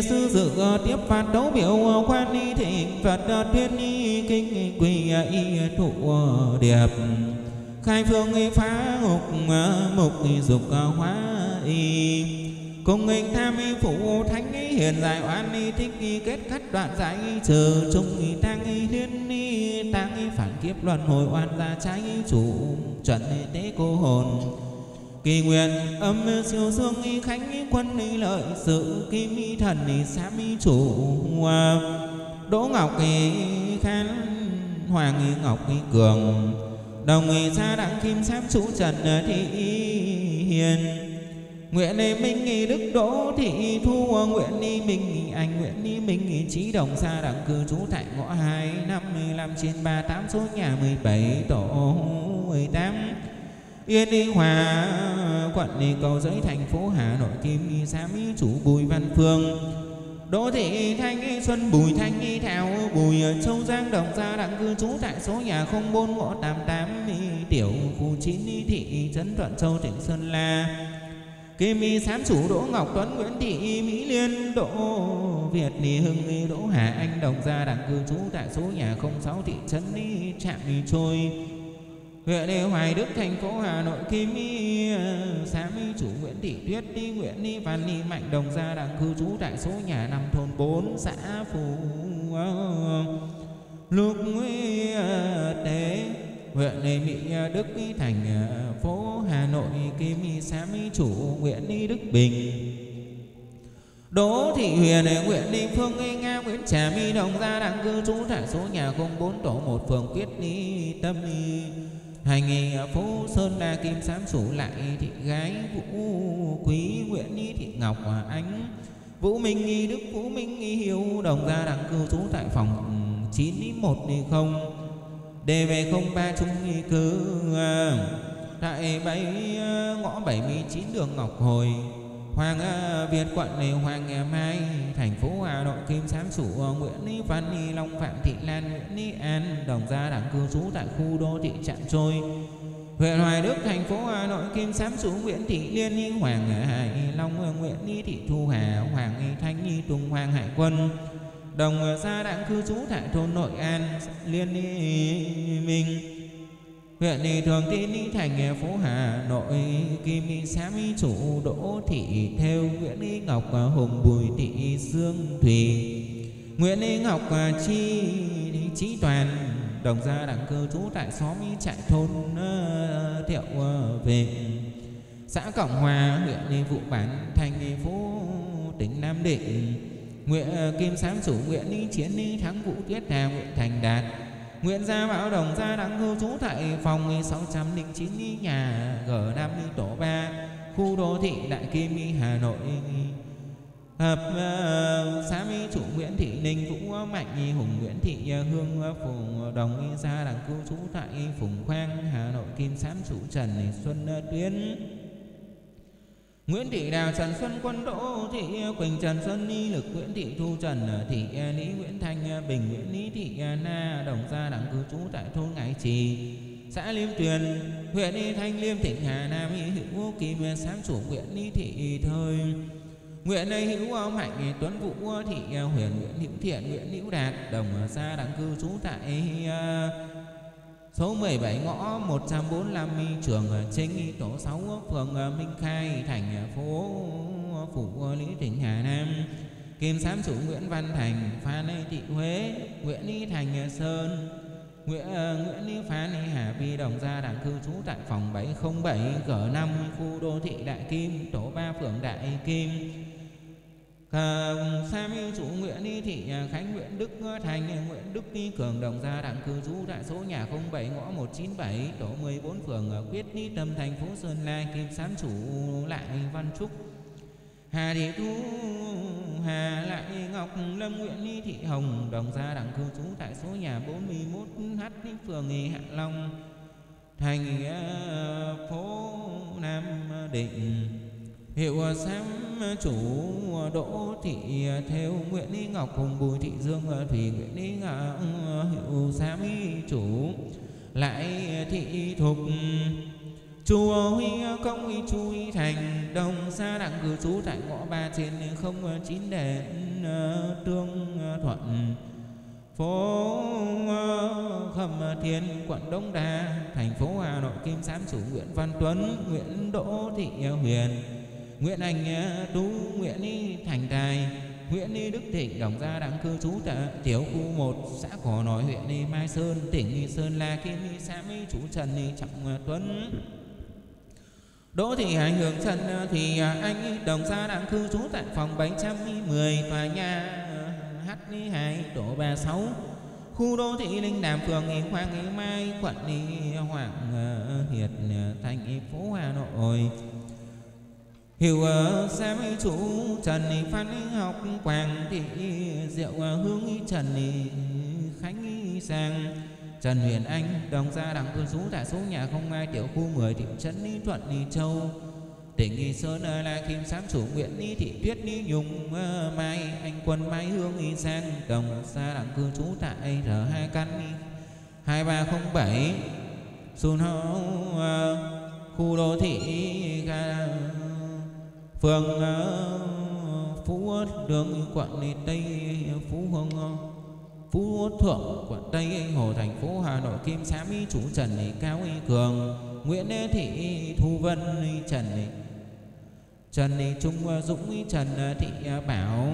Sư dự tiếp phạt đấu biểu quan y thịnh Phật thiên y kinh quỳ y thụ điệp. Khai phương y phá hục mục dục hóa y. Cùng nghịch tham y phụ thánh y hiền giải oan y thích y kết cắt đoạn giải y trừ trung y tăng y liên y tăng y phản kiếp luân hồi oan gia trái y chủ, chuẩn y tế cô hồn kỳ nguyện, âm siêu dương y khánh y quân y lợi sự kim y thần y sám y chủ hòa đỗ ngọc y khán hoàng y ngọc y cường. Đồng y gia đặng kim sám chủ trần thị hiền. Nguyện y minh y đức đỗ thị thu, nguyện y minh y anh, nguyện y minh y trí đồng xa đặng cư trú tại ngõ hai, năm mươi lăm trên ba tám số nhà mười bảy tổ mười tám. Yên y Hòa, quận cầu giấy thành phố Hà Nội, Kim y Giám chủ Bùi Văn Phương. Đỗ Thị Thanh Xuân Bùi Thanh Thảo Bùi Châu Giang Đồng Gia, đặng cư trú, tại số nhà 04 ngõ 88 tiểu, khu 9 thị, trấn Thuận, Châu tỉnh Sơn La. Kim y Sám chủ Đỗ Ngọc Tuấn, Nguyễn Thị Mỹ Liên, Đỗ Việt Nì Hưng y Đỗ Hà Anh Đồng Gia, đặng cư trú, tại số nhà 06 thị trấn Trạm Trôi huyện y hoài đức, thành phố hà nội, kim y xá y chủ, nguyễn thị tuyết đi, nguyễn ni văn ni, mạnh đồng gia đang cư trú tại số nhà năm, thôn 4 xã phù ờ. lục nguy ờ, tế huyện y mỹ ờ, đức y thành phố hà nội, kim y xá y chủ, nguyễn ni đức bình. Đỗ Thị Huyền Nguyễn Đình phương Nga, Nguyễn Trà Mi Đồng gia đang cư trú tại số nhà 04 tổ 1 phường Quyết Ni, Tâm Ni. Hai nghề phố Sơn Đa Kim Sám Sủ lại thị gái Vũ Quý Nguyễn y Thị Ngọc Ánh. Vũ Minh Nghi, Đức Vũ Minh Nghi Hiếu, Đồng gia đang cư trú tại phòng 910 DV03 Trung Nghi cư à, tại bảy à, ngõ 79 đường Ngọc Hồi. Hoàng à, Việt quận này, Hoàng à, Mai, thành phố Hà Nội Kim Sám Sủ à, Nguyễn Văn Long, Phạm Thị Lan, Nguyễn An, đồng gia, đảng cư trú tại khu đô thị Trạm Trôi. Huyện Hoài Đức, thành phố Hà Nội Kim Sám Sủ, Nguyễn Thị Liên Nhi Hoàng Hải Long Nguyễn Thị Thu Hà, Hoàng Thanh Nhi Tùng, Hoàng Hải Quân. Đồng gia đảng cư trú tại thôn Nội An, Liên Nhi Minh huyện thì thường tín đi thành phố Hà, Nội Kim Xám chủ Đỗ Thị theo Nguyễn Lý Ngọc Hùng Bùi Thị Dương Thùy. Nguyễn Lý Ngọc Chi Trí Toàn, đồng gia đặng cư trú tại xóm trại thôn ờ, Thiệu ờ, về. Xã Cộng Hòa huyện Vụ Bản thành phố tỉnh Nam Định. Nguyễn ờ, Kim Sám Chủ Nguyễn Lý Chiến đi Thắng Vũ Tuyết Hà Nguyễn Thành Đạt. Nguyễn Gia Bảo Đồng Gia Đặng cư trú tại phòng 609 nhà G5 tổ 3 khu đô thị Đại Kim Hà Nội. Hợp ờ, uh, xã mi chủ Nguyễn Thị Ninh Vũ Mạnh Hùng Nguyễn Thị ờ, Hương Phùng Đồng Gia Đặng cư trú tại Phùng Khoang Hà Nội Kim Sám chủ Trần Xuân Tuyến. Nguyễn Thị Đào, Trần Xuân Quân, Đỗ Thị Quỳnh, Trần Xuân Ni, Lực, Nguyễn Thị Thu, Trần Thị Lý, Nguyễn Thanh, Bình, Nguyễn Lý, Thị Na, Đồng Gia, Đặng cư trú tại thôn Ngãi Trì. Xã Liêm Tuyền, huyện Y Thanh, Liêm tỉnh Hà Nam hữu Kim Sám chủ Nguyễn Lý Thị Thời. Nguyễn Lê hữu Mạnh Tuấn Vũ Thị Huyền, Nguyễn Hữu Thiện, Nguyễn Hữu Đạt, Đồng Gia, Đặng cư trú tại Số 17 ngõ 145 trường ờ, Chính tổ 6 phường ờ, Minh Khai thành ờ, phố Phủ Lý tỉnh Hà Nam. Kim Sám chủ Nguyễn Văn Thành Phan Thị Huế Nguyễn Lý Thành Sơn Nguyễn, Nguyễn Lý Phan Hà Vi Đồng Gia đảng cư trú tại phòng 707 G5 khu đô thị Đại Kim tổ 3 phường Đại Kim. Sa mi chủ Nguyễn Thị à, Khánh Nguyễn Đức Thành à, Nguyễn Đức Đi Cường Đồng Gia đặng cư trú tại số nhà 07 ngõ 197 tổ 14 phường à, Quyết Ni Tâm, thành phố Sơn La Kim Sám chủ lại Văn Trúc. Hà Thị Thu, Hà Lại Ngọc, Lâm Nguyễn Thị Hồng Đồng Gia đặng cư trú tại số nhà 41 H phường Hạ Long, thành phố Nam Định hiệu sám chủ đỗ thị theo nguyễn lý ngọc cùng bùi thị dương, thủy nguyễn lý ngọc hiệu sám chủ. Lại thị thục, chùa huy công huy chu huy thành, đồng xa đặng cư trú tại ngõ ba trên, không chín đền, tương thuận. Phố khâm thiên, quận đông đa, thành phố hà nội, kim sám chủ nguyễn văn tuấn, nguyễn đỗ thị huyền. Nguyễn Anh à, Tú, Nguyễn Y Thành Tài, Nguyễn ni Đức Thịnh, Đồng Gia đặng cư trú tại tiểu khu 1 xã Cỏ nội huyện ni Mai Sơn, tỉnh Sơn La, Kim ni xã mi chủ Trần ni Trọng à, Tuấn. Đỗ Thị Hải Hưởng Trần à, thì anh Đồng Gia đặng cư trú tại phòng 710 tòa nhà H2 tổ 36 khu đô thị Linh Đàm phường Nghị Hoàng Nghị Mai quận Y Hoàng Hiệt thành phố Hà Nội Hiểu xem chủ Trần Phan học Quảng Thị Diệu Hương Trần Khánh Sang. Trần Huyền Anh Đồng gia đẳng cư trú tại số nhà 02 tiểu khu 10 thị trấn Lý Thuận Lý Châu. Tỉnh Nghi Sơn là Kim Sám, chủ Nguyễn Lý Thị Tuyết Lý Nhung Mai. Anh Quân Mai Hương Y Sang, Đồng gia đẳng cư trú tại R2 căn 2307 Xuân Hậu ờ, khu đô thị phường ờ, phú đường quận tây, phú hương phú thượng quận tây, hồ thành phố hà nội, kim xá mỹ chủ trần cao cường, nguyễn thị, thu vân, trần trần trung ờ, dũng, trần ờ, thị bảo,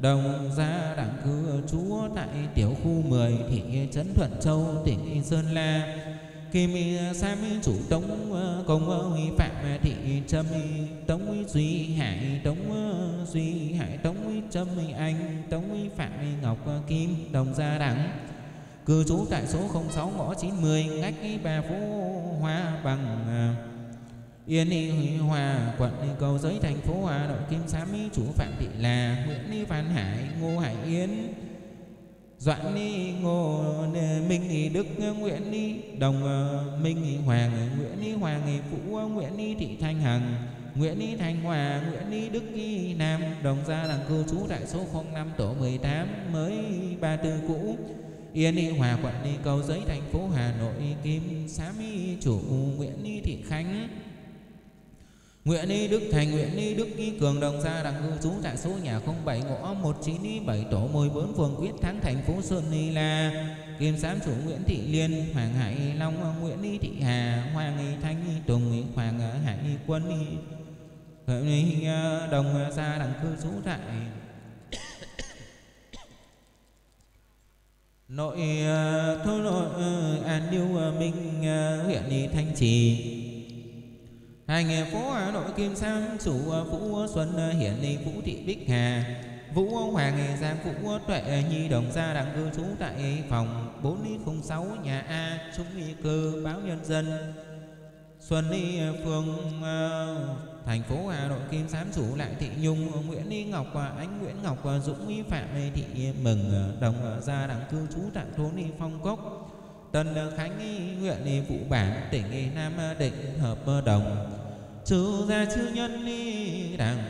đồng gia đảng cư, chúa tại tiểu khu 10 thị trấn thuận châu, tỉnh sơn la kim sam chủ tống ờ, công ờ, huy phạm thị trâm tống duy hải tống ờ, duy hải tống trâm anh tống phạm ngọc kim đồng gia đẳng. Cư trú tại số 06 ngõ 90 ngách bà phố hoa bằng Yên Huy Hòa, quận Cầu Giấy, thành phố Hà Nội, Kim Sám, chủ Phạm Thị Là, Nguyễn Văn Hải, Ngô Hải Yến, Doãn ni Ngô Minh ni Đức, Nguyễn ni Đồng ờ, Minh ni Hoàng, Nguyễn ni Hoàng ni phụ ờ, Nguyễn ni Thị Thanh Hằng, Nguyễn ni Thanh Hòa, Nguyễn ni Đức ni Nam, đồng gia làng cư trú tại số 05 tổ 18 mới 34 cũ. Yên Y Hòa, quận Y Cầu Giấy, thành phố Hà Nội, Kim Sám Y chủ Nguyễn Y Thị Khánh. Nguyễn Y Đức Thành Nguyễn Y Đức Y Cường Đồng Gia Đặng cư trú tại số nhà 07 ngõ 197 tổ 14 phường Quyết Thắng thành phố Sơn Ni La. Kim Sám chủ Nguyễn Thị Liên, Hoàng Hải Long, Nguyễn Y Thị Hà, Hoàng Y Thanh Y Tùng, Y Hoàng Hải Y Quân Y Y ờ, Đồng Gia Đặng cư trú tại nội ờ, thôn nội ờ, An Điêu Minh huyện Y Thanh Trì Hành phố Hà Nội Kim Sam chủ à, Vũ Xuân à, Hiển Ni Vũ Thị Bích Hà. Vũ Hoàng Giang Vũ Tuệ, Nhi Đồng Gia đang cư trú tại phòng 406 nhà A Trung Y Cư Báo Nhân Dân. Xuân Y à, Phương thành phố Hà Nội Kim Sám chủ Lại Thị Nhung, Nguyễn Y Ngọc Anh Nguyễn Ngọc Dũng Y Phạm Thị Mừng Đồng Gia đang cư trú tại thôn Y Phong Cốc. Tân Khánh huyện Y Vũ Bản, tỉnh Y Nam Định Hợp Đồng chư gia chư nhân đi đẳng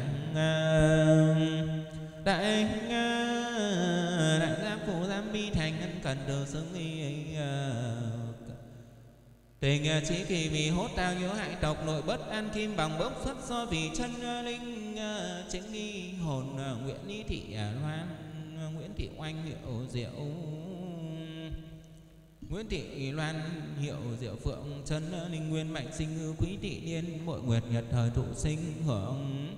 đại đại giám phụ giám bi thành ân cần đồ xứng y tình à, chỉ kỳ vì hốt tao nhớ hại tộc nội bất an kim bằng bốc xuất do vì chân à, linh à, chính nghi hồn nguyễn ni thị loan nguyễn thị oanh, hiệu diệu. Nguyễn Thị Loan, hiệu Diệu Phượng, Trấn Ninh Nguyên, Mạnh Sinh Ngư, Quý Thị Niên, Mội Nguyệt Nhật, Thời Thụ Sinh, Hưởng.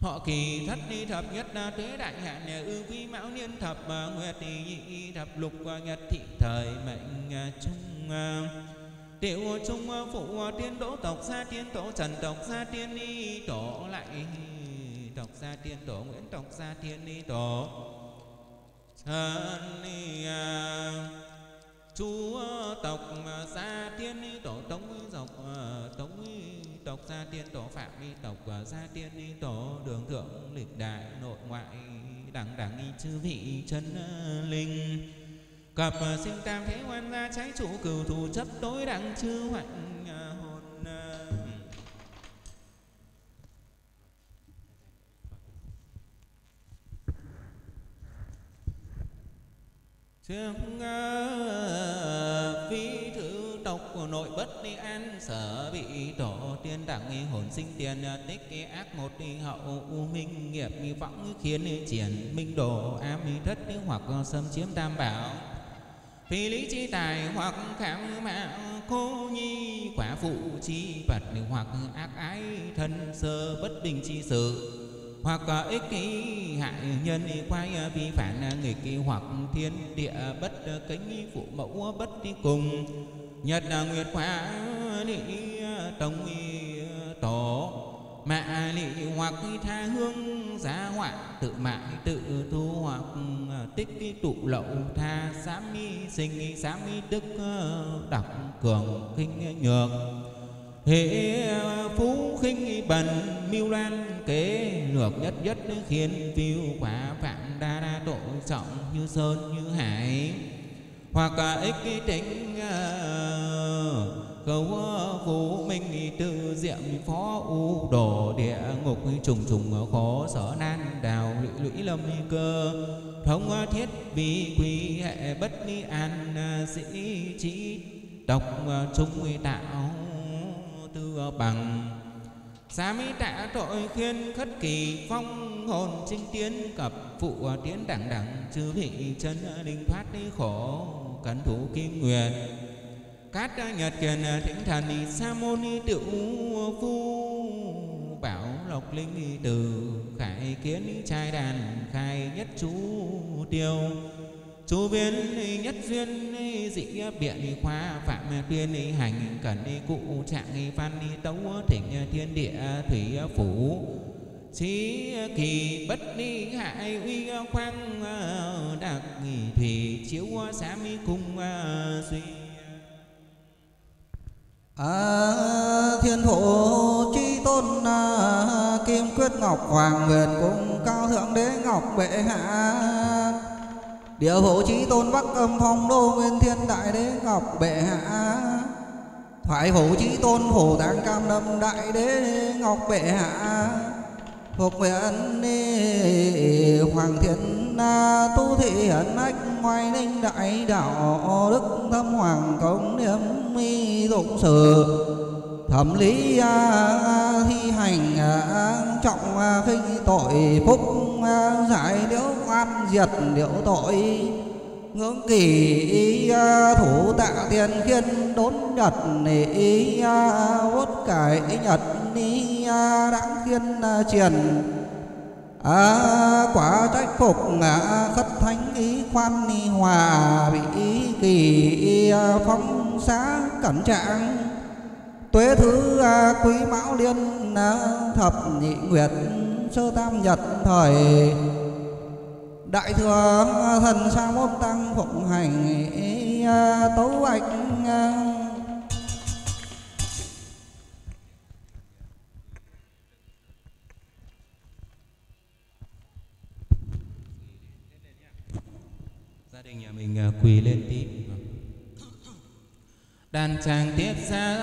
Họ kỳ thất ni thập nhất tuế đại hạn ư quý mão niên thập ờ nguyệt thị nhị thập lục ờ nhật thị thời mệnh ờ trung Tiểu trung phụ tiên đỗ tộc, gia tiên tổ, trần tộc, gia tiên ni tổ, lại tộc, gia tiên tổ, nguyễn tộc, gia tiên ni tổ. Trần ni chú tộc gia tiên tổ tống dọc ờ, tống tộc gia tiên tổ phạm y tộc ờ, gia tiên tổ đường thượng lịch đại nội ngoại, đẳng đẳng y chư vị chân ờ, linh. Cập sinh tam thế oan gia trái chủ cửu thù chấp tối đẳng chư hoạn Trước à, phi thứ tộc của nội bất đi an, sở bị tổ tiên đẳng hồn sinh tiền à, tích ác một đi hậu, u minh nghiệp nghi võng khiến triển minh đồ, ám thất hoặc xâm chiếm tam bảo. Phi lý chi tài hoặc khảm mạo cô nhi quả phụ chi vật, hoặc ác ái thân sơ bất bình chi sự hoặc ích kỷ, hại nhân quay vi phản, nghịch hoặc thiên địa bất kính, phụ mẫu bất cùng. Nhật nguyệt khóa nị tông tổ, mạ lị hoặc tha hương, giá họa tự mại tự thu hoặc tích tụ lậu, tha sám sinh, sám đức đọc cường kinh nhược hệ phú khinh bần, mưu lan kế, lược nhất nhất khiến phiêu quả phạm đa đa tội trọng như sơn như hải. Hoặc cả ích tính cầu ờ, phú minh tư diệm phó u đồ địa ngục trùng trùng khó sở nan đào lũy lũy lâm cơ. Thống thiết vi quy hệ bất ni an ờ, sĩ trí, độc ờ, trung tạo tư bằng. Giá mỹ tạ tội khiên khất kỳ phong hồn sinh tiến cập phụ tiến đẳng đẳng, chư vị chân linh thoát đi khổ, cẩn thủ kim nguyệt cát nhật kiền thỉnh thần, sa môn tự phu, bảo lộc linh từ, khải kiến trai đàn, khai nhất chú tiêu chú biến nhất duyên dị biện khoa phạm tuyên hành cẩn cụ trạng văn tấu thỉnh thiên địa thủy phủ. Chí kỳ bất ni hại uy khoang đặc thủy chiếu xá mi cung duy. À, thiên thủ chi tôn à, kim quyết ngọc hoàng nguyện cung cao thượng đế ngọc bệ hạ địa phủ trí tôn bắc âm phong đô nguyên thiên đại đế ngọc bệ hạ. Thoại phủ trí tôn phủ tạng cam lâm đại đế ngọc bệ hạ. Phục nguyện ni hoàng thiện na, tu thị hận ách ngoài ninh đại đạo, đức thâm hoàng công niệm mi dụng sự thẩm lý à, thi hành à, trọng à, khinh tội phúc giải liễu oan diệt liễu tội. Ngưỡng kỳ ý thủ tạ tiền khiên đốn nhật nỉ ý vốt cải nhật ni đáng khiên triền. Truyền à, quả trách phục à, khất thánh ý khoan ni hòa bị kỳ ý, phong xá cẩn trạng tuế thứ à, quý mão liên à, thập nhị nguyệt, sơ tam nhật thời. Đại thừa à, thần sa môn tăng phụng hành tấu bạch gia đình nhà mình quỳ lên tí đàn chàng tiết xa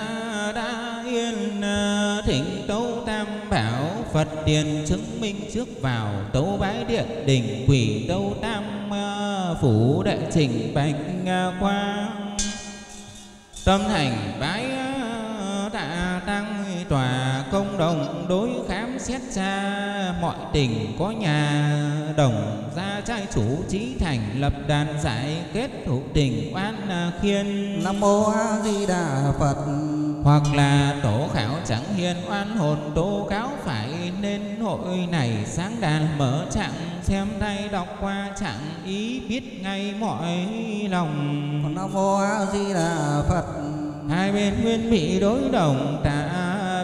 đã yên ờ, thỉnh tấu tam bảo phật tiền chứng minh trước vào tấu bái điện đỉnh quỷ tấu tam ờ, phủ đại trình bạch à, quang. Tâm thành bái tạ tăng tòa công đồng đối khám xét ra mọi tình có nhà đồng. Gia trai chủ trí thành lập đàn giải kết thủ tình oan khiên. Nam mô a di đà phật. Hoặc là tổ khảo chẳng hiền oan hồn tố cáo phải nên hội này sáng đàn mở trạng xem tay đọc qua trạng ý biết ngay mọi lòng. Nam mô a di đà phật hai bên nguyên bị đối đồng tạ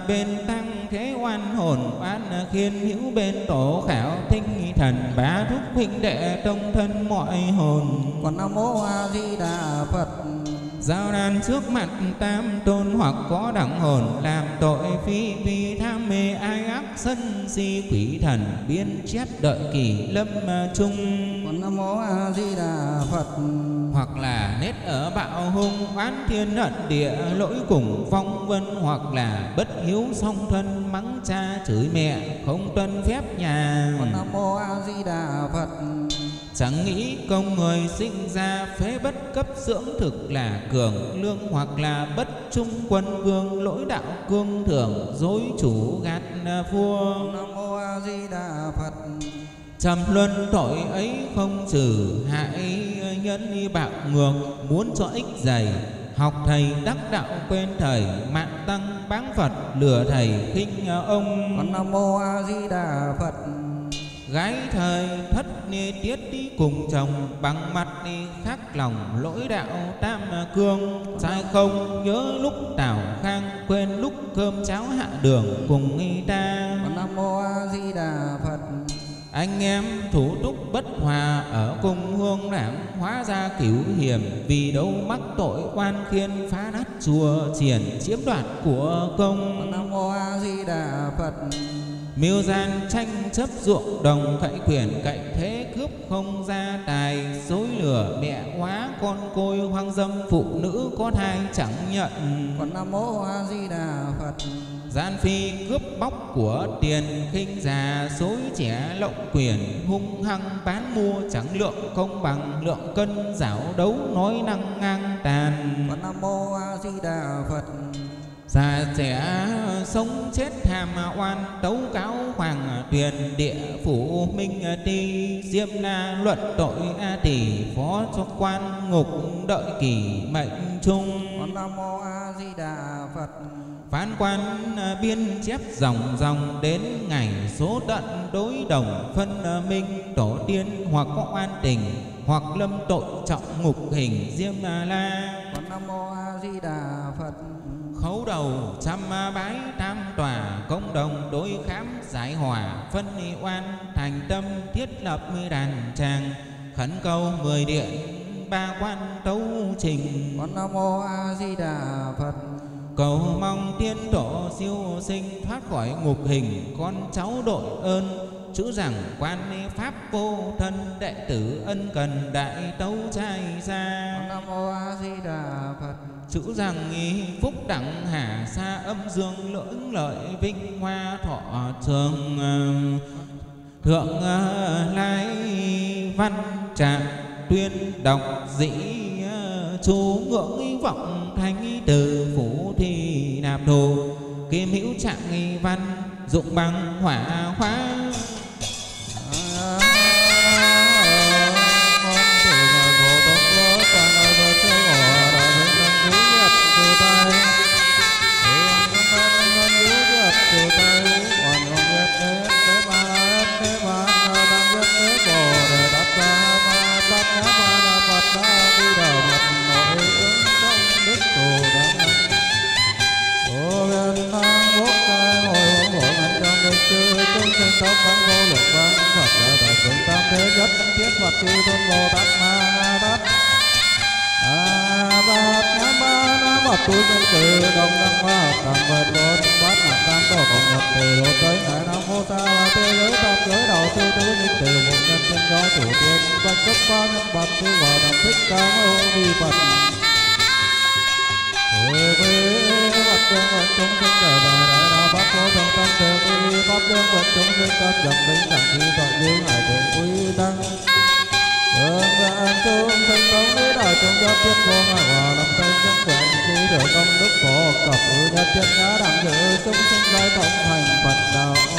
bên tăng thế oan hồn, oan khiên hữu bên tổ khảo tinh thần. Bá thúc huynh đệ trong thân mọi hồn. Còn nam mô a di đà phật giao đàn trước mặt tam tôn hoặc có đẳng hồn làm tội phi vì tham mê ai ác sân si quỷ thần biên chép đợi kỳ lâm chung. Còn nam mô a di đà phật. Hoặc là nết ở bạo hung oán thiên hận địa lỗi cùng phong vân hoặc là bất hiếu song thân mắng cha chửi mẹ không tuân phép nhà. Còn nam mô a di đà phật chẳng nghĩ công người sinh ra phế bất cấp dưỡng thực là cường lương hoặc là bất trung quân vương lỗi đạo cương thường dối chủ gạt vua nam mô a di đà phật. Trầm luân tội ấy không trừ hại nhân bạo ngược muốn cho ích dày. Học thầy đắc đạo quên thầy mạng tăng báng phật lừa thầy khinh ông. Còn nam mô a di đà phật gái thời thất ni tiết đi cùng chồng bằng mặt đi khác lòng lỗi đạo tam cương sai không nhớ lúc tảo khang quên lúc cơm cháo hạ đường cùng nghi ta. Nam mô a di đà phật. Anh em thủ túc bất hòa ở cùng hương đảm hóa ra cứu hiểm. Vì đâu mắc tội oan khiên phá nát chùa triển chiếm đoạt của công. Nam mô a di đà phật Miêu gian tranh chấp ruộng đồng cậy quyền cậy thế cướp không ra tài. Dối lửa mẹ hóa con côi hoang dâm phụ nữ có thai chẳng nhận. Còn nam mô a di đà phật. Gian phi cướp bóc của tiền khinh già dối trẻ lộng quyền hung hăng bán mua chẳng lượng công bằng lượng cân giảo đấu nói năng ngang tàn. Còn nam mô a di đà phật già trẻ sống chết tham oan tấu cáo hoàng tuyền địa phủ minh ti. Diêm la luận tội a tỷ phó cho quan ngục đợi kỳ mệnh chung. Nam mô a di đà phật. Phán quan biên chép dòng dòng đến ngày số tận đối đồng phân minh tổ tiên hoặc có oan tình hoặc lâm tội trọng ngục hình diêm la. Nam mô a di đà phật khấu đầu trăm bái tam tòa công đồng đối khám giải hòa phân y oan thành tâm thiết lập đàn tràng khẩn cầu mười điện ba quan tấu trình. Con nam mô a di đà phật. Cầu mong tiên tổ siêu sinh thoát khỏi ngục hình con cháu đội ơn chữ rằng quan pháp vô thân đệ tử ân cần đại tấu trai ra con nam mô a di đà phật chữ rằng nghi phúc đẳng hà xa âm dương lưỡng lợi vinh hoa thọ trường ờ, thượng ờ, lai văn trạng tuyên đọc dĩ ờ, chú ngưỡng vọng thánh từ phủ thì nạp đồ, kim hữu trạng văn dụng bằng hỏa khoáng phật chư tôn bồ tát ma tát a bát nam Ma nam phật tu nhân từ đồng đăng ma tăng vật bốn bát nạp tam tổ cộng nhập từ độ tới hải nam hô sa và tê giới tam giới đầu tư tứ linh từ một nhân sinh do chủ tiên bạch cấp ba nhân bạch sư vào đồng thích ca hô vi phật Ôi quý Phật tương vận chúng sinh đời đời đại đạo Pháp vô thượng tâm thường quy Pháp đương vật chúng sinh tâm dập linh đẳng chi Phật dương hải thượng quy tăng Hương và âm trung thân tống núi đảo chúng cho tiết vô ngã hòa lòng thân trong quyển khí thừa công đức phổ cập ư nhất thiết ngã đẳng dự chúng sinh lai thống thành Phật đạo